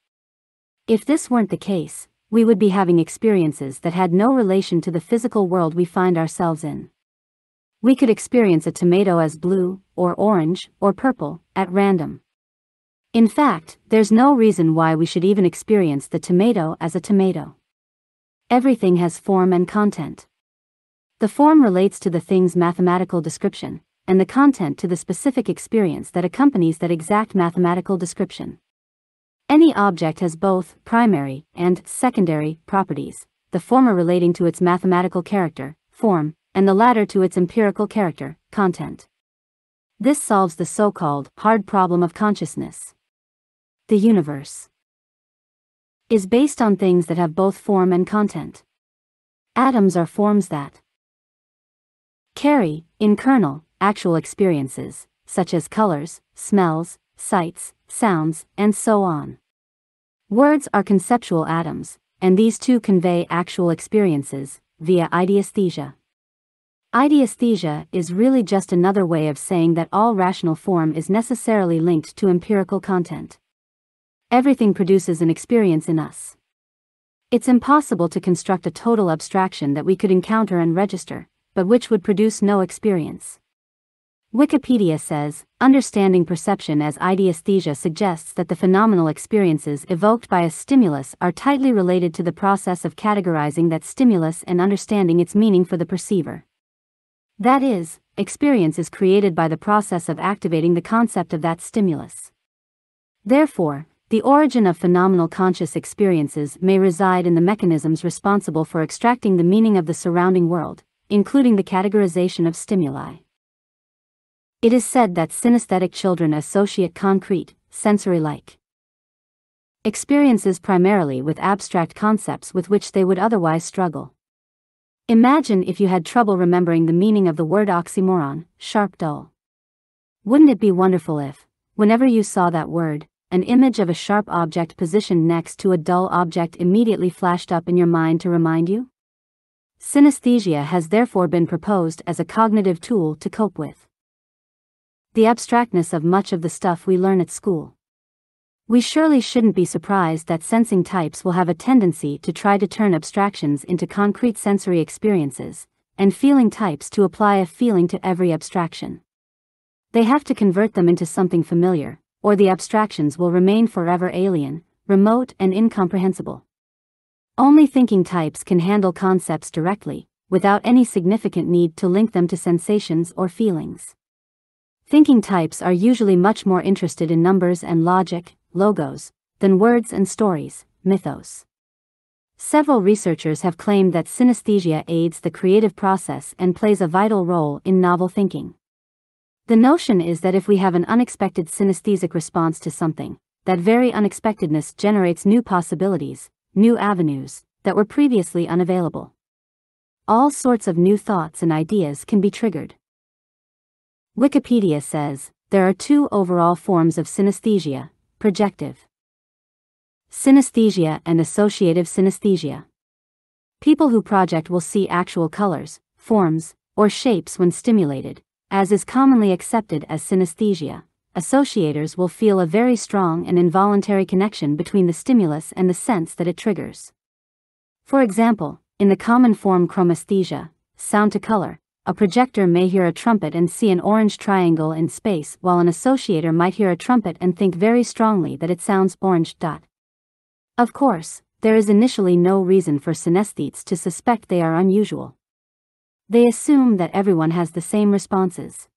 If this weren't the case, we would be having experiences that had no relation to the physical world we find ourselves in. We could experience a tomato as blue, or orange, or purple, at random. In fact, there's no reason why we should even experience the tomato as a tomato. Everything has form and content. The form relates to the thing's mathematical description, and the content to the specific experience that accompanies that exact mathematical description. Any object has both primary and secondary properties, the former relating to its mathematical character, form, and the latter to its empirical character, content. This solves the so-called hard problem of consciousness. The universe is based on things that have both form and content. Atoms are forms that carry, in kernel, actual experiences, such as colors, smells, sights, sounds, and so on. Words are conceptual atoms, and these too convey actual experiences, via ideesthesia. Ideesthesia is really just another way of saying that all rational form is necessarily linked to empirical content. Everything produces an experience in us. It's impossible to construct a total abstraction that we could encounter and register, but which would produce no experience. Wikipedia says, understanding perception as ideesthesia suggests that the phenomenal experiences evoked by a stimulus are tightly related to the process of categorizing that stimulus and understanding its meaning for the perceiver. That is, experience is created by the process of activating the concept of that stimulus. Therefore, the origin of phenomenal conscious experiences may reside in the mechanisms responsible for extracting the meaning of the surrounding world, including the categorization of stimuli. It is said that synesthetic children associate concrete, sensory like experiences primarily with abstract concepts with which they would otherwise struggle. Imagine if you had trouble remembering the meaning of the word oxymoron, sharp dull. Wouldn't it be wonderful if, whenever you saw that word, an image of a sharp object positioned next to a dull object immediately flashed up in your mind to remind you? Synesthesia has therefore been proposed as a cognitive tool to cope with the abstractness of much of the stuff we learn at school. We surely shouldn't be surprised that sensing types will have a tendency to try to turn abstractions into concrete sensory experiences, and feeling types to apply a feeling to every abstraction. They have to convert them into something familiar, or the abstractions will remain forever alien, remote, and incomprehensible. Only thinking types can handle concepts directly, without any significant need to link them to sensations or feelings. Thinking types are usually much more interested in numbers and logic, logos, than words and stories, mythos. Several researchers have claimed that synesthesia aids the creative process and plays a vital role in novel thinking. The notion is that if we have an unexpected synesthesic response to something, that very unexpectedness generates new possibilities, new avenues, that were previously unavailable. All sorts of new thoughts and ideas can be triggered. Wikipedia says, there are two overall forms of synesthesia, projective synesthesia and associative synesthesia. People who project will see actual colors, forms, or shapes when stimulated, as is commonly accepted as synesthesia. Associators will feel a very strong and involuntary connection between the stimulus and the sense that it triggers. For example, in the common form chromesthesia, sound to color, a projector may hear a trumpet and see an orange triangle in space while an associator might hear a trumpet and think very strongly that it sounds orange. Dot. Of course, there is initially no reason for synesthetes to suspect they are unusual. They assume that everyone has the same responses.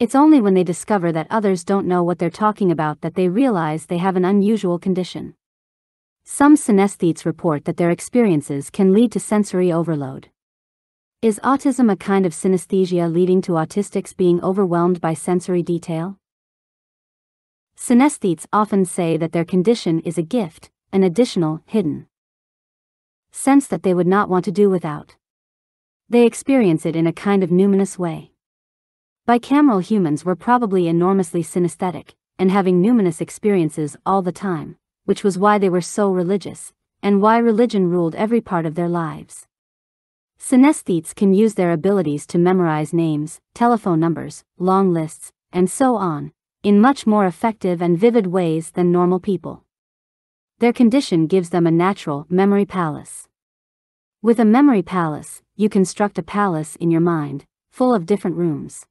It's only when they discover that others don't know what they're talking about that they realize they have an unusual condition. Some synesthetes report that their experiences can lead to sensory overload. Is autism a kind of synesthesia leading to autistics being overwhelmed by sensory detail? Synesthetes often say that their condition is a gift, an additional, hidden sense that they would not want to do without. They experience it in a kind of numinous way. Bicameral humans were probably enormously synesthetic, and having numinous experiences all the time, which was why they were so religious, and why religion ruled every part of their lives. Synesthetes can use their abilities to memorize names, telephone numbers, long lists, and so on, in much more effective and vivid ways than normal people. Their condition gives them a natural memory palace. With a memory palace, you construct a palace in your mind, full of different rooms.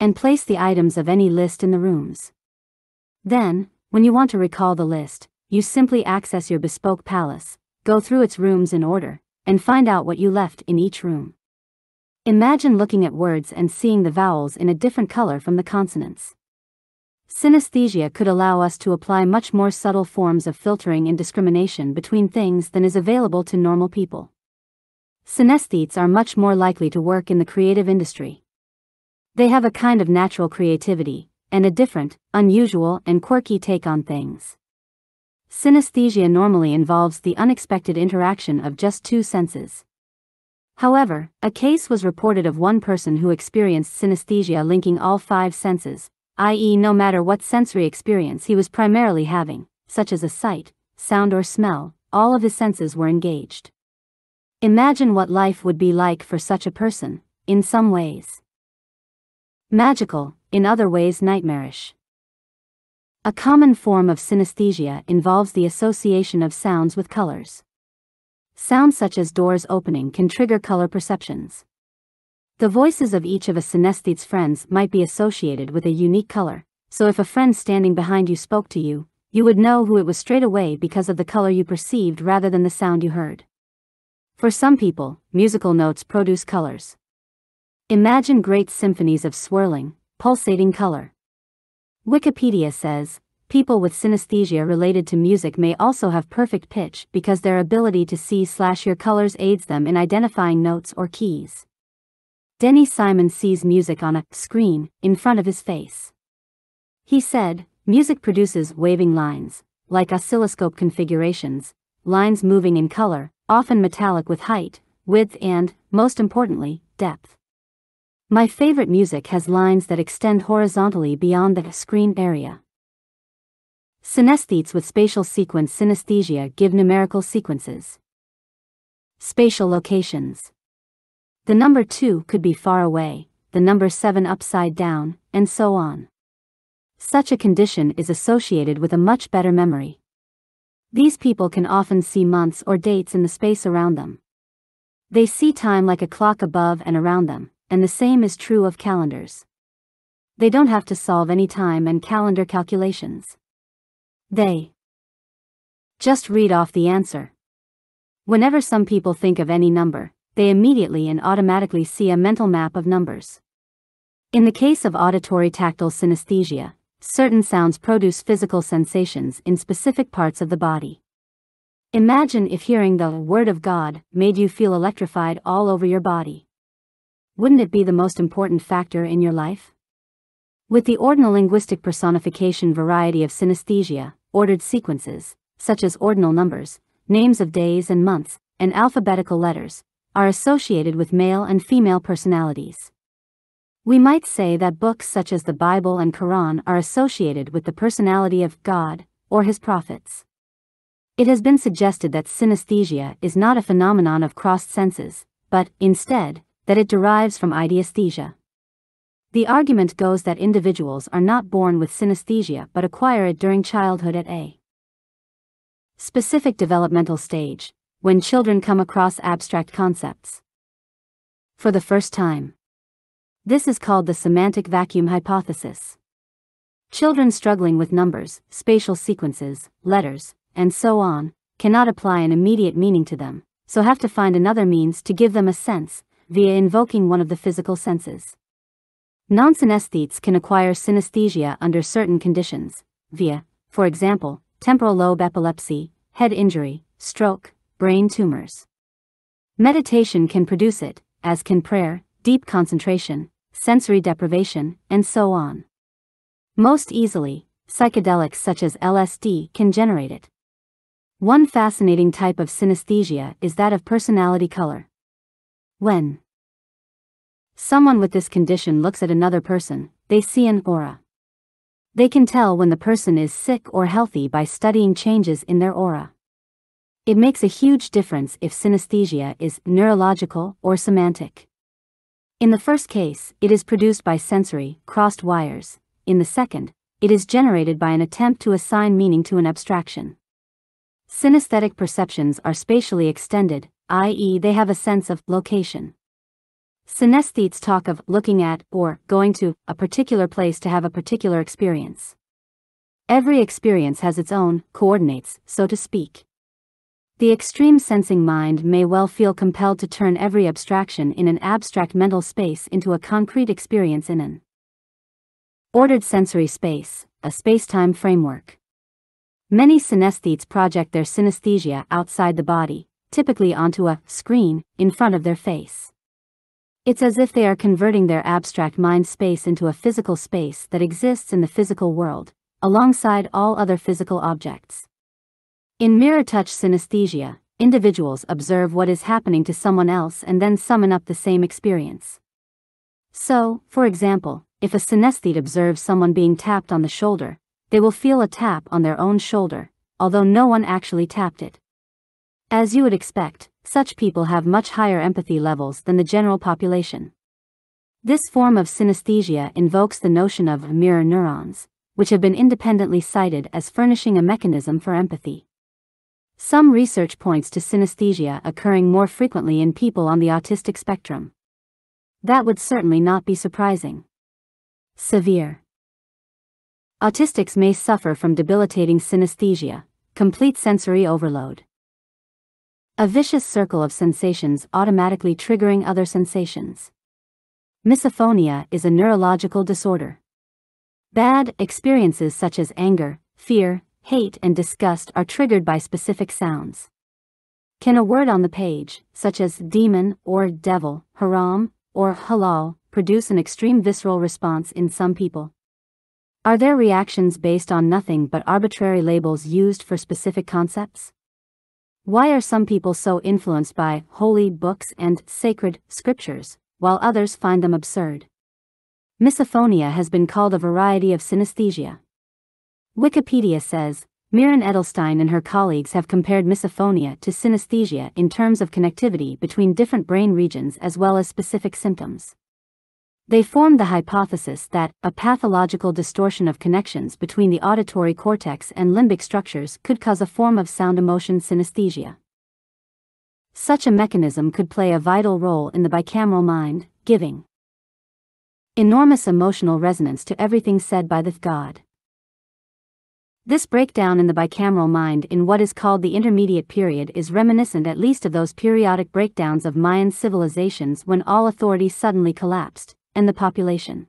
And place the items of any list in the rooms. Then, when you want to recall the list, you simply access your bespoke palace, go through its rooms in order, and find out what you left in each room. Imagine looking at words and seeing the vowels in a different color from the consonants. Synesthesia could allow us to apply much more subtle forms of filtering and discrimination between things than is available to normal people. Synesthetes are much more likely to work in the creative industry. They have a kind of natural creativity, and a different, unusual, and quirky take on things. Synesthesia normally involves the unexpected interaction of just two senses. However, a case was reported of one person who experienced synesthesia linking all five senses, i.e., no matter what sensory experience he was primarily having, such as a sight, sound, or smell, all of his senses were engaged. Imagine what life would be like for such a person, in some ways. Magical, in other ways nightmarish. A common form of synesthesia involves the association of sounds with colors. Sounds such as doors opening can trigger color perceptions. The voices of each of a synesthete's friends might be associated with a unique color, so if a friend standing behind you spoke to you, you would know who it was straight away because of the color you perceived rather than the sound you heard. For some people, musical notes produce colors. Imagine great symphonies of swirling, pulsating color. Wikipedia says, people with synesthesia related to music may also have perfect pitch because their ability to see slash hear colors aids them in identifying notes or keys. Denny Simon sees music on a screen in front of his face. He said, music produces waving lines, like oscilloscope configurations, lines moving in color, often metallic with height, width and, most importantly, depth. My favorite music has lines that extend horizontally beyond the screen area. Synesthetes with spatial sequence synesthesia give numerical sequences. Spatial locations. The number 2 could be far away, the number 7 upside down, and so on. Such a condition is associated with a much better memory. These people can often see months or dates in the space around them. They see time like a clock above and around them, and the same is true of calendars. They don't have to solve any time and calendar calculations. They just read off the answer. Whenever some people think of any number, they immediately and automatically see a mental map of numbers. In the case of auditory tactile synesthesia, certain sounds produce physical sensations in specific parts of the body. Imagine if hearing the Word of God made you feel electrified all over your body. Wouldn't it be the most important factor in your life? With the ordinal linguistic personification variety of synesthesia, ordered sequences, such as ordinal numbers, names of days and months, and alphabetical letters, are associated with male and female personalities. We might say that books such as the Bible and Quran are associated with the personality of God or his prophets. It has been suggested that synesthesia is not a phenomenon of crossed senses, but, instead, that it derives from ideesthesia. The argument goes that individuals are not born with synesthesia but acquire it during childhood at a specific developmental stage, when children come across abstract concepts. For the first time. This is called the semantic vacuum hypothesis. Children struggling with numbers, spatial sequences, letters, and so on, cannot apply an immediate meaning to them, so have to find another means to give them a sense, via invoking one of the physical senses. Non-synesthetes can acquire synesthesia under certain conditions, via, for example, temporal lobe epilepsy, head injury, stroke, brain tumors. Meditation can produce it, as can prayer, deep concentration, sensory deprivation, and so on. Most easily, psychedelics such as LSD can generate it. One fascinating type of synesthesia is that of personality color. When someone with this condition looks at another person, they see an aura. They can tell when the person is sick or healthy by studying changes in their aura. It makes a huge difference if synesthesia is neurological or semantic. In the first case, it is produced by sensory, crossed wires. In the second, it is generated by an attempt to assign meaning to an abstraction. Synesthetic perceptions are spatially extended, i.e., they have a sense of location. Synesthetes talk of looking at or going to a particular place to have a particular experience. Every experience has its own coordinates, so to speak. The extreme sensing mind may well feel compelled to turn every abstraction in an abstract mental space into a concrete experience in an ordered sensory space, a space-time framework. Many synesthetes project their synesthesia outside the body, typically onto a screen in front of their face. It's as if they are converting their abstract mind space into a physical space that exists in the physical world, alongside all other physical objects. In mirror touch synesthesia, individuals observe what is happening to someone else and then summon up the same experience. So, for example, if a synesthete observes someone being tapped on the shoulder, they will feel a tap on their own shoulder, although no one actually tapped it. As you would expect, such people have much higher empathy levels than the general population. This form of synesthesia invokes the notion of mirror neurons, which have been independently cited as furnishing a mechanism for empathy. Some research points to synesthesia occurring more frequently in people on the autistic spectrum. That would certainly not be surprising. Severe. Autistics may suffer from debilitating synesthesia, complete sensory overload. A vicious circle of sensations automatically triggering other sensations. Misophonia is a neurological disorder. Bad experiences such as anger, fear, hate, and disgust are triggered by specific sounds. Can a word on the page, such as demon or devil, haram or halal, produce an extreme visceral response in some people? Are there reactions based on nothing but arbitrary labels used for specific concepts? Why are some people so influenced by holy books and sacred scriptures, while others find them absurd? Misophonia has been called a variety of synesthesia. Wikipedia says, Miren Edelstein and her colleagues have compared misophonia to synesthesia in terms of connectivity between different brain regions as well as specific symptoms. They formed the hypothesis that a pathological distortion of connections between the auditory cortex and limbic structures could cause a form of sound emotion synesthesia. Such a mechanism could play a vital role in the bicameral mind, giving enormous emotional resonance to everything said by the God. This breakdown in the bicameral mind in what is called the intermediate period is reminiscent at least of those periodic breakdowns of Mayan civilizations when all authority suddenly collapsed and the population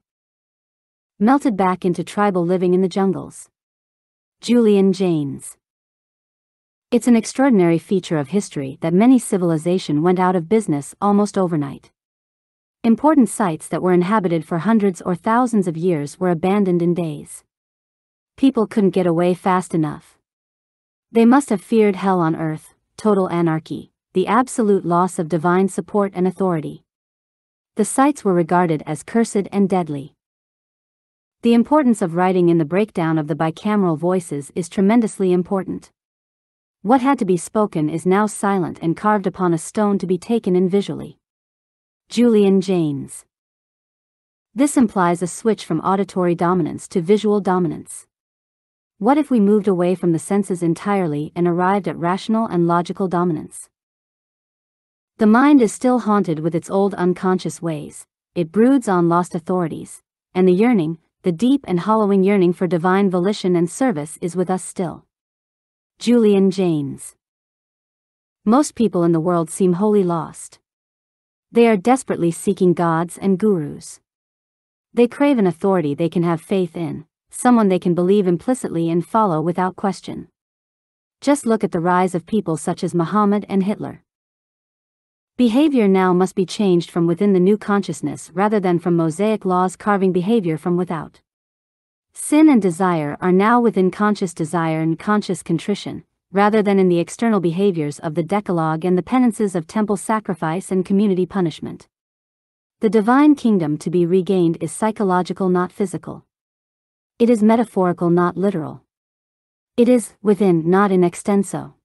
melted back into tribal living in the jungles. Julian Jaynes. It's an extraordinary feature of history that many civilization went out of business almost overnight. Important sites that were inhabited for hundreds or thousands of years were abandoned in days. People couldn't get away fast enough. They must have feared hell on earth, total anarchy, the absolute loss of divine support and authority the sites were regarded as cursed and deadly. The importance of writing in the breakdown of the bicameral voices is tremendously important. What had to be spoken is now silent and carved upon a stone to be taken in visually. Julian Jaynes. This implies a switch from auditory dominance to visual dominance. What if we moved away from the senses entirely and arrived at rational and logical dominance? The mind is still haunted with its old unconscious ways, it broods on lost authorities, and the yearning, the deep and hollowing yearning for divine volition and service is with us still. Julian Jaynes. Most people in the world seem wholly lost. They are desperately seeking gods and gurus. They crave an authority they can have faith in, someone they can believe implicitly and follow without question. Just look at the rise of people such as Muhammad and Hitler. Behavior now must be changed from within the new consciousness rather than from Mosaic laws carving behavior from without. Sin and desire are now within conscious desire and conscious contrition, rather than in the external behaviors of the Decalogue and the penances of temple sacrifice and community punishment. The divine kingdom to be regained is psychological, not physical. It is metaphorical, not literal. It is within, not in extenso.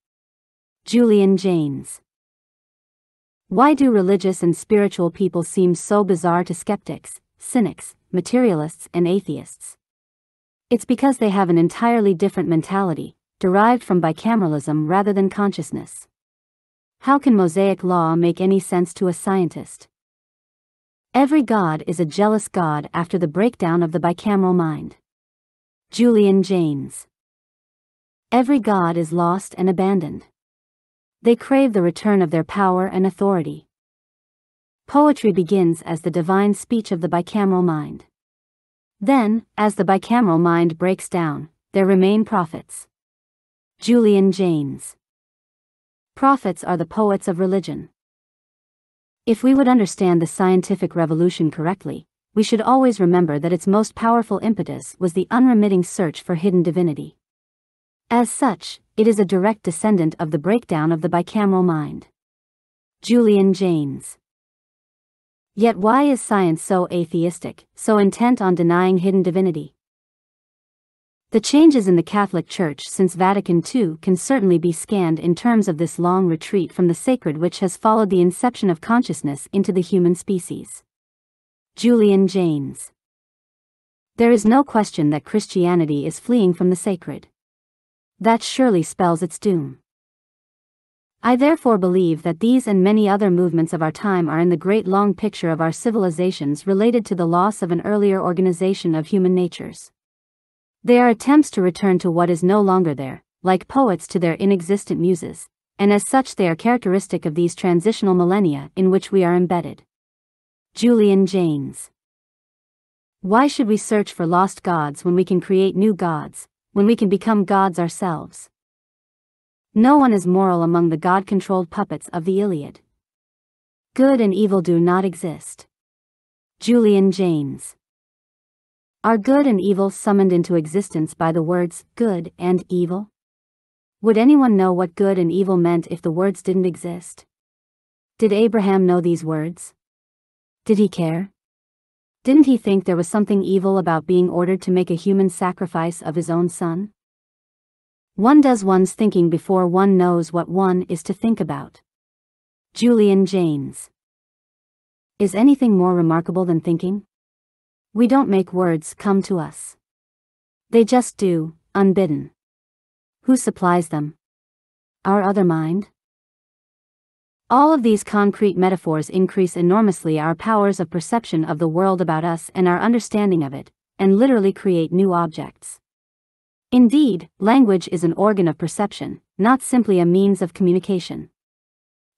Julian Jaynes why do religious and spiritual people seem so bizarre to skeptics, cynics, materialists, and atheists? It's because they have an entirely different mentality, derived from bicameralism rather than consciousness. How can Mosaic law make any sense to a scientist? Every God is a jealous God after the breakdown of the bicameral mind. Julian Jaynes. Every God is lost and abandoned. They crave the return of their power and authority. Poetry begins as the divine speech of the bicameral mind. Then, as the bicameral mind breaks down, there remain prophets. Julian Jaynes. Prophets are the poets of religion. If we would understand the scientific revolution correctly, we should always remember that its most powerful impetus was the unremitting search for hidden divinity. As such, it is a direct descendant of the breakdown of the bicameral mind. Julian Jaynes. Yet why is science so atheistic, so intent on denying hidden divinity? The changes in the Catholic Church since Vatican II can certainly be scanned in terms of this long retreat from the sacred which has followed the inception of consciousness into the human species. Julian Jaynes There is no question that Christianity is fleeing from the sacred. That surely spells its doom. I therefore believe that these and many other movements of our time are in the great long picture of our civilizations related to the loss of an earlier organization of human natures. They are attempts to return to what is no longer there, like poets to their inexistent muses, and as such they are characteristic of these transitional millennia in which we are embedded. Julian Jaynes Why should we search for lost gods when we can create new gods, when we can become gods ourselves? No one is moral among the God-controlled puppets of the Iliad. Good and evil do not exist. Julian Jaynes are good and evil summoned into existence by the words good and evil? Would anyone know what good and evil meant if the words didn't exist? Did Abraham know these words? Did he care? Didn't he think there was something evil about being ordered to make a human sacrifice of his own son? One does one's thinking before one knows what one is to think about. Julian Jaynes. Is anything more remarkable than thinking? We don't make words come to us. They just do, unbidden. Who supplies them? Our other mind? All of these concrete metaphors increase enormously our powers of perception of the world about us and our understanding of it, and literally create new objects. Indeed, language is an organ of perception, not simply a means of communication.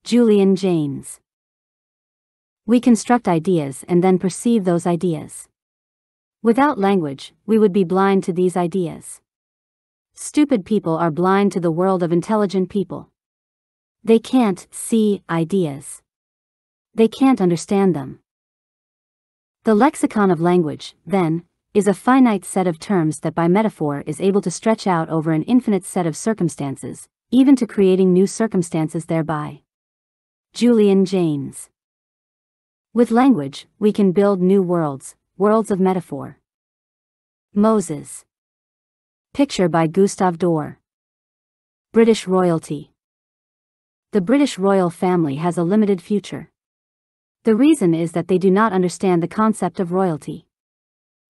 Julian Jaynes. We construct ideas and then perceive those ideas. Without language, we would be blind to these ideas. Stupid people are blind to the world of intelligent people. They can't see ideas. They can't understand them. The lexicon of language, then, is a finite set of terms that by metaphor is able to stretch out over an infinite set of circumstances, even to creating new circumstances thereby. Julian Jaynes With language, we can build new worlds, Worlds of Metaphor. Moses. Picture by Gustave Doré. British royalty. The British royal family has a limited future. The reason is that they do not understand the concept of royalty.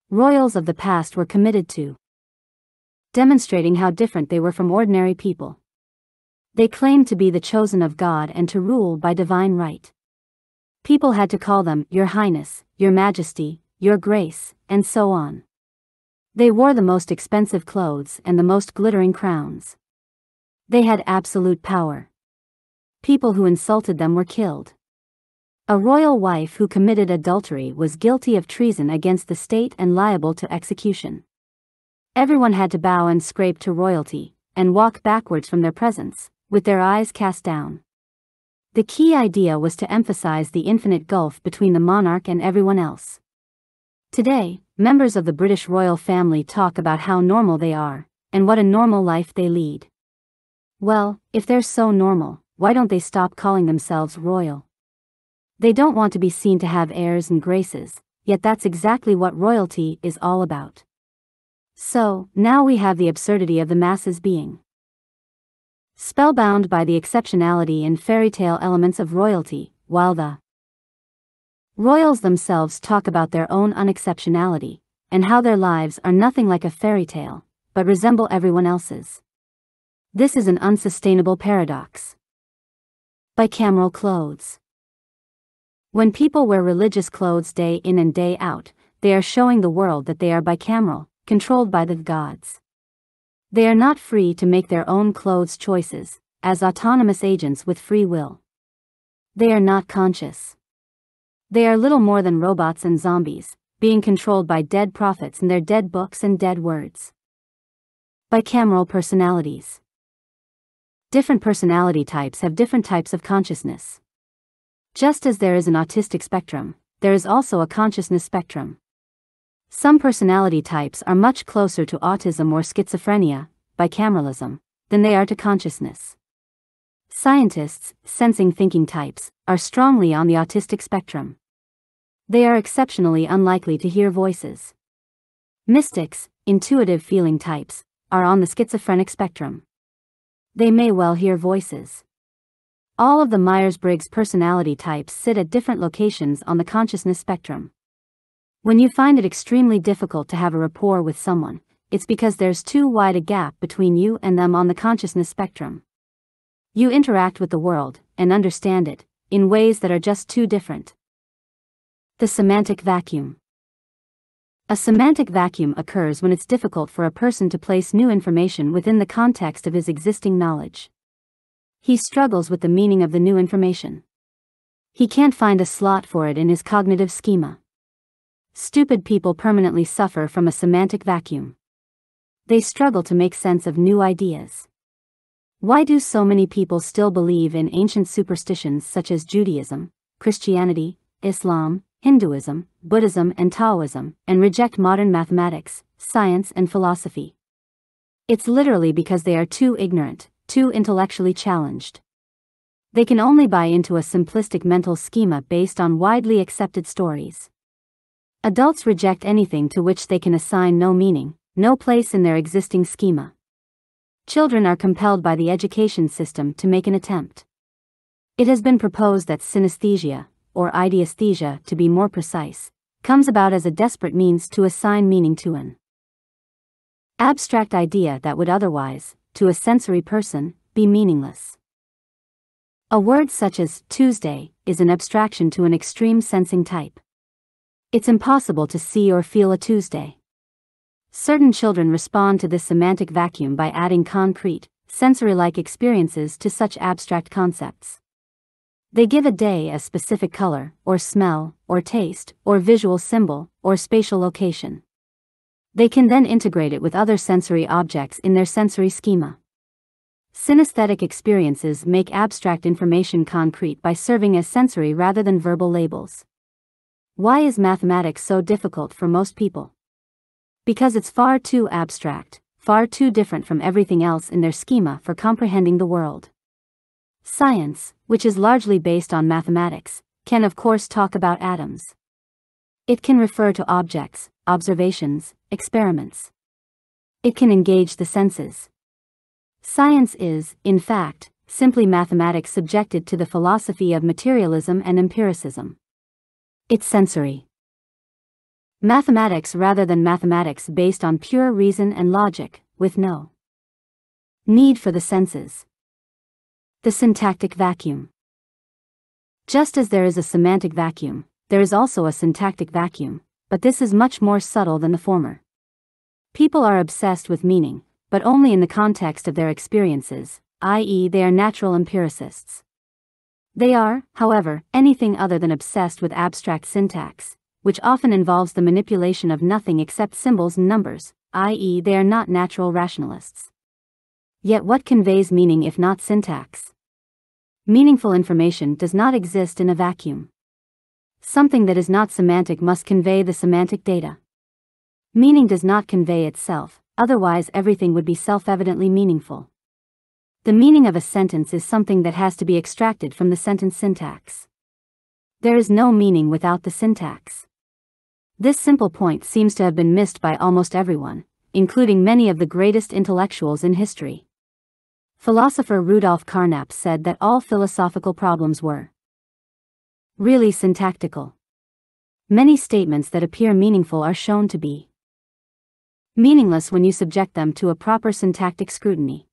Royals of the past were committed to demonstrating how different they were from ordinary people. They claimed to be the chosen of God and to rule by divine right. People had to call them Your Highness, Your Majesty, your Grace, and so on. They wore the most expensive clothes and the most glittering crowns. They had absolute power. People who insulted them were killed. A royal wife who committed adultery was guilty of treason against the state and liable to execution. Everyone had to bow and scrape to royalty, and walk backwards from their presence, with their eyes cast down. The key idea was to emphasize the infinite gulf between the monarch and everyone else. Today, members of the British royal family talk about how normal they are, and what a normal life they lead. Well, if they're so normal, why don't they stop calling themselves royal? They don't want to be seen to have airs and graces, yet that's exactly what royalty is all about. So, now we have the absurdity of the masses being spellbound by the exceptionality and fairy tale elements of royalty, while the Royals themselves talk about their own unexceptionality, and how their lives are nothing like a fairy tale, but resemble everyone else's. This is an unsustainable paradox. Bicameral clothes. When people wear religious clothes day in and day out, they are showing the world that they are bicameral, controlled by the gods. They are not free to make their own clothes choices, as autonomous agents with free will. They are not conscious. They are little more than robots and zombies, being controlled by dead prophets and their dead books and dead words. Bicameral personalities. Different personality types have different types of consciousness. Just as there is an autistic spectrum, there is also a consciousness spectrum. Some personality types are much closer to autism or schizophrenia, bicameralism, than they are to consciousness. Scientists, sensing thinking types, are strongly on the autistic spectrum. They are exceptionally unlikely to hear voices. Mystics, intuitive feeling types, are on the schizophrenic spectrum. They may well hear voices. All of the Myers Briggs personality types sit at different locations on the consciousness spectrum. When you find it extremely difficult to have a rapport with someone, it's because there's too wide a gap between you and them on the consciousness spectrum. You interact with the world and understand it in ways that are just too different. The semantic vacuum. A semantic vacuum occurs when it's difficult for a person to place new information within the context of his existing knowledge. He struggles with the meaning of the new information. He can't find a slot for it in his cognitive schema. Stupid people permanently suffer from a semantic vacuum. They struggle to make sense of new ideas. Why do so many people still believe in ancient superstitions such as Judaism, Christianity, Islam, Hinduism, Buddhism, and Taoism, and reject modern mathematics, science, and philosophy? It's literally because they are too ignorant, too intellectually challenged. They can only buy into a simplistic mental schema based on widely accepted stories. Adults reject anything to which they can assign no meaning, no place in their existing schema. Children are compelled by the education system to make an attempt. It has been proposed that synesthesia, or ideesthesia to be more precise, comes about as a desperate means to assign meaning to an abstract idea that would otherwise, to a sensory person, be meaningless. A word such as Tuesday is an abstraction to an extreme sensing type. It's impossible to see or feel a Tuesday. Certain children respond to this semantic vacuum by adding concrete, sensory like experiences to such abstract concepts. They give a day a specific color, or smell, or taste, or visual symbol, or spatial location. They can then integrate it with other sensory objects in their sensory schema. Synesthetic experiences make abstract information concrete by serving as sensory rather than verbal labels. Why is mathematics so difficult for most people? Because it's far too abstract, far too different from everything else in their schema for comprehending the world. Science, which is largely based on mathematics, can of course talk about atoms. It can refer to objects, observations, experiments. It can engage the senses. Science is, in fact, simply mathematics subjected to the philosophy of materialism and empiricism. It's sensory. Mathematics rather than mathematics based on pure reason and logic, with no need for the senses. The syntactic vacuum. Just as there is a semantic vacuum, there is also a syntactic vacuum, but this is much more subtle than the former. People are obsessed with meaning, but only in the context of their experiences, i.e., they are natural empiricists. They are, however, anything other than obsessed with abstract syntax, which often involves the manipulation of nothing except symbols and numbers, i.e., they are not natural rationalists. Yet what conveys meaning if not syntax? Meaningful information does not exist in a vacuum. Something that is not semantic must convey the semantic data. Meaning does not convey itself, otherwise, everything would be self evidently meaningful. The meaning of a sentence is something that has to be extracted from the sentence syntax. There is no meaning without the syntax. This simple point seems to have been missed by almost everyone, including many of the greatest intellectuals in history. Philosopher Rudolf Carnap said that all philosophical problems were really syntactical. Many statements that appear meaningful are shown to be meaningless when you subject them to a proper syntactic scrutiny.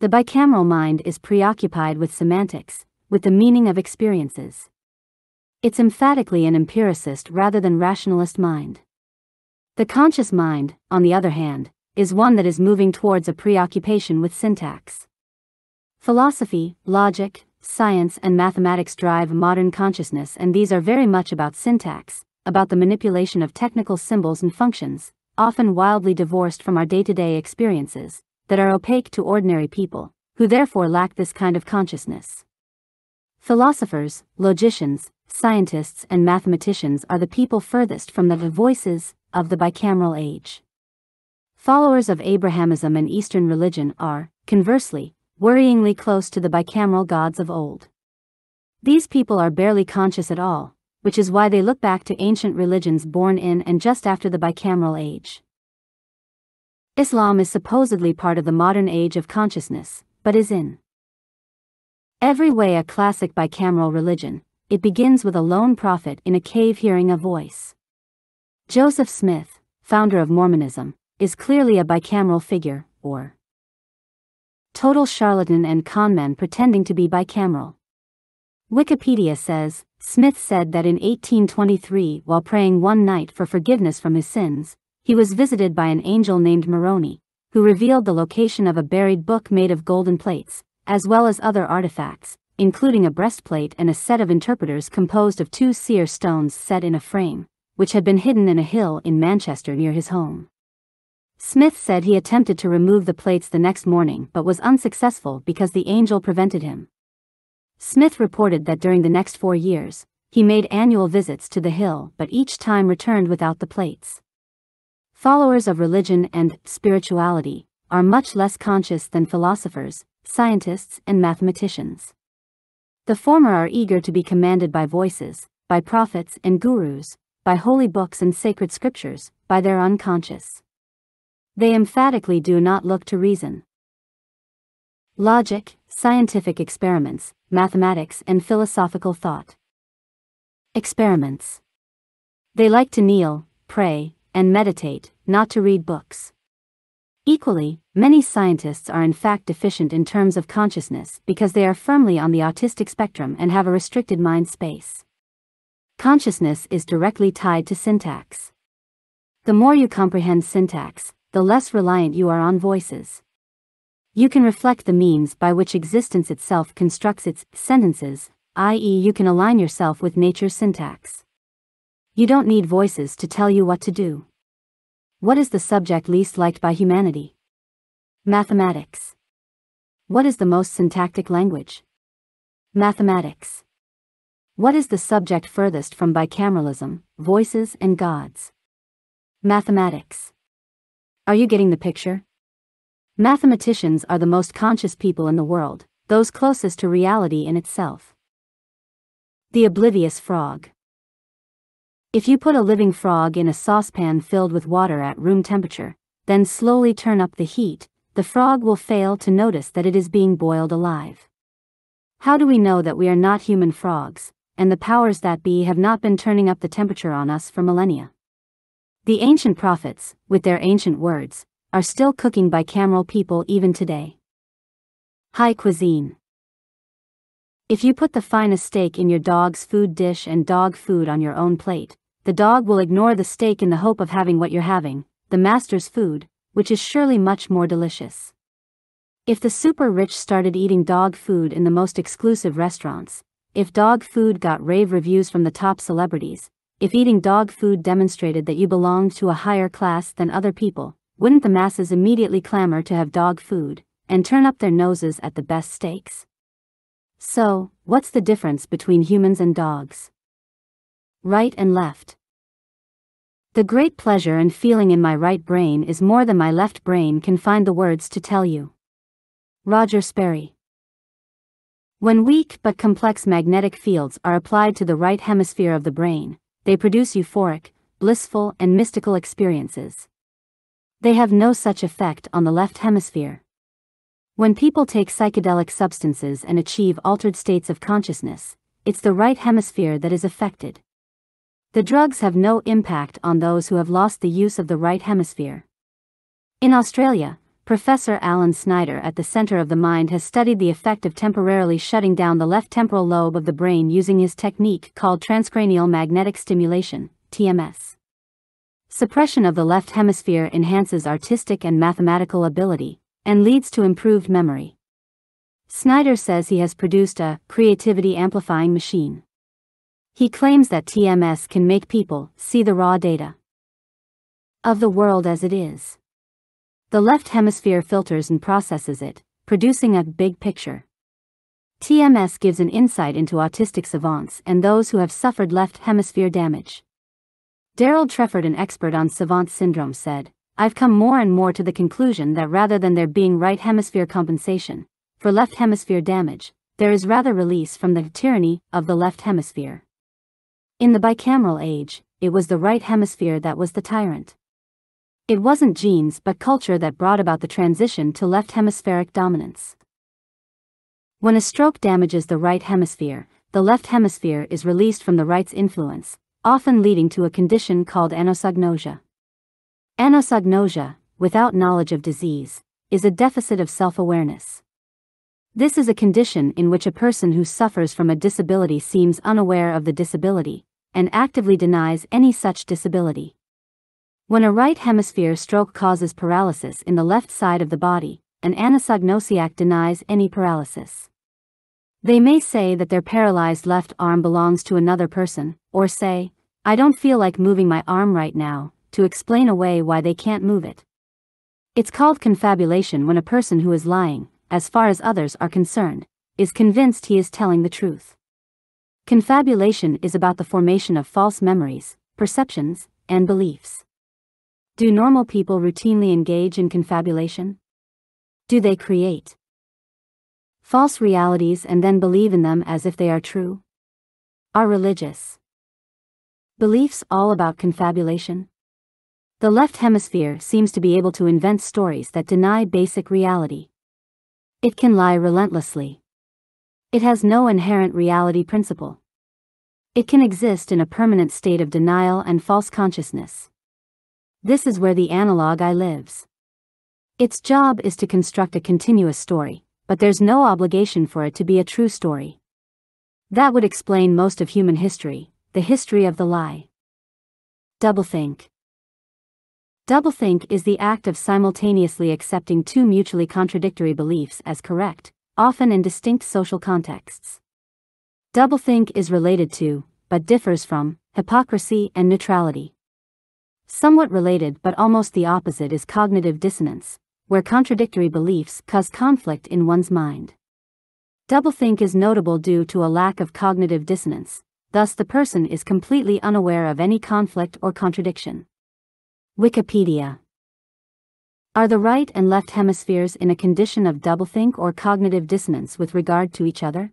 The bicameral mind is preoccupied with semantics, with the meaning of experiences. It's emphatically an empiricist rather than rationalist mind. The conscious mind, on the other hand, is one that is moving towards a preoccupation with syntax. Philosophy, logic, science and mathematics drive modern consciousness and these are very much about syntax, about the manipulation of technical symbols and functions, often wildly divorced from our day-to-day experiences, that are opaque to ordinary people, who therefore lack this kind of consciousness. Philosophers, logicians, scientists and mathematicians are the people furthest from the voices of the bicameral age. Followers of Abrahamism and Eastern religion are, conversely, worryingly close to the bicameral gods of old. These people are barely conscious at all, which is why they look back to ancient religions born in and just after the bicameral age. Islam is supposedly part of the modern age of consciousness, but is in every way a classic bicameral religion. It begins with a lone prophet in a cave hearing a voice. Joseph Smith, founder of Mormonism, is clearly a bicameral figure, or total charlatan and conman pretending to be bicameral. Wikipedia says, Smith said that in 1823 while praying one night for forgiveness from his sins, he was visited by an angel named Moroni, who revealed the location of a buried book made of golden plates, as well as other artifacts, including a breastplate and a set of interpreters composed of two seer stones set in a frame, which had been hidden in a hill in Manchester near his home. Smith said he attempted to remove the plates the next morning but was unsuccessful because the angel prevented him. Smith reported that during the next four years, he made annual visits to the hill but each time returned without the plates. Followers of religion and spirituality are much less conscious than philosophers, scientists, and mathematicians. The former are eager to be commanded by voices, by prophets and gurus, by holy books and sacred scriptures, by their unconscious. They emphatically do not look to reason. Logic, scientific experiments, mathematics, and philosophical thought. Experiments. They like to kneel, pray, and meditate, not to read books. Equally, many scientists are in fact deficient in terms of consciousness because they are firmly on the autistic spectrum and have a restricted mind space. Consciousness is directly tied to syntax. The more you comprehend syntax, the less reliant you are on voices. You can reflect the means by which existence itself constructs its sentences, i.e., you can align yourself with nature's syntax. You don't need voices to tell you what to do. What is the subject least liked by humanity? Mathematics. What is the most syntactic language? Mathematics. What is the subject furthest from bicameralism, voices, and gods? Mathematics. Are you getting the picture? Mathematicians are the most conscious people in the world, those closest to reality in itself. The Oblivious Frog. If you put a living frog in a saucepan filled with water at room temperature, then slowly turn up the heat, the frog will fail to notice that it is being boiled alive. How do we know that we are not human frogs, and the powers that be have not been turning up the temperature on us for millennia? The ancient prophets, with their ancient words, are still cooking bicameral people even today. High cuisine. If you put the finest steak in your dog's food dish and dog food on your own plate, the dog will ignore the steak in the hope of having what you're having, the master's food, which is surely much more delicious. If the super rich started eating dog food in the most exclusive restaurants, if dog food got rave reviews from the top celebrities, if eating dog food demonstrated that you belonged to a higher class than other people, wouldn't the masses immediately clamor to have dog food, and turn up their noses at the best steaks? So, what's the difference between humans and dogs? Right and left. The great pleasure and feeling in my right brain is more than my left brain can find the words to tell you. Roger Sperry. When weak but complex magnetic fields are applied to the right hemisphere of the brain, they produce euphoric, blissful, and mystical experiences. They have no such effect on the left hemisphere. When people take psychedelic substances and achieve altered states of consciousness, it's the right hemisphere that is affected. The drugs have no impact on those who have lost the use of the right hemisphere. In Australia, Professor Alan Snyder at the Center of the Mind has studied the effect of temporarily shutting down the left temporal lobe of the brain using his technique called transcranial magnetic stimulation, TMS. Suppression of the left hemisphere enhances artistic and mathematical ability, and leads to improved memory. Snyder says he has produced a creativity amplifying machine. He claims that TMS can make people see the raw data of the world as it is. The left hemisphere filters and processes it, producing a big picture. TMS gives an insight into autistic savants and those who have suffered left hemisphere damage. Darold Treffert, an expert on savant syndrome, said, I've come more and more to the conclusion that rather than there being right hemisphere compensation for left hemisphere damage, there is rather release from the tyranny of the left hemisphere. In the bicameral age, it was the right hemisphere that was the tyrant. It wasn't genes but culture that brought about the transition to left hemispheric dominance. When a stroke damages the right hemisphere, the left hemisphere is released from the right's influence, often leading to a condition called anosognosia. Anosognosia, without knowledge of disease, is a deficit of self awareness. This is a condition in which a person who suffers from a disability seems unaware of the disability and actively denies any such disability. When a right hemisphere stroke causes paralysis in the left side of the body, an anosognosiac denies any paralysis. They may say that their paralyzed left arm belongs to another person, or say, I don't feel like moving my arm right now, to explain away why they can't move it. It's called confabulation when a person who is lying, as far as others are concerned, is convinced he is telling the truth. Confabulation is about the formation of false memories, perceptions, and beliefs. Do normal people routinely engage in confabulation? Do they create false realities and then believe in them as if they are true? Are religious beliefs all about confabulation? The left hemisphere seems to be able to invent stories that deny basic reality. It can lie relentlessly. It has no inherent reality principle. It can exist in a permanent state of denial and false consciousness. This is where the analog I lives. Its job is to construct a continuous story, but there's no obligation for it to be a true story. That would explain most of human history, the history of the lie. Doublethink. Doublethink is the act of simultaneously accepting two mutually contradictory beliefs as correct, often in distinct social contexts. Doublethink is related to, but differs from, hypocrisy and neutrality. Somewhat related but almost the opposite is cognitive dissonance, where contradictory beliefs cause conflict in one's mind. Doublethink is notable due to a lack of cognitive dissonance, thus the person is completely unaware of any conflict or contradiction. Wikipedia Are the right and left hemispheres in a condition of doublethink or cognitive dissonance with regard to each other?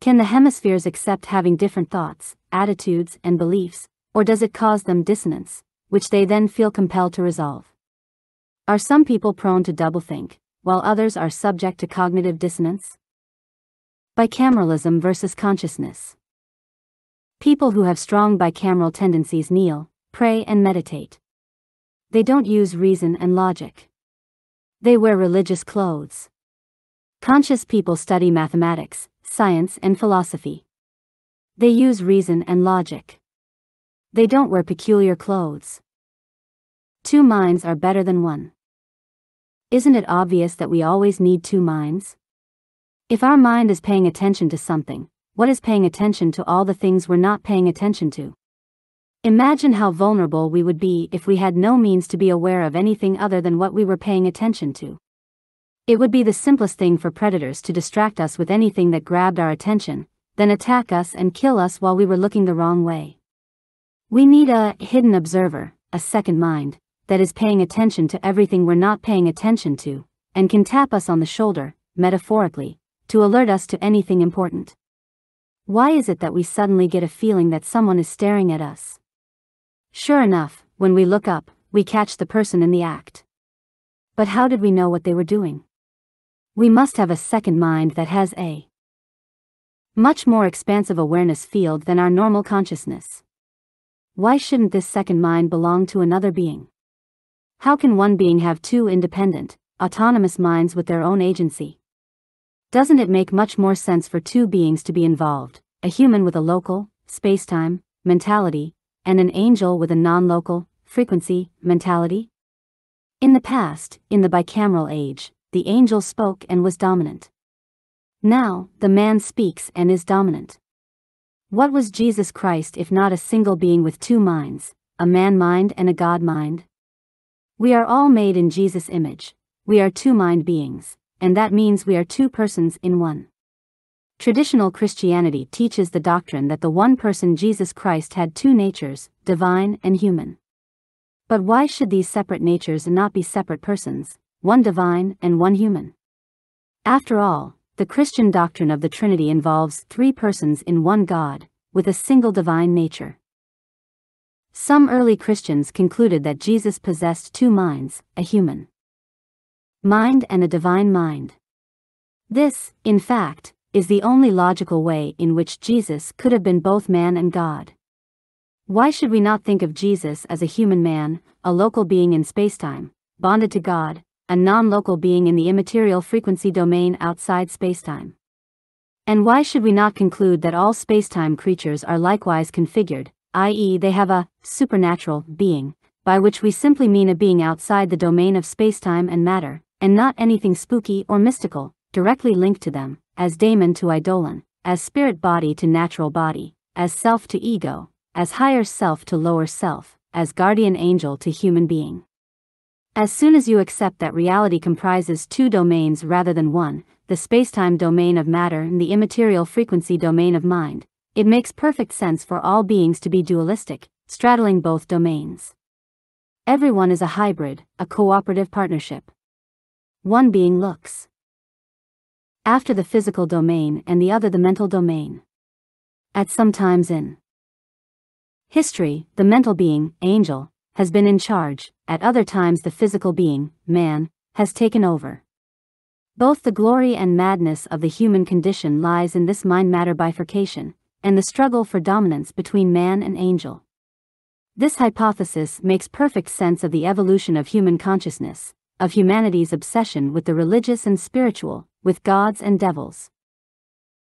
Can the hemispheres accept having different thoughts, attitudes, and beliefs, or does it cause them dissonance, which they then feel compelled to resolve? Are some people prone to doublethink, while others are subject to cognitive dissonance? Bicameralism versus consciousness. People who have strong bicameral tendencies kneel, pray, and meditate. They don't use reason and logic. They wear religious clothes. Conscious people study mathematics, science, and philosophy. They use reason and logic. They don't wear peculiar clothes. Two minds are better than one. Isn't it obvious that we always need two minds? If our mind is paying attention to something, what is paying attention to all the things we're not paying attention to? Imagine how vulnerable we would be if we had no means to be aware of anything other than what we were paying attention to. It would be the simplest thing for predators to distract us with anything that grabbed our attention, then attack us and kill us while we were looking the wrong way. We need a hidden observer, a second mind, that is paying attention to everything we're not paying attention to, and can tap us on the shoulder, metaphorically, to alert us to anything important. Why is it that we suddenly get a feeling that someone is staring at us? Sure enough, when we look up, we catch the person in the act. But how did we know what they were doing? We must have a second mind that has a much more expansive awareness field than our normal consciousness. Why shouldn't this second mind belong to another being? How can one being have two independent, autonomous minds with their own agency? Doesn't it make much more sense for two beings to be involved, a human with a local, space-time, mentality, and an angel with a non-local, frequency, mentality? In the past, in the bicameral age, the angel spoke and was dominant. Now, the man speaks and is dominant. What was Jesus Christ if not a single being with two minds, a man mind and a God mind? We are all made in Jesus' image. We are two mind beings, and that means we are two persons in one. Traditional Christianity teaches the doctrine that the one person Jesus Christ had two natures, divine and human. But why should these separate natures not be separate persons, one divine and one human? After all, the Christian doctrine of the Trinity involves three persons in one God, with a single divine nature. Some early Christians concluded that Jesus possessed two minds, a human mind and a divine mind. This, in fact, is the only logical way in which Jesus could have been both man and God. Why should we not think of Jesus as a human man, a local being in spacetime, bonded to God, a non local being in the immaterial frequency domain outside spacetime? And why should we not conclude that all spacetime creatures are likewise configured, i.e., they have a supernatural being, by which we simply mean a being outside the domain of spacetime and matter, and not anything spooky or mystical, directly linked to them, as daemon to eidolon, as spirit body to natural body, as self to ego, as higher self to lower self, as guardian angel to human being. As soon as you accept that reality comprises two domains rather than one, the spacetime domain of matter and the immaterial frequency domain of mind, it makes perfect sense for all beings to be dualistic, straddling both domains. Everyone is a hybrid, a cooperative partnership. One being looks after the physical domain and the other the mental domain. At some times in history, the mental being, angel, has been in charge, at other times the physical being, man, has taken over. Both the glory and madness of the human condition lies in this mind-matter bifurcation, and the struggle for dominance between man and angel. This hypothesis makes perfect sense of the evolution of human consciousness, of humanity's obsession with the religious and spiritual, with gods and devils.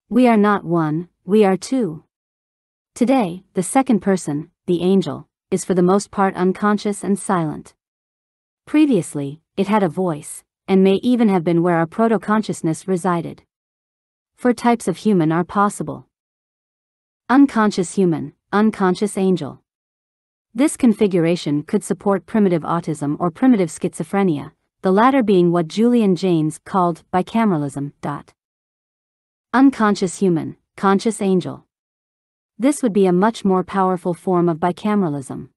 We are not one, we are two. Today, the second person, the angel, is for the most part unconscious and silent. Previously, it had a voice, and may even have been where our proto-consciousness resided. Four types of human are possible. Unconscious human, unconscious angel. This configuration could support primitive autism or primitive schizophrenia, the latter being what Julian Jaynes called bicameralism. Unconscious human, conscious angel. This would be a much more powerful form of bicameralism.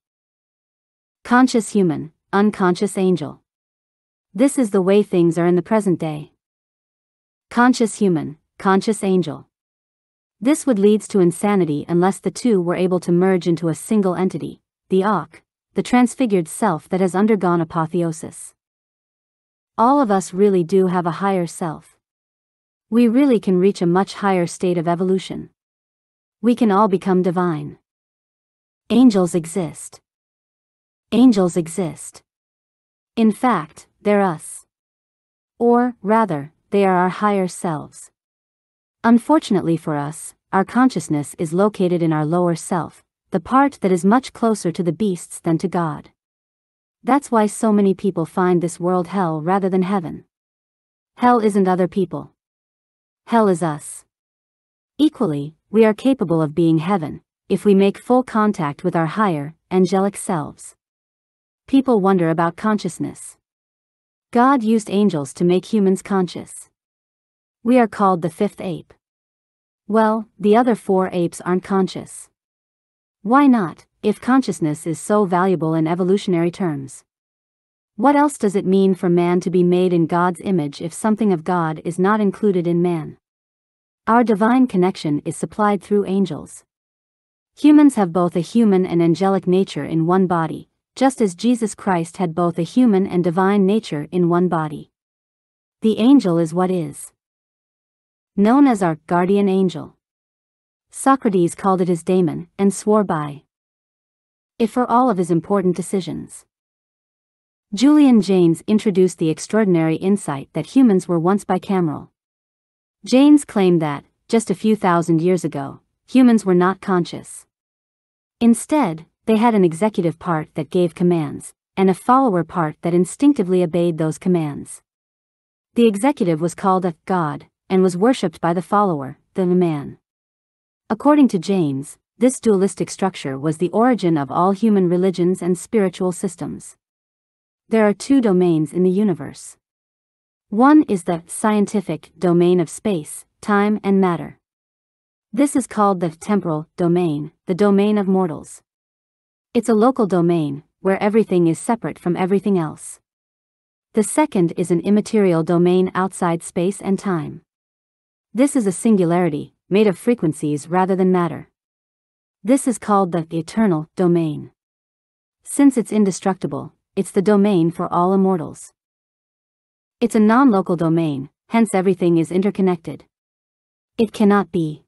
Conscious human, unconscious angel. This is the way things are in the present day. Conscious human, conscious angel. This would leads to insanity unless the two were able to merge into a single entity, the Ak, the transfigured self that has undergone apotheosis. All of us really do have a higher self. We really can reach a much higher state of evolution we can all become divine. Angels exist. Angels exist. In fact, they're us. Or, rather, they are our higher selves. Unfortunately for us, our consciousness is located in our lower self, the part that is much closer to the beasts than to God. That's why so many people find this world hell rather than heaven. Hell isn't other people. Hell is us. Equally, we are capable of being heaven, if we make full contact with our higher, angelic selves. People wonder about consciousness. God used angels to make humans conscious. We are called the fifth ape. Well, the other four apes aren't conscious. Why not, if consciousness is so valuable in evolutionary terms? What else does it mean for man to be made in God's image if something of God is not included in man? Our divine connection is supplied through angels. Humans have both a human and angelic nature in one body, just as Jesus Christ had both a human and divine nature in one body. The angel is what is known as our guardian angel. Socrates called it his daemon and swore by it for all of his important decisions. Julian Jaynes introduced the extraordinary insight that humans were once bicameral. Jaynes claimed that, just a few thousand years ago, humans were not conscious. Instead, they had an executive part that gave commands, and a follower part that instinctively obeyed those commands. The executive was called a God, and was worshipped by the follower, the man. According to Jaynes, this dualistic structure was the origin of all human religions and spiritual systems. There are two domains in the universe. One is the scientific domain of space, time, and matter. This is called the temporal domain, the domain of mortals. It's a local domain, where everything is separate from everything else. The second is an immaterial domain outside space and time. This is a singularity, made of frequencies rather than matter. This is called the eternal domain. Since it's indestructible, it's the domain for all immortals. It's a non-local domain, hence everything is interconnected. It cannot be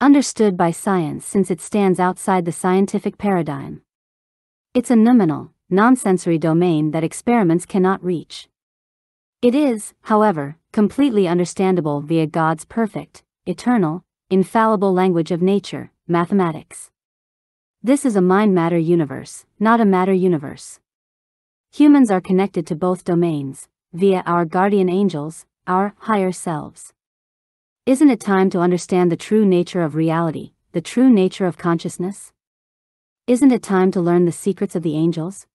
understood by science since it stands outside the scientific paradigm. It's a noumenal, non-sensory domain that experiments cannot reach. It is, however, completely understandable via God's perfect, eternal, infallible language of nature, mathematics. This is a mind-matter universe, not a matter universe. Humans are connected to both domains, via our guardian angels, our higher selves. Isn't it time to understand the true nature of reality, the true nature of consciousness? Isn't it time to learn the secrets of the angels?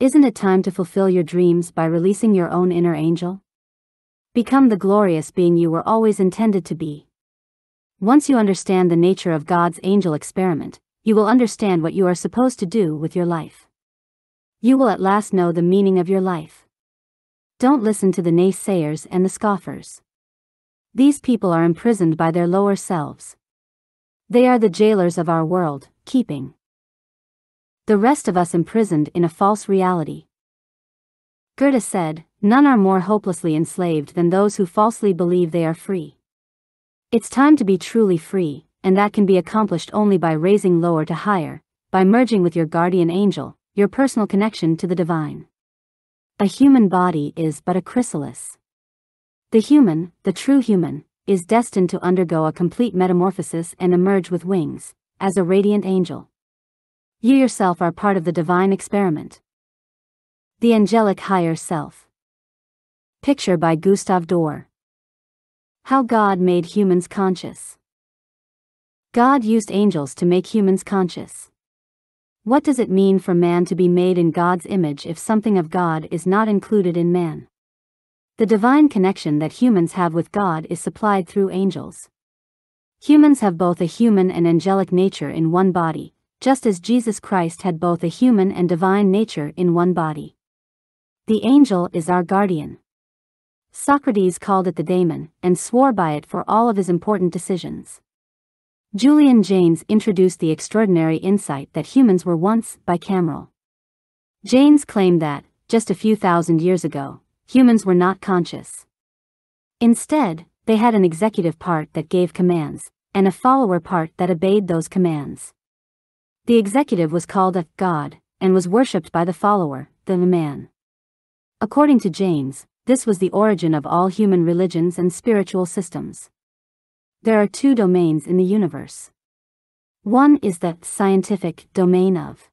Isn't it time to fulfill your dreams by releasing your own inner angel? Become the glorious being you were always intended to be. Once you understand the nature of God's angel experiment, you will understand what you are supposed to do with your life. You will at last know the meaning of your life. Don't listen to the naysayers and the scoffers. These people are imprisoned by their lower selves. They are the jailers of our world, keeping the rest of us imprisoned in a false reality. Goethe said, None are more hopelessly enslaved than those who falsely believe they are free. It's time to be truly free, and that can be accomplished only by raising lower to higher, by merging with your guardian angel, your personal connection to the divine. A human body is but a chrysalis. The human, the true human, is destined to undergo a complete metamorphosis and emerge with wings, as a radiant angel. You yourself are part of the divine experiment. The Angelic Higher Self. Picture by Gustave Doré. How God made humans conscious. God used angels to make humans conscious. What does it mean for man to be made in God's image if something of God is not included in man? The divine connection that humans have with God is supplied through angels. Humans have both a human and angelic nature in one body, just as Jesus Christ had both a human and divine nature in one body. The angel is our guardian. Socrates called it the daemon, and swore by it for all of his important decisions. Julian Jaynes introduced the extraordinary insight that humans were once bicameral. Jaynes claimed that, just a few thousand years ago, humans were not conscious. Instead, they had an executive part that gave commands, and a follower part that obeyed those commands. The executive was called a God, and was worshipped by the follower, the man. According to Jaynes, this was the origin of all human religions and spiritual systems. There are two domains in the universe. One is the scientific domain of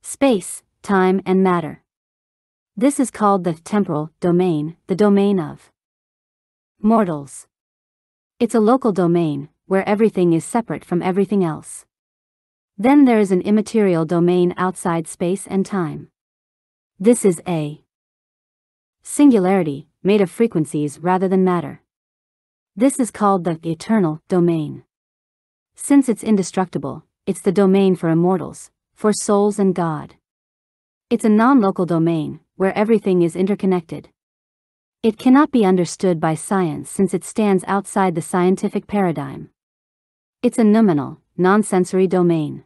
space, time, and matter. This is called the temporal domain, the domain of mortals. It's a local domain, where everything is separate from everything else. Then there is an immaterial domain outside space and time. This is a singularity, made of frequencies rather than matter. This is called the eternal domain. Since it's indestructible, it's the domain for immortals, for souls and God. It's a non-local domain, where everything is interconnected. It cannot be understood by science since it stands outside the scientific paradigm. It's a noumenal, non-sensory domain.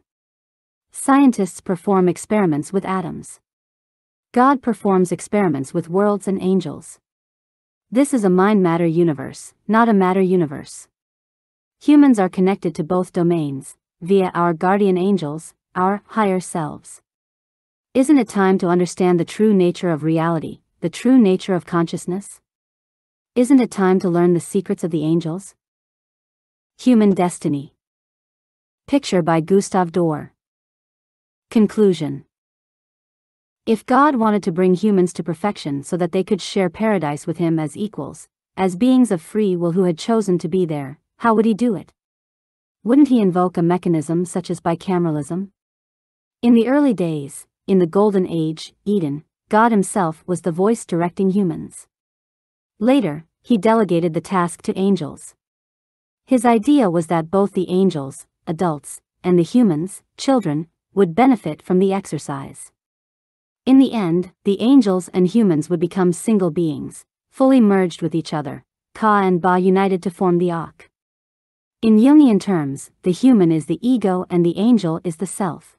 Scientists perform experiments with atoms. God performs experiments with worlds and angels. This is a mind-matter universe, not a matter universe. Humans are connected to both domains, via our guardian angels, our higher selves. Isn't it time to understand the true nature of reality, the true nature of consciousness? Isn't it time to learn the secrets of the angels? Human Destiny Picture by Gustave Doré. Conclusion If God wanted to bring humans to perfection so that they could share paradise with Him as equals, as beings of free will who had chosen to be there, how would He do it? Wouldn't He invoke a mechanism such as bicameralism? In the early days, in the Golden Age, Eden, God Himself was the voice directing humans. Later, He delegated the task to angels. His idea was that both the angels, adults, and the humans, children, would benefit from the exercise. In the end, the angels and humans would become single beings, fully merged with each other, Ka and Ba united to form the Ak. In Jungian terms, the human is the ego and the angel is the self.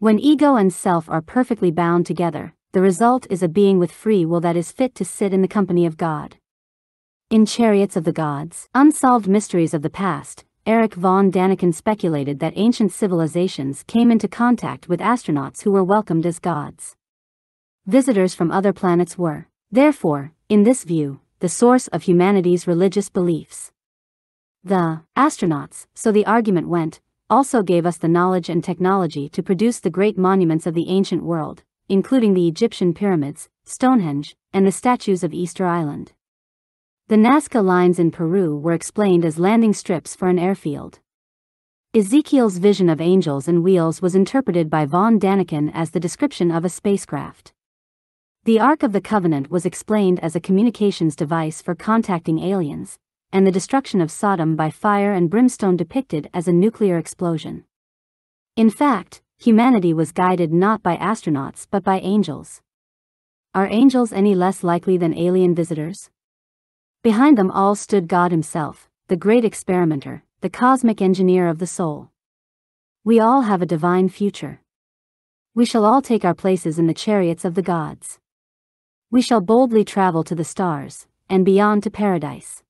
When ego and self are perfectly bound together, the result is a being with free will that is fit to sit in the company of God. In Chariots of the Gods, Unsolved Mysteries of the Past, Erich von Däniken speculated that ancient civilizations came into contact with astronauts who were welcomed as gods. Visitors from other planets were, therefore, in this view, the source of humanity's religious beliefs. The astronauts, so the argument went, also gave us the knowledge and technology to produce the great monuments of the ancient world, including the Egyptian pyramids, Stonehenge, and the statues of Easter Island. The Nazca lines in Peru were explained as landing strips for an airfield. Ezekiel's vision of angels and wheels was interpreted by von Däniken as the description of a spacecraft. The Ark of the Covenant was explained as a communications device for contacting aliens, and the destruction of Sodom by fire and brimstone depicted as a nuclear explosion. In fact, humanity was guided not by astronauts but by angels. Are angels any less likely than alien visitors? Behind them all stood God Himself, the great experimenter, the cosmic engineer of the soul. We all have a divine future. We shall all take our places in the chariots of the gods. We shall boldly travel to the stars, and beyond to paradise.